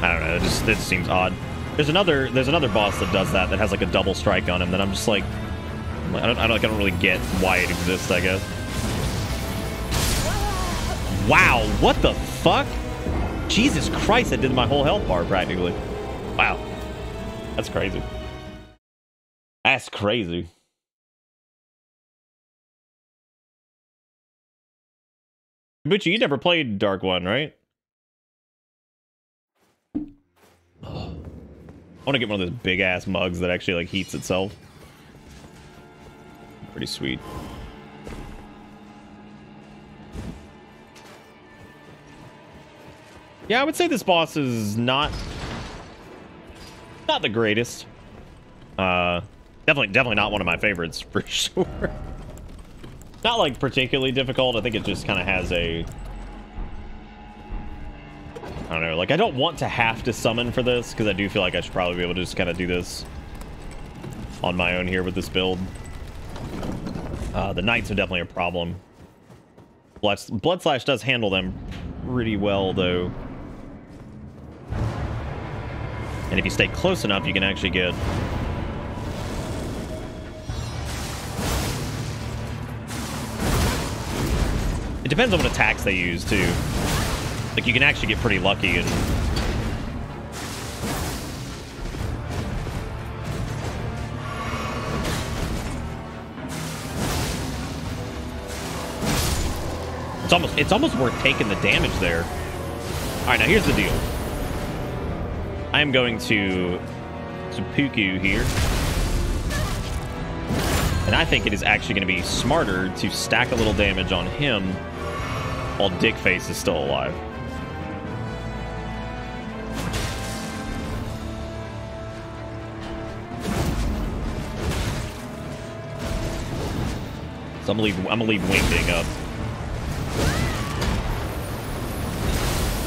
I don't know. It just it seems odd. There's another there's another boss that does that that has like a double strike on him that I'm just like I don't I don't, I don't really get why it exists. I guess. Wow, what the fuck? Jesus Christ, that did my whole health bar practically. Wow, that's crazy. That's crazy. Bucci, you never played Dark One, right? I want to get one of those big ass mugs that actually like heats itself. Pretty sweet. Yeah, I would say this boss is not not the greatest. Uh, definitely, definitely not one of my favorites for sure. not like particularly difficult. I think it just kind of has a I don't know. Like, I don't want to have to summon for this, because I do feel like I should probably be able to just kind of do this on my own here with this build. Uh, the Knights are definitely a problem. Blood, Blood Slash does handle them pretty well, though. And if you stay close enough, you can actually get... It depends on what attacks they use, too. Like, you can actually get pretty lucky and... It's almost, it's almost worth taking the damage there. All right, now here's the deal. I am going to Seppuku here. And I think it is actually going to be smarter to stack a little damage on him while Dickface is still alive. So I'm gonna leave. I'm gonna leave Wingding up.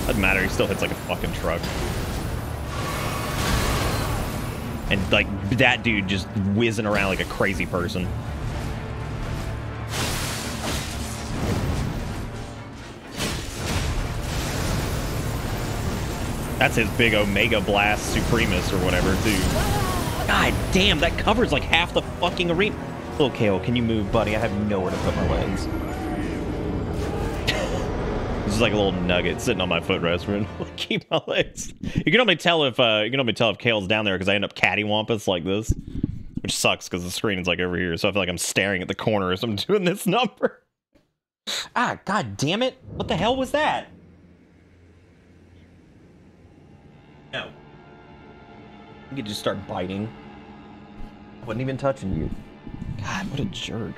Doesn't matter. He still hits like a fucking truck. And like that dude just whizzing around like a crazy person. That's his big Omega Blast Supremus or whatever, too. God damn, that covers like half the fucking arena. Little KO, can you move, buddy? I have nowhere to put my legs. This is like a little nugget sitting on my footrest. Gonna keep my legs. You can only tell if uh, you can only tell if Kale's down there because I end up cattywampus like this, which sucks because the screen is like over here. So I feel like I'm staring at the corner as I'm doing this number. Ah, god damn it! What the hell was that? No. You could just start biting. I wasn't even touching you. God, what a jerk.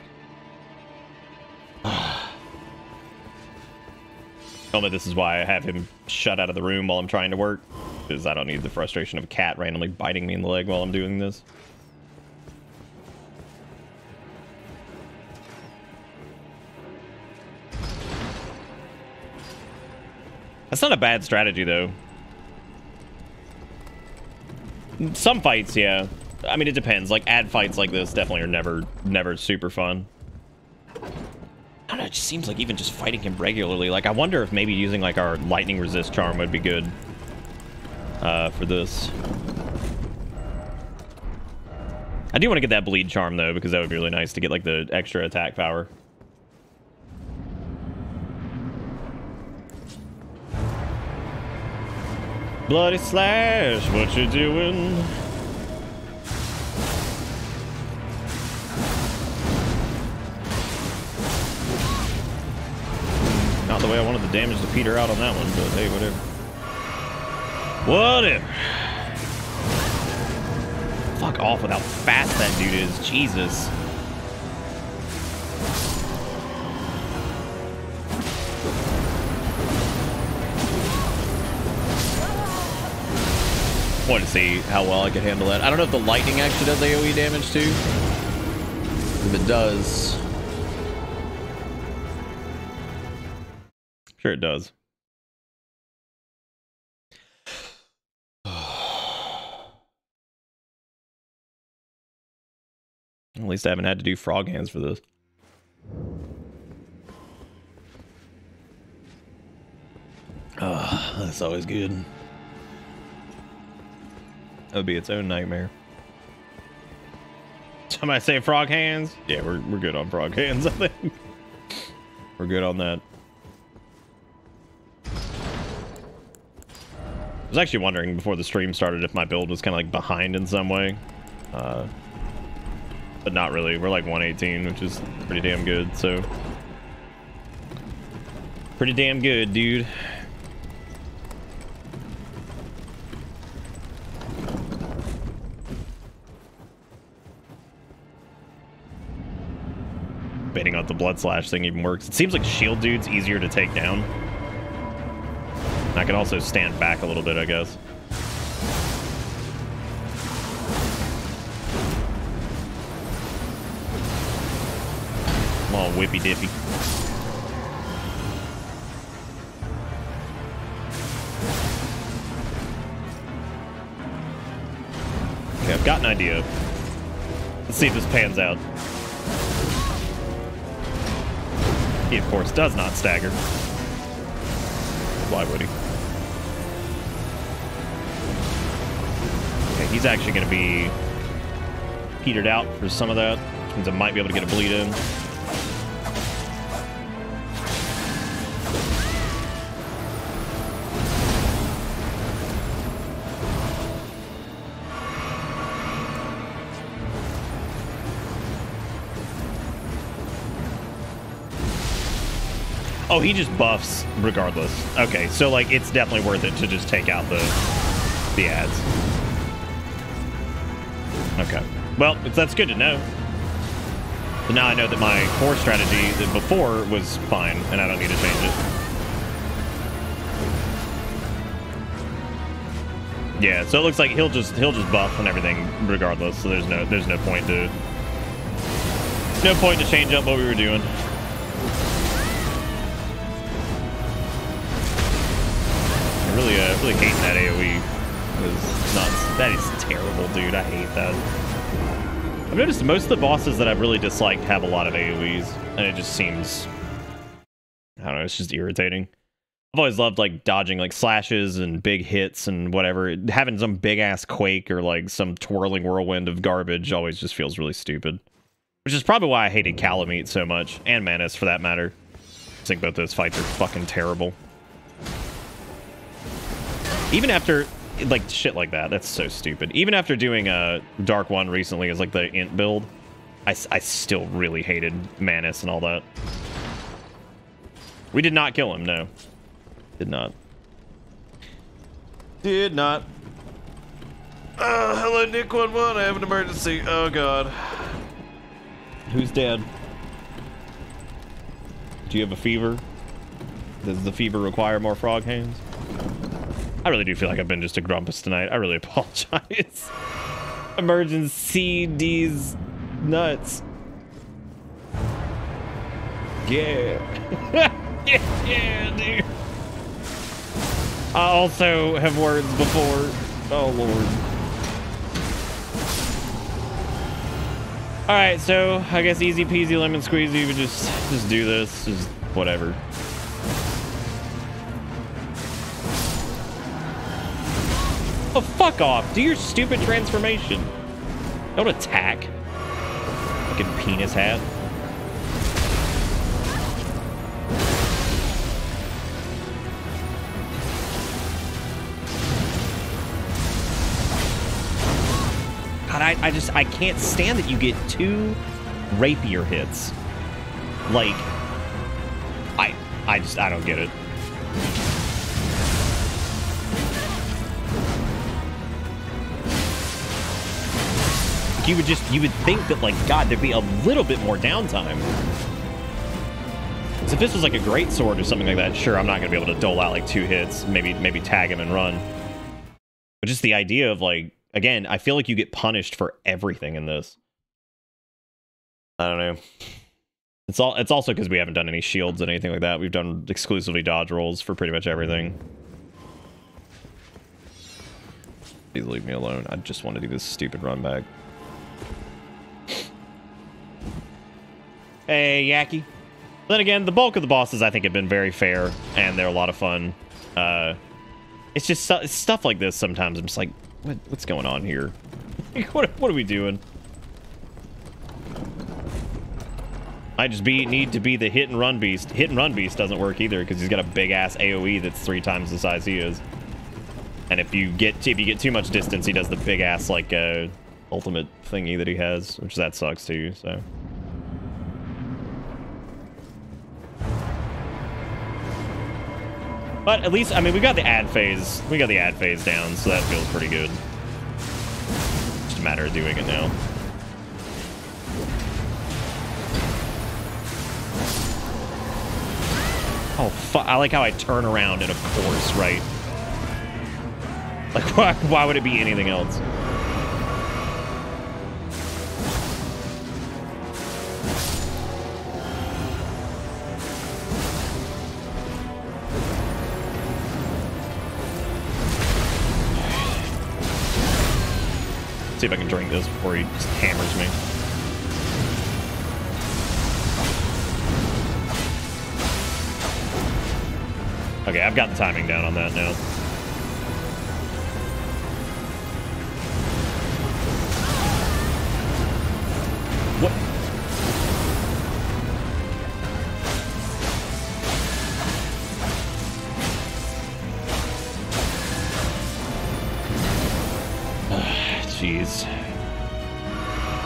Tell me this is why I have him shut out of the room while I'm trying to work. Because I don't need the frustration of a cat randomly biting me in the leg while I'm doing this. That's not a bad strategy, though. Some fights, yeah. I mean, it depends. Like, ad fights like this definitely are never, never super fun. I don't know, it just seems like even just fighting him regularly. Like, I wonder if maybe using, like, our lightning resist charm would be good uh, for this. I do want to get that bleed charm, though, because that would be really nice to get, like, the extra attack power. Bloody Slash, what you doing? Of damage to peter out on that one, but hey, whatever. Whatever. Fuck off with how fast that dude is. Jesus. Want to see how well I could handle that. I don't know if the lightning actually does AoE damage too. If it does, Sure, it does. At least I haven't had to do frog hands for this. Oh, that's always good. That would be its own nightmare. Somebody say frog hands? Yeah, we're, we're good on frog hands, I think. We're good on that. Was actually wondering before the stream started if my build was kind of like behind in some way. Uh, but not really. We're like 118, which is pretty damn good, so... Pretty damn good, dude. Baiting out the blood slash thing even works. It seems like shield dude's easier to take down. I can also stand back a little bit, I guess. Little whippy dippy. Okay, I've got an idea. Let's see if this pans out. He, of course, does not stagger. Why would he? He's actually going to be petered out for some of that, which means I might be able to get a bleed in. Oh, he just buffs regardless. Okay, so like it's definitely worth it to just take out the the ads. Okay. Well, that's good to know. So now I know that my core strategy that before was fine, and I don't need to change it. Yeah, so it looks like he'll just he'll just buff and everything regardless. So there's no there's no point to no point to change up what we were doing. I really, uh, really hate that AoE. It's not, that is terrible, dude. I hate that. I've noticed most of the bosses that I've really disliked have a lot of AoEs, and it just seems, I don't know, it's just irritating. I've always loved like dodging like slashes and big hits and whatever. Having some big ass quake or like some twirling whirlwind of garbage always just feels really stupid. Which is probably why I hated Kalameet so much, and Manus for that matter. I think both those fights are fucking terrible. Even after, like, shit like that, that's so stupid. Even after doing a uh, Dark One recently as, like, the int build, I, I still really hated Manus and all that. We did not kill him, no. Did not. Did not. Uh, hello, Nick 1 1. I have an emergency. Oh, God. Who's dead? Do you have a fever? Does the fever require more frog hands? I really do feel like I've been just a grumpus tonight. I really apologize. Emergency D's nuts. Yeah. yeah, yeah, dude. I also have words before. Oh, Lord. All right, so I guess easy peasy lemon squeezy. We just just do this, just whatever. Oh, fuck off. Do your stupid transformation. Don't attack. Fucking penis hat. God, I, I just, I can't stand that you get two rapier hits. Like, I, I just, I don't get it. You would just you would think that like God, there'd be a little bit more downtime. So if this was like a great sword or something like that, sure, I'm not gonna be able to dole out like two hits, maybe maybe tag him and run. But just the idea of like again, I feel like you get punished for everything in this. I don't know. It's all it's also because we haven't done any shields and anything like that. We've done exclusively dodge rolls for pretty much everything. Please leave me alone. I just want to do this stupid run back. Hey, Yaki. Then again, the bulk of the bosses I think have been very fair and they're a lot of fun. Uh, it's just stu- stuff like this sometimes. I'm just like, what, what's going on here? what, what are we doing? I just be need to be the hit and run beast. Hit and run beast doesn't work either because he's got a big ass AOE that's three times the size he is. And if you get if you get too much distance, he does the big ass like uh, ultimate thingy that he has, which that sucks too. So. But at least, I mean, we got the ad phase. We got the ad phase down, so that feels pretty good. Just a matter of doing it now. Oh, fuck. I like how I turn around and of course, right? Like, why, why would it be anything else? See if I can drink this before he just hammers me. Okay, I've got the timing down on that now.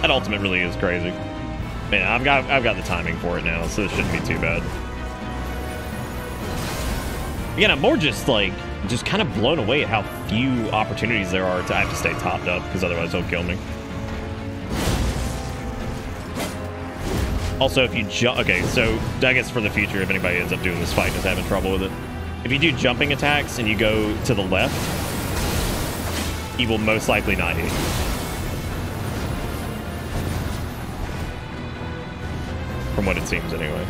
That ultimate really is crazy. Man, I've got I've got the timing for it now, so this shouldn't be too bad. Again, I'm more just like just kind of blown away at how few opportunities there are to I have to stay topped up because otherwise he'll kill me. Also, if you jump, okay, so I guess for the future, if anybody ends up doing this fight and is having trouble with it, if you do jumping attacks and you go to the left, he will most likely not hit you. From what it seems, anyway.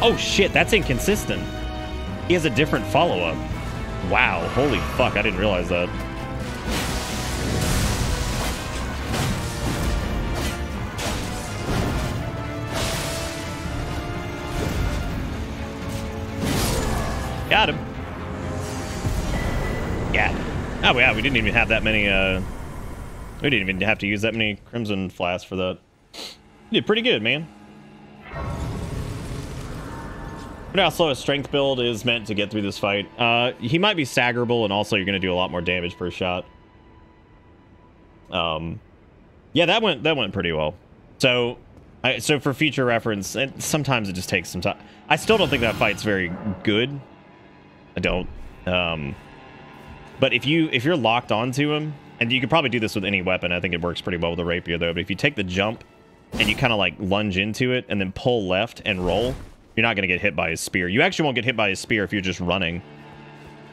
Oh shit, that's inconsistent. He has a different follow-up. Wow, holy fuck, I didn't realize that. Got him. Got him. Oh yeah, we didn't even have that many, uh... We didn't even have to use that many Crimson Flasks for that. You did pretty good, man. But also, a strength build is meant to get through this fight. Uh, he might be staggerable, and also you're going to do a lot more damage per shot. Um, yeah, that went that went pretty well. So, I, so for future reference, sometimes it just takes some time. I still don't think that fight's very good. I don't. Um, but if you if you're locked onto him, and you could probably do this with any weapon. I think it works pretty well with the rapier though. But if you take the jump and you kind of like lunge into it and then pull left and roll, you're not going to get hit by his spear. You actually won't get hit by his spear if you're just running,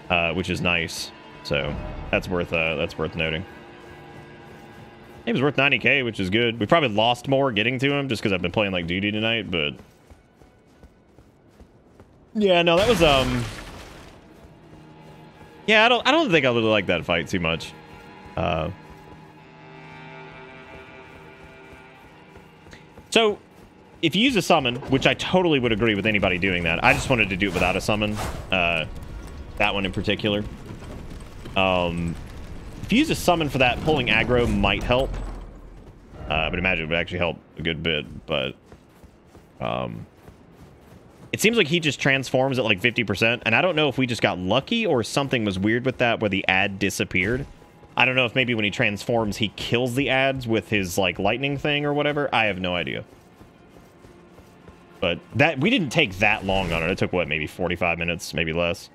uh, which is nice. So that's worth uh, that's worth noting. It was worth 90k, which is good. We probably lost more getting to him just because I've been playing like duty tonight, but yeah, no, that was um, yeah, I don't I don't think I really like that fight too much. Uh, so if you use a summon, which I totally would agree with anybody doing that, I just wanted to do it without a summon. Uh, that one in particular. Um, if you use a summon for that, pulling aggro might help. Uh, but imagine it would actually help a good bit, but... Um, It seems like he just transforms at like 50%, and I don't know if we just got lucky or something was weird with that where the ad disappeared. I don't know if maybe when he transforms, he kills the ads with his like lightning thing or whatever. I have no idea. But that we didn't take that long on it. It took what, maybe 45 minutes, maybe less.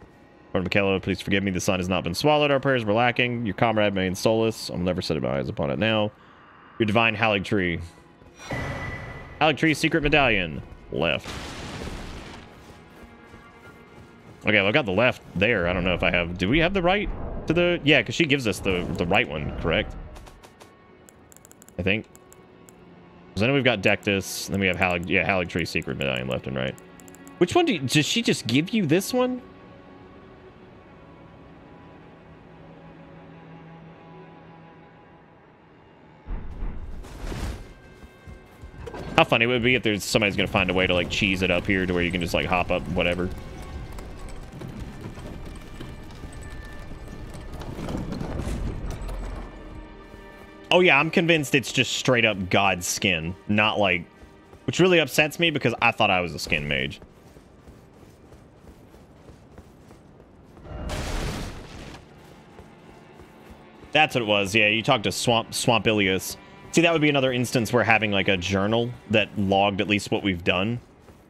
Lord Miquella, please forgive me. The sun has not been swallowed. Our prayers were lacking. Your comrade remains soulless. I'll never set my eyes upon it now. Your divine Haligtree. Halig tree secret medallion. Left. Okay, well, I got the left there. I don't know if I have... Do we have the right to the... Yeah, because she gives us the, the right one, correct? I think. So then we've got Dectus. Then we have Halig... Yeah, Haligtree secret medallion left and right. Which one do you, Does she just give you this one? How funny would it be if there's somebody's gonna find a way to like cheese it up here to where you can just like hop up whatever. Oh yeah, I'm convinced it's just straight up God's skin, not like, which really upsets me because I thought I was a skin mage. That's what it was. Yeah, you talked to Swamp Swamp Swampilius. See, that would be another instance where having like a journal that logged at least what we've done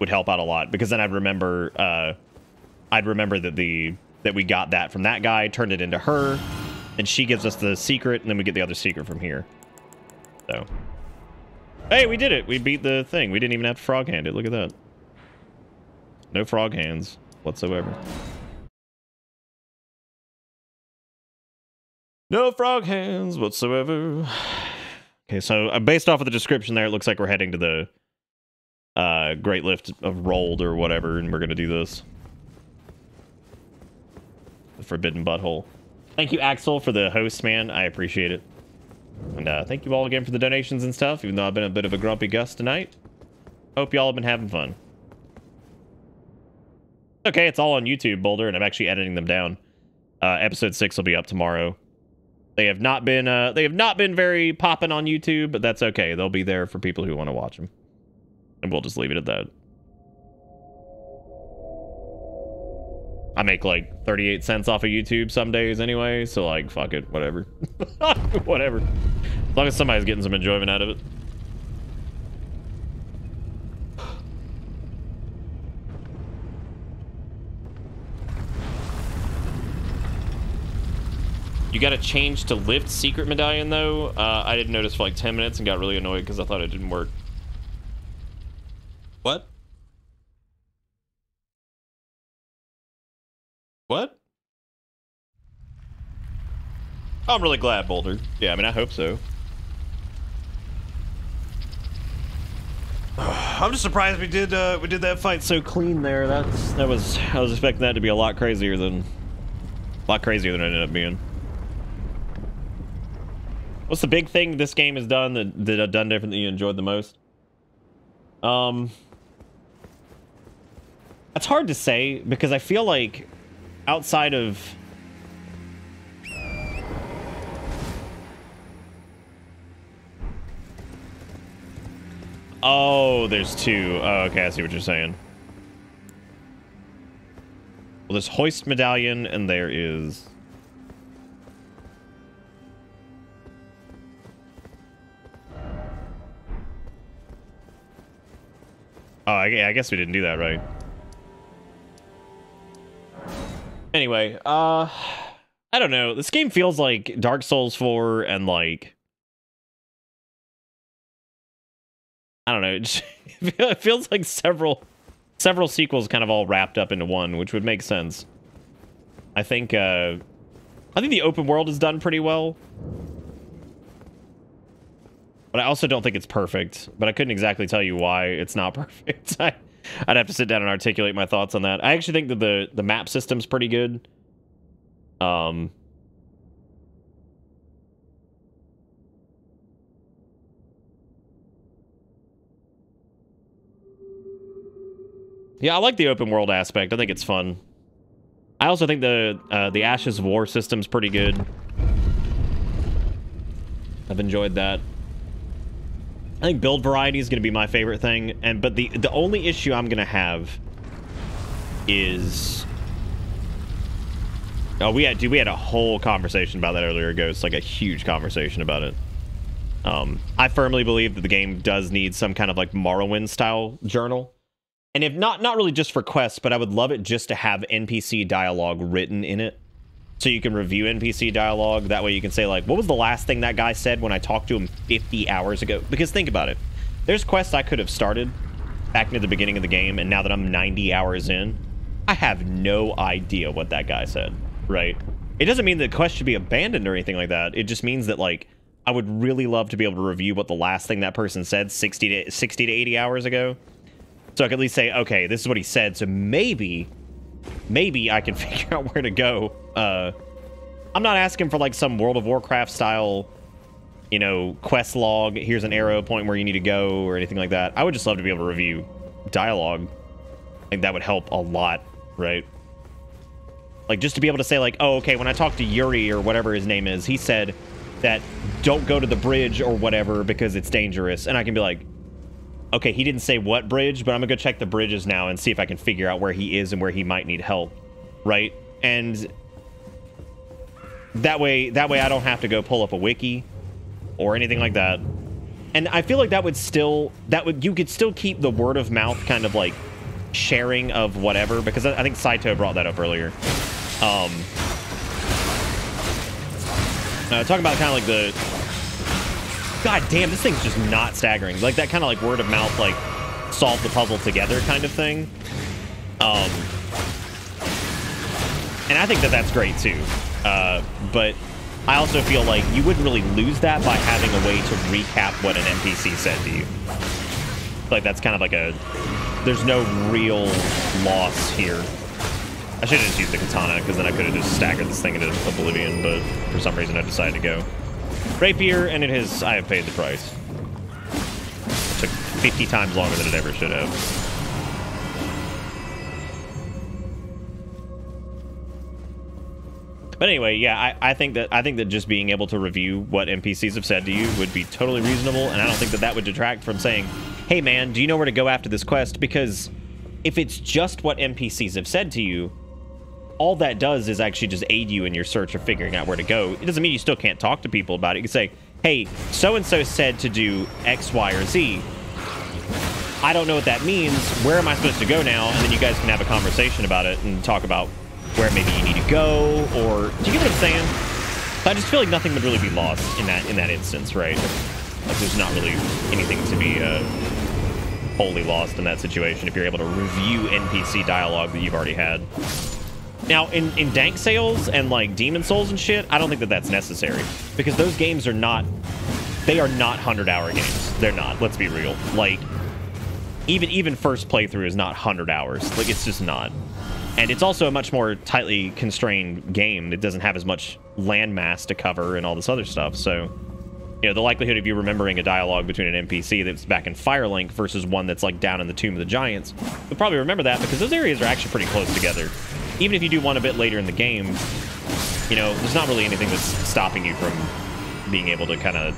would help out a lot because then I'd remember uh I'd remember that the that we got that from that guy, turned it into her, and she gives us the secret, and then we get the other secret from here. So Hey, we did it. We beat the thing. We didn't even have to frog hand it. Look at that. No frog hands whatsoever. No frog hands whatsoever. Okay, so uh, based off of the description there, it looks like we're heading to the uh, Great Lift of Rold or whatever, and we're going to do this. The Forbidden Butthole. Thank you, Axel, for the host, man. I appreciate it. And uh, thank you all again for the donations and stuff, even though I've been a bit of a grumpy Gus tonight. Hope y'all have been having fun. Okay, it's all on YouTube, Boulder, and I'm actually editing them down. Uh, episode 6 will be up tomorrow. They have not been uh, they have not been very popping on YouTube, but that's okay. They'll be there for people who want to watch them. And we'll just leave it at that. I make like 38 cents off of YouTube some days anyway, so like fuck it, whatever. whatever. As long as somebody's getting some enjoyment out of it. You got to change to lift secret medallion though. Uh, I didn't notice for like 10 minutes and got really annoyed because I thought it didn't work. What? What? I'm really glad, Boulder. Yeah, I mean, I hope so. I'm just surprised we did uh, we did that fight so clean there. That's that was I was expecting that to be a lot crazier than a lot crazier than it ended up being. What's the big thing this game has done that, that I've done different that you enjoyed the most? Um, it's hard to say because I feel like outside of Oh, there's two. Oh, okay, I see what you're saying. Well, there's hoist medallion and there is Oh, I, I guess we didn't do that right. Anyway, uh, I don't know. This game feels like Dark Souls 4 and like I don't know. It, feels like several several sequels kind of all wrapped up into one, which would make sense. I think uh I think the open world is done pretty well. But I also don't think it's perfect. But I couldn't exactly tell you why it's not perfect. I'd have to sit down and articulate my thoughts on that. I actually think that the the map system's pretty good. Um. Yeah, I like the open world aspect. I think it's fun. I also think the uh, the Ashes of War system's pretty good. I've enjoyed that. I think build variety is going to be my favorite thing, and but the the only issue I'm going to have is oh we had dude, we had a whole conversation about that earlier Ghost like a huge conversation about it. Um i firmly believe that the game does need some kind of like morrowind style journal. And if not not really just for quests but i would love it just to have npc dialogue written in it so you can review npc dialogue. That way you can say like what was the last thing that guy said when i talked to him 50 hours ago? Because think about it. There's quests i could have started back near the beginning of the game and now that i'm 90 hours in i have no idea what that guy said right? It doesn't mean the quest should be abandoned or anything like that. It just means that like i would really love to be able to review what the last thing that person said 60 to 60 to 80 hours ago. So i could at least say okay this is what he said. So maybe maybe I can figure out where to go. Uh, I'm not asking for like some World of Warcraft style, you know, quest log. Here's an arrow point where you need to go or anything like that. I would just love to be able to review dialogue. I think that would help a lot, right? Like just to be able to say like, oh, okay, when I talked to Yuri or whatever his name is, he said that don't go to the bridge or whatever because it's dangerous. And I can be like, okay, he didn't say what bridge, but I'm gonna go check the bridges now and see if I can figure out where he is and where he might need help, right? And that way, that way I don't have to go pull up a wiki or anything like that. And I feel like that would still, that would, you could still keep the word of mouth kind of like sharing of whatever, because I, think Saito brought that up earlier. Um, uh, talking about kind of like the God damn, this thing's just not staggering. Like that kind of like word of mouth, like solve the puzzle together kind of thing. Um, and I think that that's great too. Uh, but I also feel like you wouldn't really lose that by having a way to recap what an NPC said to you. Like that's kind of like a, there's no real loss here. I should have just used the katana because then I could have just staggered this thing into oblivion, but for some reason I decided to go rapier, and it has. I have paid the price. It took 50 times longer than it ever should have. But anyway, yeah, I, I think that I think that just being able to review what NPCs have said to you would be totally reasonable, and I don't think that that would detract from saying, "Hey, man, do you know where to go after this quest?" Because if it's just what NPCs have said to you, all that does is actually just aid you in your search of figuring out where to go. It doesn't mean you still can't talk to people about it. You can say, hey, so-and-so said to do X, Y, or Z. I don't know what that means. Where am I supposed to go now? And then you guys can have a conversation about it and talk about where maybe you need to go, or do you get what I'm saying? I just feel like nothing would really be lost in that in that instance, right? Like there's not really anything to be uh, wholly lost in that situation if you're able to review NPC dialogue that you've already had. Now, in, in Dark Souls and like Demon Souls and shit, I don't think that that's necessary because those games are not, they are not 100 hour games. They're not, let's be real. Like, even even first playthrough is not 100 hours. Like, it's just not. And it's also a much more tightly constrained game. It doesn't have as much landmass to cover and all this other stuff. So, you know, the likelihood of you remembering a dialogue between an NPC that's back in Firelink versus one that's like down in the Tomb of the Giants, you'll probably remember that because those areas are actually pretty close together even if you do one a bit later in the game, you know, there's not really anything that's stopping you from being able to kind of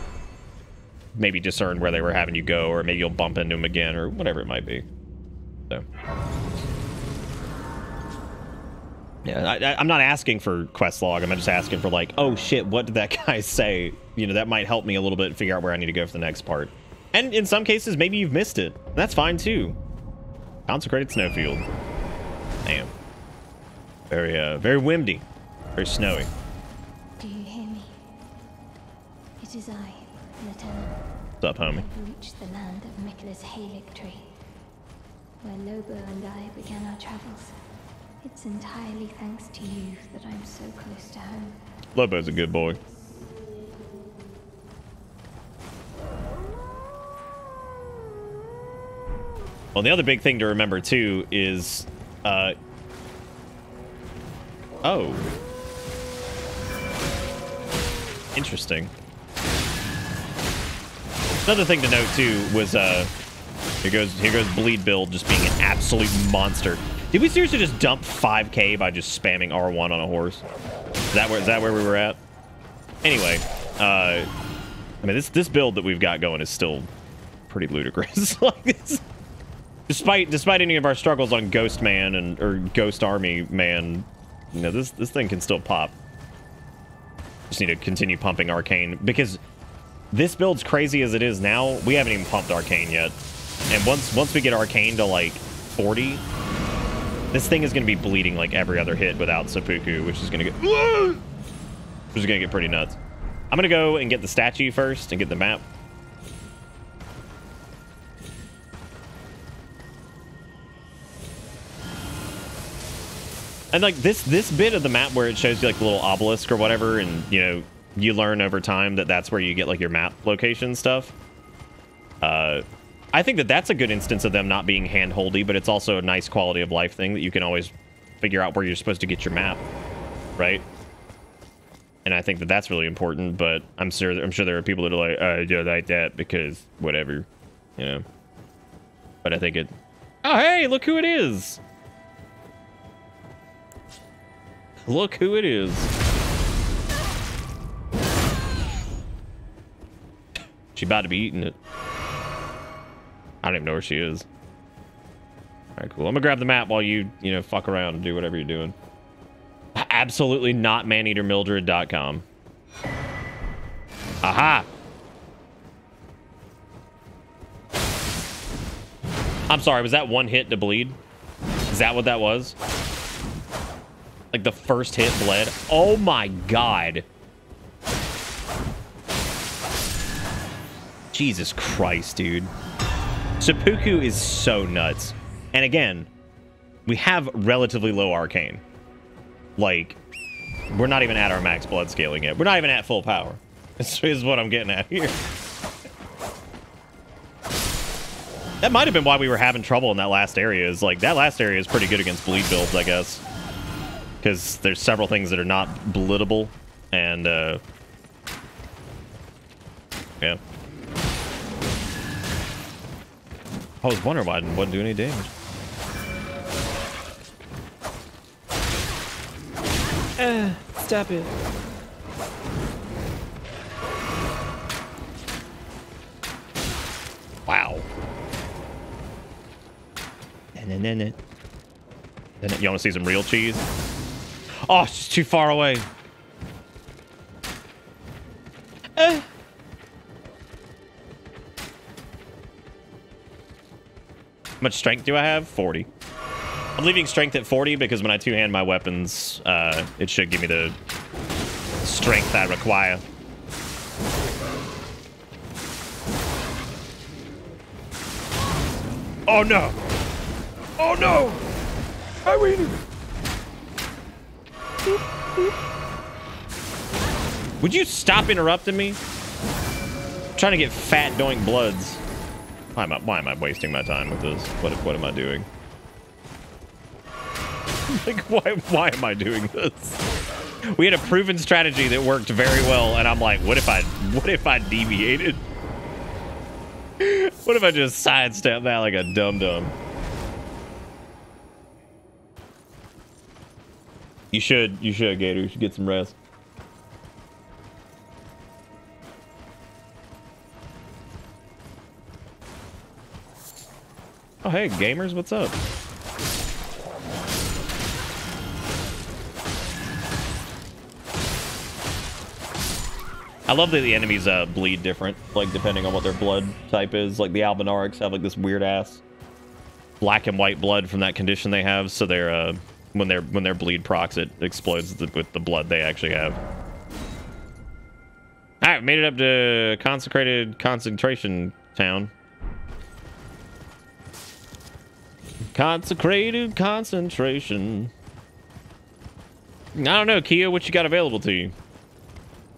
maybe discern where they were having you go, or maybe you'll bump into them again, or whatever it might be. So, yeah, I, am not asking for quest log. I'm just asking for like, oh shit, what did that guy say? You know, that might help me a little bit figure out where I need to go for the next part. And in some cases, maybe you've missed it. That's fine too. Consecrated snowfield. Damn. Very, uh, very windy. Very snowy. Do you hear me? It is I, Latenna. What's up, homie? I've reached the land of Miquella's Haligtree, where Lobo and I began our travels. It's entirely thanks to you that I'm so close to home. Lobo's a good boy. Well, the other big thing to remember too is uh, Oh. Interesting. Another thing to note too was uh here goes here goes bleed build just being an absolute monster. Did we seriously just dump 5k by just spamming R1 on a horse? Is that where is that where we were at? Anyway, uh I mean this this build that we've got going is still pretty ludicrous. like this despite despite any of our struggles on Ghost Man and or Ghost Army Man, you know this this thing can still pop. Just need to continue pumping Arcane because this build's crazy as it is now. We haven't even pumped Arcane yet, and once once we get Arcane to like 40, this thing is going to be bleeding like every other hit without Seppuku, which is going to get which is going to get pretty nuts. I'm going to go and get the statue first and get the map. And like this this bit of the map where it shows you like the little obelisk or whatever, and you know you learn over time that that's where you get like your map location stuff. Uh, I think that that's a good instance of them not being handholdy, but it's also a nice quality of life thing that you can always figure out where you're supposed to get your map, right? And I think that that's really important. But I'm sure I'm sure there are people that are like, I don't like that because whatever, you know. But I think it. Oh hey, look who it is! Look who it is. She about to be eating it. I don't even know where she is. All right, cool. I'm gonna grab the map while you, you know, fuck around and do whatever you're doing. Absolutely not maneatermildred.com. Aha! I'm sorry, was that one hit to bleed? Is that what that was? Like the first hit bled. Oh my god. Jesus Christ, dude. Seppuku is so nuts. And again, we have relatively low arcane. Like, we're not even at our max blood scaling yet. We're not even at full power. This is what I'm getting at here. That might have been why we were having trouble in that last area. Is like that last area is pretty good against bleed builds, I guess because there's several things that are not blittable, and uh, yeah. I was wondering why I wasn't do any damage. Uh, stop it. Wow. And then, then, then, you want to see some real cheese? Oh, just too far away. Eh. How much strength do I have? 40. I'm leaving strength at 40 because when I two-hand my weapons, uh, it should give me the strength I require. Oh no! Oh no! Would you stop interrupting me? I'm trying to get fat doink bloods. Why am I why am I wasting my time with this? What what am I doing? like why why am I doing this? We had a proven strategy that worked very well, and I'm like, what if I what if I deviated? what if I just sidestepped that like a dum dum You should, you should, Gator. You should get some rest. Oh, hey, gamers, what's up? I love that the enemies uh, bleed different, like depending on what their blood type is. Like the Albinaurics have like this weird ass black and white blood from that condition they have, so they're uh, when their when their bleed procs, it explodes the, with the blood they actually have. All right, made it up to consecrated concentration town. Consecrated concentration. I don't know, Kia, what you got available to you?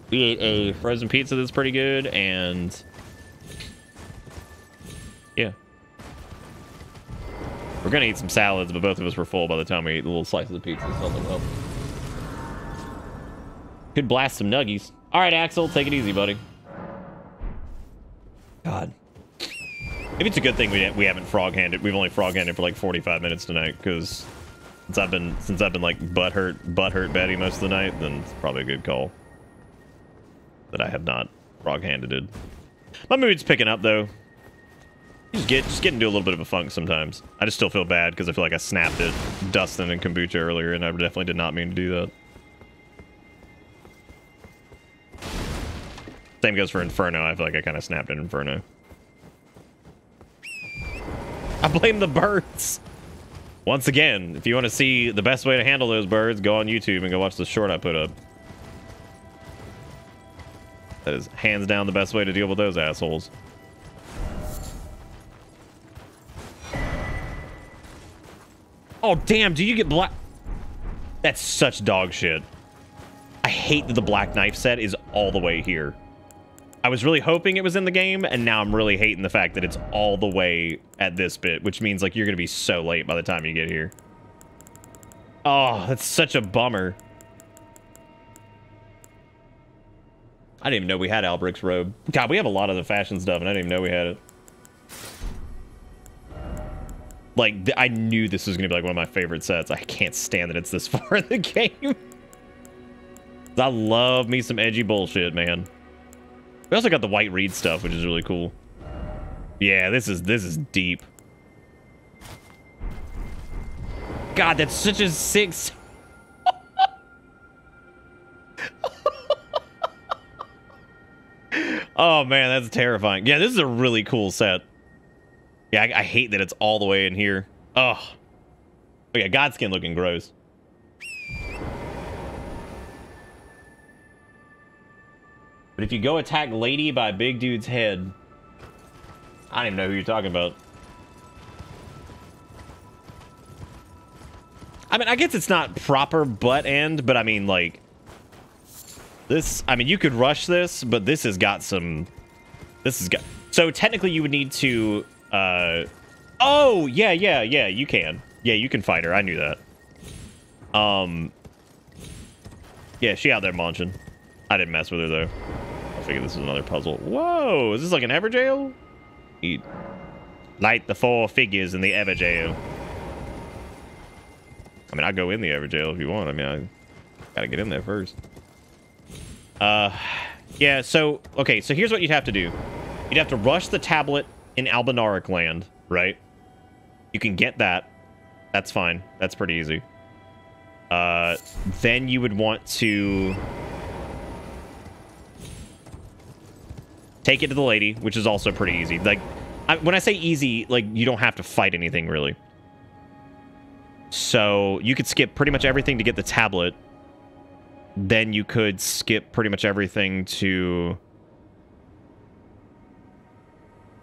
We ate a frozen pizza that's pretty good, and We're gonna eat some salads, but both of us were full by the time we ate the little slices of pizza. So well. Oh. Could blast some nuggies. All right, Axel, take it easy, buddy. God. Maybe it's a good thing we we haven't frog handed. We've only frog handed for like 45 minutes tonight because since I've been since I've been like butt hurt butt hurt Betty most of the night, then it's probably a good call that I have not frog handed it. My mood's picking up though. Just get just get into a little bit of a funk sometimes. I just still feel bad because I feel like I snapped at Dustin and Kombucha earlier, and I definitely did not mean to do that. Same goes for Inferno. I feel like I kind of snapped at Inferno. I blame the birds. Once again, if you want to see the best way to handle those birds, go on YouTube and go watch the short I put up. That is hands down the best way to deal with those assholes. Oh, damn, do you get black... That's such dog shit. I hate that the Black Knife set is all the way here. I was really hoping it was in the game, and now I'm really hating the fact that it's all the way at this bit, which means, like, you're going to be so late by the time you get here. Oh, that's such a bummer. I didn't even know we had Alberic's robe. God, we have a lot of the fashion stuff, and I didn't even know we had it. Like, I knew this was going to be, like, one of my favorite sets. I can't stand that it's this far in the game. I love me some edgy bullshit, man. We also got the white reed stuff, which is really cool. Yeah, this is this is deep. God, that's such a six. oh man, that's terrifying. Yeah, this is a really cool set. Yeah, I, I hate that it's all the way in here. Oh. Oh yeah, Godskin looking gross. But if you go attack Lady by Big Dude's head, I don't even know who you're talking about. I mean, I guess it's not proper butt end, but I mean, like, this, I mean, you could rush this, but this has got some, this has got, so technically you would need to, uh, oh, yeah, yeah, yeah, you can. Yeah, you can fight her. I knew that. Um, yeah, she out there munching. I didn't mess with her, though. I figure this is another puzzle. Whoa, is this like an Evergaol? Eat. Light the four figures in the Evergaol. I mean, I'll go in the Evergaol if you want. I mean, I gotta get in there first. Uh, yeah, so, okay, so here's what you'd have to do. You'd have to rush the tablet in Albinauric land, right? You can get that. That's fine. That's pretty easy. Uh, then you would want to take it to the lady, which is also pretty easy. Like, I, when I say easy, like, you don't have to fight anything, really. So, you could skip pretty much everything to get the tablet. Then you could skip pretty much everything to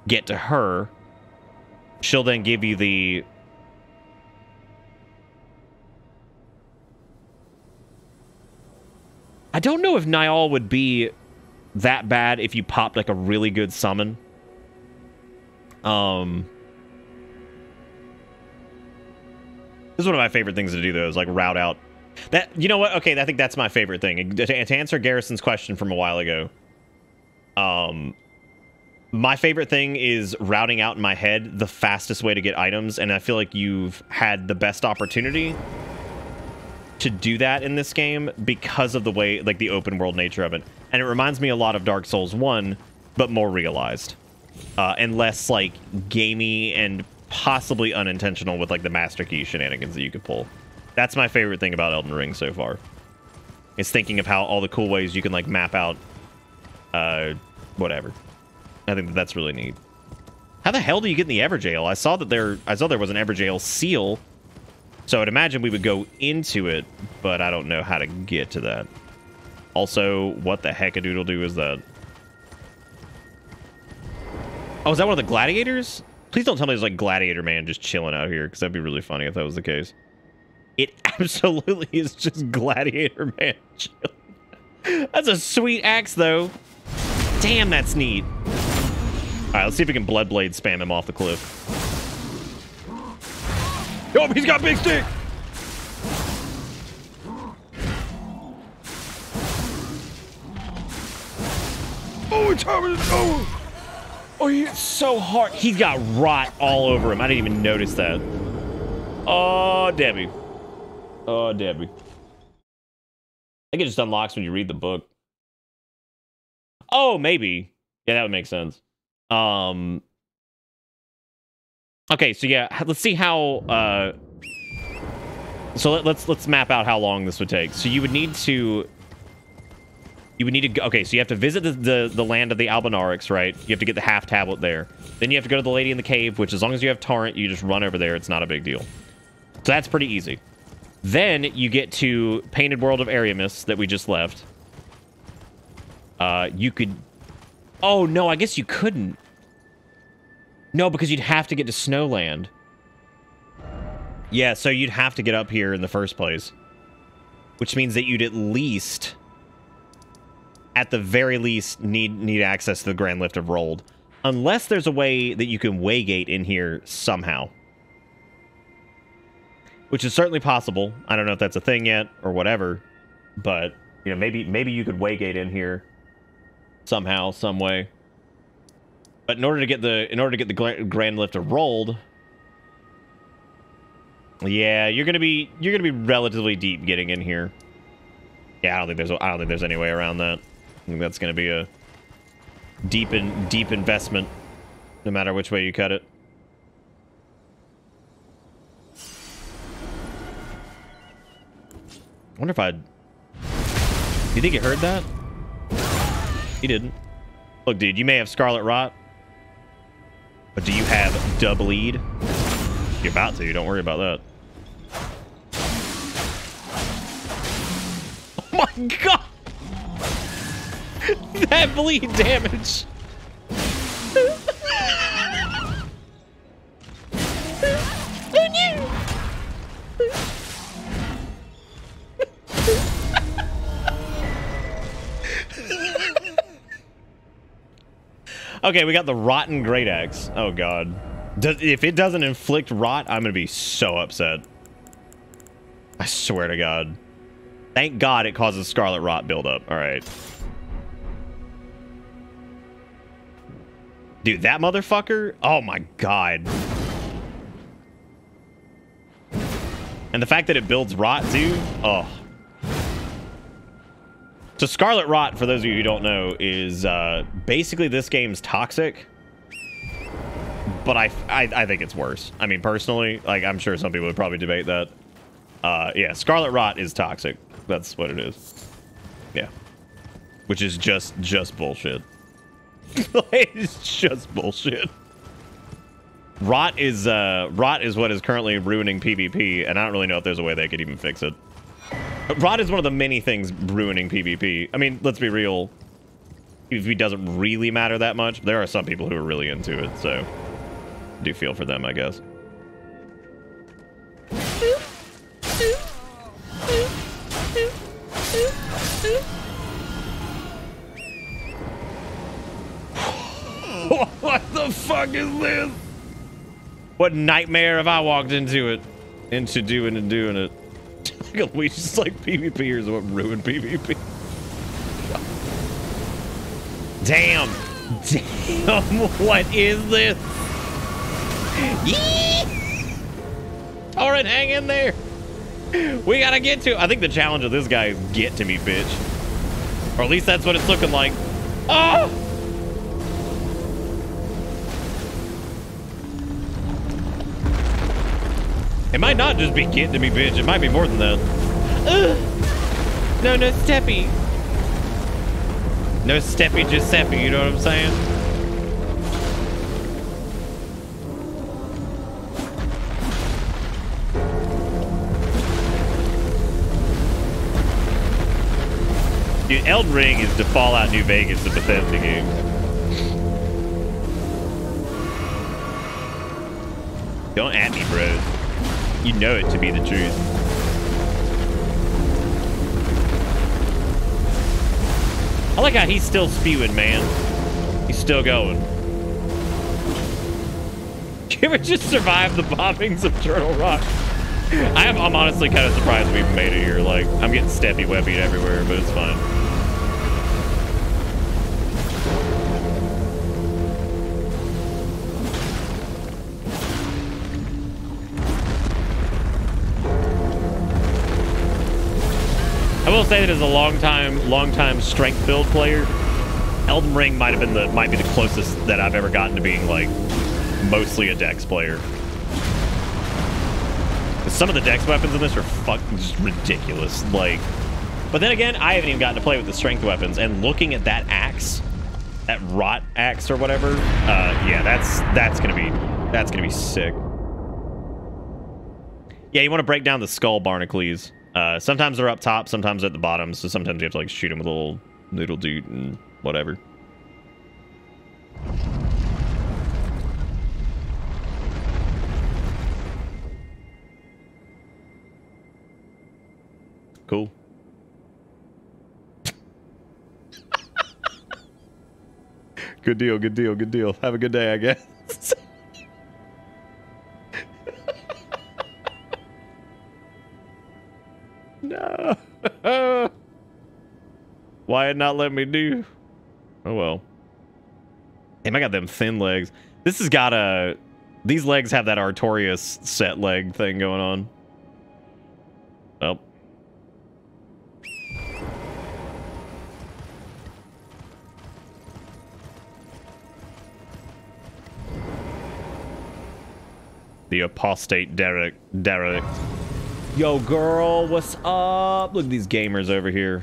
get to her. She'll then give you the... I don't know if Niall would be that bad if you popped like a really good summon. Um, this is one of my favorite things to do though, is like route out. That you know what? Okay, I think that's my favorite thing. To, to answer Garrison's question from a while ago, um, my favorite thing is routing out in my head the fastest way to get items, and I feel like you've had the best opportunity to do that in this game because of the way, like the open world nature of it. And it reminds me a lot of Dark Souls 1, but more realized. Uh, and less, like, gamey and possibly unintentional with, like, the Master Key shenanigans that you could pull. That's my favorite thing about Elden Ring so far. Is thinking of how all the cool ways you can, like, map out, uh, whatever. I think that that's really neat. How the hell do you get in the Evergaol? I saw that there, I saw there was an Evergaol seal so I'd imagine we would go into it, but I don't know how to get to that. Also, what the heck a doodle do is that? Oh, is that one of the gladiators? Please don't tell me there's like Gladiator Man just chilling out here, because that'd be really funny if that was the case. It absolutely is just Gladiator Man chilling. That's a sweet axe, though. Damn, that's neat. All right, let's see if we can Bloodblade spam him off the cliff. Oh, he's got big stick. Oh, it's hard. Oh. Oh, he's so hard. He's got rot all over him. I didn't even notice that. Oh, Debbie. Oh, Debbie. I think it just unlocks when you read the book. Oh, maybe. Yeah, that would make sense. Um, Okay, so yeah, let's see how. Uh, so let, let's let's map out how long this would take. So you would need to. You would need to go. Okay, so you have to visit the, the, the land of the Albinaurics, right? You have to get the half tablet there. Then you have to go to the Lady in the Cave, which as long as you have Torrent, you just run over there. It's not a big deal. So that's pretty easy. Then you get to Painted World of Ariamis that we just left. Uh, you could. Oh no, I guess you couldn't. No, because you'd have to get to Snowland. Yeah, so you'd have to get up here in the first place. Which means that you'd at least at the very least need need access to the Grand Lift of Rold. Unless there's a way that you can waygate in here somehow. Which is certainly possible. I don't know if that's a thing yet or whatever. But, you know, maybe maybe you could waygate in here somehow, some way. But in order to get the in order to get the grand lift of Rold, yeah, you're gonna be you're gonna be relatively deep getting in here. Yeah, I don't think there's I don't think there's any way around that. I think that's gonna be a deep in deep investment, no matter which way you cut it. I wonder if I'd. You think he heard that? He didn't. Look, dude, you may have Scarlet Rot, but do you have dub bleed? You're about to. Don't worry about that. Oh my god! that bleed damage! Okay, we got the rotten great axe. Oh god. Does, if it doesn't inflict rot, I'm gonna be so upset. I swear to god. Thank god it causes scarlet rot buildup. Alright. Dude, that motherfucker? Oh my god. And the fact that it builds rot too? Oh. So Scarlet Rot, for those of you who don't know, is uh, basically this game's toxic. But I, I, I think it's worse. I mean, personally, like I'm sure some people would probably debate that. Uh, yeah, Scarlet Rot is toxic. That's what it is. Yeah, which is just just bullshit. it's just bullshit. Rot is uh, rot is what is currently ruining PvP, and I don't really know if there's a way they could even fix it. Rot is one of the many things ruining PvP. I mean, let's be real. PvP doesn't really matter that much. There are some people who are really into it, so I do feel for them, I guess. what the fuck is this? What nightmare have I walked into it? Into doing and doing it. we just like PvP is what ruined PvP. Damn. Damn, what is this? Yee! Torrent, hang in there. We gotta get to. I think the challenge of this guy is get to me, bitch. Or at least that's what it's looking like. Oh! It might not just be to me, bitch. It might be more than that. Ugh. No, no, Steppy. No steppy Giuseppe, you know what I'm saying? Dude, Elden Ring is the Fallout New Vegas of Bethesda games. Don't at me, bros. You know it to be the truth. I like how he's still spewing, man. He's still going. Can we just survive the bombings of Turtle Rock? I am, I'm honestly kind of surprised we even made it here. Like, I'm getting steppy webbied everywhere, but it's fine. Will say that as a long time, long time strength build player, Elden Ring might have been the might be the closest that I've ever gotten to being like mostly a Dex player. Some of the dex weapons in this are fucking just ridiculous. Like, but then again, I haven't even gotten to play with the strength weapons. And looking at that axe, that rot axe or whatever, uh, yeah, that's that's gonna be that's gonna be sick. Yeah, you want to break down the skull barnacles. Uh, sometimes they're up top, sometimes at the bottom. So sometimes you have to like shoot them with a little noodle dude and whatever. Cool. good deal, good deal, good deal. Have a good day, I guess. No. Why it not let me do? Oh well. Damn, I got them thin legs. This has got a... These legs have that Artorias set leg thing going on. Well. The apostate Derek. Derek. Yo, girl, what's up? Look at these gamers over here.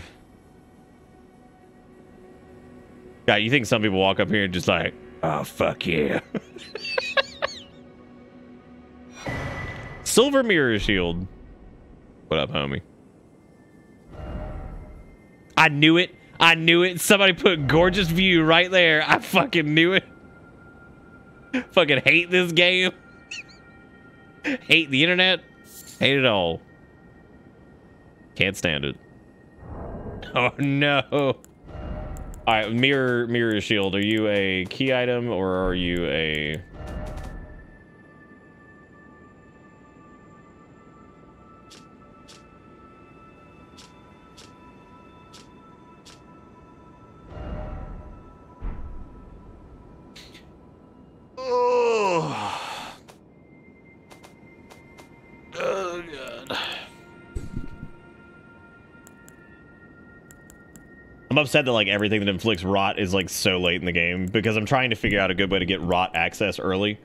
God, you think some people walk up here and just like, oh, fuck yeah. Silver mirror shield. What up, homie? I knew it. I knew it. Somebody put gorgeous view right there. I fucking knew it. fucking hate this game. hate the internet. Hate it all. Can't stand it. Oh no. All right, mirror mirror shield. Are you a key item or are you a Oh. I'm upset that like everything that inflicts rot is like so late in the game because I'm trying to figure out a good way to get rot access early.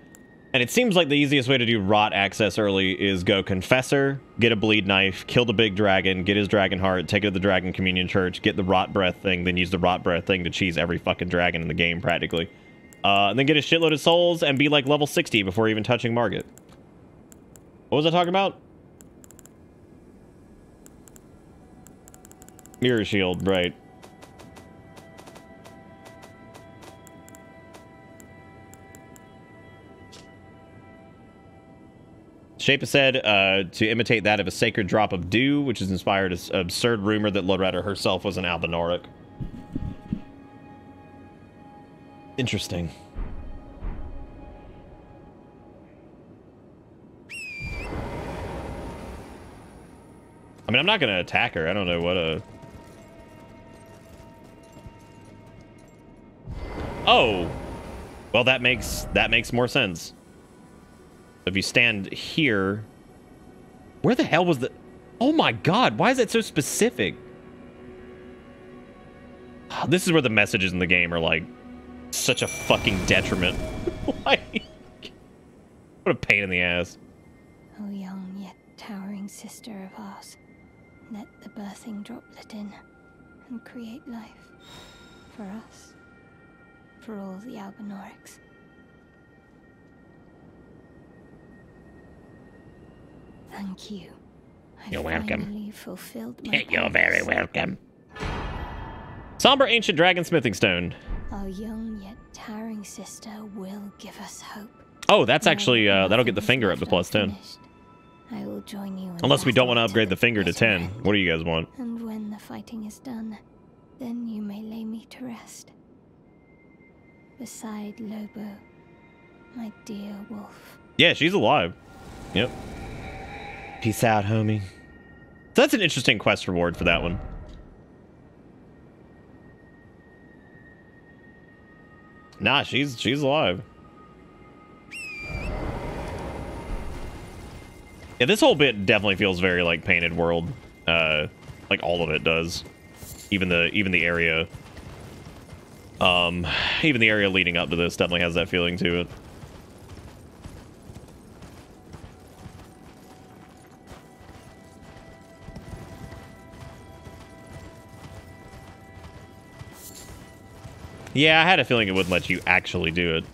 And it seems like the easiest way to do rot access early is go confessor, get a bleed knife, kill the big dragon, get his dragon heart, take it to the dragon communion church, get the rot breath thing, then use the rot breath thing to cheese every fucking dragon in the game practically. Uh, and then get a shitload of souls and be like level 60 before even touching Margit. What was I talking about? Mirror shield, right. Shape said uh, to imitate that of a sacred drop of dew, which has inspired an absurd rumor that Loretta herself was an Albinauric. Interesting. Mean, I'm not going to attack her. I don't know what a... Oh! Well, that makes that makes more sense. If you stand here... Where the hell was the... Oh my god, why is that so specific? Ah, this is where the messages in the game are like such a fucking detriment. like, what a pain in the ass. O young yet towering sister of ours, let the birthing droplet in and create life for us, for all the Albinaurics. Thank you. I You're welcome. You're very welcome. Somber ancient dragon smithing stone. Our young yet towering sister will give us hope. Oh, that's actually uh, that'll get the finger up to plus 10. unfinished. I will join you Unless we don't want to upgrade the finger to 10. end. What do you guys want? And when the fighting is done, then you may lay me to rest. Beside Lobo, my dear wolf. Yeah, she's alive. Yep. Peace out, homie. So that's an interesting quest reward for that one. Nah, she's she's alive. Yeah, this whole bit definitely feels very like Painted World. Uh, like all of it does. Even the even the area. Um, even the area leading up to this definitely has that feeling to it. Yeah, I had a feeling it wouldn't let you actually do it.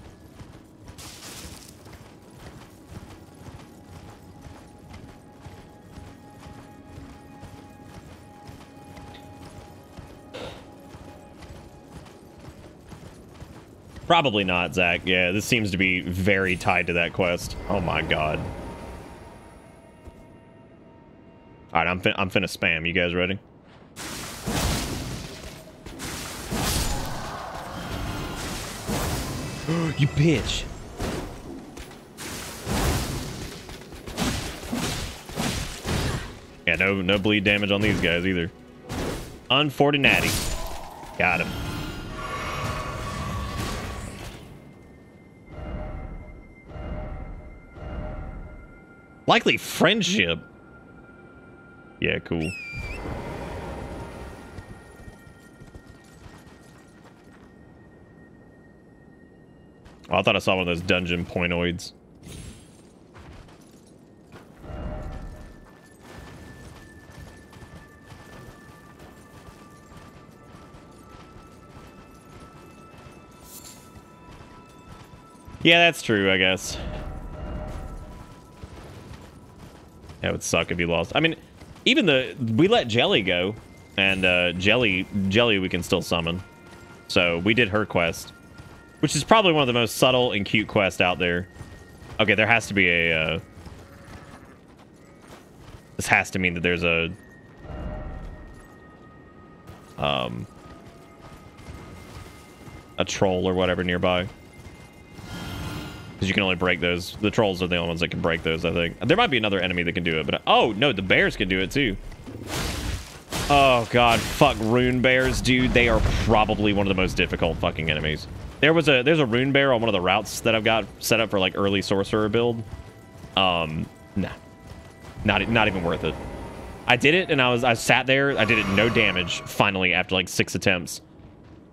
Probably not, Zach. Yeah, this seems to be very tied to that quest. Oh my god. All right, I'm fin I'm finna spam. You guys ready? you bitch. Yeah, no no bleed damage on these guys either. Unfortunately. Got him. Likely friendship. Yeah, cool. Oh, I thought I saw one of those dungeon pointoids. Yeah, that's true, I guess. That would suck if you lost. I mean, even the we let Jelly go, and uh, Jelly Jelly we can still summon. So we did her quest, which is probably one of the most subtle and cute quests out there. Okay, there has to be a. Uh, this has to mean that there's a. Um. A troll or whatever nearby. Because you can only break those. The trolls are the only ones that can break those, I think. There might be another enemy that can do it, but... Oh, no, the bears can do it, too. Oh, God. Fuck rune bears, dude. They are probably one of the most difficult fucking enemies. There was a... There's a rune bear on one of the routes that I've got set up for, like, early sorcerer build. Um, nah. Not, not even worth it. I did it, and I was... I sat there. I did it no damage, finally, after, like, six attempts.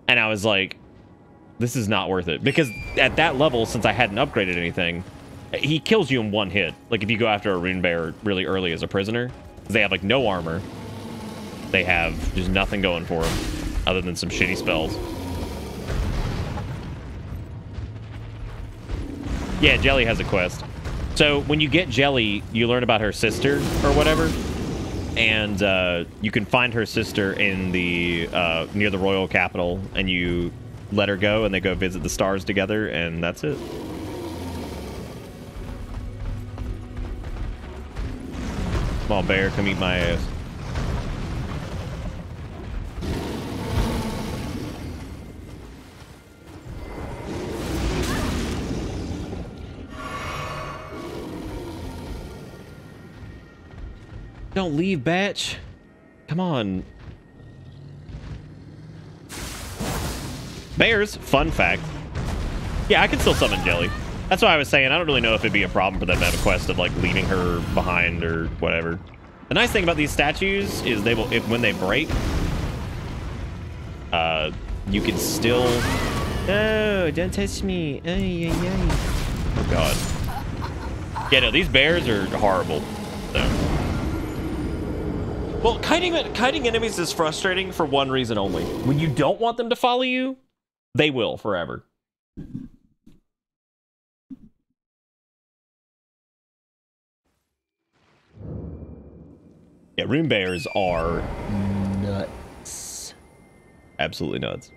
And I was like this is not worth it. Because at that level since i hadn't upgraded anything he kills you in one hit. Like if you go after a rune bear really early as a prisoner they have like no armor they have just nothing going for them other than some shitty spells. Yeah jelly has a quest. So when you get jelly you learn about her sister or whatever and uh, you can find her sister in the uh, near the royal capital and you let her go and they go visit the stars together and that's it. On, bear, come eat my ass. Don't leave, batch. Come on. Bears, fun fact. Yeah, I can still summon Jelly. That's why I was saying I don't really know if it'd be a problem for them to have a quest of like leaving her behind or whatever. The nice thing about these statues is they will, if when they break, uh, you can still. Oh, don't touch me. Ay, ay, ay. Oh God. Yeah, no, these bears are horrible. So. Well, kiting kiting enemies is frustrating for one reason only. When you don't want them to follow you, they will forever. Yeah, rune bears are nuts. Absolutely nuts.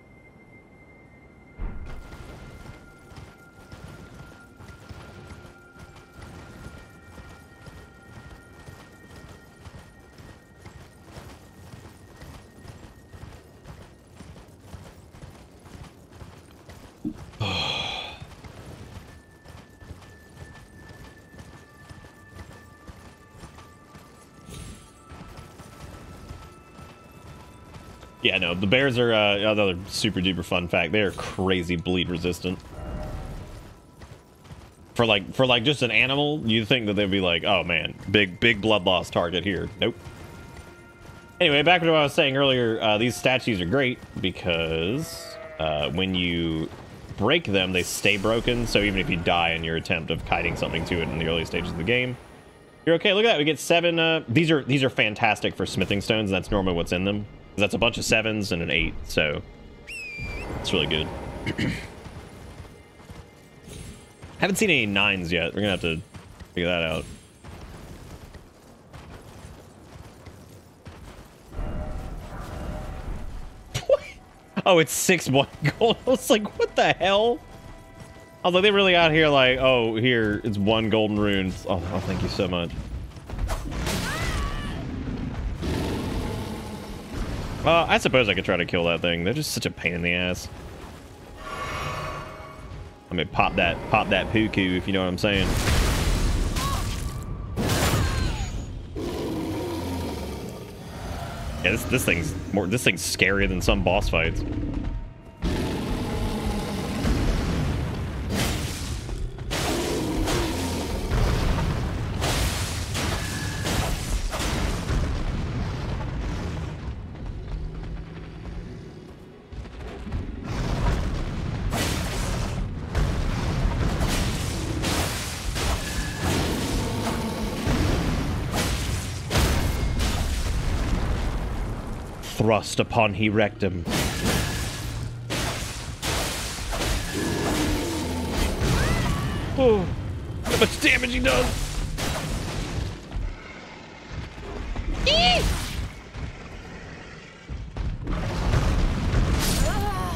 The bears are uh, another super duper fun fact. They are crazy bleed resistant. For like, for like just an animal, you think that they'd be like, oh man, big, big blood loss target here. Nope. Anyway, back to what I was saying earlier, uh, these statues are great because uh, when you break them, they stay broken. So even if you die in your attempt of kiting something to it in the early stages of the game, you're okay. Look at that. We get seven. Uh, these are these are fantastic for smithing stones. That's normally what's in them. That's a bunch of sevens and an eight. So It's really good. Haven't seen any nines yet. We're gonna have to figure that out. Oh, it's six one gold. I was like, what the hell? Like, they really out here like, oh, here, it's one golden rune. Oh, oh thank you so much. Uh, I suppose I could try to kill that thing. They're just such a pain in the ass. I mean, pop that, pop that puku, if you know what I'm saying. Yeah, this this thing's more. This thing's scarier than some boss fights. Thrust upon he rectum. Oh, how much damage he does! Eee!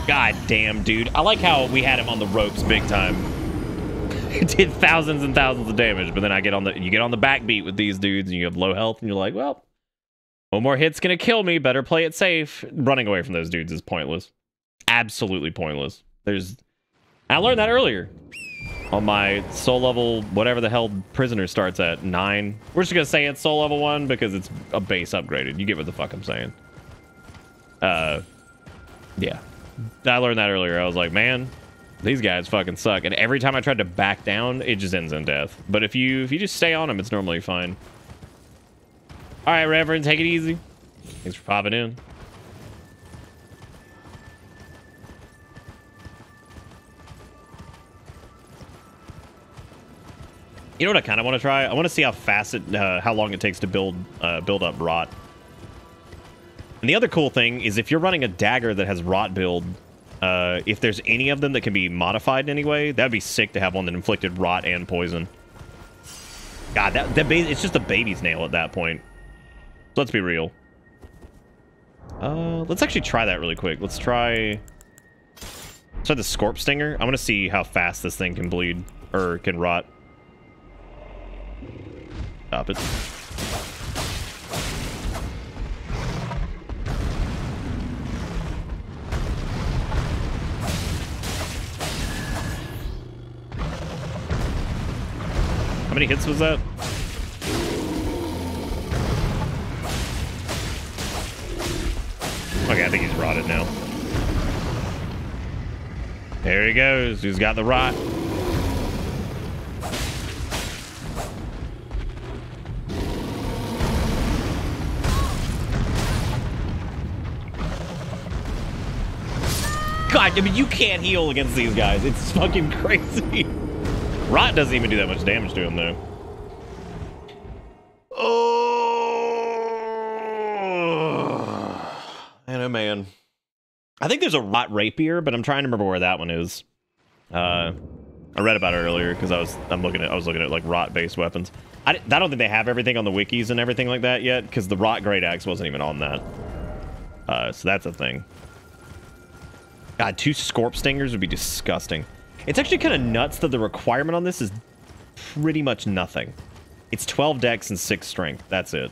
God damn, dude. I like how we had him on the ropes big time. It did thousands and thousands of damage, but then I get on the you get on the backbeat with these dudes and you have low health and you're like, well, one more hit's gonna kill me. Better play it safe. Running away from those dudes is pointless. Absolutely pointless. There's I learned that earlier. On my soul level, whatever the hell prisoner starts at, nine. We're just gonna say it's soul level one because it's a base upgraded. You get what the fuck I'm saying. Uh yeah. I learned that earlier. I was like, man, these guys fucking suck. And every time I tried to back down, it just ends in death. But if you if you just stay on them, it's normally fine. All right, Reverend, take it easy. Thanks for popping in. You know what I kind of want to try? I want to see how fast it, uh, how long it takes to build, uh, build up rot. And the other cool thing is if you're running a dagger that has rot build, uh, if there's any of them that can be modified in any way, that'd be sick to have one that inflicted rot and poison. God, that, that it's just a baby's nail at that point. Let's be real. Uh, let's actually try that really quick. Let's try... Let's try the Scorp Stinger. I want to see how fast this thing can bleed. Or can rot. Stop it. How many hits was that? Okay, I think he's rotted now. There he goes. He's got the rot. God, I mean, you can't heal against these guys. It's fucking crazy. Rot doesn't even do that much damage to him, though. Oh, oh man. I think there's a rot rapier, but I'm trying to remember where that one is. Uh, I read about it earlier because I was I'm looking at I was looking at like rot based weapons. I, I don't think they have everything on the wikis and everything like that yet because the rot great axe wasn't even on that. Uh, so that's a thing. God, two Scorp Stingers would be disgusting. It's actually kind of nuts that the requirement on this is pretty much nothing. It's 12 dex and 6 strength. That's it.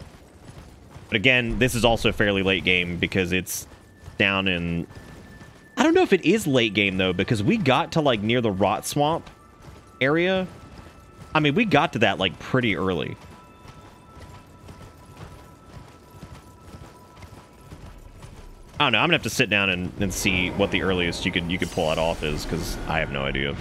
But again, this is also fairly late game because it's down in... I don't know if it is late game, though, because we got to, like, near the Rot Swamp area. I mean, we got to that, like, pretty early. I don't know. I'm gonna have to sit down and, and see what the earliest you could you could pull it off is, because I have no idea.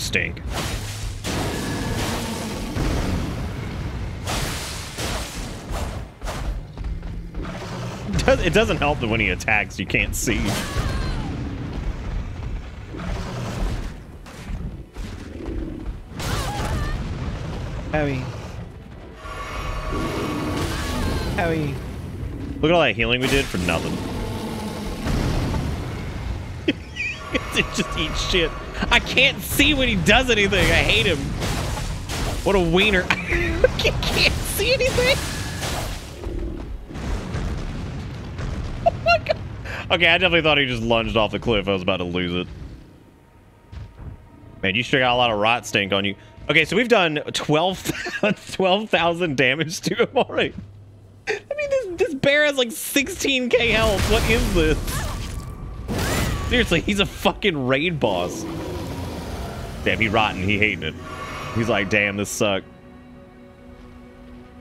Stink. It doesn't help that when he attacks, you can't see. Howie. Howie. Look at all that healing we did for nothing. it just eats shit. I can't see when he does anything. I hate him. What a wiener. I can't see anything. Oh my god. Okay, I definitely thought he just lunged off the cliff. I was about to lose it. Man, you sure got a lot of rot stink on you. Okay, so we've done 12,000 12, damage to him already. I mean, this, this bear has like 16k health. What is this? Seriously, he's a fucking raid boss. Damn, he rotten. He hating it. He's like, damn, this sucked.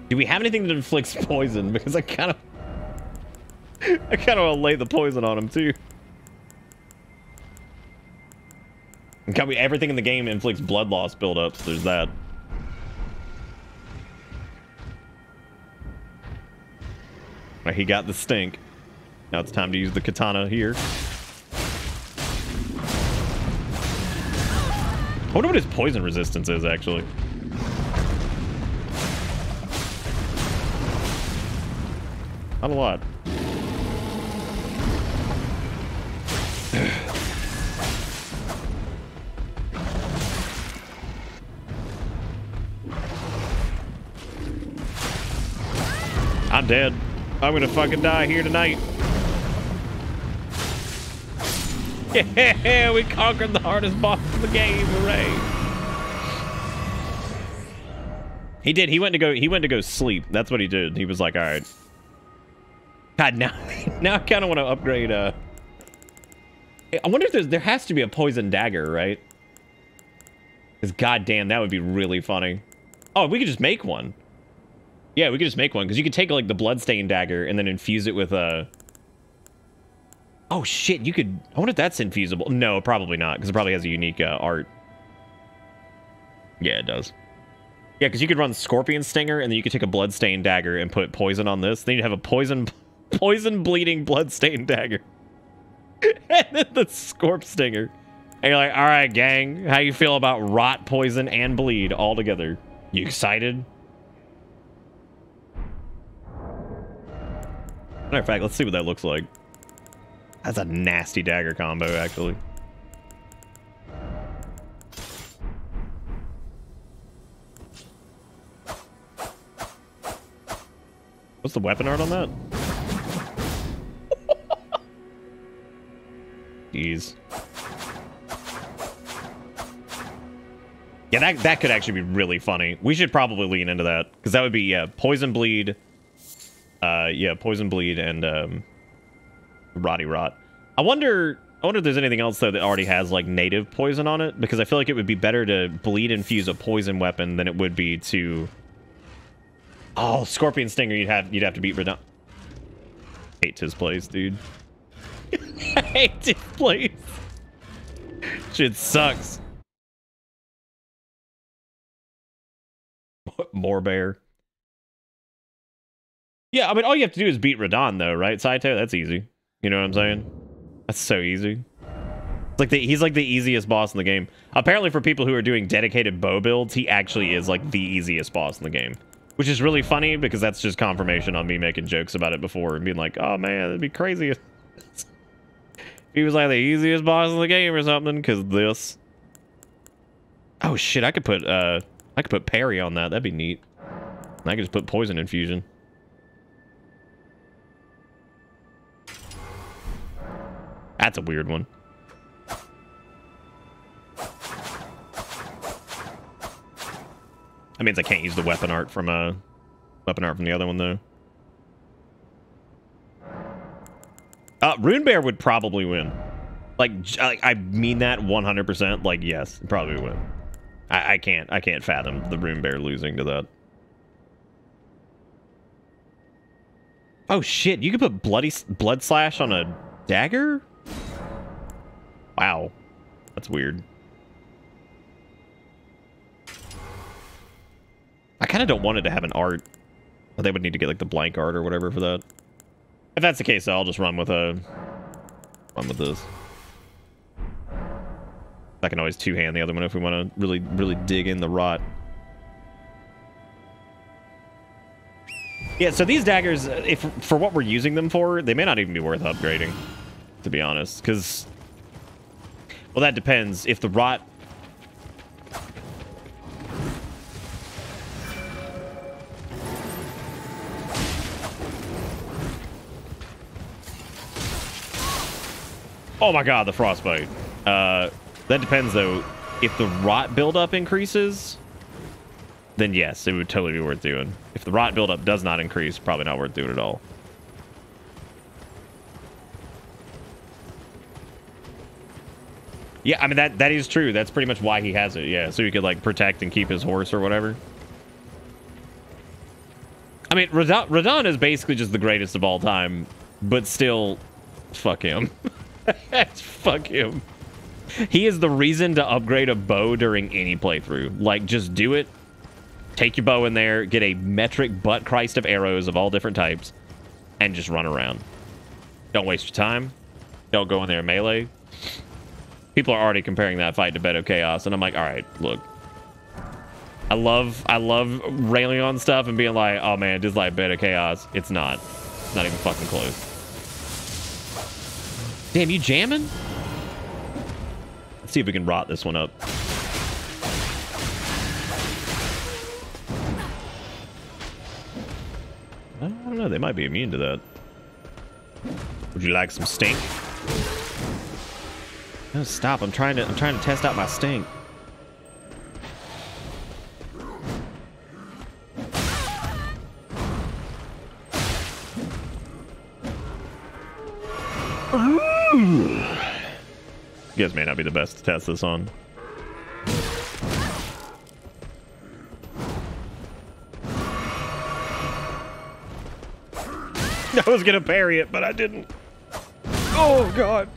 Do we have anything that inflicts poison? Because I kind of... I kind of want to lay the poison on him, too. Can we, everything in the game inflicts blood loss buildup, so there's that. Right, he got the stink. Now it's time to use the katana here. I wonder what his poison resistance is, actually. Not a lot. I'm dead. I'm gonna fucking die here tonight. Yeah, we conquered the hardest boss in the game. Hooray! He did. He went to go. He went to go sleep. That's what he did. He was like, "All right." God, now, now I kind of want to upgrade. Uh, I wonder if there's there has to be a poison dagger, right? Because goddamn, that would be really funny. Oh, we could just make one. Yeah, we could just make one because you could take like the bloodstained dagger and then infuse it with a. Uh... Oh shit! You could. I wonder if that's infusible. No, probably not because it probably has a unique uh, art. Yeah, it does. Yeah, because you could run Scorpion Stinger and then you could take a bloodstained dagger and put poison on this. Then you'd have a poison, poison bleeding bloodstained dagger. and then the Scorp Stinger. And you're like, all right, gang, how you feel about rot, poison, and bleed all together? You excited? Matter of fact, let's see what that looks like. That's a nasty dagger combo, actually. What's the weapon art on that? Jeez. Yeah, that, that could actually be really funny. We should probably lean into that. Because that would be, yeah, Poison Bleed. Uh, yeah, Poison Bleed and, um, Rotty Rot. I wonder... I wonder if there's anything else, though, that already has, like, native poison on it. Because I feel like it would be better to bleed infuse a poison weapon than it would be to... Oh, Scorpion Stinger, you'd have, you'd have to beat Radahn... Hate his place, dude. Hate his place. Shit sucks. More bear. Yeah, I mean, all you have to do is beat Radahn, though, right, Saito? That's easy. You know what I'm saying? That's so easy. It's like the, he's like the easiest boss in the game. Apparently, for people who are doing dedicated bow builds, he actually is like the easiest boss in the game. Which is really funny because that's just confirmation on me making jokes about it before and being like, oh man, that'd be crazy if he was like the easiest boss in the game or something, because this. Oh shit, I could put uh I could put parry on that. That'd be neat. I could just put poison infusion. That's a weird one. That means I can't use the weapon art from uh weapon art from the other one though. Uh, Rune Bear would probably win. Like, I mean that 100%. Like, yes, probably win. I, I can't, I can't fathom the Rune Bear losing to that. Oh shit! You could put bloody blood slash on a dagger. Wow, that's weird. I kind of don't want it to have an art. But they would need to get like the blank art or whatever for that. If that's the case, I'll just run with a run with this. I can always two hand the other one if we want to really, really dig in the rot. Yeah, so these daggers, uh, if for what we're using them for, they may not even be worth upgrading, to be honest. Because, well, that depends. If the rot Oh my god, the frostbite. Uh, that depends though. If the rot buildup increases, then yes, it would totally be worth doing. If the rot buildup does not increase, probably not worth doing at all. Yeah, I mean that that is true. That's pretty much why he has it. Yeah, so he could like protect and keep his horse or whatever. I mean, Radahn, Radahn is basically just the greatest of all time, but still, fuck him. fuck him. He is the reason to upgrade a bow during any playthrough. Like, just do it. Take your bow in there, get a metric butt Christ of arrows of all different types, and just run around. Don't waste your time. Don't go in there melee. People are already comparing that fight to Bed of Chaos, and I'm like, all right, look. I love, I love railing on stuff and being like, oh man, just like Bed of Chaos. It's not. It's not even fucking close. Damn, you jamming? Let's see if we can rot this one up. I don't know. They might be immune to that. Would you like some stink? No, stop. I'm trying to. I'm trying to test out my stink. You guys may not be the best to test this on. I was gonna parry it, but I didn't. Oh god.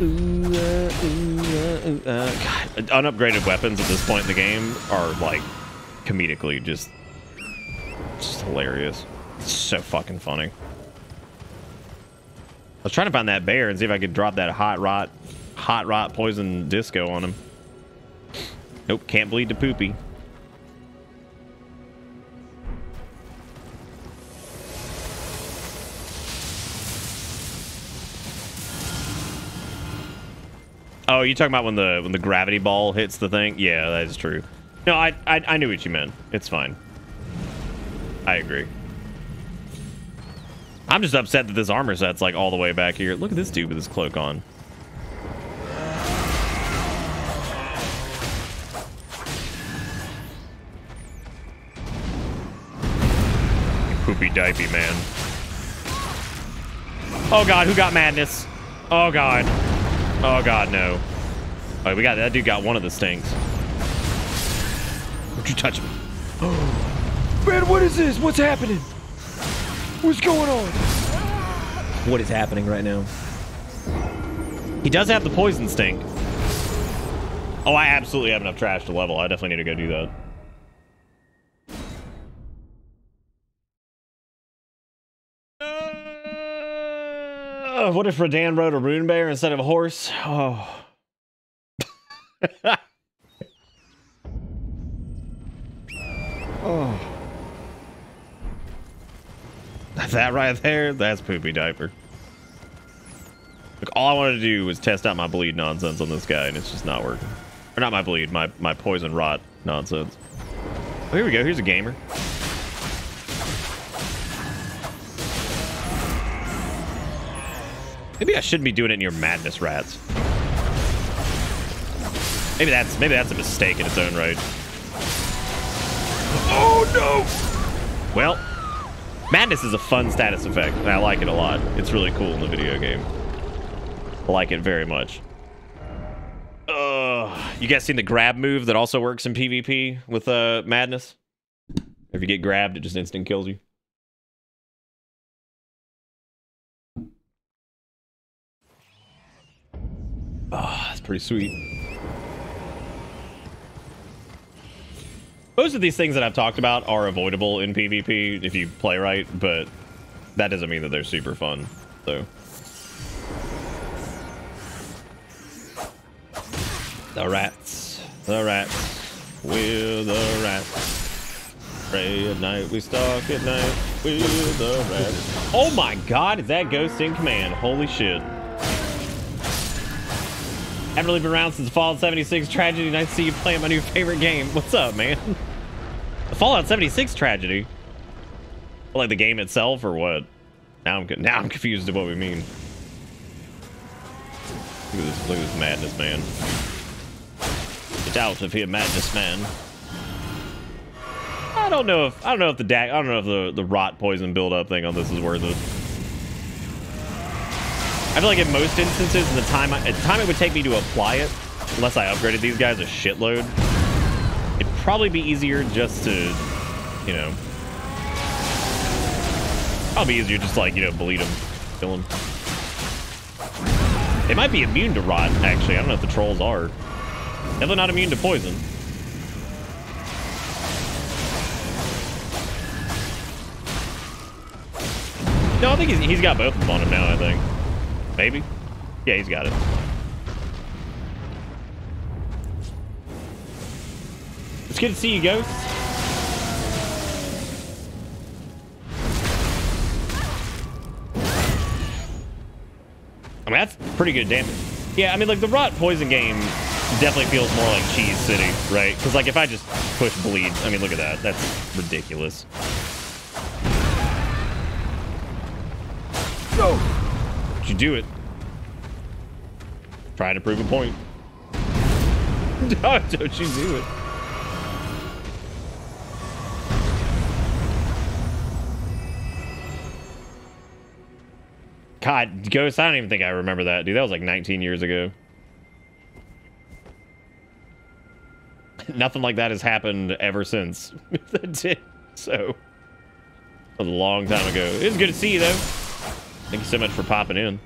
Ooh, uh, ooh, uh, ooh, uh, uh. God, unupgraded weapons at this point in the game are like comedically just, just hilarious. It's so fucking funny. I was trying to find that bear and see if I could drop that hot rot, hot rot poison disco on him. Nope, can't bleed to poopy. Oh, you talking about when the when the gravity ball hits the thing? Yeah, that is true. No, I I, I knew what you meant. It's fine. I agree. I'm just upset that this armor set's like all the way back here. Look at this dude with his cloak on. Poopy diapy man. Oh god, who got madness? Oh god. Oh god, no. Oh, we got that dude got one of the stings. Don't you touch me. Oh man, what is this? What's happening? What's going on? What is happening right now? He does have the poison stink. Oh, I absolutely have enough trash to level. I definitely need to go do that. What if Radahn rode a rune bear instead of a horse? Oh. oh. That right there, that's poopy diaper. Look, all I wanted to do was test out my bleed nonsense on this guy, and it's just not working. Or not my bleed, my, my poison rot nonsense. Oh, here we go. Here's a gamer. Maybe I shouldn't be doing it in your madness rats. Maybe that's maybe that's a mistake in its own right. Oh no! Well, madness is a fun status effect, and I like it a lot. It's really cool in the video game. I like it very much. Uh, You guys seen the grab move that also works in PvP with uh madness? If you get grabbed, it just instant kills you. Ah, that's pretty sweet. Most of these things that I've talked about are avoidable in PvP if you play right, but that doesn't mean that they're super fun. So. The rats, the rats, we're the rats. Pray at night, we stalk at night, we're the rats. Oh my god, is that Ghost in Command? Holy shit. Haven't really been around since Fallout 76 Tragedy. Nice to see you playing my new favorite game. What's up, man? The Fallout 76 Tragedy? Like the game itself, or what? Now I'm now I'm confused of what we mean. Look at this! Look at this madness, man. Get out of here, madness, man. I don't know if I don't know if the I don't know if the the rot poison buildup thing on this is worth it. I feel like in most instances, the time I, the time it would take me to apply it, unless I upgraded these guys a shitload, it'd probably be easier just to, you know, probably easier just like you know bleed them, kill them. They might be immune to rot. Actually, I don't know if the trolls are. Definitely not immune to poison. No, I think he's, he's got both of them on him now, I think. Maybe? Yeah, he's got it. It's good to see you, Ghost. I mean, that's pretty good damage. Yeah, I mean, like, the Rot Poison game definitely feels more like Cheese City, right? Because, like, if I just push Bleed, I mean, look at that. That's ridiculous. Go! You do it. Try to prove a point. Don't you do it. God, Ghost, I don't even think I remember that, dude. That was like 19 years ago. Nothing like that has happened ever since. so, a long time ago. It was good to see you, though. Thank you so much for popping in.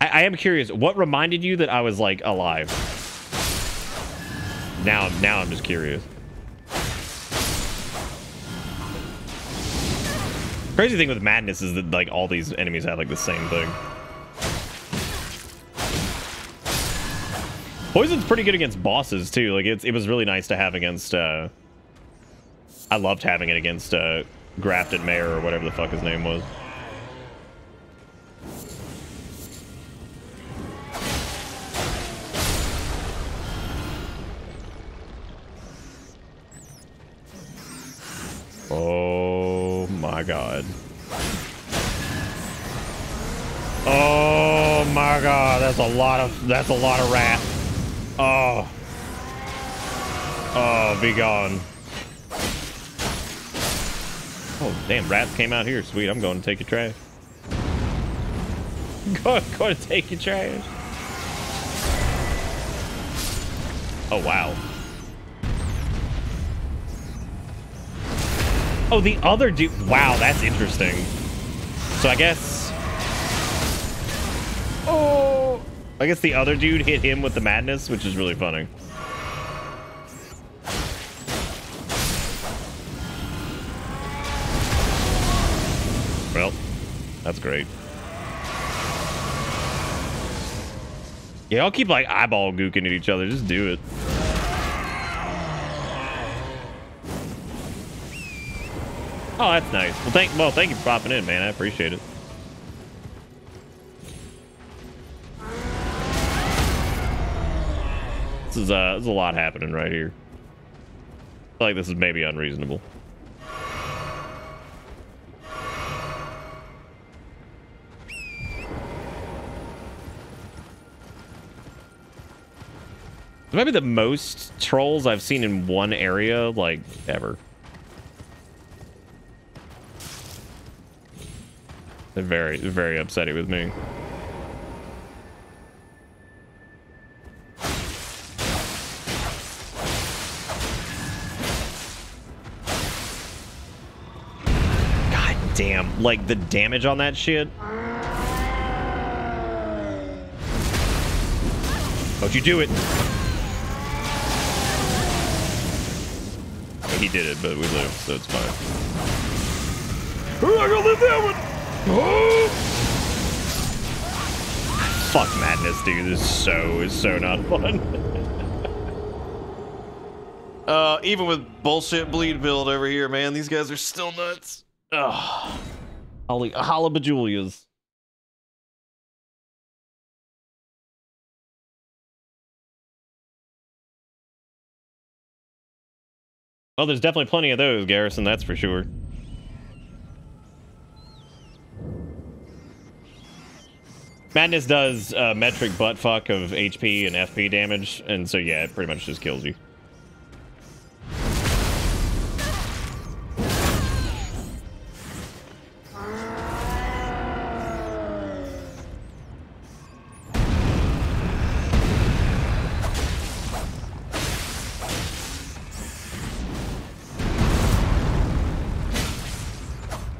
I, I am curious, what reminded you that I was, like, alive? Now, now I'm just curious. Crazy thing with madness is that like all these enemies have like the same thing. Poison's pretty good against bosses too. Like it's it was really nice to have against uh I loved having it against uh Grafted Mayor or whatever the fuck his name was. Oh my god. Oh my god, that's a lot of that's a lot of rat. Oh. Oh, be gone. Oh, damn, rats came out here. Sweet, I'm going to take your trash. Go, go to take your trash. Oh, wow. Oh, the other dude. Wow, that's interesting. So I guess. Oh. I guess the other dude hit him with the madness, which is really funny. That's great. Yeah, I'll keep like eyeball gooking at each other. Just do it. Oh, that's nice. Well, thank well, thank you for popping in, man. I appreciate it. This is uh, there's a lot happening right here. I feel like this is maybe unreasonable. Maybe the most trolls I've seen in one area, like, ever. They're very, very upsetting with me. God damn, like, the damage on that shit. Don't you do it. He did it, but we live, so it's fine. I'm not gonna live that one! Oh! Fuck madness, dude. This is so is so not fun. Uh, even with bullshit bleed build over here, man, these guys are still nuts. Ugh. Holly, holla bajulias. Oh, there's definitely plenty of those, Garrison, that's for sure. Madness does uh, metric butt fuck of HP and FP damage, and so yeah, it pretty much just kills you.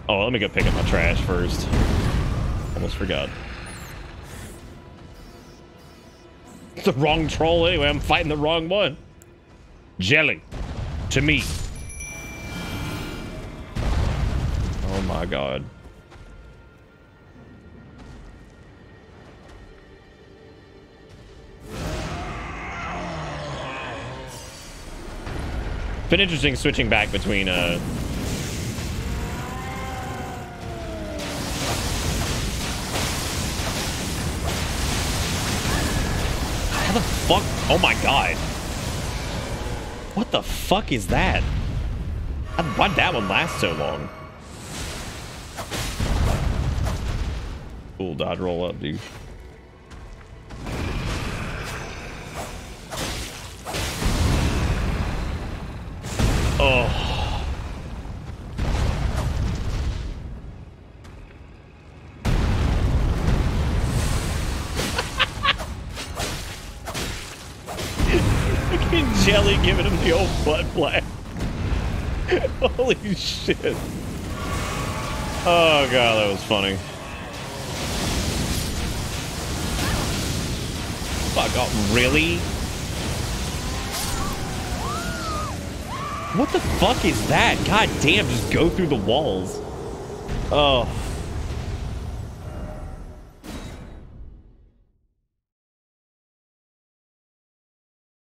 Oh, let me go pick up my trash first. Almost forgot. It's the wrong troll anyway. I'm fighting the wrong one. Jelly. To me. Oh my god. Been interesting switching back between uh the fuck? Oh my god. What the fuck is that? Why'd that one last so long? Cool dodge roll up, dude. Oh. Jelly giving him the old butt blast. Holy shit. Oh god, that was funny. Fuck off, really? What the fuck is that? God damn, just go through the walls. Oh.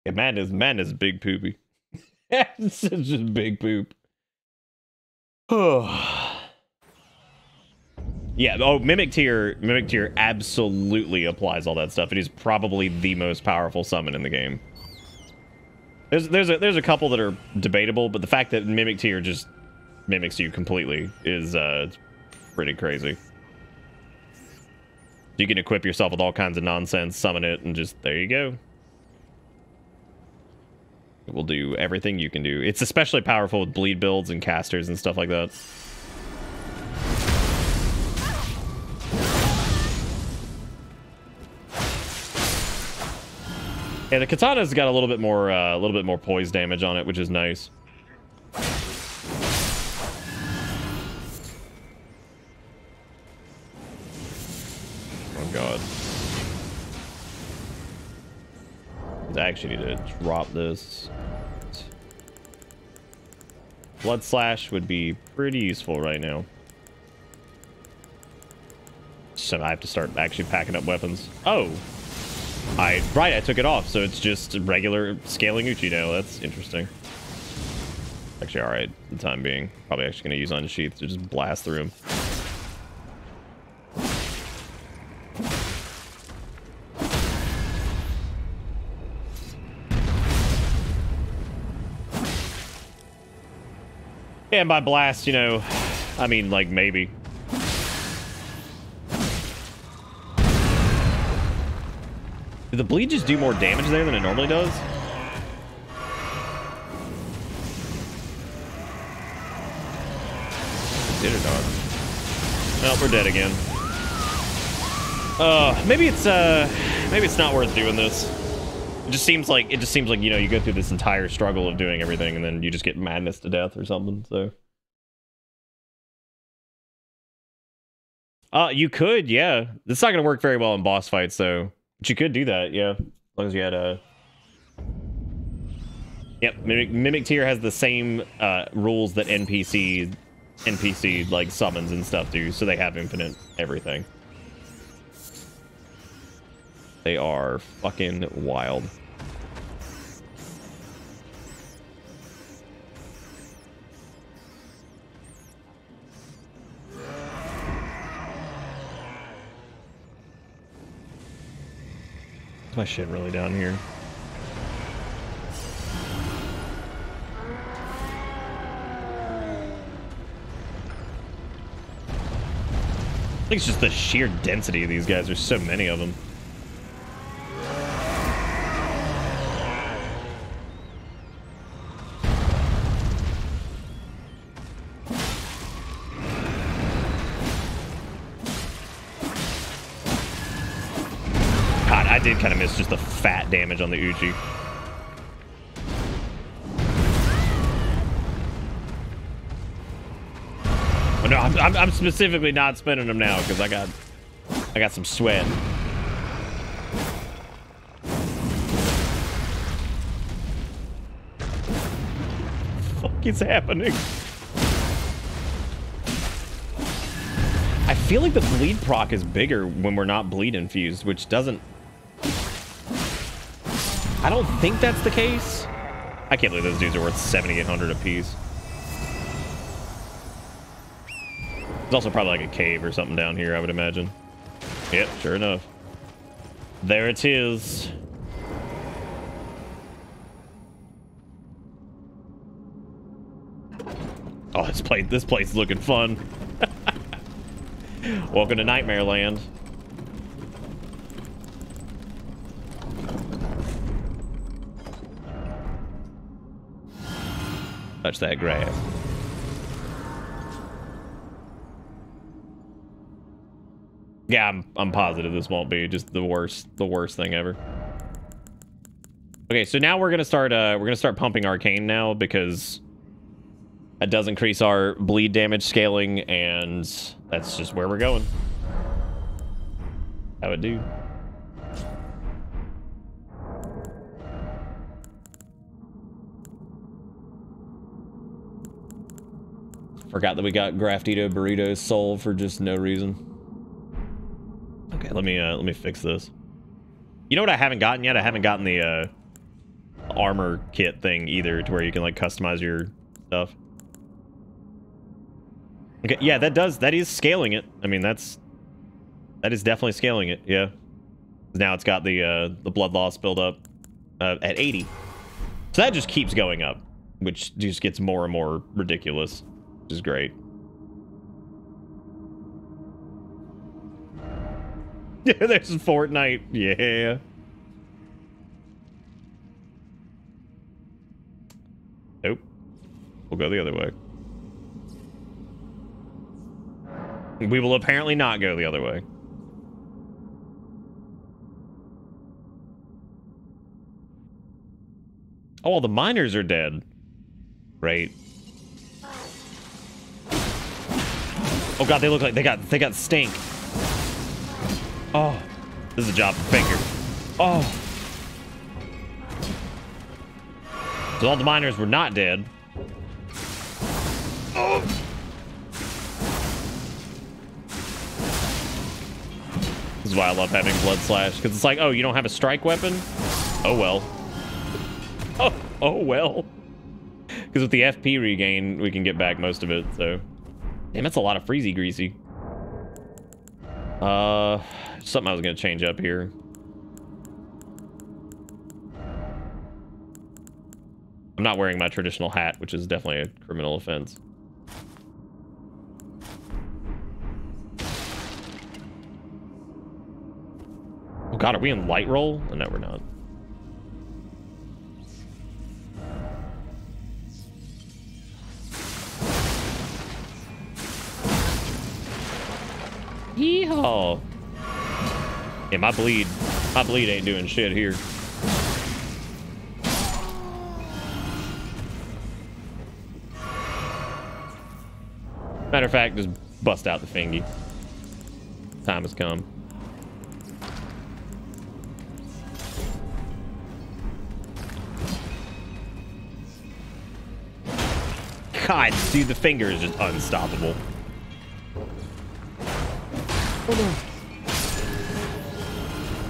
Yeah, man is man is big poopy. It's just big poop. Yeah, oh Mimic Tear Mimic Tear absolutely applies all that stuff. It is probably the most powerful summon in the game. There's there's a there's a couple that are debatable, but the fact that Mimic Tear just mimics you completely is uh pretty crazy. You can equip yourself with all kinds of nonsense, summon it, and just there you go. It will do everything you can do. It's especially powerful with bleed builds and casters and stuff like that. Yeah, the katana's got a little bit more, uh, a little bit more poise damage on it, which is nice. Oh god. I actually need to drop this. Blood Slash would be pretty useful right now. So I have to start actually packing up weapons. Oh! I right, I took it off, so it's just regular scaling Uchi now. That's interesting. Actually, alright, the time being. Probably actually gonna use Unsheath to just blast through him. And by blast, you know, I mean, like, maybe. Did the bleed just do more damage there than it normally does? Did it not? Well, we're dead again. Uh, maybe it's, uh, maybe it's not worth doing this. It just seems like, it just seems like, you know, you go through this entire struggle of doing everything and then you just get madness to death or something, so. Uh, you could, yeah. It's not gonna work very well in boss fights, though. But you could do that, yeah. As long as you had a. Yep, Mimic, Mimic Tear has the same uh, rules that NPC, NPC like summons and stuff do, so they have infinite everything. They are fucking wild. Is my shit really down here? I think it's just the sheer density of these guys. There's so many of them. Kind of miss just the fat damage on the Uchi. But no, I'm, I'm, I'm specifically not spinning them now because I got I got some sweat. fuck is happening? I feel like the bleed proc is bigger when we're not bleed infused, which doesn't... I don't think that's the case. I can't believe those dudes are worth 7,800 apiece. There's also probably like a cave or something down here, I would imagine. Yep, sure enough. There it is. Oh, this place, this place is looking fun. Welcome to Nightmare Land. Touch that grass. Yeah, I'm, I'm positive this won't be just the worst, the worst thing ever. Okay, so now we're gonna start. Uh, we're gonna start pumping arcane now because that does increase our bleed damage scaling, and that's just where we're going. How it do? Forgot that we got Graftito Burrito's soul for just no reason. Okay, let me uh, let me fix this. You know what I haven't gotten yet? I haven't gotten the uh, armor kit thing either, to where you can like customize your stuff. Okay, yeah, that does that is scaling it. I mean, that's that is definitely scaling it. Yeah. Now it's got the uh, the blood loss build up uh, at 80. So that just keeps going up, which just gets more and more ridiculous, which is great. Yeah, there's Fortnite. Yeah. Nope. We'll go the other way. We will apparently not go the other way. Oh, well, the miners are dead. Right. Oh god, they look like they got they got stink. Oh, this is a job Finger. Oh. So all the miners were not dead. Oh. This is why I love having Blood Slash, because it's like, oh, you don't have a strike weapon? Oh well. Oh, oh well. Because with the FP regain, we can get back most of it, so. Damn, that's a lot of Freezy Greasy. Uh, something I was to change up here. I'm not wearing my traditional hat, which is definitely a criminal offense. Oh god, are we in light roll? Oh, no, we're not. Yeehaw! Yeah, my bleed, my bleed ain't doing shit here. Matter of fact, just bust out the fingy. Time has come. God, dude, the finger is just unstoppable.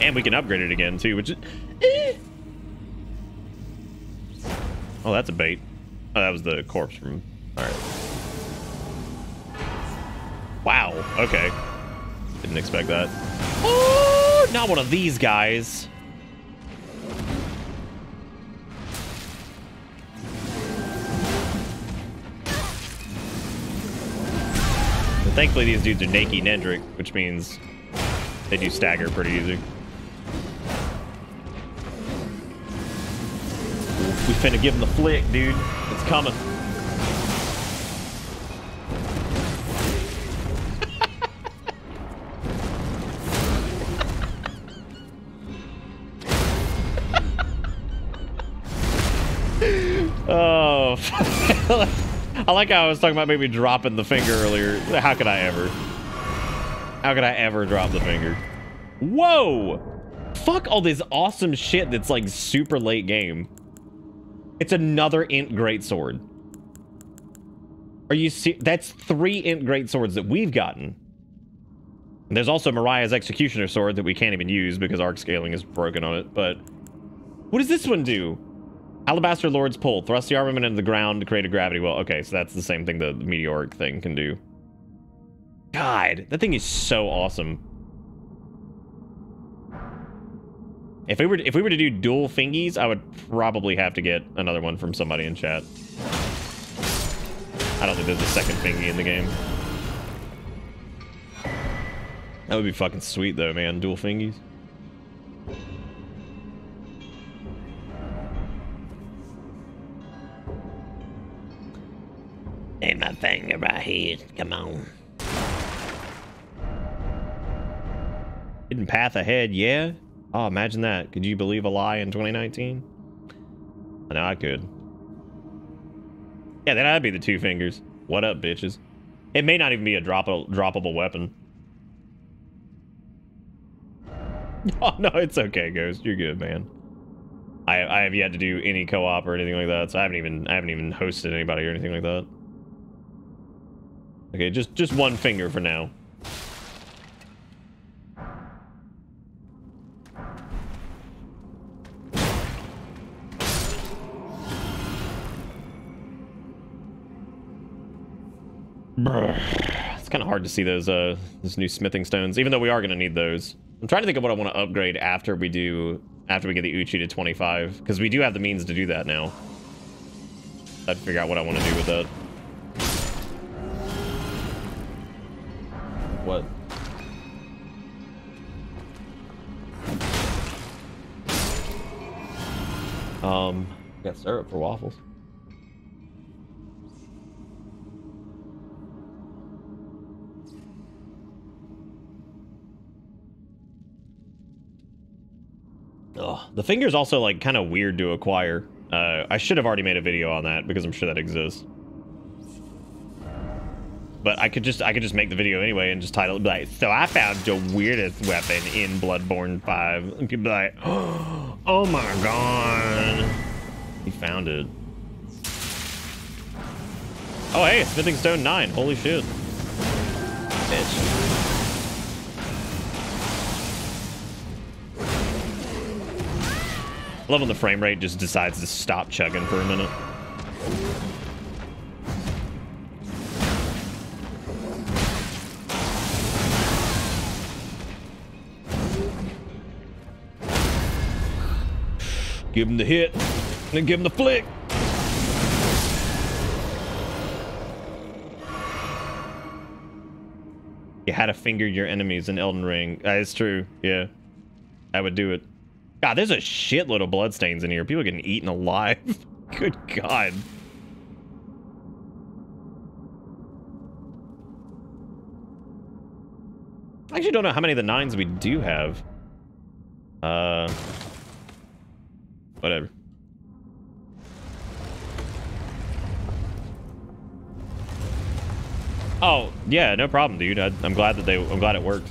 And we can upgrade it again, too, which is... eh. Oh, that's a bait. Oh, that was the corpse from... Alright. Wow, okay. Didn't expect that. Oh, not one of these guys. Thankfully, these dudes are Naki Nendrick, which means they do stagger pretty easy. We finna give him the flick, dude. It's coming. oh. I like how I was talking about maybe dropping the finger earlier. How could I ever? How could I ever drop the finger? Whoa! Fuck all this awesome shit that's like super late game. It's another int greatsword. Are you see? That's three int greatswords that we've gotten. And there's also Marais executioner sword that we can't even use because arc scaling is broken on it. But what does this one do? Alabaster Lord's Pull. Thrust the armament into the ground to create a gravity well. Okay, so that's the same thing the meteoric thing can do. God, that thing is so awesome. If we were if we were to do dual fingies, I would probably have to get another one from somebody in chat. I don't think there's a second fingy in the game. That would be fucking sweet though, man. Dual fingies. Ain't my finger right here. Come on. Hidden path ahead, yeah? Oh, imagine that. Could you believe a lie in 2019? I know I could. Yeah, then I'd be the two fingers. What up, bitches? It may not even be a drop droppable weapon. Oh, no, it's okay, Ghost. You're good, man. I, I have yet to do any co-op or anything like that, so I haven't even I haven't even hosted anybody or anything like that. Okay, just just one finger for now. It's kind of hard to see those uh those new smithing stones, even though we are gonna need those. I'm trying to think of what I want to upgrade after we do after we get the Uchi to 25, because we do have the means to do that now. I'd figure out what I want to do with that. What? Um, got syrup for waffles. Ugh. The finger's also like kind of weird to acquire. Uh, I should have already made a video on that because I'm sure that exists. But I could just I could just make the video anyway and just title it like, so I found the weirdest weapon in Bloodborne 5. And people be like, oh my god. He found it. Oh hey, Smithing Stone 9. Holy shit. Bitch. I love when the frame rate just decides to stop chugging for a minute. Give him the hit, then give him the flick. You had to finger your enemies in Elden Ring. That is true. Yeah. I would do it. God, there's a shitload of bloodstains in here. People getting eaten alive. Good God. I actually don't know how many of the nines we do have. Uh, whatever. Oh, yeah, no problem, dude. I, am glad that they, I'm glad it worked.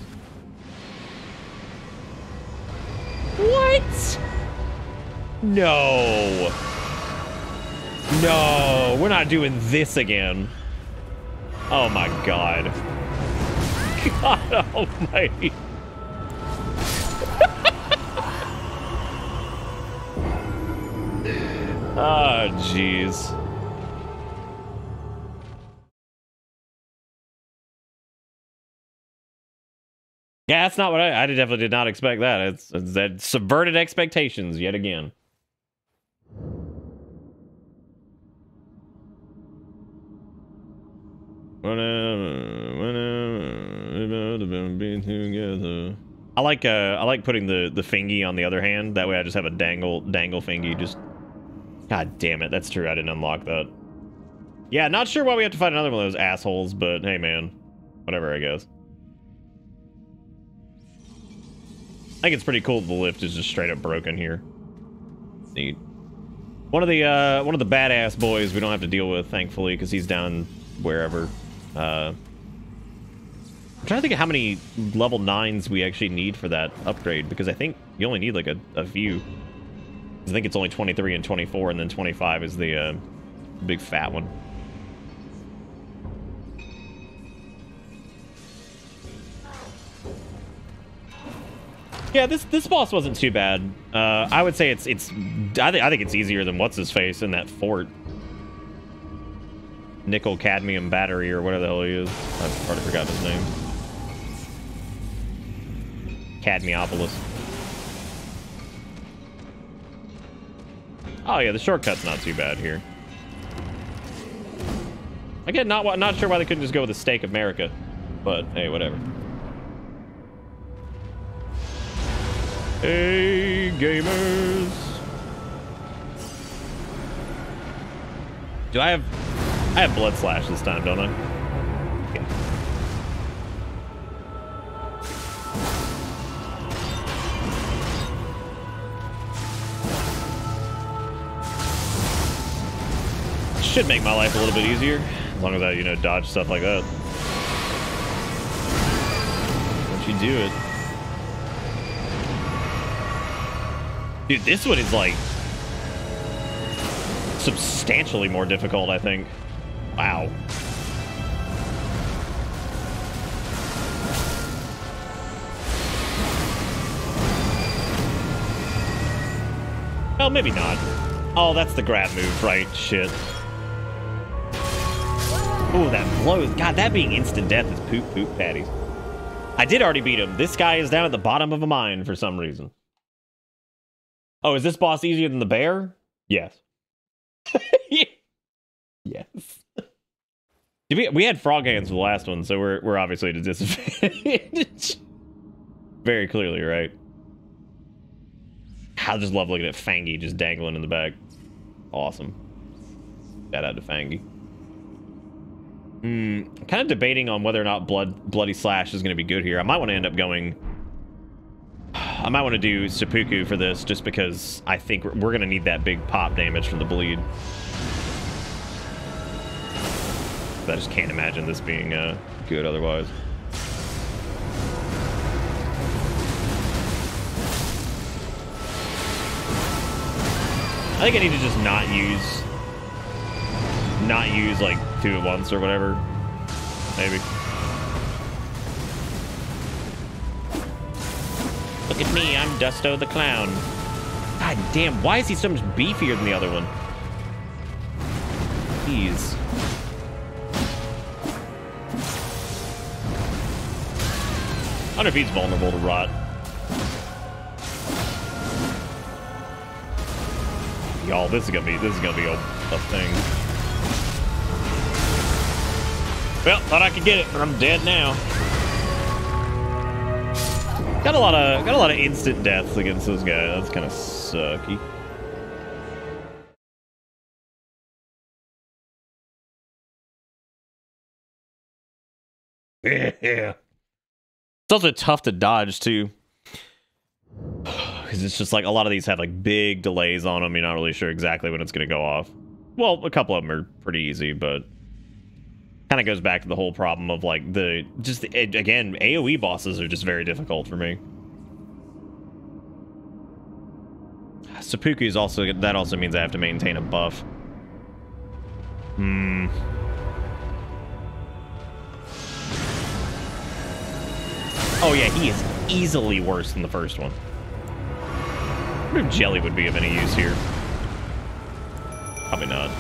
What? No. No, we're not doing this again. Oh my god. God almighty. Ah, jeez. Yeah, that's not what I. I definitely did not expect that. It's, it's that subverted expectations yet again. together. I like uh I like putting the the fingy on the other hand. That way I just have a dangle dangle fingy. Just God damn it, that's true. I didn't unlock that. Yeah, not sure why we have to fight another one of those assholes, but hey man, whatever I guess. I think it's pretty cool the lift is just straight up broken here. Neat. One of the uh, one of the badass boys we don't have to deal with, thankfully, because he's down wherever. Uh, I'm trying to think of how many level 9s we actually need for that upgrade, because I think you only need like a, a few. I think it's only 23 and 24, and then 25 is the uh, big fat one. Yeah, this this boss wasn't too bad. Uh, I would say it's it's. I think I think it's easier than what's his face in that fort. Nickel cadmium battery or whatever the hell he is. I've already forgotten his name. Cadmiopolis. Oh yeah, the shortcut's not too bad here. Again, not not sure why they couldn't just go with the Stake of Marika, but hey, whatever. Hey, gamers. Do I have... I have Blood Slash this time, don't I? Should make my life a little bit easier, as long as I, you know, dodge stuff like that. Once you do it. Dude, this one is like substantially more difficult, I think. Wow. Well, maybe not. Oh, that's the grab move, right? Shit. Oh, that blows. God, that being instant death is poop poop patties. I did already beat him. This guy is down at the bottom of a mine for some reason. Oh, is this boss easier than the bear? Yes. yes. we, we had frog hands for the last one, so we're we're obviously at a disadvantage. Very clearly, right? I just love looking at Fangy just dangling in the back. Awesome. Shout out to Fangy. Hmm. Kind of debating on whether or not Blood Bloody Slash is going to be good here. I might want to end up going I might want to do seppuku for this just because I think we're, we're going to need that big pop damage from the bleed. I just can't imagine this being uh, good otherwise. I think I need to just not use not use like two at once or whatever. Maybe. Look at me, I'm Dusto the Clown. God damn, why is he so much beefier than the other one? Jeez. I wonder if he's vulnerable to rot. Y'all, this is gonna be this is gonna be a, a thing. Well, thought I could get it, but I'm dead now. Got a lot of got a lot of instant deaths against those guys. That's kind of sucky. Yeah. It's also tough to dodge too. Because it's just like a lot of these have like big delays on them. You're not really sure exactly when it's going to go off. Well, a couple of them are pretty easy, but kind of goes back to the whole problem of like the just again AOE bosses are just very difficult for me. Seppuku is also that also means I have to maintain a buff. Hmm. Oh yeah, he is easily worse than the first one. I wonder if jelly would be of any use here. Probably not.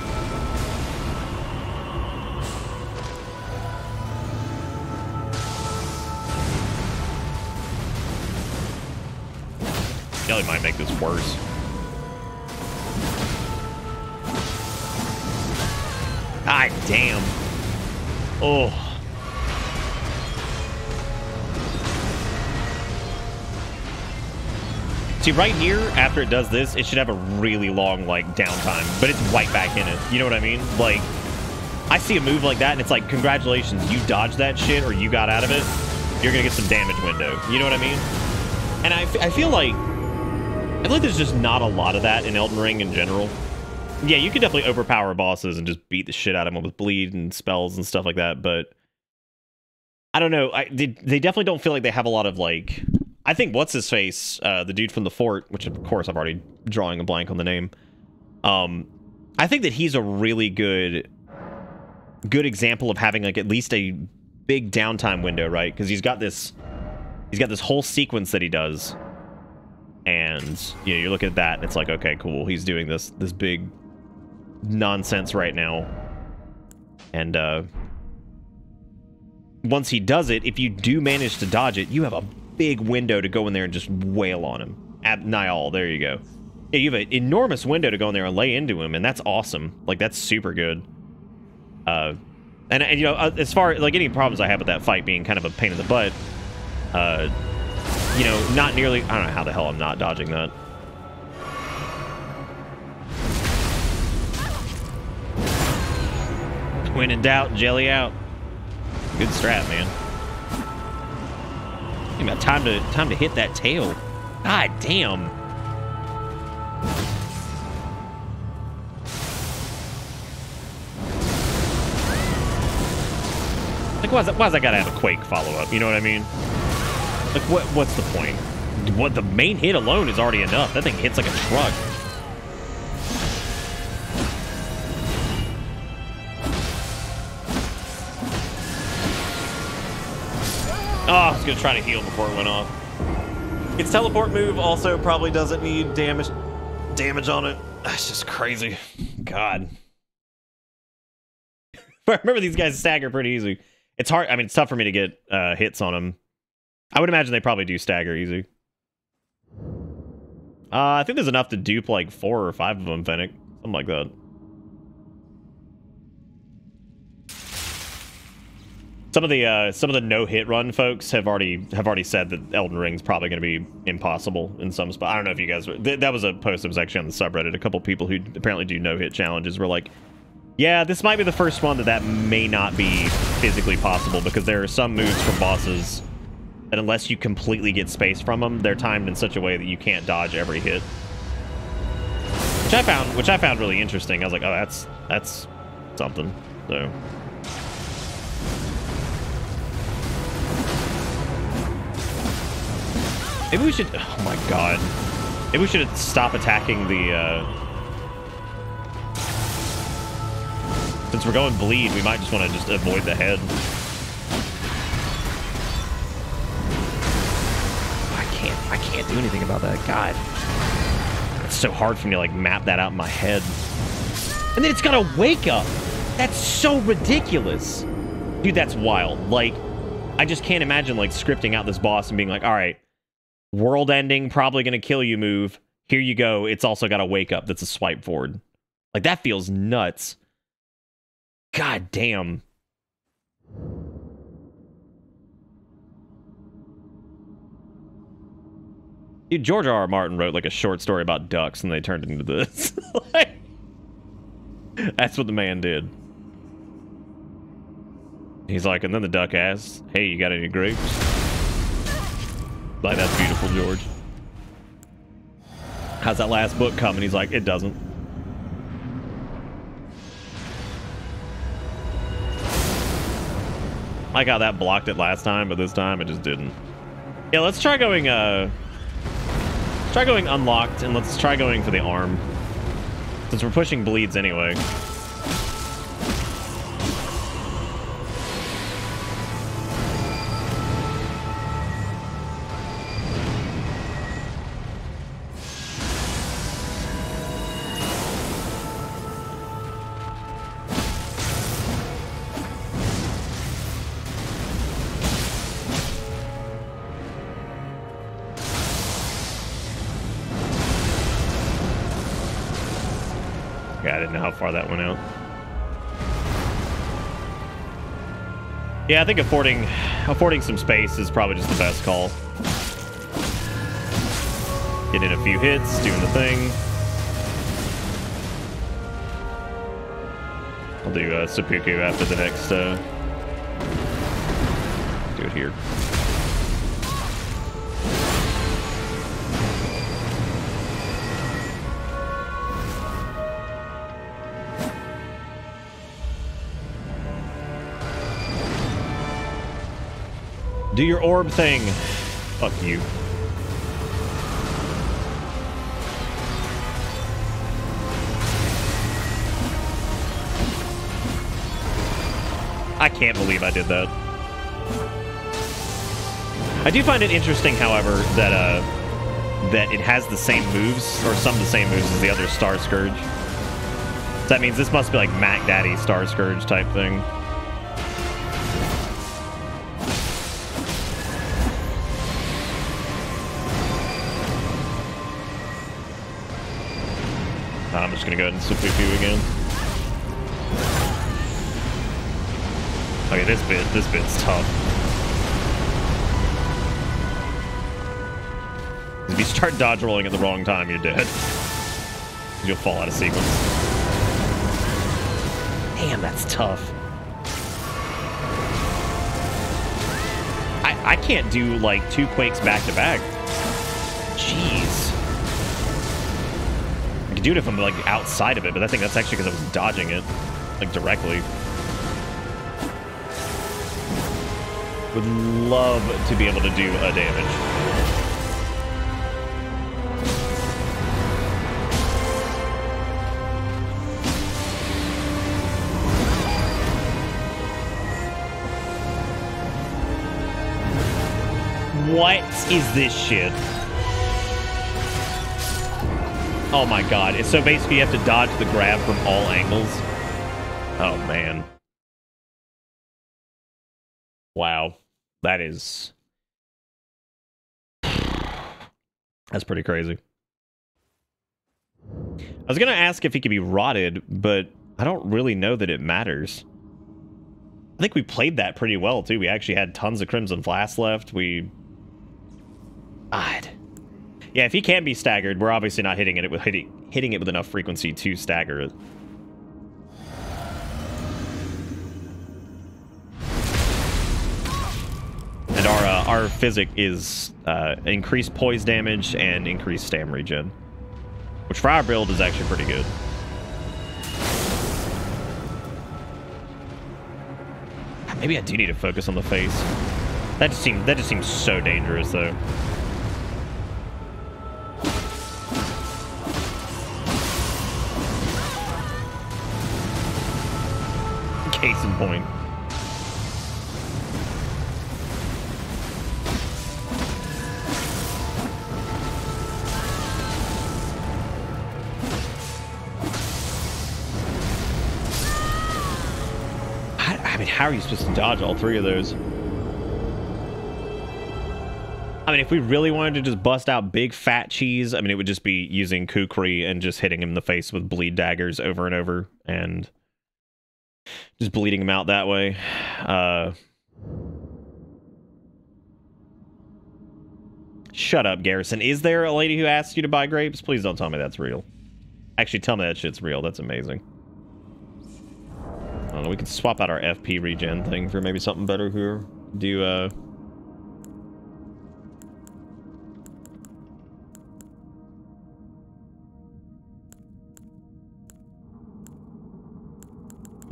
Worse. God damn. Oh. See, right here, after it does this, it should have a really long, like, downtime, but it's right back in it. You know what I mean? Like, I see a move like that, and it's like, congratulations, you dodged that shit, or you got out of it, you're gonna get some damage window. You know what I mean? And I, I feel like, I feel like there's just not a lot of that in Elden Ring in general. Yeah, you can definitely overpower bosses and just beat the shit out of them with bleed and spells and stuff like that, but I don't know. I they, they definitely don't feel like they have a lot of like I think what's his face, uh, the dude from the fort, which of course I'm already drawing a blank on the name. Um, I think that he's a really good, good example of having like at least a big downtime window, right? Because he's got this, he's got this whole sequence that he does, and you know you're looking at that, and it's like, okay, cool, he's doing this this big nonsense right now, and uh, once he does it, if you do manage to dodge it, you have a big window to go in there and just wail on him. At Niall, there you go. You have an enormous window to go in there and lay into him, and that's awesome. Like, that's super good. Uh, and, and you know, uh, as far like any problems I have with that fight being kind of a pain in the butt, uh, you know, not nearly. I don't know how the hell I'm not dodging that. When in doubt, jelly out. Good strat, man. Think about time to time to hit that tail. God damn. Like, why's why's I gotta have a Quake follow-up? You know what I mean? Like, what what's the point? What the main hit alone is already enough. That thing hits like a truck. Oh, I was gonna try to heal before it went off. Its teleport move also probably doesn't need damage damage on it. That's just crazy. God. I remember these guys stagger pretty easy. It's hard. I mean, it's tough for me to get uh, hits on them. I would imagine they probably do stagger easy. Uh, I think there's enough to dupe like four or five of them, Fennec. Something like that. Some of the uh, some of the no hit run folks have already have already said that Elden Ring's probably going to be impossible in some spot. I don't know if you guys th that was a post that was actually on the subreddit. A couple people who apparently do no hit challenges were like, "Yeah, this might be the first one that that may not be physically possible because there are some moves from bosses that unless you completely get space from them, they're timed in such a way that you can't dodge every hit." Which I found which I found really interesting. I was like, "Oh, that's that's something." So. Maybe we should... Oh my god. Maybe we should stop attacking the... Uh... Since we're going bleed, we might just want to just avoid the head. I can't... Do anything about that. God. It's so hard for me to, like, map that out in my head. And then it's got to wake up. That's so ridiculous. Dude, that's wild. Like, I just can't imagine, like, scripting out this boss and being like, all right, world ending, probably going to kill you move. Here you go. It's also got a wake up that's a swipe forward. Like, that feels nuts. God damn. Dude, George R. R. Martin wrote like a short story about ducks and they turned into this. like, that's what the man did. He's like, and then the duck asks, hey, you got any grapes? Like, that's beautiful, George. How's that last book coming? He's like, it doesn't. like how that blocked it last time, but this time it just didn't. Yeah, let's try going, uh... Try going unlocked, and let's try going for the arm. Since we're pushing bleeds anyway. Far that went out. Yeah, I think affording affording some space is probably just the best call. Getting in a few hits, doing the thing. I'll do uh, seppuku after the next. Uh, do it here. Do your orb thing. Fuck you. I can't believe I did that. I do find it interesting, however, that uh that it has the same moves, or some of the same moves as the other Star Scourge. So that means this must be like Mac Daddy Star Scourge type thing. Just gonna go ahead and seppuku again. Okay, this bit, this bit's tough. If you start dodge rolling at the wrong time, you're dead. You'll fall out of sequence. Damn, that's tough. I I can't do like two quakes back to back. Could do it if I'm like outside of it, but I think that's actually because I was dodging it, like directly. Would love to be able to do a damage. What is this shit? Oh my god. It's so basically you have to dodge the grab from all angles. Oh man. Wow. That is... That's pretty crazy. I was going to ask if he could be rotted, but I don't really know that it matters. I think we played that pretty well, too. We actually had tons of Crimson Flask left. We... God. Yeah, if he can be staggered, we're obviously not hitting it with hitting, hitting it with enough frequency to stagger it. And our uh, our physic is uh, increased poise damage and increased stam regen, which for our build is actually pretty good. Maybe I do need to focus on the face. That just seems that just seems so dangerous though. Case in point. I, I mean, how are you supposed to dodge all three of those? I mean, if we really wanted to just bust out big fat cheese, I mean, it would just be using Kukri and just hitting him in the face with bleed daggers over and over and just bleeding him out that way. Uh, shut up, Garrison. Is there a lady who asked you to buy grapes? Please don't tell me that's real. Actually, tell me that shit's real. That's amazing. I don't know, we can swap out our FP regen thing for maybe something better here. Do, uh...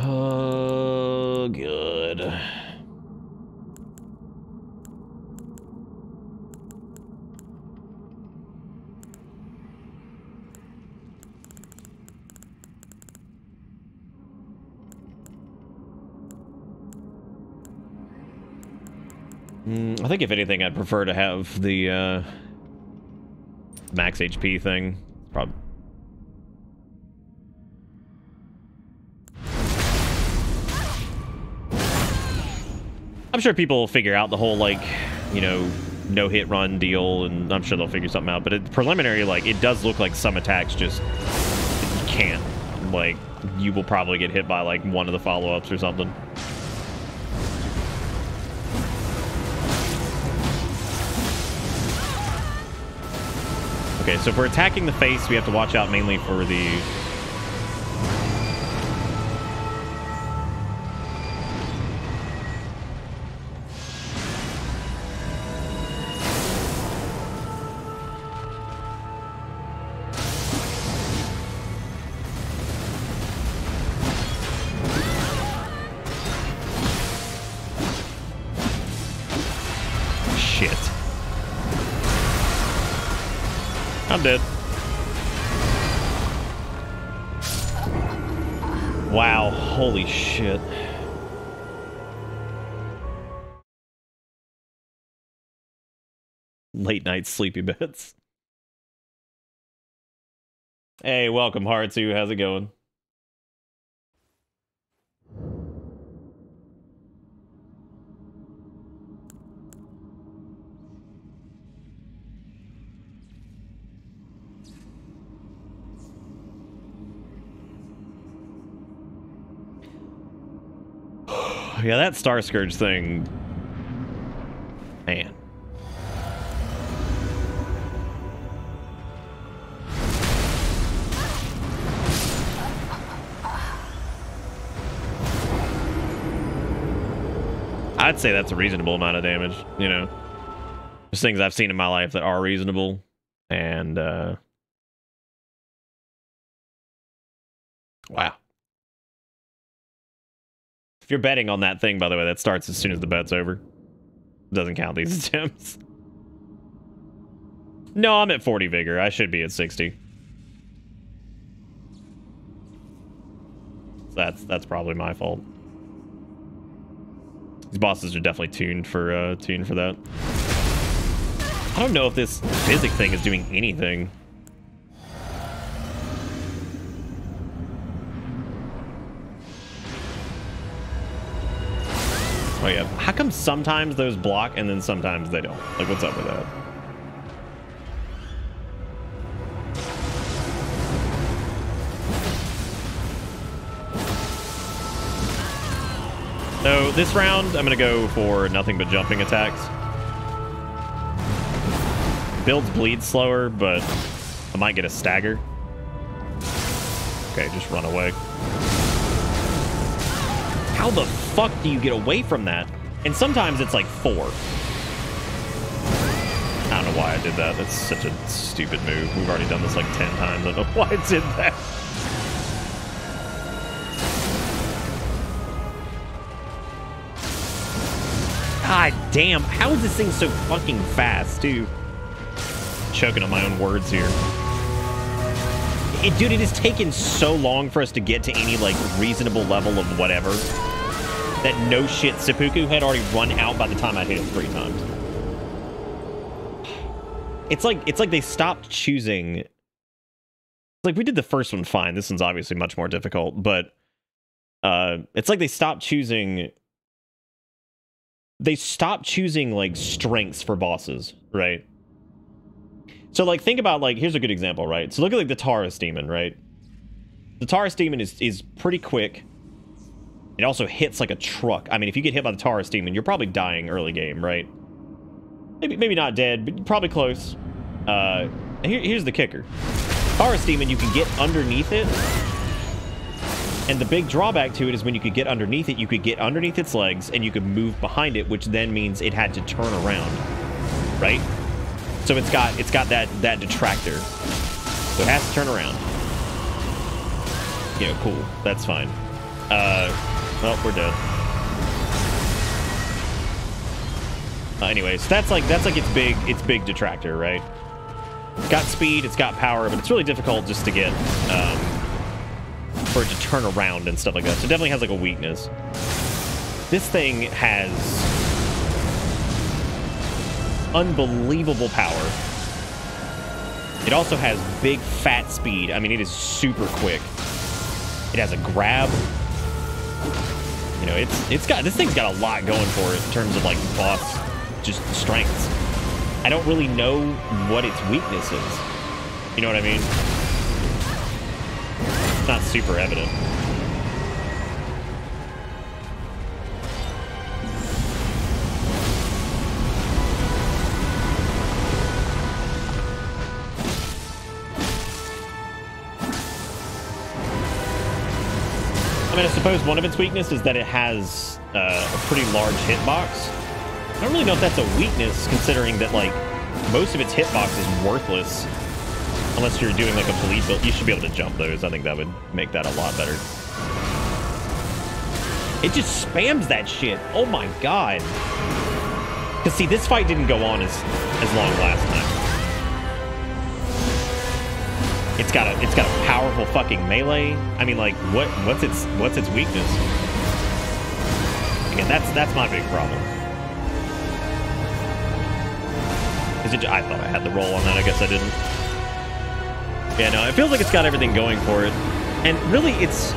Oh, good. Hmm, I think if anything, I'd prefer to have the uh, max HP thing. Probably I'm sure people will figure out the whole like, you know, no hit run deal, and I'm sure they'll figure something out. But preliminary, like, it does look like some attacks just can't. Like, you will probably get hit by like one of the follow ups or something. Okay, so if we're attacking the face, we have to watch out mainly for the... holy shit. Late night sleepy bits. Hey, welcome, Heartsu. How's it going? Yeah, that Star Scourge thing. Man. I'd say that's a reasonable amount of damage, you know. There's things I've seen in my life that are reasonable, and, uh... Wow. You're betting on that thing, by the way, that starts as soon as the bet's over. Doesn't count these attempts. No, I'm at 40 vigor. I should be at 60. That's that's probably my fault. These bosses are definitely tuned for uh, tuned for that. I don't know if this physic thing is doing anything. Oh yeah. How come sometimes those block and then sometimes they don't? Like, what's up with that? So this round, I'm going to go for nothing but jumping attacks. Builds bleed slower, but I might get a stagger. Okay, just run away. How the fuck do you get away from that? And sometimes it's like four. I don't know why I did that. That's such a stupid move. We've already done this like 10 times. I don't know why I did that. God damn, how is this thing so fucking fast, too? Choking on my own words here. It, dude, it has taken so long for us to get to any, like, reasonable level of whatever that no shit, Seppuku had already run out by the time I hit him three times. It's like, it's like they stopped choosing... Like, we did the first one fine. This one's obviously much more difficult, but... Uh, it's like they stopped choosing they stopped choosing like strengths for bosses, right? So like think about like here's a good example, right? So look at like the Taurus demon, right? The Taurus demon is is pretty quick. It also hits like a truck. I mean, if you get hit by the Taurus demon, you're probably dying early game, right? Maybe maybe not dead, but probably close. Uh, here, here's the kicker. Taurus demon, you can get underneath it and the big drawback to it is when you could get underneath it, you could get underneath its legs and you could move behind it, which then means it had to turn around, right? So it's got it's got that that detractor, so it has to turn around. You know, cool. That's fine. Uh, well, we're dead. Uh, anyways, that's like that's like its big its big detractor, right? It's got speed, it's got power, but it's really difficult just to get. Um, for it to turn around and stuff like that. So it definitely has like a weakness. This thing has unbelievable power. It also has big fat speed. I mean, it is super quick. It has a grab. You know, it's it's got this thing's got a lot going for it in terms of like boss just strengths. I don't really know what its weakness is. You know what I mean? It's not super evident. Suppose one of its weaknesses is that it has uh, a pretty large hitbox. I don't really know if that's a weakness, considering that, like, most of its hitbox is worthless. Unless you're doing, like, a bleed build. You should be able to jump those. I think that would make that a lot better. It just spams that shit. Oh my god. Because, see, this fight didn't go on as, as long last time. It's got a it's got a powerful fucking melee. I mean, like, what what's its what's its weakness? Again, that's that's my big problem. Is it? I thought I had the roll on that. I guess I didn't. Yeah, no, it feels like it's got everything going for it, and really, it's.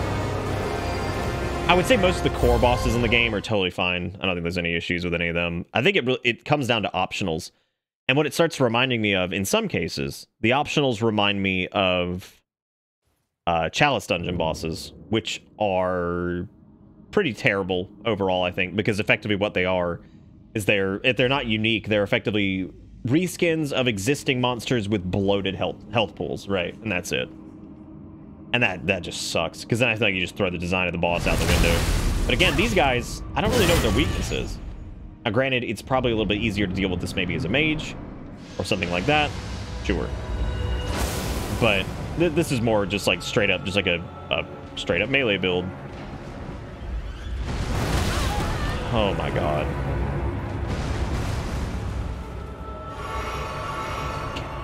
I would say most of the core bosses in the game are totally fine. I don't think there's any issues with any of them. I think it really it comes down to optionals. And what it starts reminding me of, in some cases, the optionals remind me of uh, Chalice dungeon bosses, which are pretty terrible overall, I think, because effectively what they are is they're if they're not unique, they're effectively reskins of existing monsters with bloated health health pools, right? And that's it. And that that just sucks because then I feel like you just throw the design of the boss out the window. But again, these guys, I don't really know what their weakness is. Now, granted, it's probably a little bit easier to deal with this maybe as a mage or something like that. Sure. But th this is more just like straight up, just like a, a straight up melee build. Oh my god.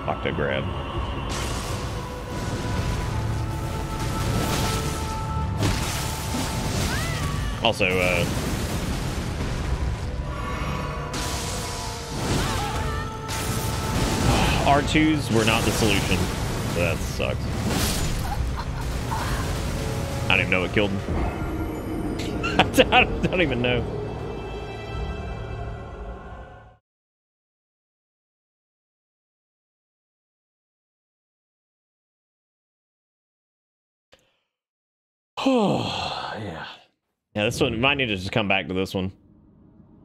Octo grab. Also, uh, R2s were not the solution. So that sucks. I don't even know what killed him. I don't, don't even know. Oh, yeah. Yeah, this one might need to just come back to this one.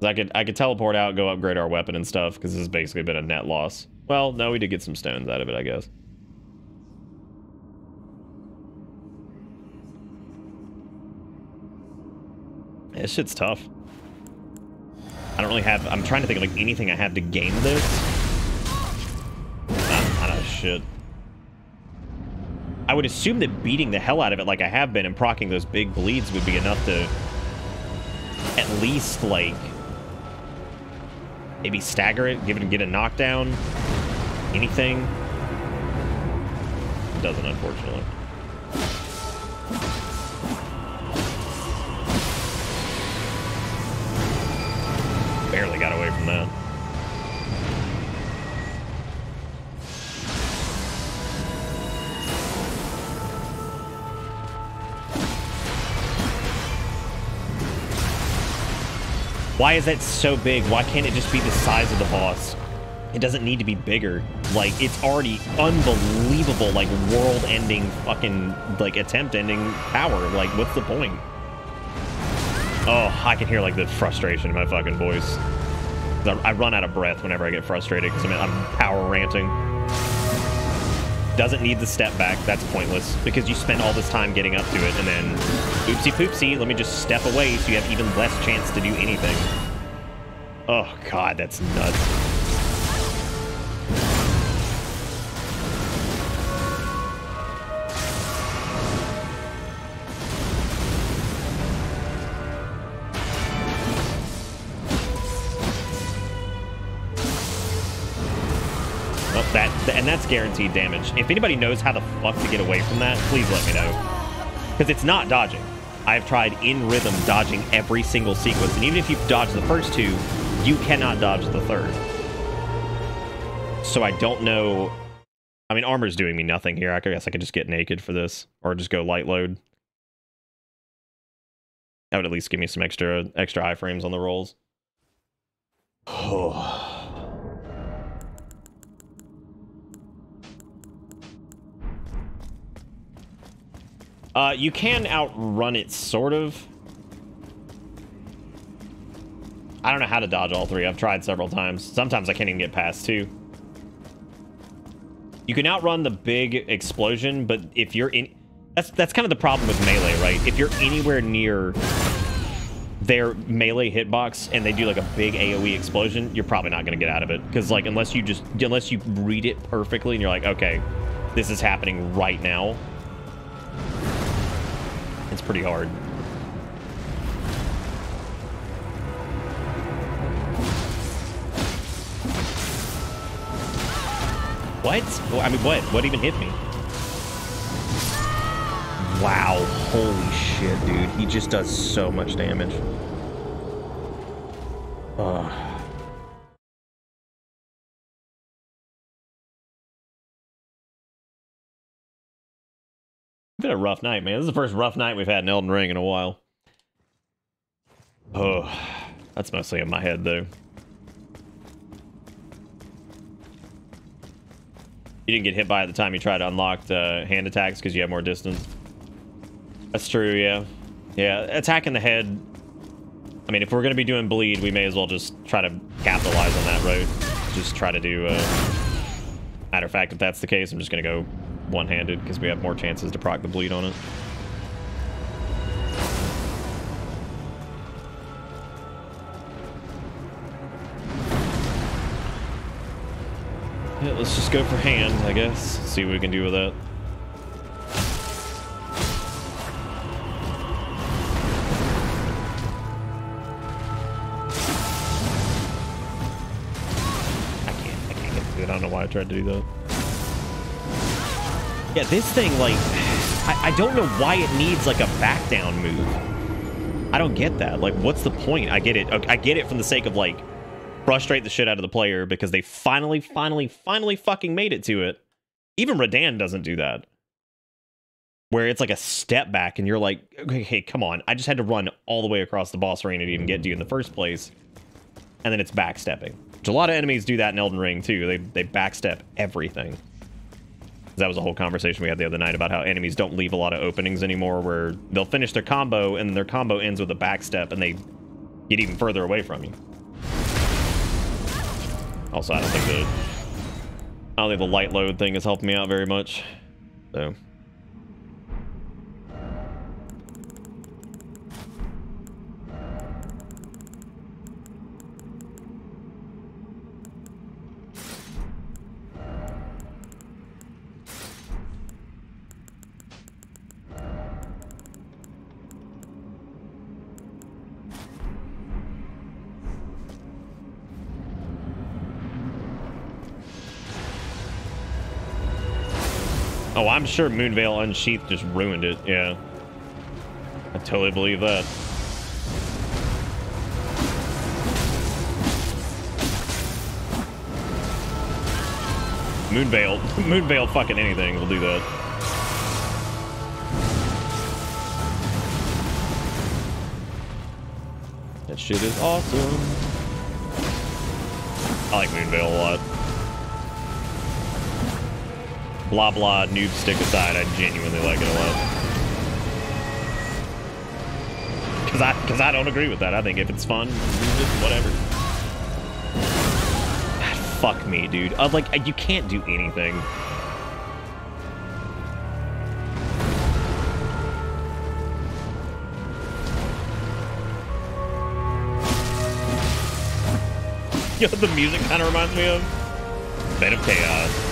I could I could teleport out, go upgrade our weapon and stuff, because this has basically been a net loss. Well, no, we did get some stones out of it, I guess. This shit's tough. I don't really have... I'm trying to think of like anything I have to gain this. I, shit. I would assume that beating the hell out of it like I have been and procking those big bleeds would be enough to at least, like, maybe stagger it, give it get a knockdown, anything. It doesn't, unfortunately. Barely got away from that. Why is that so big? Why can't it just be the size of the boss? It doesn't need to be bigger. Like, it's already unbelievable, like, world-ending fucking, like, attempt-ending power. Like, what's the point? Oh, I can hear, like, the frustration in my fucking voice. I run out of breath whenever I get frustrated because I'm, I'm power ranting. Doesn't need the step back. That's pointless because you spend all this time getting up to it and then oopsie poopsie, let me just step away so you have even less chance to do anything. Oh god, that's nuts. Guaranteed damage. If anybody knows how the fuck to get away from that, please let me know. Because it's not dodging. I've tried in rhythm dodging every single sequence, and even if you've dodged the first two, you cannot dodge the third. So I don't know. I mean, armor's doing me nothing here. I guess I could just get naked for this, or just go light load. That would at least give me some extra extra iframes on the rolls. uh, you can outrun it, sort of. I don't know how to dodge all three. I've tried several times. Sometimes I can't even get past two. You can outrun the big explosion, but if you're in... That's, that's kind of the problem with melee, right? If you're anywhere near their melee hitbox and they do like a big AoE explosion, you're probably not going to get out of it. Because like, unless you just... Unless you read it perfectly and you're like, okay, this is happening right now. It's pretty hard. What? I mean, what? What even hit me? Wow. Holy shit, dude. He just does so much damage. Ugh. Been a rough night, man. This is the first rough night we've had in Elden Ring in a while. Oh, that's mostly in my head, though. You didn't get hit by at the time you tried to unlock the hand attacks because you have more distance. That's true, yeah. Yeah, attacking the head. I mean, if we're going to be doing bleed, we may as well just try to capitalize on that road. Just try to do... Uh... Matter of fact, if that's the case, I'm just going to go one-handed because we have more chances to proc the bleed on it. Yeah, let's just go for hand, I guess. See what we can do with that. I can't, I can't get to it. I don't know why I tried to do that. Yeah, this thing, like, I, I don't know why it needs, like, a back down move. I don't get that. Like, what's the point? I get it. I get it from the sake of, like, frustrate the shit out of the player because they finally, finally, finally fucking made it to it. Even Radahn doesn't do that. Where it's like a step back and you're like, okay, hey, come on. I just had to run all the way across the boss arena to even get to you in the first place. And then it's backstepping. Which a lot of enemies do that in Elden Ring too. They, they backstep everything. That was a whole conversation we had the other night about how enemies don't leave a lot of openings anymore where they'll finish their combo and their combo ends with a backstep and they get even further away from you. Also, I don't think the I don't think the light load thing has helped me out very much. So sure Moonveil Unsheathed just ruined it. Yeah. I totally believe that. Moonveil. Moonveil fucking anything will do that. That shit is awesome. I like Moonveil a lot blah blah noob stick aside, I genuinely like it a lot. Cause I cause I don't agree with that. I think if it's fun, whatever. God, fuck me, dude. Uh, like you can't do anything. Yo, the music kind of reminds me of Bed of Chaos.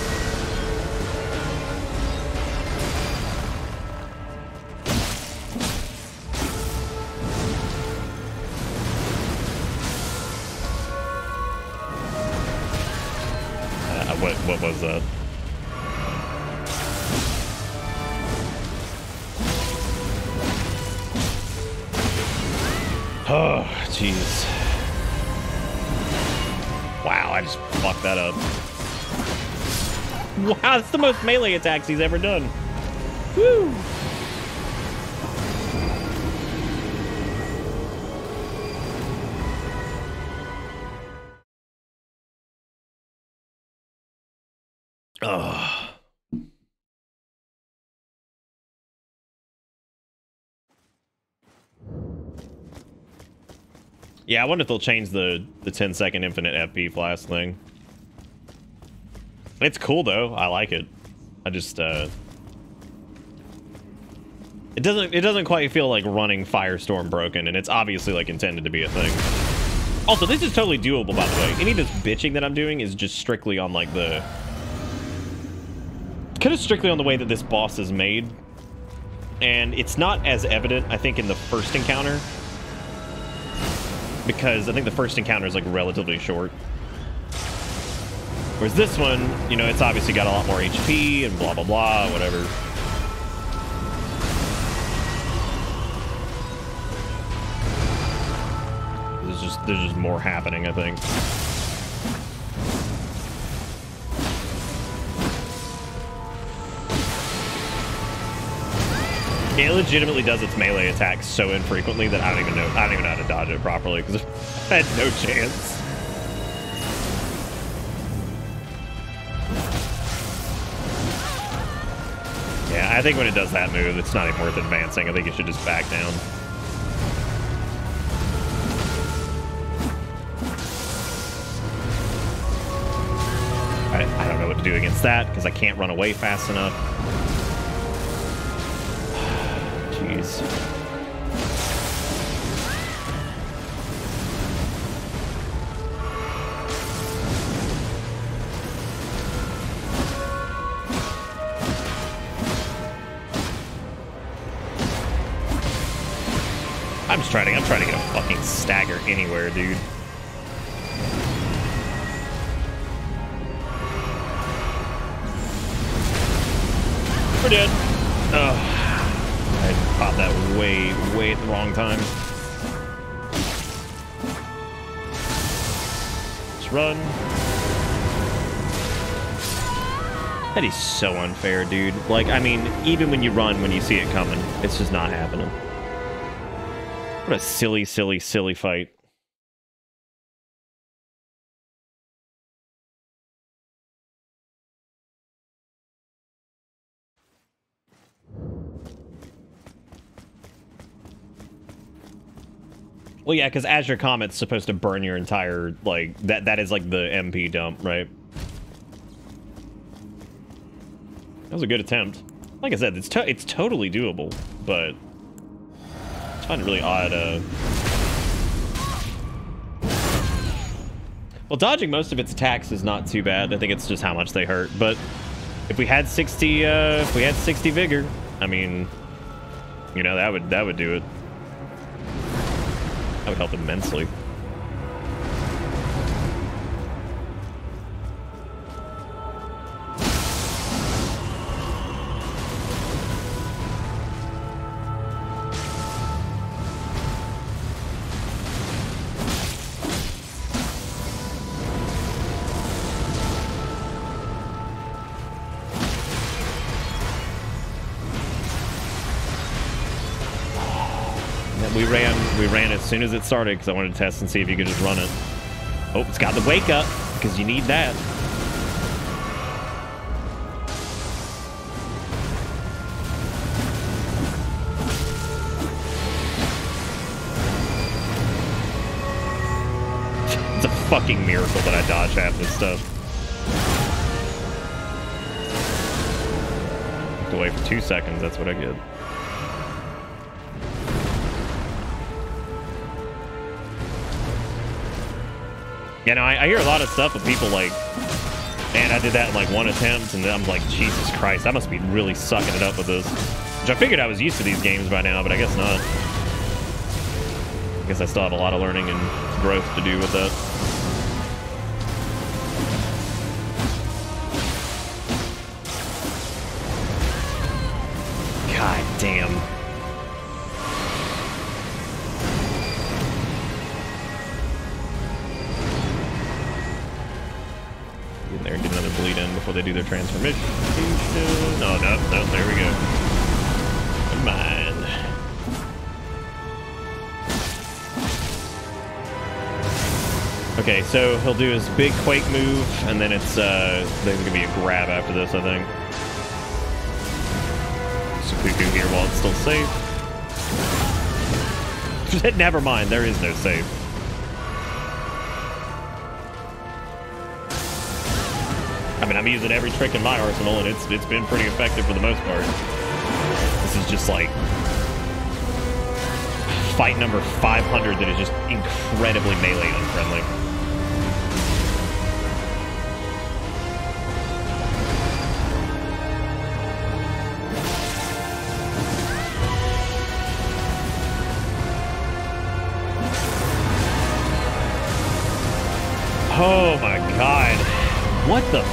What was that? Oh, jeez. Wow, I just fucked that up. Wow, that's the most melee attacks he's ever done. Woo! Yeah, I wonder if they'll change the the 10 second infinite FP flash thing. It's cool though. I like it. I just uh it doesn't it doesn't quite feel like running Firestorm broken, and it's obviously like intended to be a thing. Also, this is totally doable by the way. Any of this bitching that I'm doing is just strictly on like the kind of strictly on the way that this boss is made. And it's not as evident, I think, in the first encounter. Because I think the first encounter is like relatively short. Whereas this one, you know, it's obviously got a lot more HP and blah, blah, blah, whatever. There's just, there's just more happening, I think. It legitimately does its melee attacks so infrequently that I don't even know I don't even know how to dodge it properly because I had no chance. Yeah, I think when it does that move, it's not even worth advancing. I think it should just back down. I, I don't know what to do against that because I can't run away fast enough. Jeez. I'm just trying to I'm trying to get a fucking stagger anywhere, dude. We're dead. Wrong time. Let's run. That is so unfair, dude. Like, I mean, even when you run when you see it coming, it's just not happening. What a silly, silly, silly fight. Well, yeah, because Azure Comet's supposed to burn your entire, like, that that is, like, the MP dump, right? That was a good attempt. Like I said, it's to it's totally doable, but I find it really odd, uh... Well, dodging most of its attacks is not too bad. I think it's just how much they hurt, but if we had 60, uh, if we had 60 vigor, I mean, you know, that would, that would do it. That would help immensely. We ran, we ran as soon as it started because I wanted to test and see if you could just run it. Oh, it's got the wake up because you need that. It's a fucking miracle that I dodge half this stuff. Wait for two seconds, that's what I get. I, hear a lot of stuff of people like, man, I did that in like one attempt, and I'm like, Jesus Christ, I must be really sucking it up with this. Which I figured I was used to these games by now, but I guess not. I guess I still have a lot of learning and growth to do with that. Transformation. No, no, no, there we go. Okay, so he'll do his big quake move, and then it's uh there's gonna be a grab after this, I think. So Seppuku here while it's still safe. Never mind, there is no save. I mean, I'm using every trick in my arsenal, and it's it's been pretty effective for the most part. This is just like fight number 500 that is just incredibly melee unfriendly. Oh my god. What the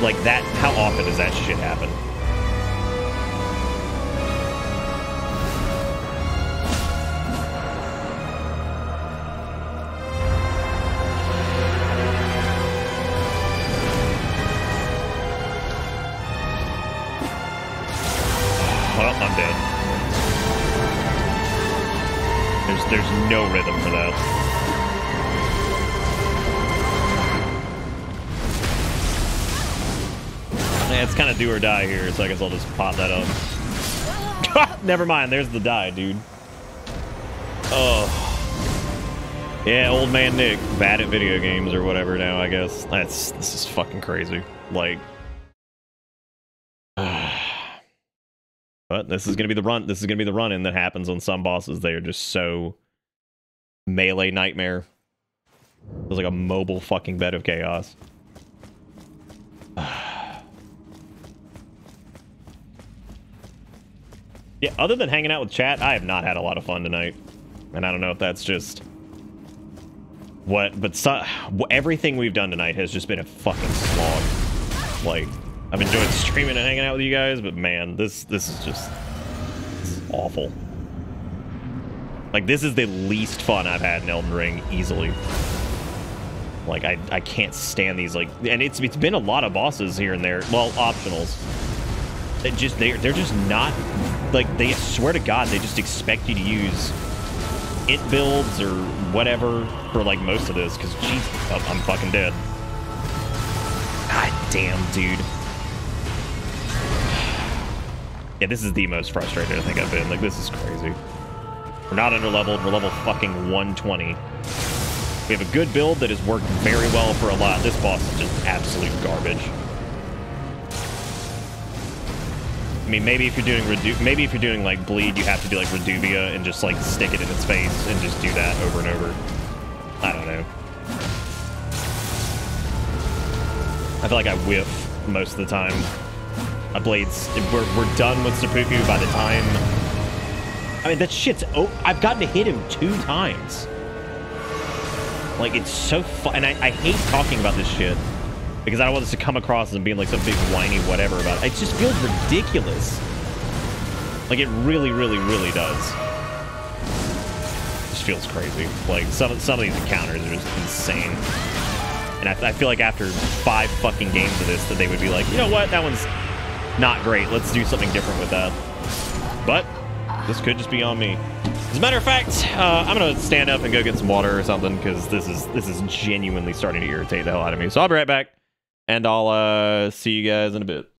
Like that, how often does that shit happen? Or die here, so I guess I'll just pop that up. Never mind, there's the die, dude. Oh. Yeah, old man Nick, bad at video games or whatever now, I guess. That's this is fucking crazy. Like But this is gonna be the run this is gonna be the run in that happens on some bosses. They are just so melee nightmare. It was like a mobile fucking bed of chaos. yeah, other than hanging out with chat, I have not had a lot of fun tonight. And I don't know if that's just what, but so, everything we've done tonight has just been a fucking slog. Like, I've enjoyed streaming and hanging out with you guys, but man, this this is just this is awful. Like, this is the least fun I've had in Elden Ring, easily. Like, I, I can't stand these, like, and it's it's been a lot of bosses here and there, well, optionals. That just, they're, they're just not, like, they swear to God, they just expect you to use it builds or whatever for, like, most of this, because, jeez, oh, I'm fucking dead. God damn, dude. Yeah, this is the most frustrated I think I've been. Like, this is crazy. We're not under leveled. We're level fucking 120. We have a good build that has worked very well for a lot. This boss is just absolute garbage. I mean, maybe if you're doing Redu maybe if you're doing like bleed, you have to do like Reduvia and just like stick it in its face and just do that over and over. I don't know. I feel like I whiff most of the time. My blades, we're, we're done with Seppuku by the time I mean, that shit's. Oh, I've gotten to hit him two times. Like, it's so fun. And I, I hate talking about this shit because I don't want this to come across as being like some big whiny whatever about it. It just feels ridiculous. Like, it really, really, really does. It just feels crazy. Like, some, some of these encounters are just insane. And I, I feel like after five fucking games of this, that they would be like, you know what? That one's not great. Let's do something different with that. But this could just be on me. As a matter of fact, uh, I'm gonna stand up and go get some water or something because this is this is genuinely starting to irritate the hell out of me. So I'll be right back, and I'll uh, see you guys in a bit.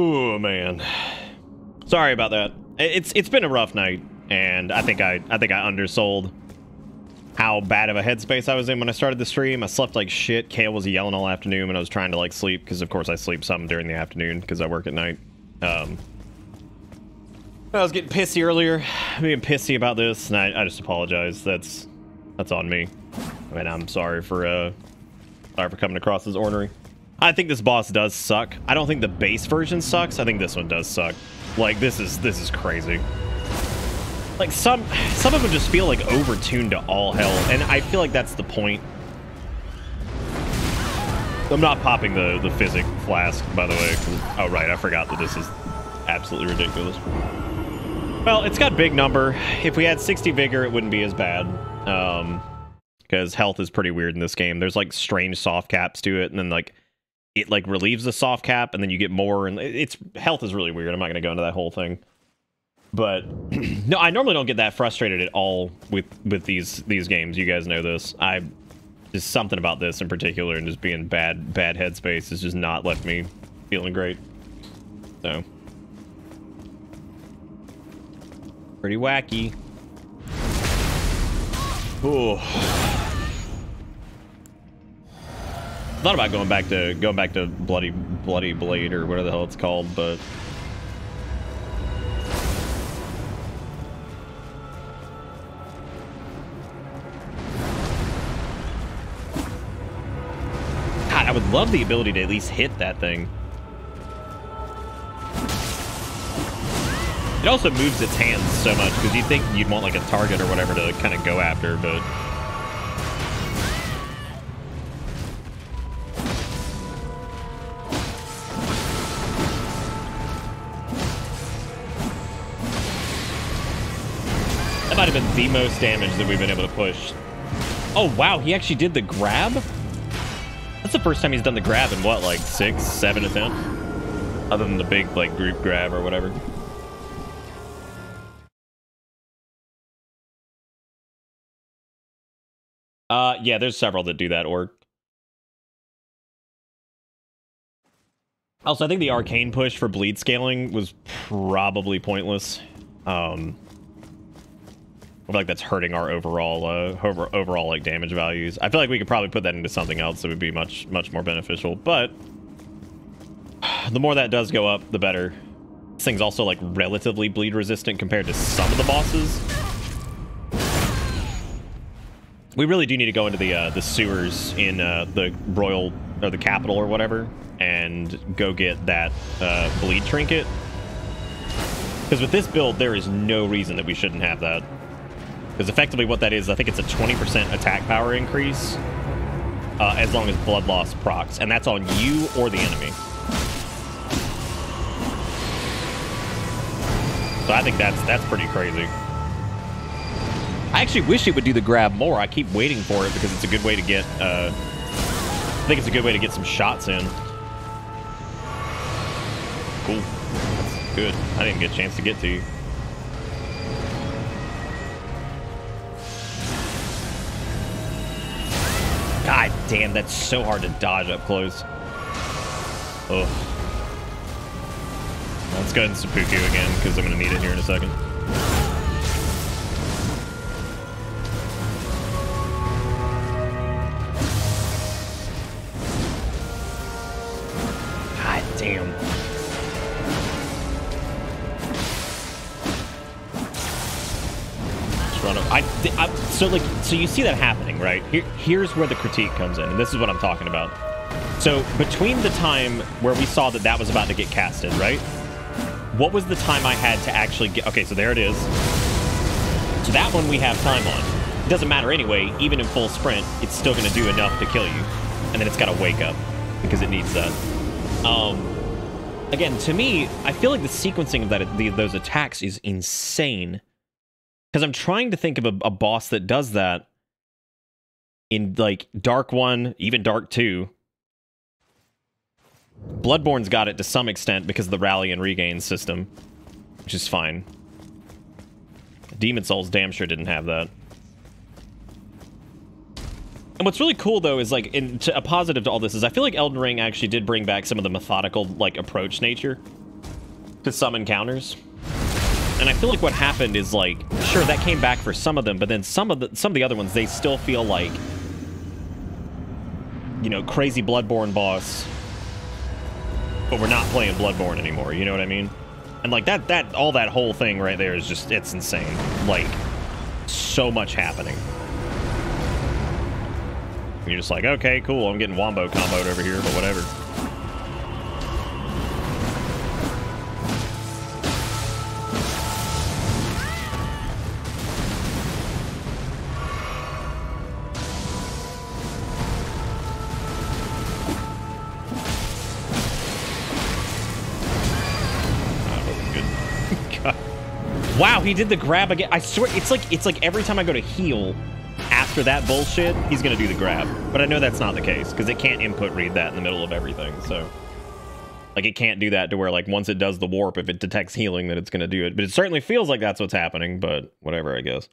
Oh man. Sorry about that. It's it's been a rough night, and I think I I think I undersold how bad of a headspace I was in when I started the stream. I slept like shit. Kale was yelling all afternoon when I was trying to like sleep because of course I sleep some during the afternoon because I work at night. Um, I was getting pissy earlier, being pissy about this, and I, I just apologize. That's that's on me. I mean, I'm sorry for uh sorry for coming across as ornery. I think this boss does suck. I don't think the base version sucks. I think this one does suck. Like this is this is crazy. Like some some of them just feel like overtuned to all hell, and I feel like that's the point. I'm not popping the the Physick flask, by the way. Oh right, I forgot that this is absolutely ridiculous. Well, it's got big number. If we had 60 vigor, it wouldn't be as bad. Um, because health is pretty weird in this game. There's like strange soft caps to it, and then like it like relieves the soft cap, and then you get more. And it's health is really weird. I'm not gonna go into that whole thing. But no, I normally don't get that frustrated at all with with these these games. You guys know this. I just something about this in particular, and just being bad bad headspace has just not left me feeling great. So pretty wacky. Ooh. Thought about going back to going back to bloody bloody blade or whatever the hell it's called, but God, I would love the ability to at least hit that thing. It also moves its hands so much because you think you'd want like a target or whatever to kind of go after, but might have been the most damage that we've been able to push. Oh wow, he actually did the grab. That's the first time he's done the grab in what, like six, seven attempts, other than the big like group grab or whatever. Uh, yeah, there's several that do that org. Also, I think the arcane push for bleed scaling was probably pointless. Um, I feel like that's hurting our overall, uh, over, overall like damage values. I feel like we could probably put that into something else that would be much, much more beneficial. But the more that does go up, the better. This thing's also like relatively bleed resistant compared to some of the bosses. We really do need to go into the uh, the sewers in uh, the royal or the capital or whatever, and go get that uh, bleed trinket. Because with this build, there is no reason that we shouldn't have that. Because effectively, what that is, I think it's a 20% attack power increase, uh, as long as blood loss procs, and that's on you or the enemy. So I think that's that's pretty crazy. I actually wish it would do the grab more. I keep waiting for it because it's a good way to get. Uh, I think it's a good way to get some shots in. Cool. That's good. I didn't get a chance to get to you. God damn, that's so hard to dodge up close. Ugh. Let's go ahead and seppuku again because I'm going to need it here in a second. God damn. Just run up. I, I, so like, so you see that right? Here, here's where the critique comes in, and this is what I'm talking about. So between the time where we saw that that was about to get casted, right? What was the time I had to actually get? Okay, so there it is. So that one we have time on. It doesn't matter anyway. Even in full sprint, it's still going to do enough to kill you, and then it's got to wake up because it needs that. Um, again, to me, I feel like the sequencing of that the, those attacks is insane. Because I'm trying to think of a, a boss that does that in like Dark One, even Dark Two. Bloodborne's got it to some extent because of the rally and regain system, which is fine. Demon Souls damn sure didn't have that. And what's really cool though is like in to, a positive to all this is I feel like Elden Ring actually did bring back some of the methodical like approach nature. to some encounters. And I feel like what happened is like, sure, that came back for some of them, but then some of the some of the other ones, they still feel like, you know, crazy Bloodborne boss, but we're not playing Bloodborne anymore. You know what I mean? And like that, that all that whole thing right there is just it's insane. Like, so much happening. You're just like, okay, cool, I'm getting wombo comboed over here, but whatever. He did the grab again. I swear, it's like it's like every time I go to heal after that bullshit, he's gonna do the grab. But I know that's not the case because it can't input read that in the middle of everything. So, like, it can't do that to where like once it does the warp, if it detects healing, that it's gonna do it. But it certainly feels like that's what's happening. But whatever, I guess.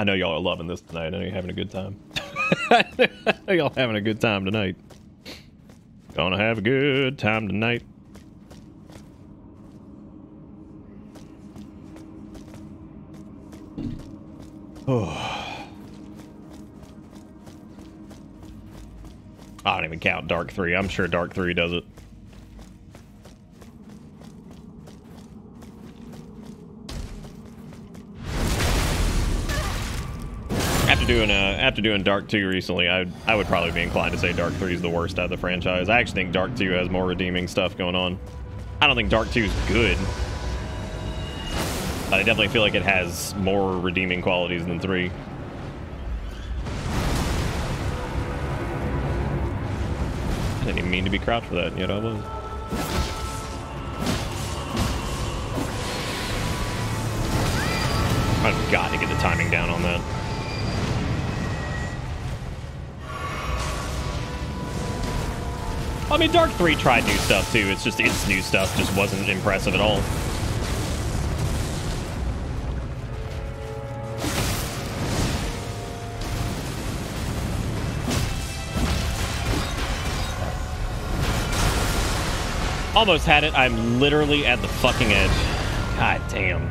I know y'all are loving this tonight. I know you're having a good time. I know y'all having a good time tonight. Gonna have a good time tonight. Oh. I don't even count Dark 3. I'm sure Dark 3 does it. After doing uh, after doing Dark 2 recently, I I would probably be inclined to say Dark 3 is the worst out of the franchise. I actually think Dark 2 has more redeeming stuff going on. I don't think Dark 2 is good. I definitely feel like it has more redeeming qualities than 3. I didn't even mean to be crouched for that, yet I was. I've got to get the timing down on that. I mean, Dark 3 tried new stuff too. It's just its new stuff just wasn't impressive at all. Almost had it. I'm literally at the fucking edge. God damn.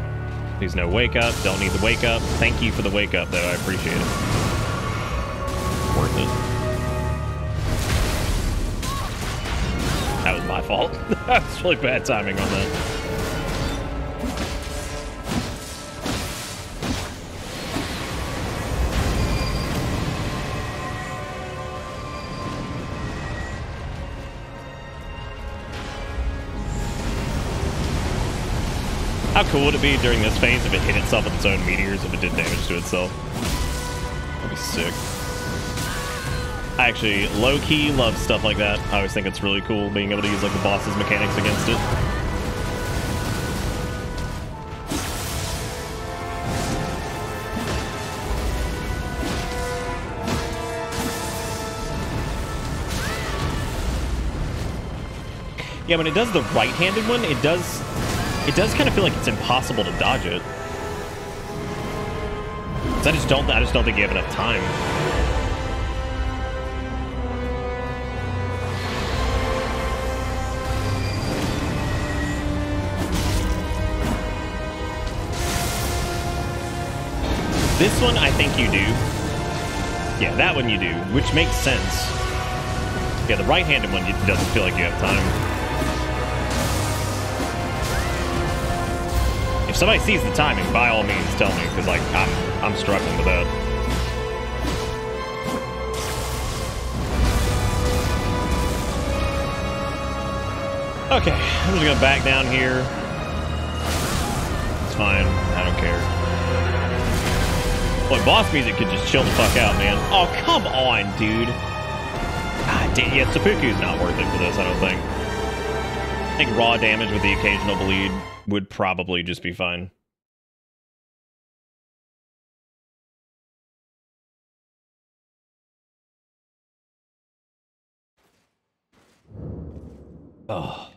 There's no wake up. Don't need the wake up. Thank you for the wake up, though. I appreciate it. Worth it. That was my fault. that was really bad timing on that. Cool would it be during this phase if it hit itself with its own meteors if it did damage to itself? That'd be sick. I actually low-key love stuff like that. I always think it's really cool being able to use like the boss's mechanics against it. Yeah, when it does the right-handed one, it does it does kind of feel like it's impossible to dodge it. I just don't I just don't think you have enough time. This one, I think you do. Yeah, that one you do, which makes sense. Yeah, the right-handed one, doesn't feel like you have time. Somebody sees the timing, by all means, tell me, because like I'm I'm struggling with that. Okay, I'm just gonna back down here. It's fine. I don't care. Boy, boss music could just chill the fuck out, man. Oh, come on, dude. Ah, damn, yeah, Seppuku's not worth it for this, I don't think. I think raw damage with the occasional bleed would probably just be fine. Oh.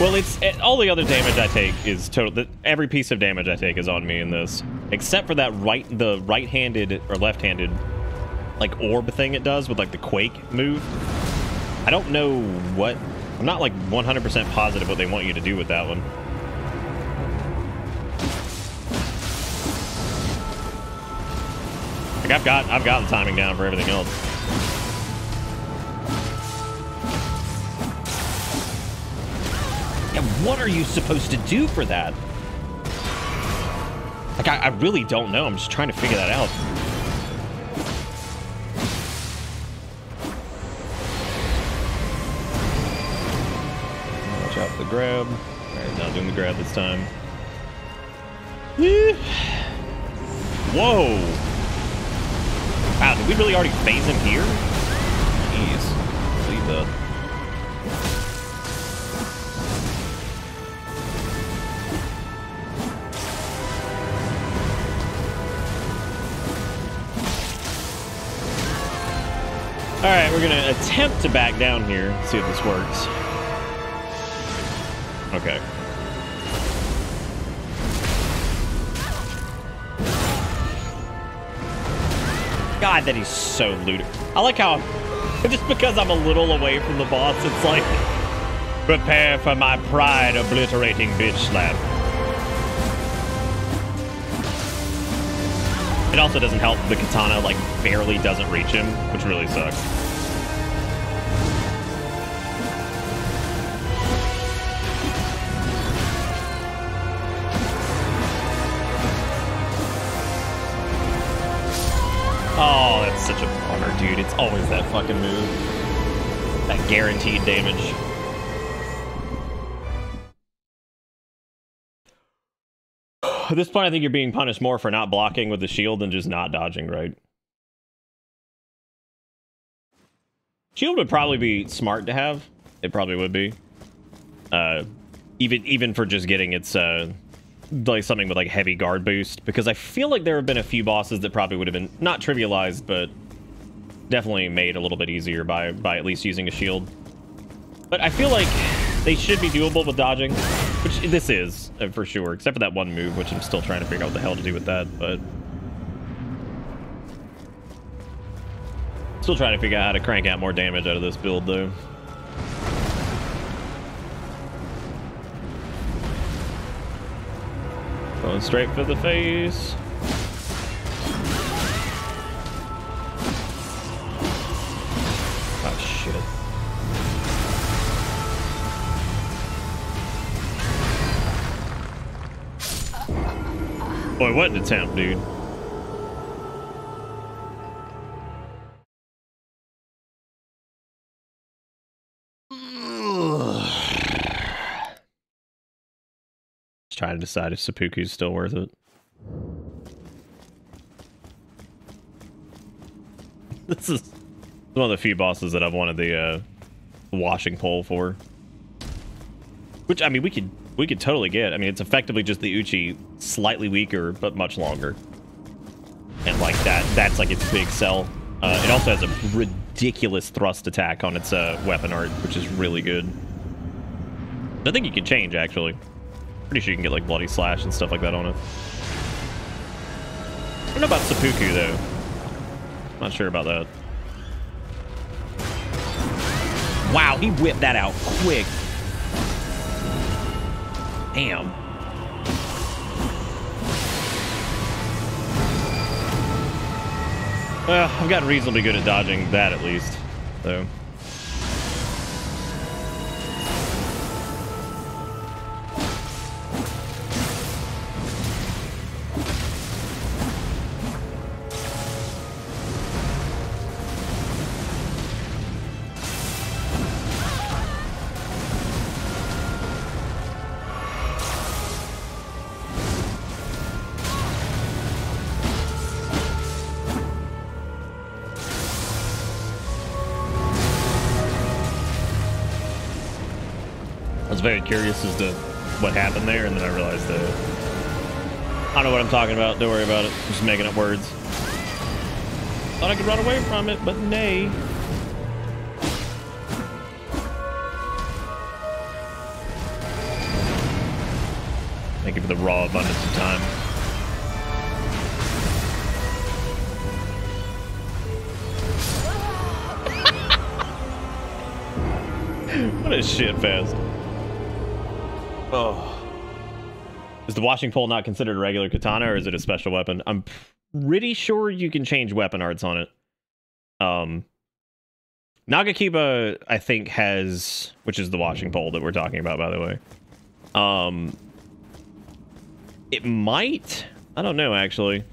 Well, it's it, all the other damage I take is total. The, every piece of damage I take is on me in this, except for that right, the right-handed or left-handed, like orb thing it does with like the quake move. I don't know what. I'm not like 100% positive what they want you to do with that one. Like I've got, I've gotten timing down for everything else. Yeah, what are you supposed to do for that? Like, I, I really don't know. I'm just trying to figure that out. Watch out for the grab. Alright, not doing the grab this time. Whoa! Wow, did we really already phase him here? Jeez. Leave that. All right, we're gonna attempt to back down here, see if this works. Okay. God, that he's so looted. I like how, just because I'm a little away from the boss, it's like, prepare for my pride obliterating bitch slap. It also doesn't help the katana like barely doesn't reach him, which really sucks. Oh, that's such a bummer, dude. It's always that fucking move. That guaranteed damage. At this point, I think you're being punished more for not blocking with the shield than just not dodging, right? Shield would probably be smart to have. It probably would be. Uh, even even for just getting its uh, like something with like heavy guard boost, because I feel like there have been a few bosses that probably would have been not trivialized, but definitely made a little bit easier by by at least using a shield. But I feel like they should be doable with dodging, which this is uh, for sure, except for that one move, which I'm still trying to figure out what the hell to do with that. But still trying to figure out how to crank out more damage out of this build, though. Going straight for the face. Boy, what an attempt, dude. Just trying to decide if Seppuku's still worth it. This is one of the few bosses that I've wanted the uh, washing pole for. Which I mean, we could we could totally get. I mean, it's effectively just the Uchi, slightly weaker but much longer. And like that, that's like its big sell. Uh, it also has a ridiculous thrust attack on its uh, weapon art, which is really good. I think you can change actually. Pretty sure you can get like bloody slash and stuff like that on it. I don't know about seppuku though. Not sure about that. Wow, he whipped that out quick. Damn. Well, I've gotten reasonably good at dodging that at least, though. Curious as to what happened there, and then I realized that I don't know what I'm talking about. Don't worry about it. I'm just making up words. Thought I could run away from it, but nay. Thank you for the raw abundance of time. what a shit fest. Oh. Is the washing pole not considered a regular katana or is it a special weapon? I'm pretty sure you can change weapon arts on it. Um Nagakiba, I think, has which is the washing pole that we're talking about, by the way. Um it might. I don't know actually.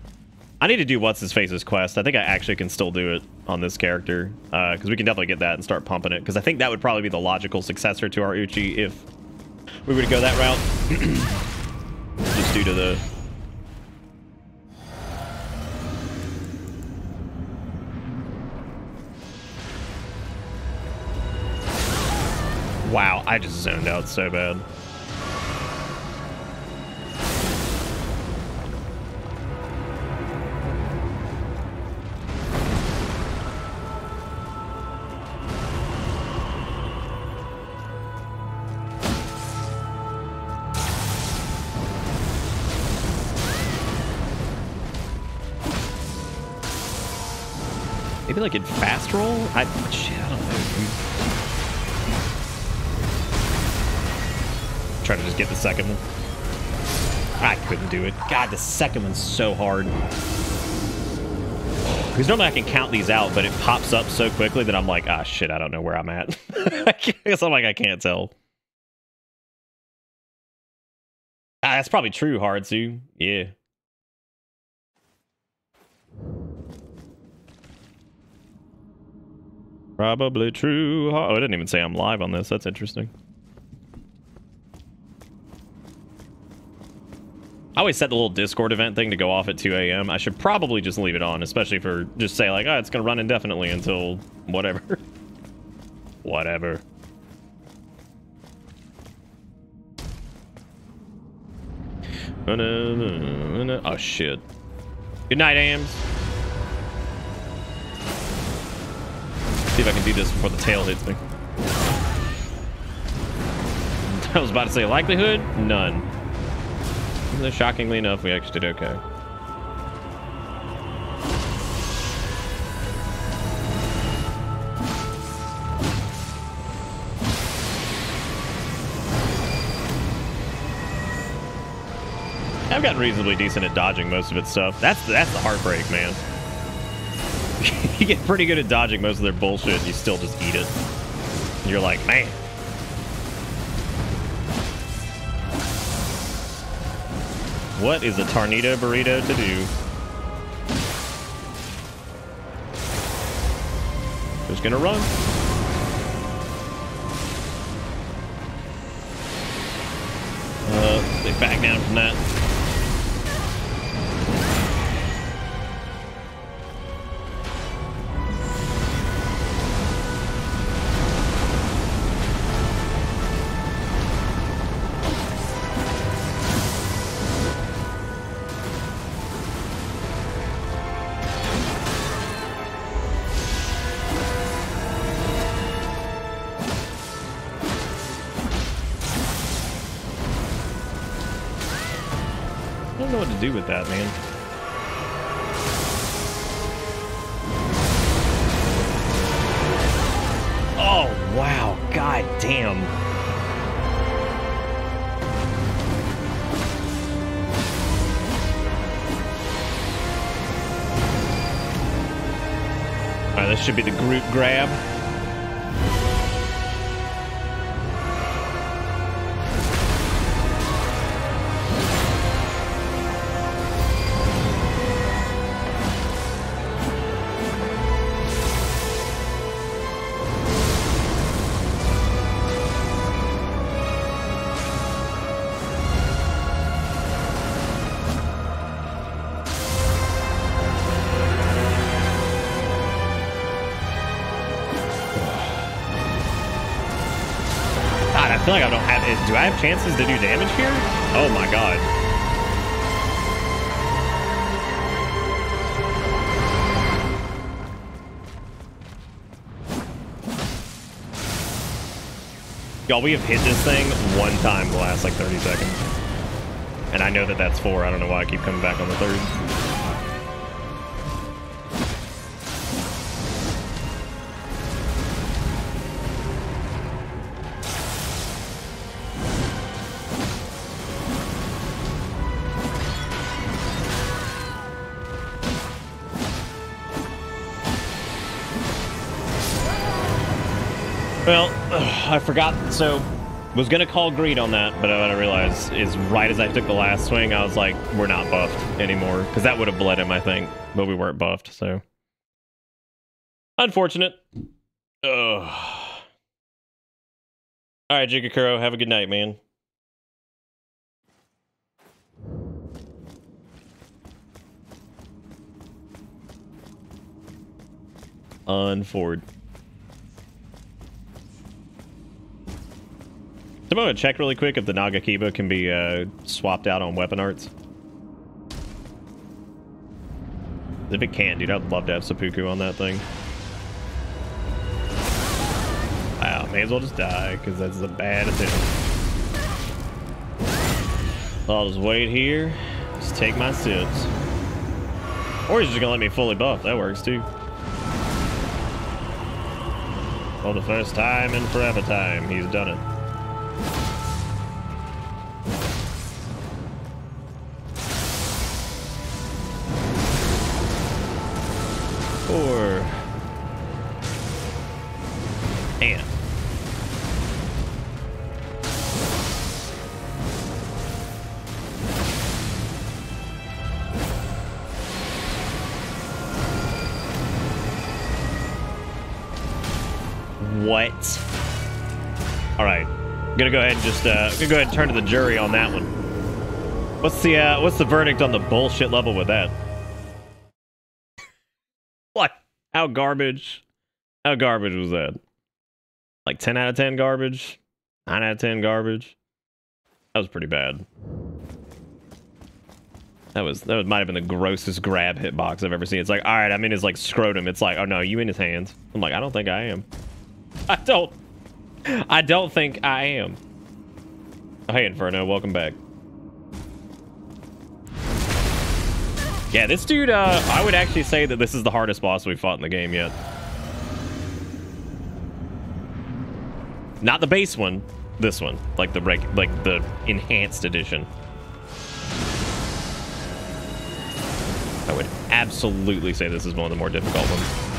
I need to do what's his face's quest. I think I actually can still do it on this character Uh, because we can definitely get that and start pumping it. Because I think that would probably be the logical successor to our Uchi if we were to go that route. Just due to the Wow, I just zoned out so bad. Maybe like in fast roll? I shit, I don't know. Try to just get the second one. I couldn't do it. God, the second one's so hard. Because normally I can count these out, but it pops up so quickly that I'm like, ah, shit, I don't know where I'm at. I guess I'm like, I can't tell. Ah, that's probably true, Hardsu. Yeah. Probably true. Oh, I didn't even say I'm live on this. That's interesting. I always set the little Discord event thing to go off at 2 a.m. I should probably just leave it on, especially for just say like, oh, it's gonna run indefinitely until whatever. whatever. Oh shit. Good night, Ams. See if I can do this before the tail hits me. I was about to say likelihood, none. Shockingly enough, we actually did okay. I've gotten reasonably decent at dodging most of its stuff. That's that's the heartbreak, man. you get pretty good at dodging most of their bullshit, and you still just eat it. And you're like, man. What is a tornado burrito to do? Just gonna run. Uh, they back down from that. To do with that, man. Oh, wow. God damn. Alright, this should be the group grab. Do I have chances to do damage here? Oh my god. Y'all, we have hit this thing one time the last like 30 seconds. And I know that that's four. I don't know why I keep coming back on the third. I forgot. So, was gonna call greed on that, but I realized is right as I took the last swing, I was like, "We're not buffed anymore," because that would have bled him, I think, but we weren't buffed. So, unfortunate. Ugh. All right, Jigakuro, have a good night, man. Unford. I'm gonna check really quick if the Nagakiba can be uh, swapped out on weapon arts. If it can, dude, I'd love to have seppuku on that thing. Wow, may as well just die, because that's a bad attempt. I'll just wait here, just take my sips. Or he's just gonna let me fully buff, that works too. For the first time in forever time, he's done it. Gonna go ahead and just uh, gonna go ahead and turn to the jury on that one. What's the uh, what's the verdict on the bullshit level with that? What? How garbage? How garbage was that? Like 10 out of 10 garbage? 9 out of 10 garbage? That was pretty bad. That was that might have been the grossest grab hitbox I've ever seen. It's like, all right, I'm in his like scrotum. It's like, oh no, you in his hands. I'm like, I don't think I am. I don't. I don't think I am. Hey Inferno, welcome back. Yeah, this dude, uh, I would actually say that this is the hardest boss we've fought in the game yet. Not the base one, this one, like the reg, like the enhanced edition. I would absolutely say this is one of the more difficult ones.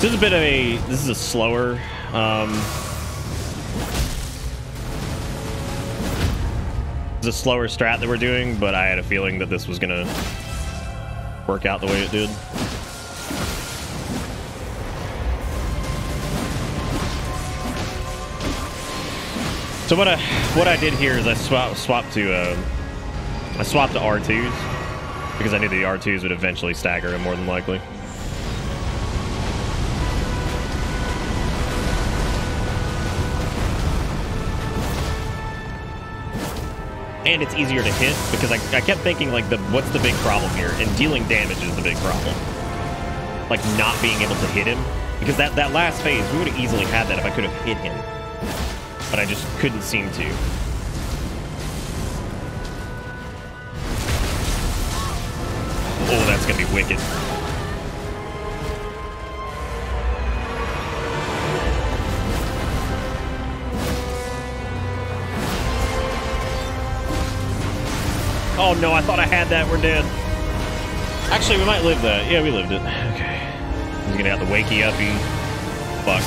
This is a bit of a. This is a slower. Um, a slower strat that we're doing, but I had a feeling that this was gonna work out the way it did. So what I what I did here is I swap swapped to uh, I swapped to R2s because I knew the R2s would eventually stagger him more than likely. And it's easier to hit because I, I kept thinking like the what's the big problem here? And dealing damage is the big problem. Like not being able to hit him. Because that, that last phase, we would have easily had that if I could have hit him. But I just couldn't seem to. Oh, that's gonna be wicked. Oh no, I thought I had that. We're dead. Actually, we might live that. Yeah, we lived it. Okay. He's gonna have the wakey uppy. Fuck.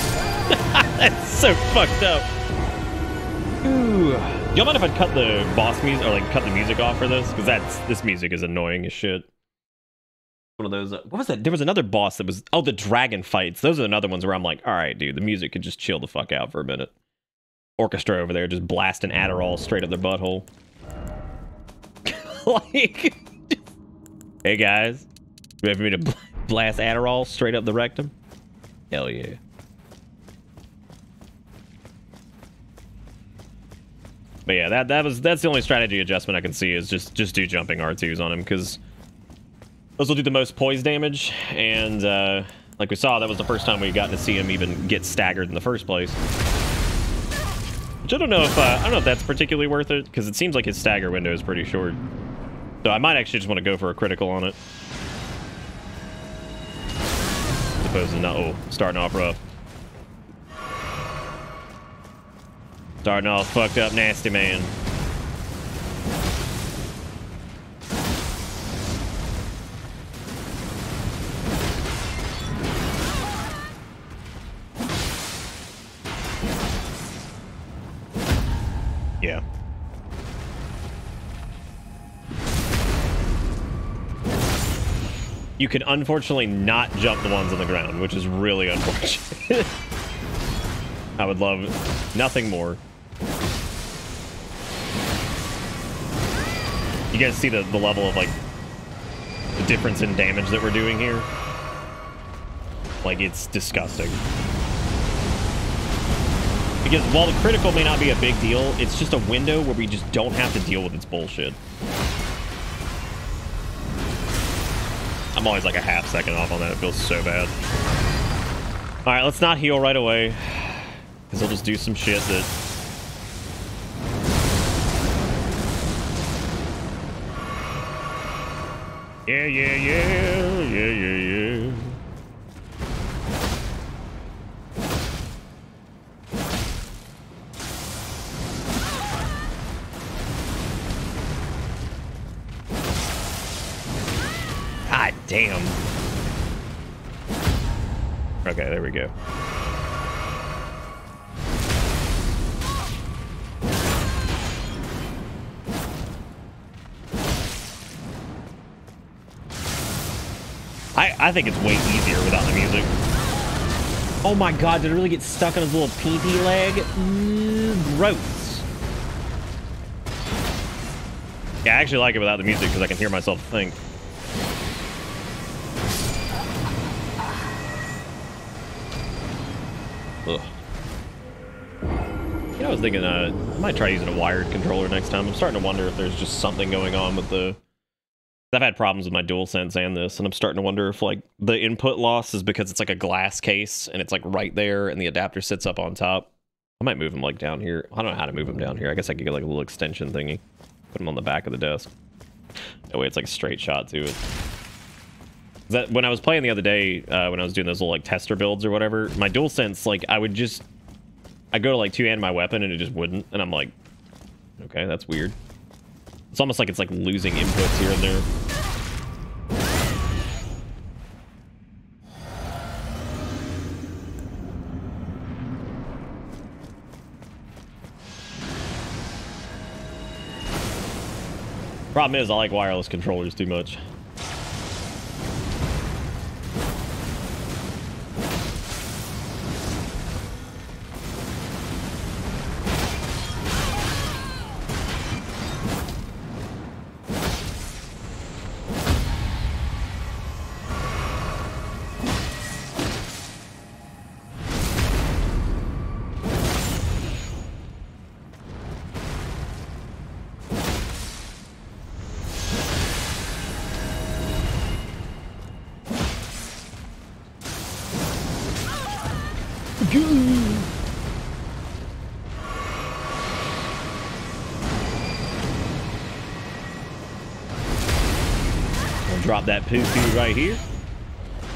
That's so fucked up. Ooh. Y'all mind if I cut the boss music or like cut the music off for this? Because that's this music is annoying as shit. One of those. Uh, what was that? There was another boss that was. Oh, the dragon fights. Those are another ones where I'm like, all right, dude, the music could just chill the fuck out for a minute. Orchestra over there just blasting Adderall straight up their butthole. like, hey guys, you ready for me to bl- blast Adderall straight up the rectum? Hell yeah. But yeah, that that was that's the only strategy adjustment I can see is just just do jumping R2s on him because those will do the most poise damage, and uh, like we saw, that was the first time we got to see him even get staggered in the first place. Which I don't know if uh, I don't know if that's particularly worth it because it seems like his stagger window is pretty short. So I might actually just want to go for a critical on it. As opposed to not oh, starting off rough. Starting off fucked up nasty man. You can unfortunately not jump the ones on the ground, which is really unfortunate. I would love nothing more. You guys see the, the level of like the difference in damage that we're doing here? Like it's disgusting. Because while the critical may not be a big deal, it's just a window where we just don't have to deal with its bullshit. I'm always like a half second off on that. It feels so bad. Alright, let's not heal right away. Because he'll just do some shit that... Yeah, yeah, yeah, yeah, yeah, yeah. Damn. Okay, there we go. I, I think it's way easier without the music. Oh my god, did it really get stuck on his little pinky leg? Mm, gross. Yeah, I actually like it without the music because I can hear myself think. Ugh. You know, I was thinking uh, I might try using a wired controller next time. I'm starting to wonder if there's just something going on with the... I've had problems with my DualSense and this, and I'm starting to wonder if like the input loss is because it's like a glass case and it's like right there and the adapter sits up on top. I might move him like down here. I don't know how to move him down here. I guess I could get like a little extension thingy. Put him on the back of the desk. That way it's like a straight shot to it. That when I was playing the other day, uh, when I was doing those little like tester builds or whatever, my DualSense, like I would just, I go to like two-hand my weapon and it just wouldn't, and I'm like, okay, that's weird. It's almost like it's like losing inputs here and there. Problem is, I like wireless controllers too much. That poo right here.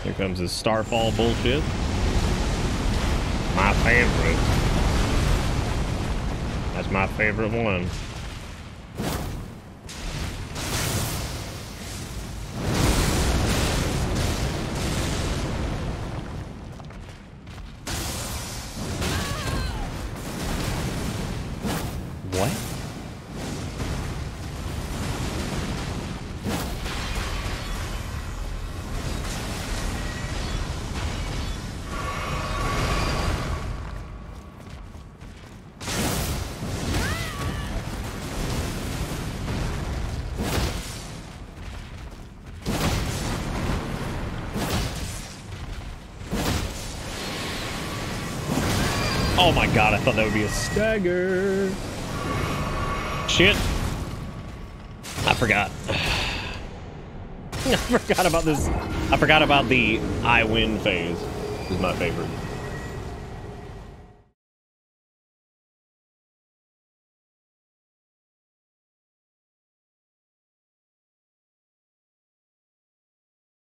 Here comes this Starfall bullshit. My favorite. That's my favorite one. Thought that would be a stagger. shit. I forgot. I forgot about this. I forgot about the I win phase. This Is my favorite.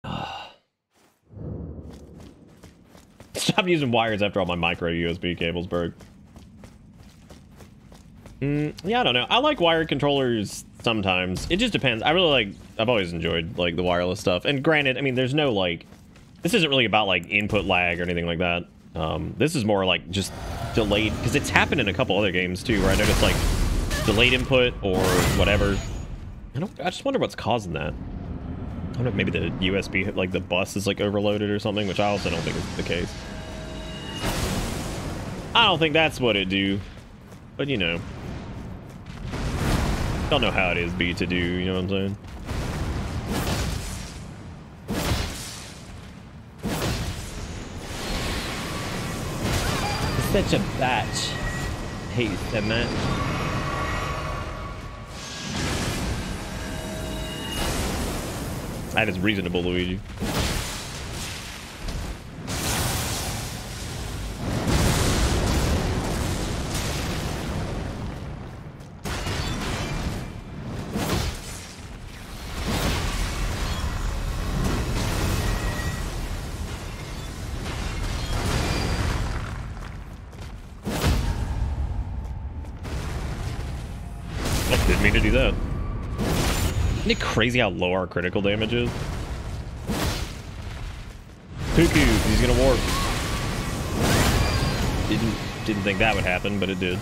Stop using wires after all my micro USB cables broke. Mm, yeah, I don't know. I like wired controllers sometimes. It just depends. I really like. I've always enjoyed like the wireless stuff. And granted, I mean, there's no like. This isn't really about like input lag or anything like that. Um, this is more like just delayed because it's happened in a couple other games too, where I noticed like delayed input or whatever. I don't. I just wonder what's causing that. I don't know. Maybe the USB, like the bus, is like overloaded or something, which I also don't think is the case. I don't think that's what it do, but you know. Don't know how it is B to do, you know what I'm saying? It's Such a batch. I hate that. That is reasonable, Luigi. Oh, didn't mean to do that. Isn't it crazy how low our critical damage is? Cuckoo, he's gonna warp. Didn't didn't think that would happen, but it did.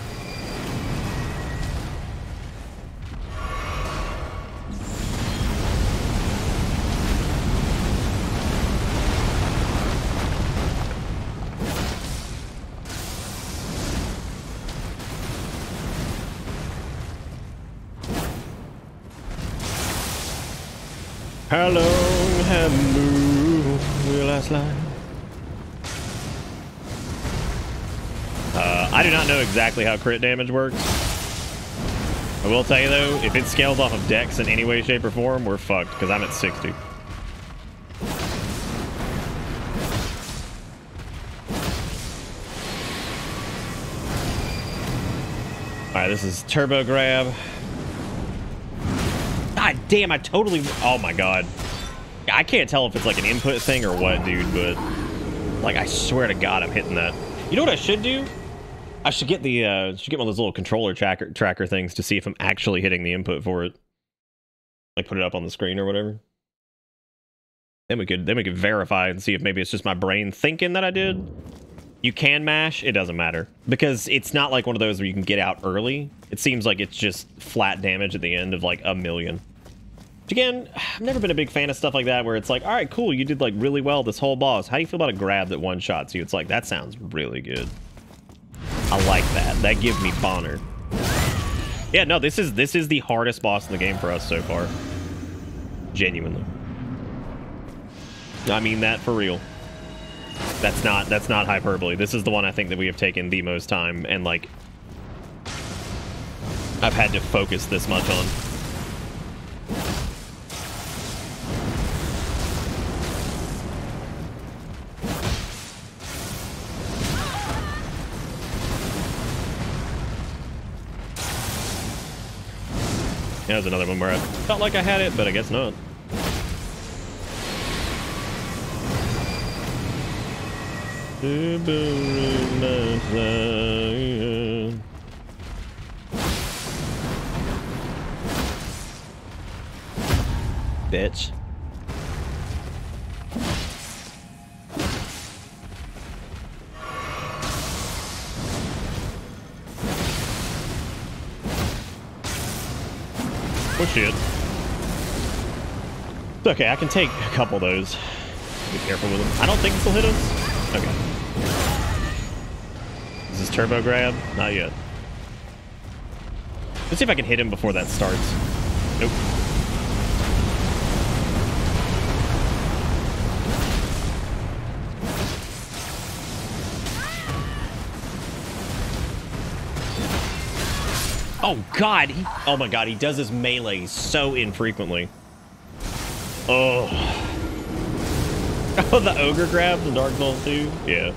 Exactly how crit damage works. I will tell you though, if it scales off of dex in any way, shape, or form, we're fucked because I'm at 60. Alright, this is Turbo Grab. God damn, I totally... Oh my god. I can't tell if it's like an input thing or what, dude, but... Like, I swear to god I'm hitting that. You know what I should do? I should get the, uh... Should get one of those little controller tracker, tracker things to see if I'm actually hitting the input for it. Like, put it up on the screen or whatever. Then we could, then we could verify and see if maybe it's just my brain thinking that I did. You can mash, it doesn't matter. Because it's not like one of those where you can get out early. It seems like it's just flat damage at the end of like a million. Which again, I've never been a big fan of stuff like that where it's like, all right, cool, you did like really well this whole boss. How do you feel about a grab that one shots you? It's like, that sounds really good. I like that. That gives me boner. Yeah, no, this is this is the hardest boss in the game for us so far. Genuinely. I mean that for real. That's not that's not hyperbole. This is the one I think that we have taken the most time and like I've had to focus this much on. Yeah, there's another one where I felt like I had it, but I guess not. Bitch. Oh shit. It's okay, I can take a couple of those. Be careful with them. I don't think this will hit us. Okay. Is this turbo grab? Not yet. Let's see if I can hit him before that starts. Nope. Oh god, he, oh my god, he does his melee so infrequently. Oh. Oh, the ogre grab from Dark Souls 2? Yeah.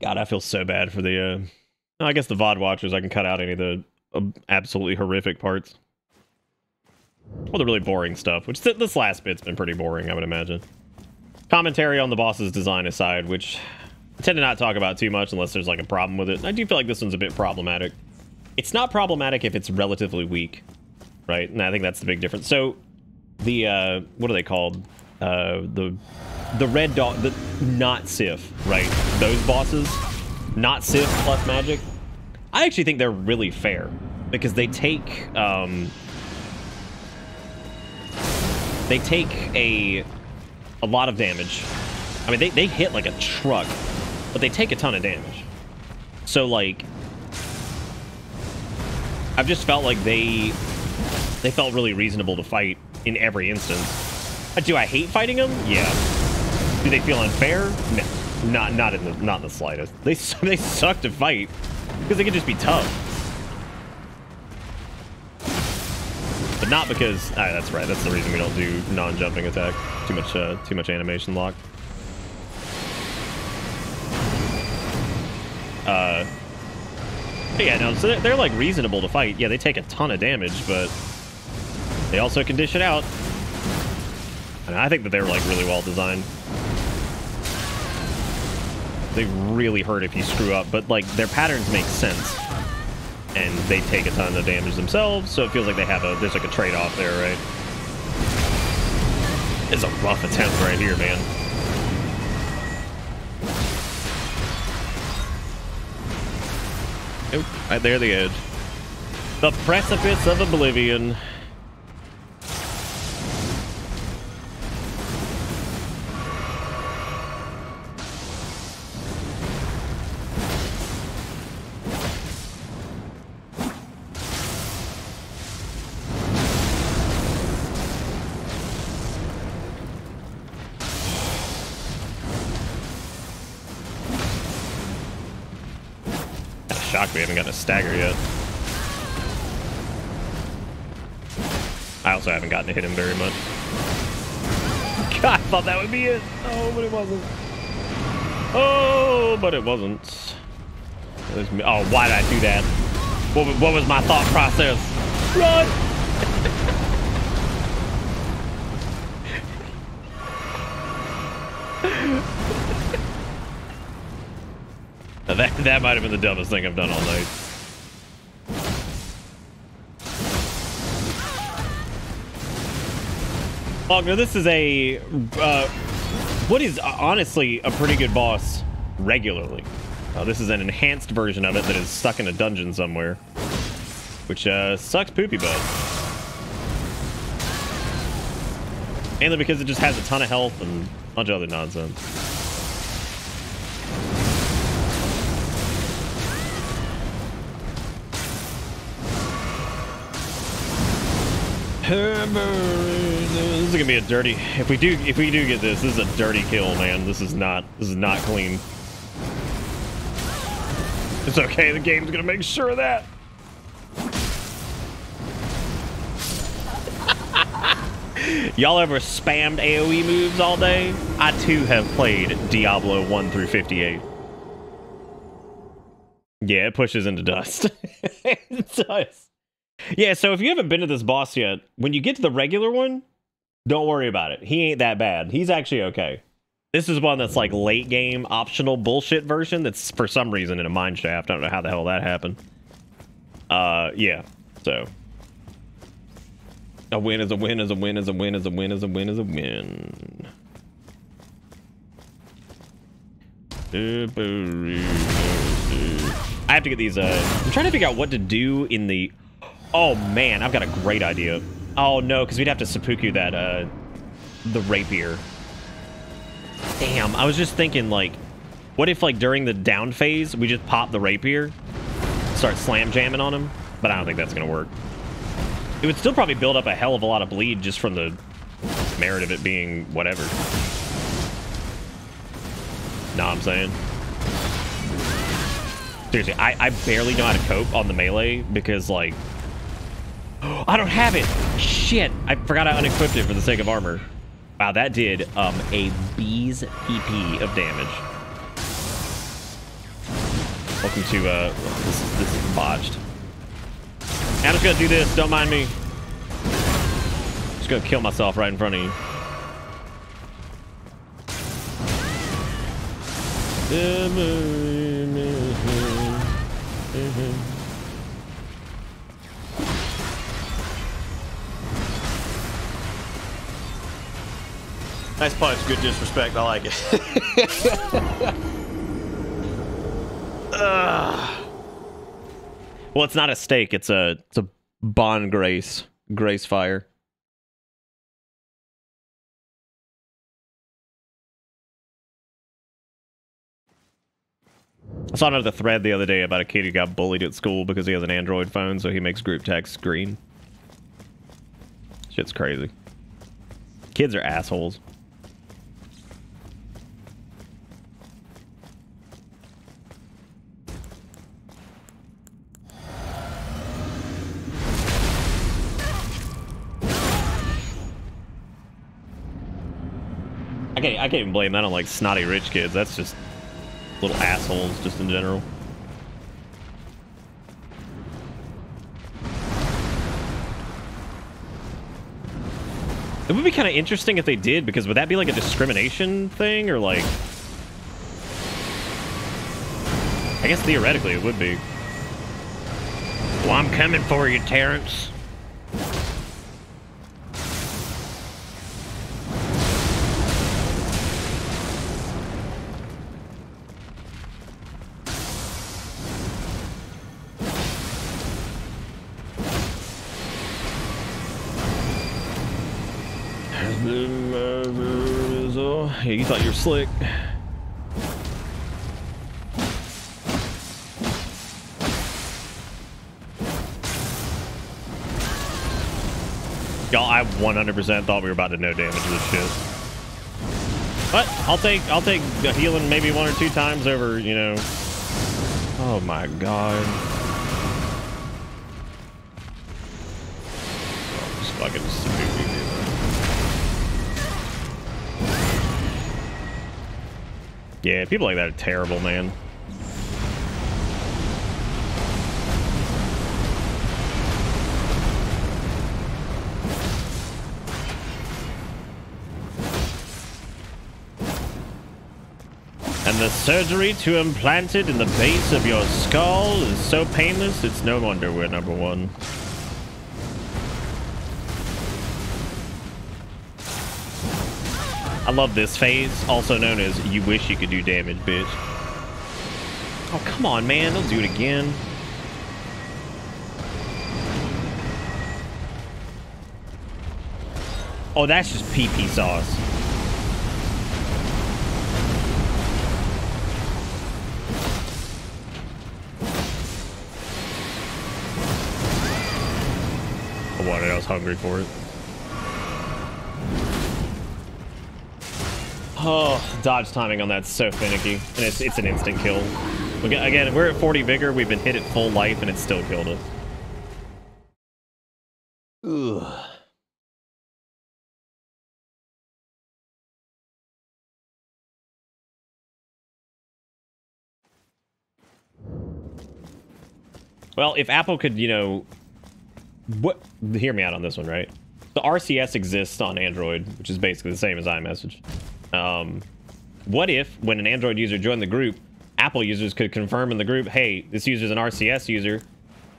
God, I feel so bad for the, uh, I guess the VOD watchers, I can cut out any of the uh, absolutely horrific parts. Well, the really boring stuff, which th this last bit's been pretty boring, I would imagine. Commentary on the boss's design aside, which tend to not talk about too much unless there's like a problem with it. I do feel like this one's a bit problematic. It's not problematic if it's relatively weak, right? And I think that's the big difference. So, the uh, what are they called? Uh, the the red dog, the not Sif, right? Those bosses, not Sif plus magic. I actually think they're really fair because they take um, they take a a lot of damage. I mean, they, they hit like a truck, but they take a ton of damage. So, like, I've just felt like they they felt really reasonable to fight in every instance. Uh, Do I hate fighting them? Yeah. Do they feel unfair? No, not not in the not in the slightest. They they suck to fight because they can just be tough. But not because ah, that's right. That's the reason we don't do non-jumping attack. Too much uh, too much animation lock. Uh, but yeah, no. So they're, they're like reasonable to fight. Yeah, they take a ton of damage, but they also dish it out. And I think that they're like really well designed. They really hurt if you screw up, but like their patterns make sense. And they take a ton of damage themselves, so it feels like they have a there's like a trade-off there, right? It's a rough attempt right here, man. Oh, nope, right there, the edge. The precipice of oblivion. Wasn't. Oh, but it wasn't. It was Oh, why did I do that? What, what was my thought process? Run! That that might have been the dumbest thing I've done all night. Wagner, this is a uh, what is uh, honestly a pretty good boss regularly. Uh, this is an enhanced version of it that is stuck in a dungeon somewhere, which uh, sucks poopy butt. Mainly because it just has a ton of health and a bunch of other nonsense. This is gonna be a dirty. If we do, if we do get this, this is a dirty kill, man. This is not. This is not clean. It's okay. The game's gonna make sure of that. Y'all ever spammed AOE moves all day? I too have played Diablo 1 through 58. Yeah, it pushes into dust. it does. Yeah, so if you haven't been to this boss yet, when you get to the regular one, don't worry about it. He ain't that bad. He's actually okay. This is one that's like late game optional bullshit version that's for some reason in a mine shaft. I don't know how the hell that happened. Uh, yeah. So a win is a win is a win is a win is a win is a win is a win. I have to get these. Uh, I'm trying to figure out what to do in the. Oh man, I've got a great idea. Oh no, because we'd have to seppuku that uh, the rapier. Damn, I was just thinking like, what if like during the down phase we just pop the rapier, start slam jamming on him? But I don't think that's gonna work. It would still probably build up a hell of a lot of bleed just from the merit of it being whatever. Know what I'm saying? Seriously, I, I barely know how to cope on the melee because, like, I don't have it. Shit, I forgot I unequipped it for the sake of armor. Wow, that did um a bee's pp of damage. Welcome to uh, this is this is botched. I'm just gonna do this. Don't mind me. Just gonna kill myself right in front of you. Nice punch, good disrespect. I like it. Well, it's not a stake. It's a it's a bond grace grace fire. I saw another thread the other day about a kid who got bullied at school because he has an Android phone, so he makes group text green. Shit's crazy. Kids are assholes. Can't, I can't even blame that on like snotty rich kids. That's just little assholes just in general. It would be kind of interesting if they did, because would that be like a discrimination thing, or like... I guess theoretically it would be. Well, I'm coming for you, Terrence. You thought you were slick. Y'all, I 100% thought we were about to no damage this shit. But I'll take I'll take the healing maybe one or two times over, you know. Oh my god. Just fucking stupid. Yeah, people like that are terrible, man. And the surgery to implant it in the base of your skull is so painless, it's no wonder we're number one. I love this phase, also known as you wish you could do damage, bitch. Oh, come on, man. Don't do it again. Oh, that's just pee-pee sauce. I wanted, I was hungry for it. Oh, dodge timing on that's so finicky. And it's, it's an instant kill. Again, we're at 40 vigor. We've been hit at full life, and it still killed us. Ugh. Well, if Apple could, you know, what? Hear me out on this one, right? The RCS exists on Android, which is basically the same as iMessage. Um, what if, when an Android user joined the group, Apple users could confirm in the group, hey, this user is an RCS user,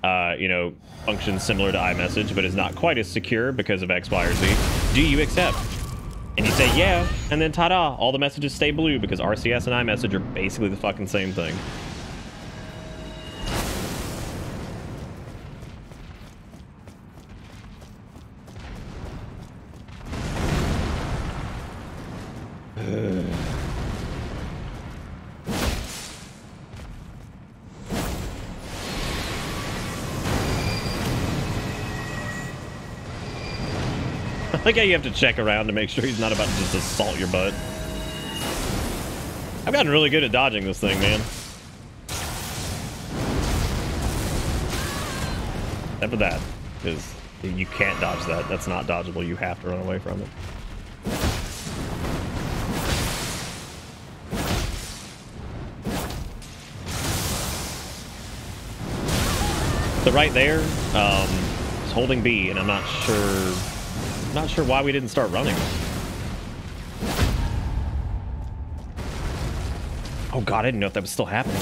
uh, you know, functions similar to iMessage, but is not quite as secure because of X, Y, or Z. Do you accept? And you say, yeah, and then ta-da, all the messages stay blue because RCS and iMessage are basically the fucking same thing. Like how you have to check around to make sure he's not about to just assault your butt. I've gotten really good at dodging this thing, man. Except for that, because you can't dodge that. That's not dodgeable. You have to run away from it. So right there, um, is holding B, and I'm not sure, not sure why we didn't start running. Oh god, I didn't know if that was still happening.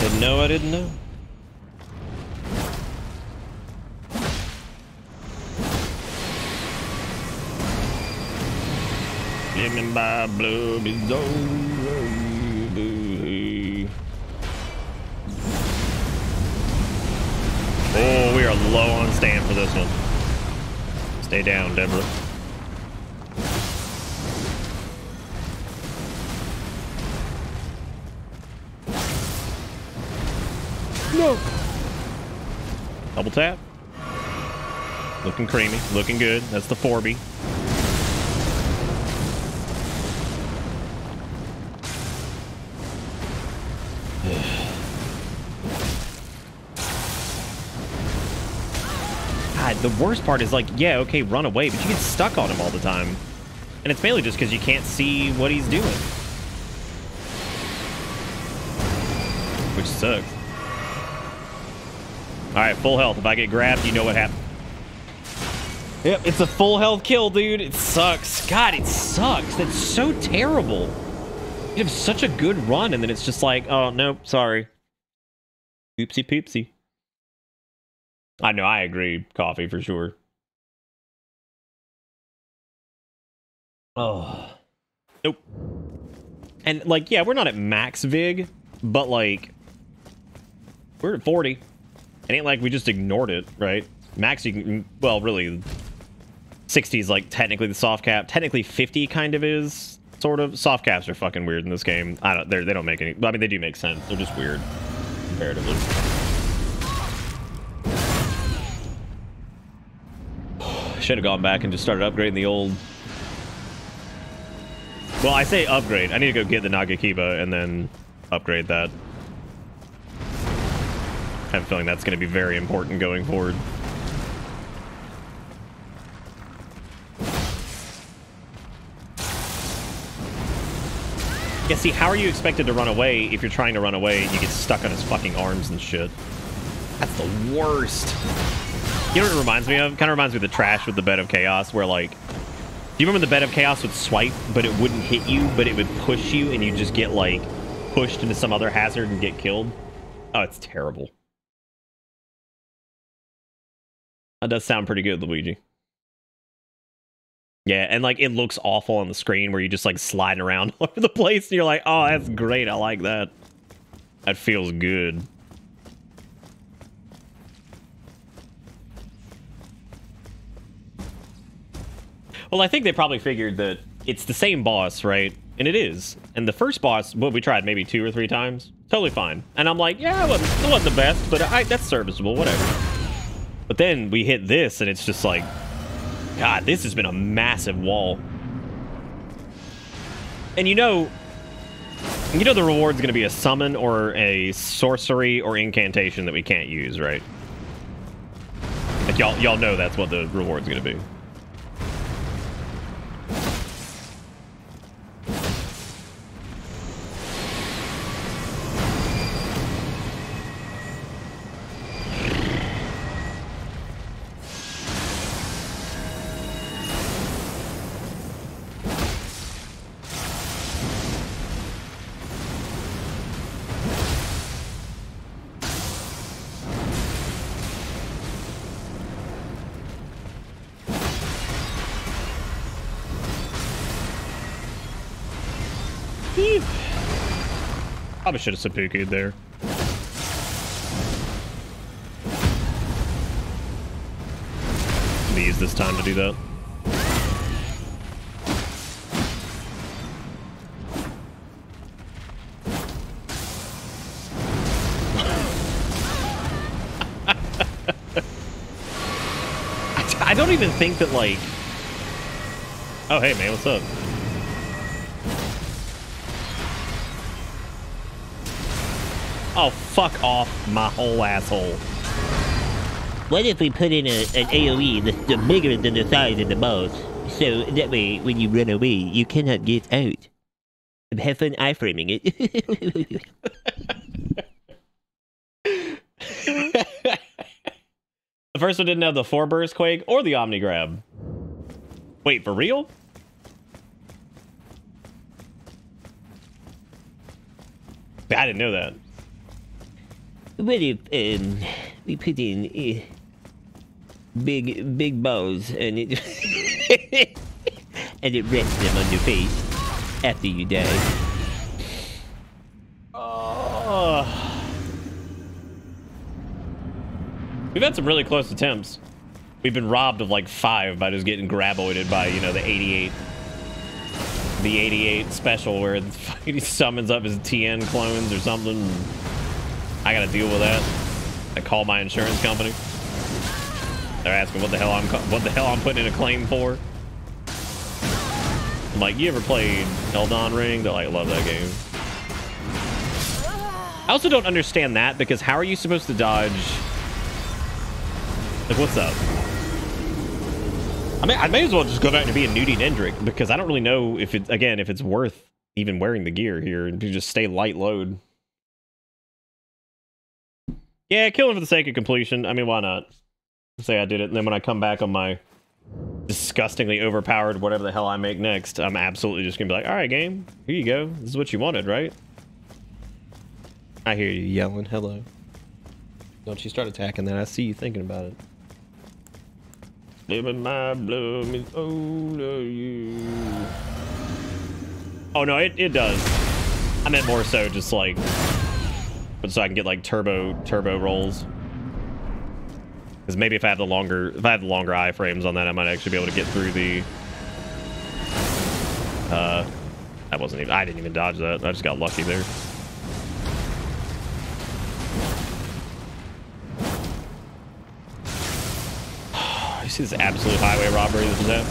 Didn't know, I didn't know. Blood is over. Oh, are low on stand for this one. Stay down, Deborah. No. Double tap. Looking creamy. Looking good. That's the 4B. The worst part is like, yeah, okay, run away, but you get stuck on him all the time. And it's mainly just because you can't see what he's doing. Which sucks. Alright, full health. If I get grabbed, you know what happened. Yep, it's a full health kill, dude. It sucks. God, it sucks. That's so terrible. You have such a good run, and then it's just like, oh, nope, sorry. Oopsie poopsie. I know, I agree. Coffee for sure. Oh. Nope. And, like, yeah, we're not at max VIG, but, like, we're at 40. It ain't like we just ignored it, right? Max, you can, well, really, 60 is, like, technically the soft cap. Technically, 50 kind of is, sort of. Soft caps are fucking weird in this game. I don't, they don't make any, I mean, they do make sense. They're just weird, comparatively. Should have gone back and just started upgrading the old. Well, I say upgrade. I need to go get the Nagakiba and then upgrade that. I have a feeling that's going to be very important going forward. Yeah, see, how are you expected to run away if you're trying to run away and you get stuck on his fucking arms and shit? That's the worst. You know what it reminds me of? Kind of reminds me of the trash with the Bed of Chaos, where like, do you remember the Bed of Chaos would swipe, but it wouldn't hit you, but it would push you, and you just get like pushed into some other hazard and get killed? Oh, it's terrible. That does sound pretty good, Luigi. Yeah, and like it looks awful on the screen where you just like sliding around all over the place, and you're like, oh, that's great. I like that. That feels good. Well, I think they probably figured that it's the same boss, right? And it is. And the first boss, what we tried maybe two or three times, totally fine. And I'm like, yeah, it wasn't, it wasn't the best, but I, that's serviceable, whatever. But then we hit this, and it's just like, God, this has been a massive wall. And you know, you know the reward's going to be a summon or a sorcery or incantation that we can't use, right? Like y'all, y'all know that's what the reward's going to be. Probably should have seppuku there. Use this time to do that. I don't even think that like. Oh hey man, what's up? Off my whole asshole. What if we put in a, an AoE that's the bigger than the size of the boss? So that way, when you run away, you cannot get out. Have fun iframing it. The first one didn't have the four burst quake or the omni grab. Wait, for real? I didn't know that. What if um, we put in uh, big big balls and it and it rests them on your face after you die? Oh. We've had some really close attempts. We've been robbed of like five by just getting graboided by, you know, the 88. The 88 special where he summons up his TN clones or something. I gotta deal with that. I call my insurance company. They're asking what the hell I'm what the hell I'm putting in a claim for. I'm like, you ever played Elden Ring? They're like, love that game. I also don't understand that because how are you supposed to dodge? Like, what's up? I mean, I may as well just go back to being Nudie Nendrick because I don't really know if it again if it's worth even wearing the gear here to just stay light load. Yeah, killing for the sake of completion. I mean, why not? Say I did it, and then when I come back on my disgustingly overpowered whatever the hell I make next, I'm absolutely just gonna be like, all right, game, here you go. This is what you wanted, right? I hear you yelling, hello. Don't you start attacking that. I see you thinking about it. Living my blood is over you. Oh no, it, it does. I meant more so just like but so I can get like turbo turbo rolls. Because maybe if I have the longer if I have the longer iframes on that, I might actually be able to get through the uh wasn't even I didn't even dodge that. I just got lucky there. You see this absolute highway robbery this is at?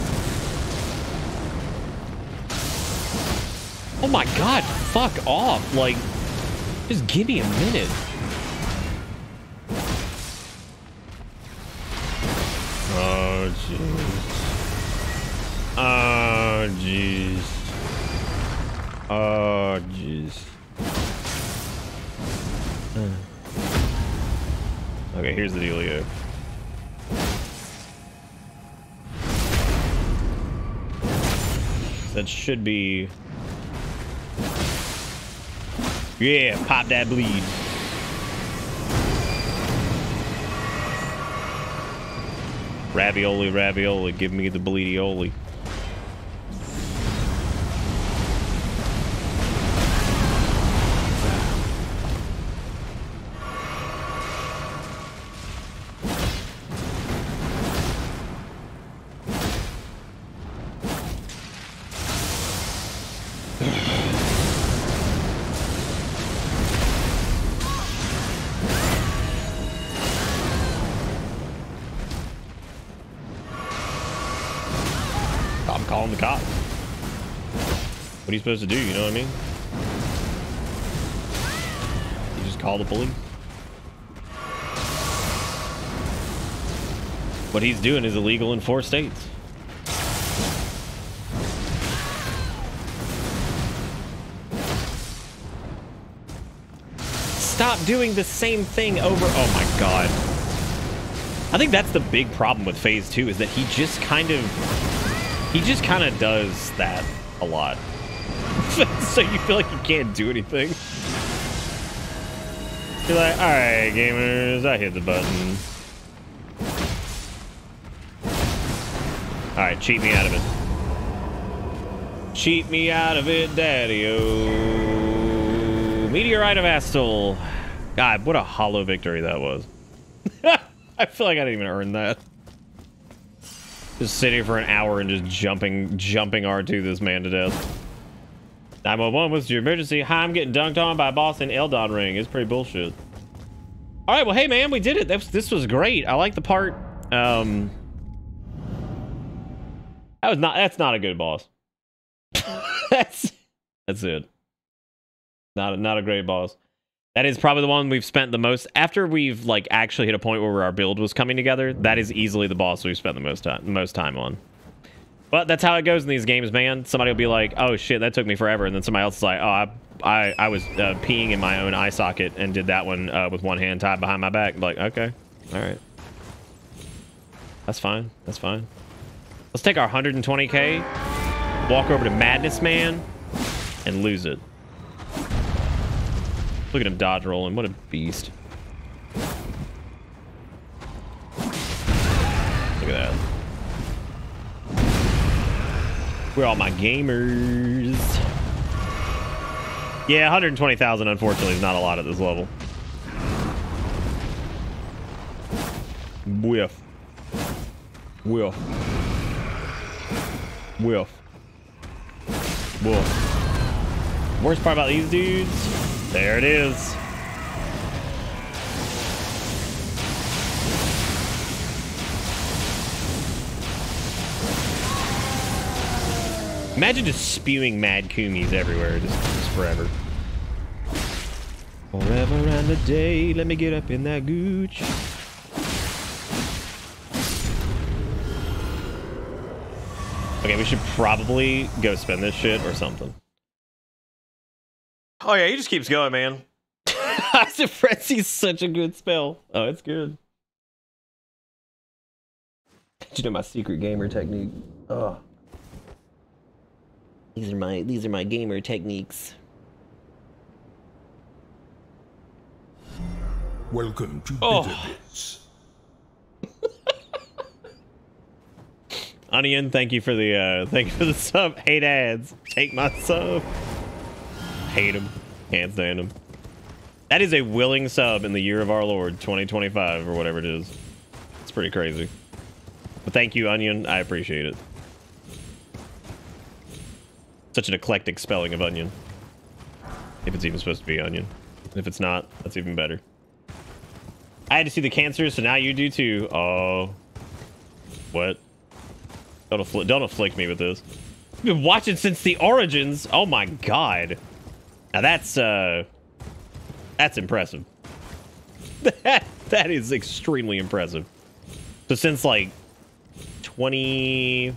Oh my god, fuck off. Like, just give me a minute. Oh, jeez. Oh, jeez. Oh, jeez. Hmm. Okay, here's the dealio. That should be... Yeah, pop that bleed. Ravioli, ravioli, give me the bleedioli. What are you supposed to do? You know what I mean? You just call the police. What he's doing is illegal in four states. Stop doing the same thing over. Oh my god. I think that's the big problem with phase two is that he just kind of he just kind of does that a lot. so you feel like you can't do anything. You're like, alright, gamers, I hit the button. Alright, cheat me out of it. Cheat me out of it, daddy-o. Meteorite of Astel. God, what a hollow victory that was. I feel like I didn't even earn that. Just sitting for an hour and just jumping, jumping R2 this man to death. 911, what's your emergency? Hi, I'm getting dunked on by a boss in Elden Ring. It's pretty bullshit. All right, well, hey, man, we did it. Was, this was great. I like the part. Um, that was not. That's not a good boss. that's that's it. Not a, not a great boss. That is probably the one we've spent the most after we've like actually hit a point where our build was coming together. That is easily the boss we've spent the most time most time on. But that's how it goes in these games, man. Somebody will be like, "Oh shit, that took me forever," and then somebody else is like, "Oh, I I, I was uh, peeing in my own eye socket and did that one uh, with one hand tied behind my back." Like, okay, all right, that's fine. That's fine. Let's take our 120k, walk over to Madness Man, and lose it. Look at him dodge rolling. What a beast. Look at that. We're all my gamers. Yeah, 120,000 unfortunately is not a lot at this level. Whiff. Whiff. Whiff. Whiff. Worst part about these dudes there it is. Imagine just spewing mad kumis everywhere, just, just forever. Forever and a day, let me get up in that gooch. Okay, we should probably go spend this shit or something. Oh yeah, he just keeps going, man. Frenzy's such a good spell. Oh, it's good. Did you know my secret gamer technique? Oh. These are my these are my gamer techniques. Welcome to Oh. Bitter Bits. Onion, thank you for the uh thank you for the sub. Hate ads. Take my sub. Hate them. Can't stand them. That is a willing sub in the year of our Lord 2025 or whatever it is. It's pretty crazy. But thank you, Onion. I appreciate it. Such an eclectic spelling of onion. If it's even supposed to be onion. If it's not, that's even better. I had to see the cancer, so now you do too. Oh. What? Don't, afflict, don't afflict me with this. I've been watching since the origins. Oh my god. Now that's, uh... That's impressive. that, that is extremely impressive. So since, like, 20...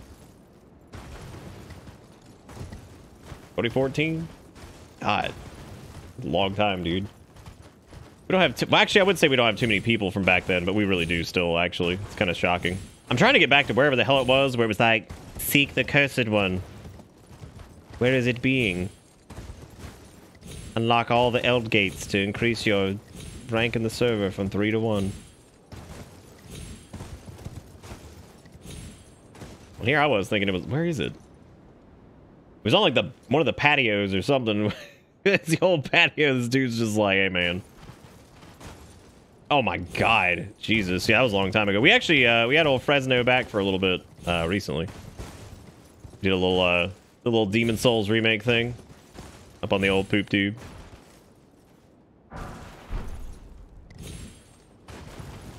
2014? God. Long time, dude. We don't have... T well, actually, I would say we don't have too many people from back then, but we really do still, actually. It's kind of shocking. I'm trying to get back to wherever the hell it was, where it was like, seek the cursed one. Where is it being? Unlock all the Eld gates to increase your rank in the server from 3 to 1. Well, here I was thinking it was, where is it? It was on like the, one of the patios or something. it's the old patio. This dude's just like, hey man. Oh my god. Jesus. Yeah, that was a long time ago. We actually, uh, we had old Fresno back for a little bit, uh, recently. Did a little, uh, the little Demon's Souls remake thing. Up on the old poop tube.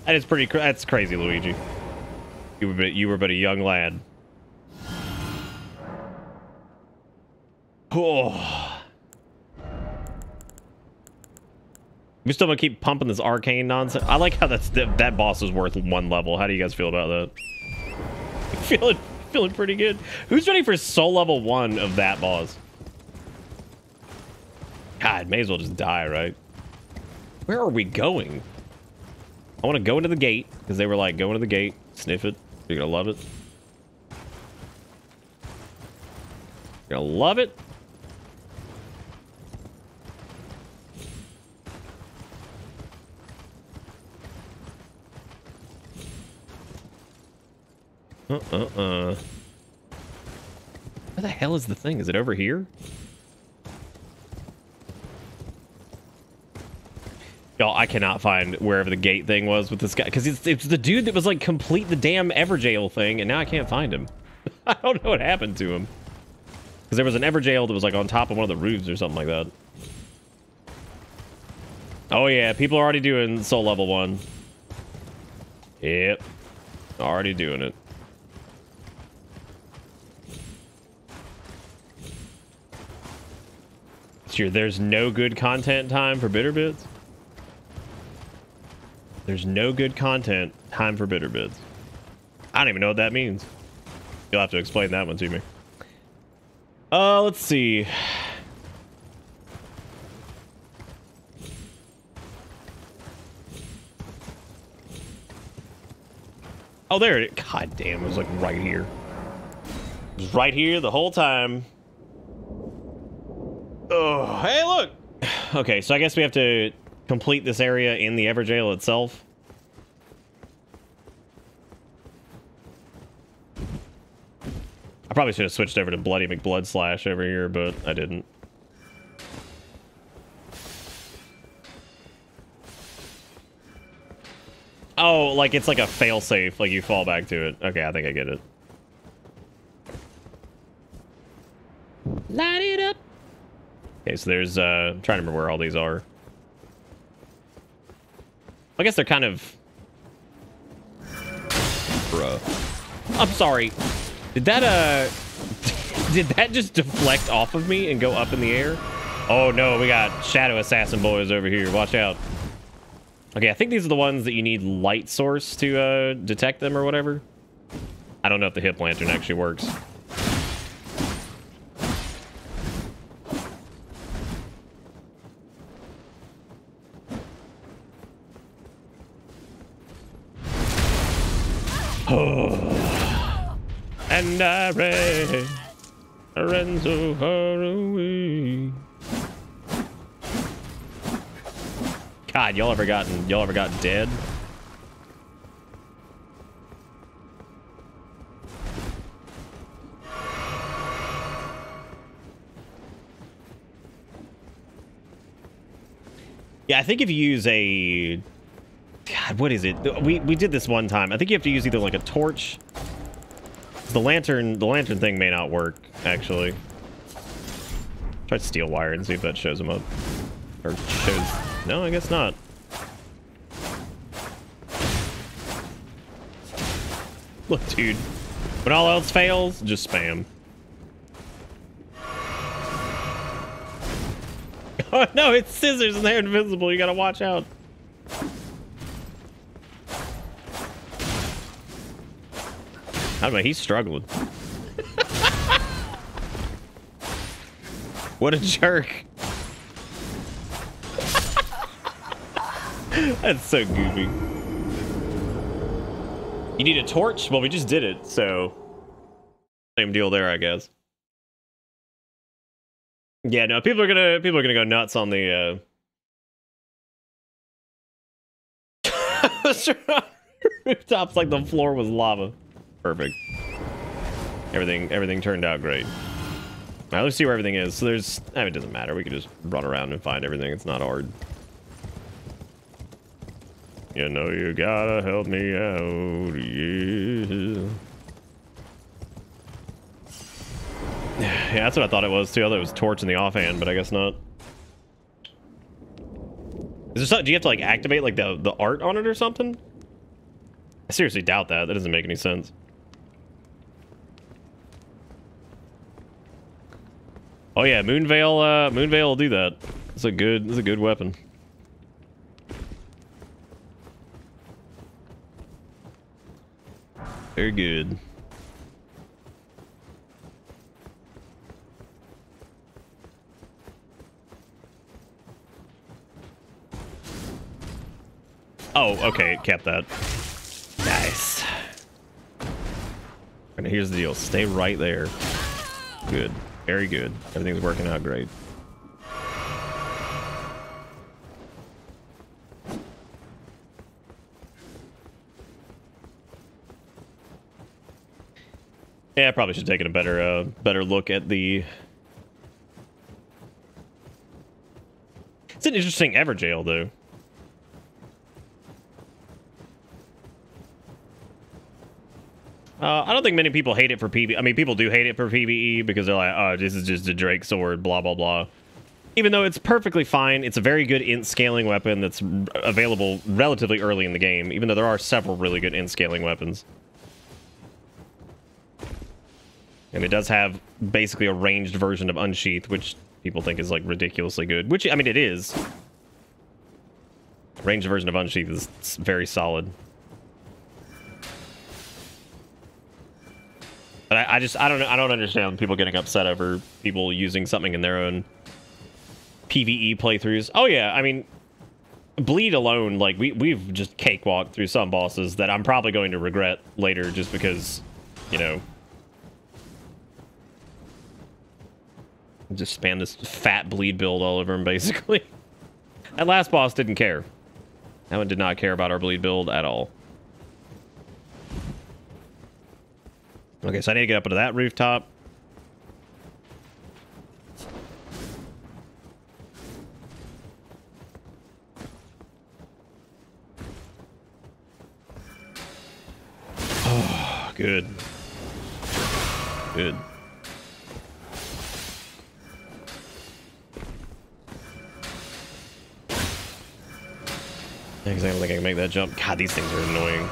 That is pretty, that's crazy, Luigi. You were, but, you were but a young lad. Oh. We still gonna keep pumping this arcane nonsense. I like how that's that, that boss is worth one level. How do you guys feel about that? feeling feeling pretty good. Who's ready for soul level one of that boss? God, may as well just die, right? Where are we going? I want to go into the gate because they were like, go into the gate, sniff it. You're gonna love it. You're gonna love it. Uh-uh-uh. Where the hell is the thing? Is it over here? Y'all, I cannot find wherever the gate thing was with this guy. Because it's, it's the dude that was like, complete the damn Evergaol thing, and now I can't find him. I don't know what happened to him. Because there was an Evergaol that was like on top of one of the roofs or something like that. Oh yeah, people are already doing soul level one. Yep. Already doing it. There's no good content time for Bitter Bits? There's no good content. Time for bitter bids. I don't even know what that means. You'll have to explain that one to me. Uh, let's see. Oh, there. God damn, it was like right here. It was right here the whole time. Oh, hey, look. Okay, so I guess we have to complete this area in the Evergaol itself. I probably should have switched over to Bloody McBlood Slash over here, but I didn't. Oh, like it's like a failsafe, like you fall back to it. Okay, I think I get it. Light it up. Okay, so there's uh I'm trying to remember where all these are. I guess they're kind of Bruh. I'm sorry. Did that uh did that just deflect off of me and go up in the air? Oh no, we got shadow assassin boys over here. Watch out. Okay, I think these are the ones that you need light source to uh, detect them or whatever. I don't know if the hip lantern actually works. And I ran Lorenzo far away. God, y'all ever gotten y'all ever got dead? Yeah, I think if you use a God, what is it? We we did this one time. I think you have to use either like a torch. The lantern the lantern thing may not work, actually. Try steel wire and see if that shows them up. Or shows no, I guess not. Look, dude. When all else fails, just spam. Oh no, it's scissors and they're invisible. You gotta watch out. I don't know, he's struggling. what a jerk. That's so goofy. You need a torch? Well, we just did it, so... Same deal there, I guess. Yeah, no, people are gonna people are gonna go nuts on the uh rooftops like the floor was lava. Perfect. Everything everything turned out great. Right, let's see where everything is. So there's I mean, it doesn't matter. We can just run around and find everything. It's not hard. You know you gotta help me out, yeah. Yeah, that's what I thought it was too. I thought it was torch in the offhand, but I guess not. Is there something? Do you have to like activate like the the art on it or something? I seriously doubt that. That doesn't make any sense. Oh yeah, Moonveil. Uh, Moonveil will do that. It's a good. It's a good weapon. Very good. Oh, okay, kept that. Nice. And here's the deal. Stay right there. Good. Very good. Everything's working out great. Yeah, I probably should take a better uh, better look at the... It's an interesting Evergaol, though. Uh, I don't think many people hate it for PvE. I mean, people do hate it for PvE because they're like, oh, this is just a Drake sword, blah, blah, blah. Even though it's perfectly fine, it's a very good int scaling weapon that's available relatively early in the game, even though there are several really good int scaling weapons. And it does have basically a ranged version of Unsheathe, which people think is like ridiculously good. Which, I mean, it is. Ranged version of Unsheathe is very solid. But I, I just I don't I don't understand people getting upset over people using something in their own PVE playthroughs. Oh yeah, I mean bleed alone like we we've just cakewalked through some bosses that I'm probably going to regret later just because you know just spam this fat bleed build all over him basically. that last boss didn't care. That one did not care about our bleed build at all. Okay, so I need to get up into that rooftop. Oh, good. Good. I don't think I can make that jump. God, these things are annoying.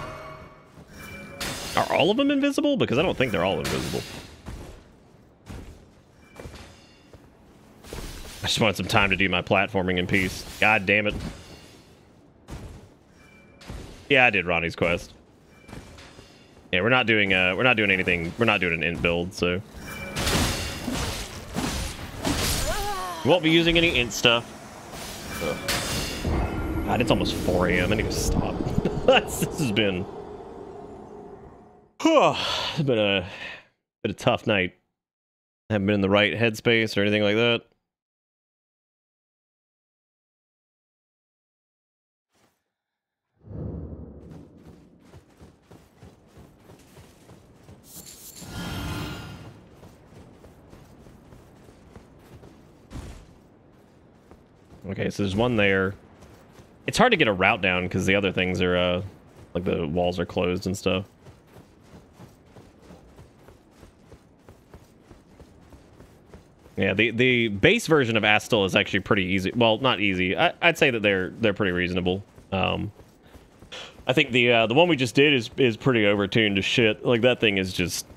Are all of them invisible? Because I don't think they're all invisible. I just wanted some time to do my platforming in peace. God damn it. Yeah, I did Ranni's quest. Yeah, we're not doing uh we're not doing anything we're not doing an int build, so won't be using any int stuff. Ugh. God, it's almost 4 a.m. I need to stop. this has been it's been a been a tough night. I haven't been in the right headspace or anything like that. Okay, so there's one there. It's hard to get a route down because the other things are, uh, like the walls are closed and stuff. Yeah, the the base version of Astel is actually pretty easy. Well, not easy. I, I'd say that they're they're pretty reasonable. Um, I think the uh, the one we just did is is pretty overtuned to shit. Like that thing is just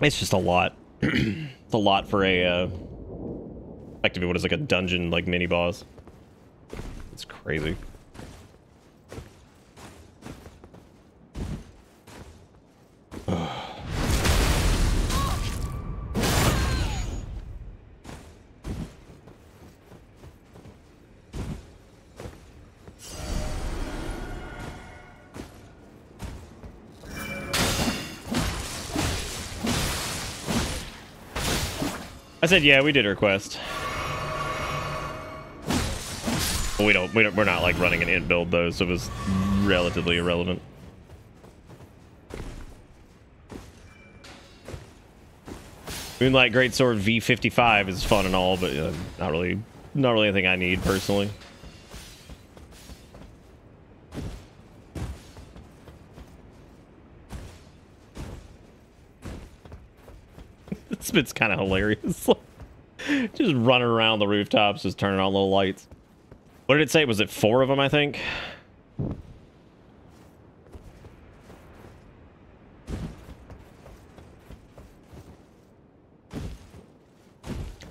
it's just a lot. it's a lot for a uh, effectively what is like a dungeon like mini boss. It's crazy. I said, yeah, we did request. We don't, we don't, we're not like running an int build though, so it was relatively irrelevant. Moonlight Greatsword V55 is fun and all, but uh, not really, not really anything I need personally. bit's kind of hilarious. just running around the rooftops, just turning on little lights. What did it say? Was it four of them, I think?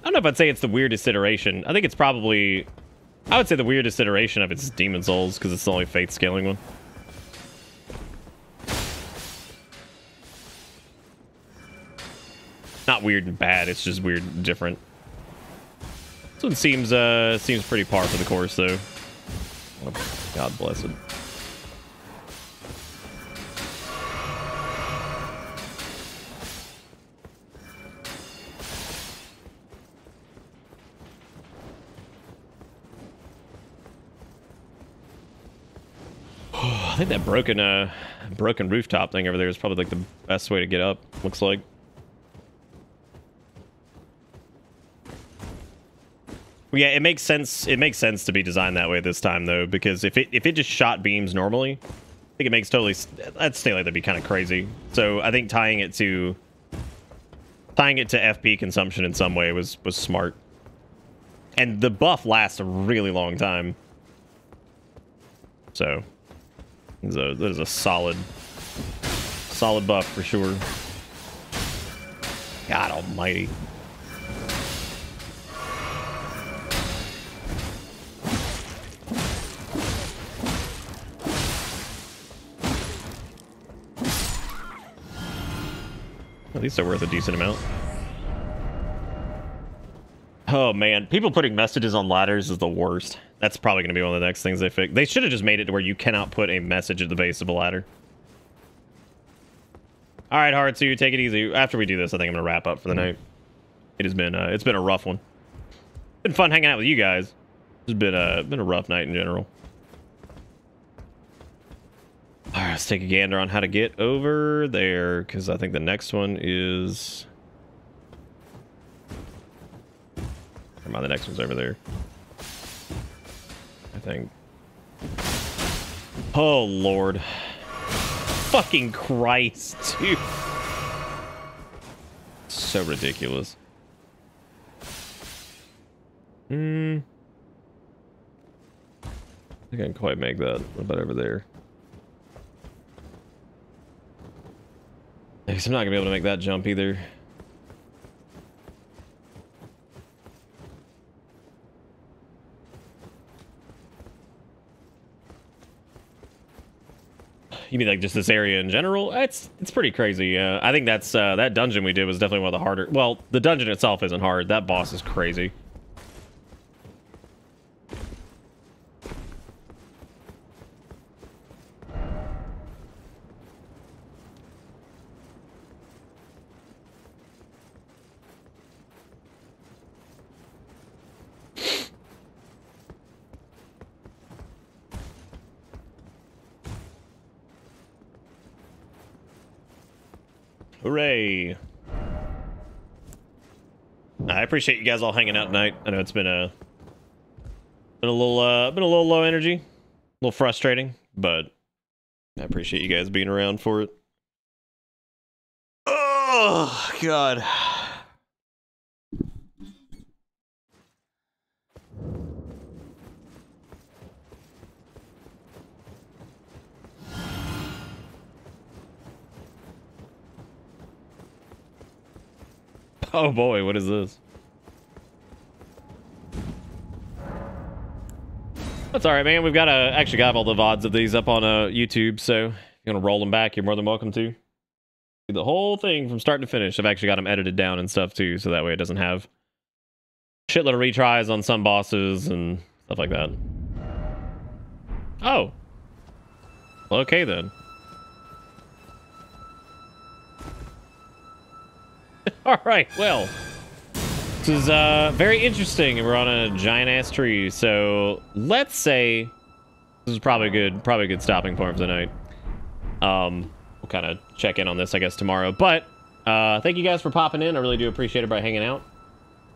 I don't know if I'd say it's the weirdest iteration. I think it's probably... I would say the weirdest iteration of it's Demon's Souls, because it's the only Faith scaling one. Not weird and bad, it's just weird and different. This one seems uh seems pretty par for the course though. God bless it. I think that broken uh broken rooftop thing over there is probably like the best way to get up, looks like. Yeah, it makes sense. It makes sense to be designed that way this time, though, because if it if it just shot beams normally, I think it makes totally. I'd say like that'd be kind of crazy. So I think tying it to tying it to FP consumption in some way was was smart. And the buff lasts a really long time. So there's a there's a solid solid buff for sure. God Almighty. Least they're worth a decent amount. Oh man, people putting messages on ladders is the worst. That's probably going to be one of the next things they fix. They should have just made it to where you cannot put a message at the base of a ladder. All right, Heartsu, take it easy. After we do this, I think I'm going to wrap up for the night. It has been uh, it's been a rough one. Been fun hanging out with you guys. It's been a been a rough night in general. All right, let's take a gander on how to get over there because I think the next one is. Never mind, the next one's over there. I think. Oh lord. Fucking Christ, dude. So ridiculous. Hmm. I think I can quite make that. What about over there? Guess I'm not gonna be able to make that jump either. You mean like just this area in general? It's it's pretty crazy. Uh, I think that's uh, that dungeon we did was definitely one of the harder. Well, the dungeon itself isn't hard. That boss is crazy. Hooray! I appreciate you guys all hanging out tonight. I know it's been a been a little uh been a little low energy, a little frustrating, but I appreciate you guys being around for it. Oh God. Oh boy, what is this? That's all right, man. We've got uh, actually got all the VODs of these up on uh, YouTube, so if you want to roll them back, you're more than welcome to. The whole thing from start to finish. I've actually got them edited down and stuff too, so that way it doesn't have shitload of retries on some bosses and stuff like that. Oh. Well, okay then. All right, well, this is uh, very interesting. And we're on a giant ass tree, so let's say this is probably good, probably a good stopping point for the night. Um, we'll kind of check in on this, I guess, tomorrow. But uh, thank you guys for popping in. I really do appreciate it by hanging out.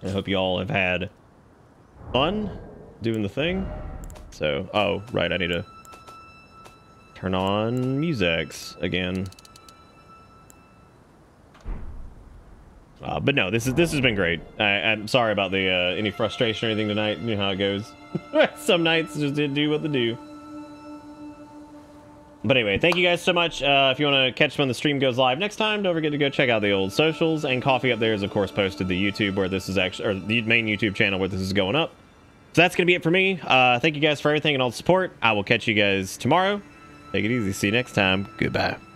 I hope you all have had fun doing the thing. So, oh, right, I need to turn on musics again. Uh, but no, this is this has been great. I, I'm sorry about the uh, any frustration or anything tonight. You know how it goes. Some nights just didn't do what they do. But anyway, thank you guys so much. Uh, if you want to catch when the stream goes live next time, don't forget to go check out the old socials. And Coffee up there is, of course, posted the YouTube where this is actually, or the main YouTube channel where this is going up. So that's going to be it for me. Uh, thank you guys for everything and all the support. I will catch you guys tomorrow. Take it easy. See you next time. Goodbye.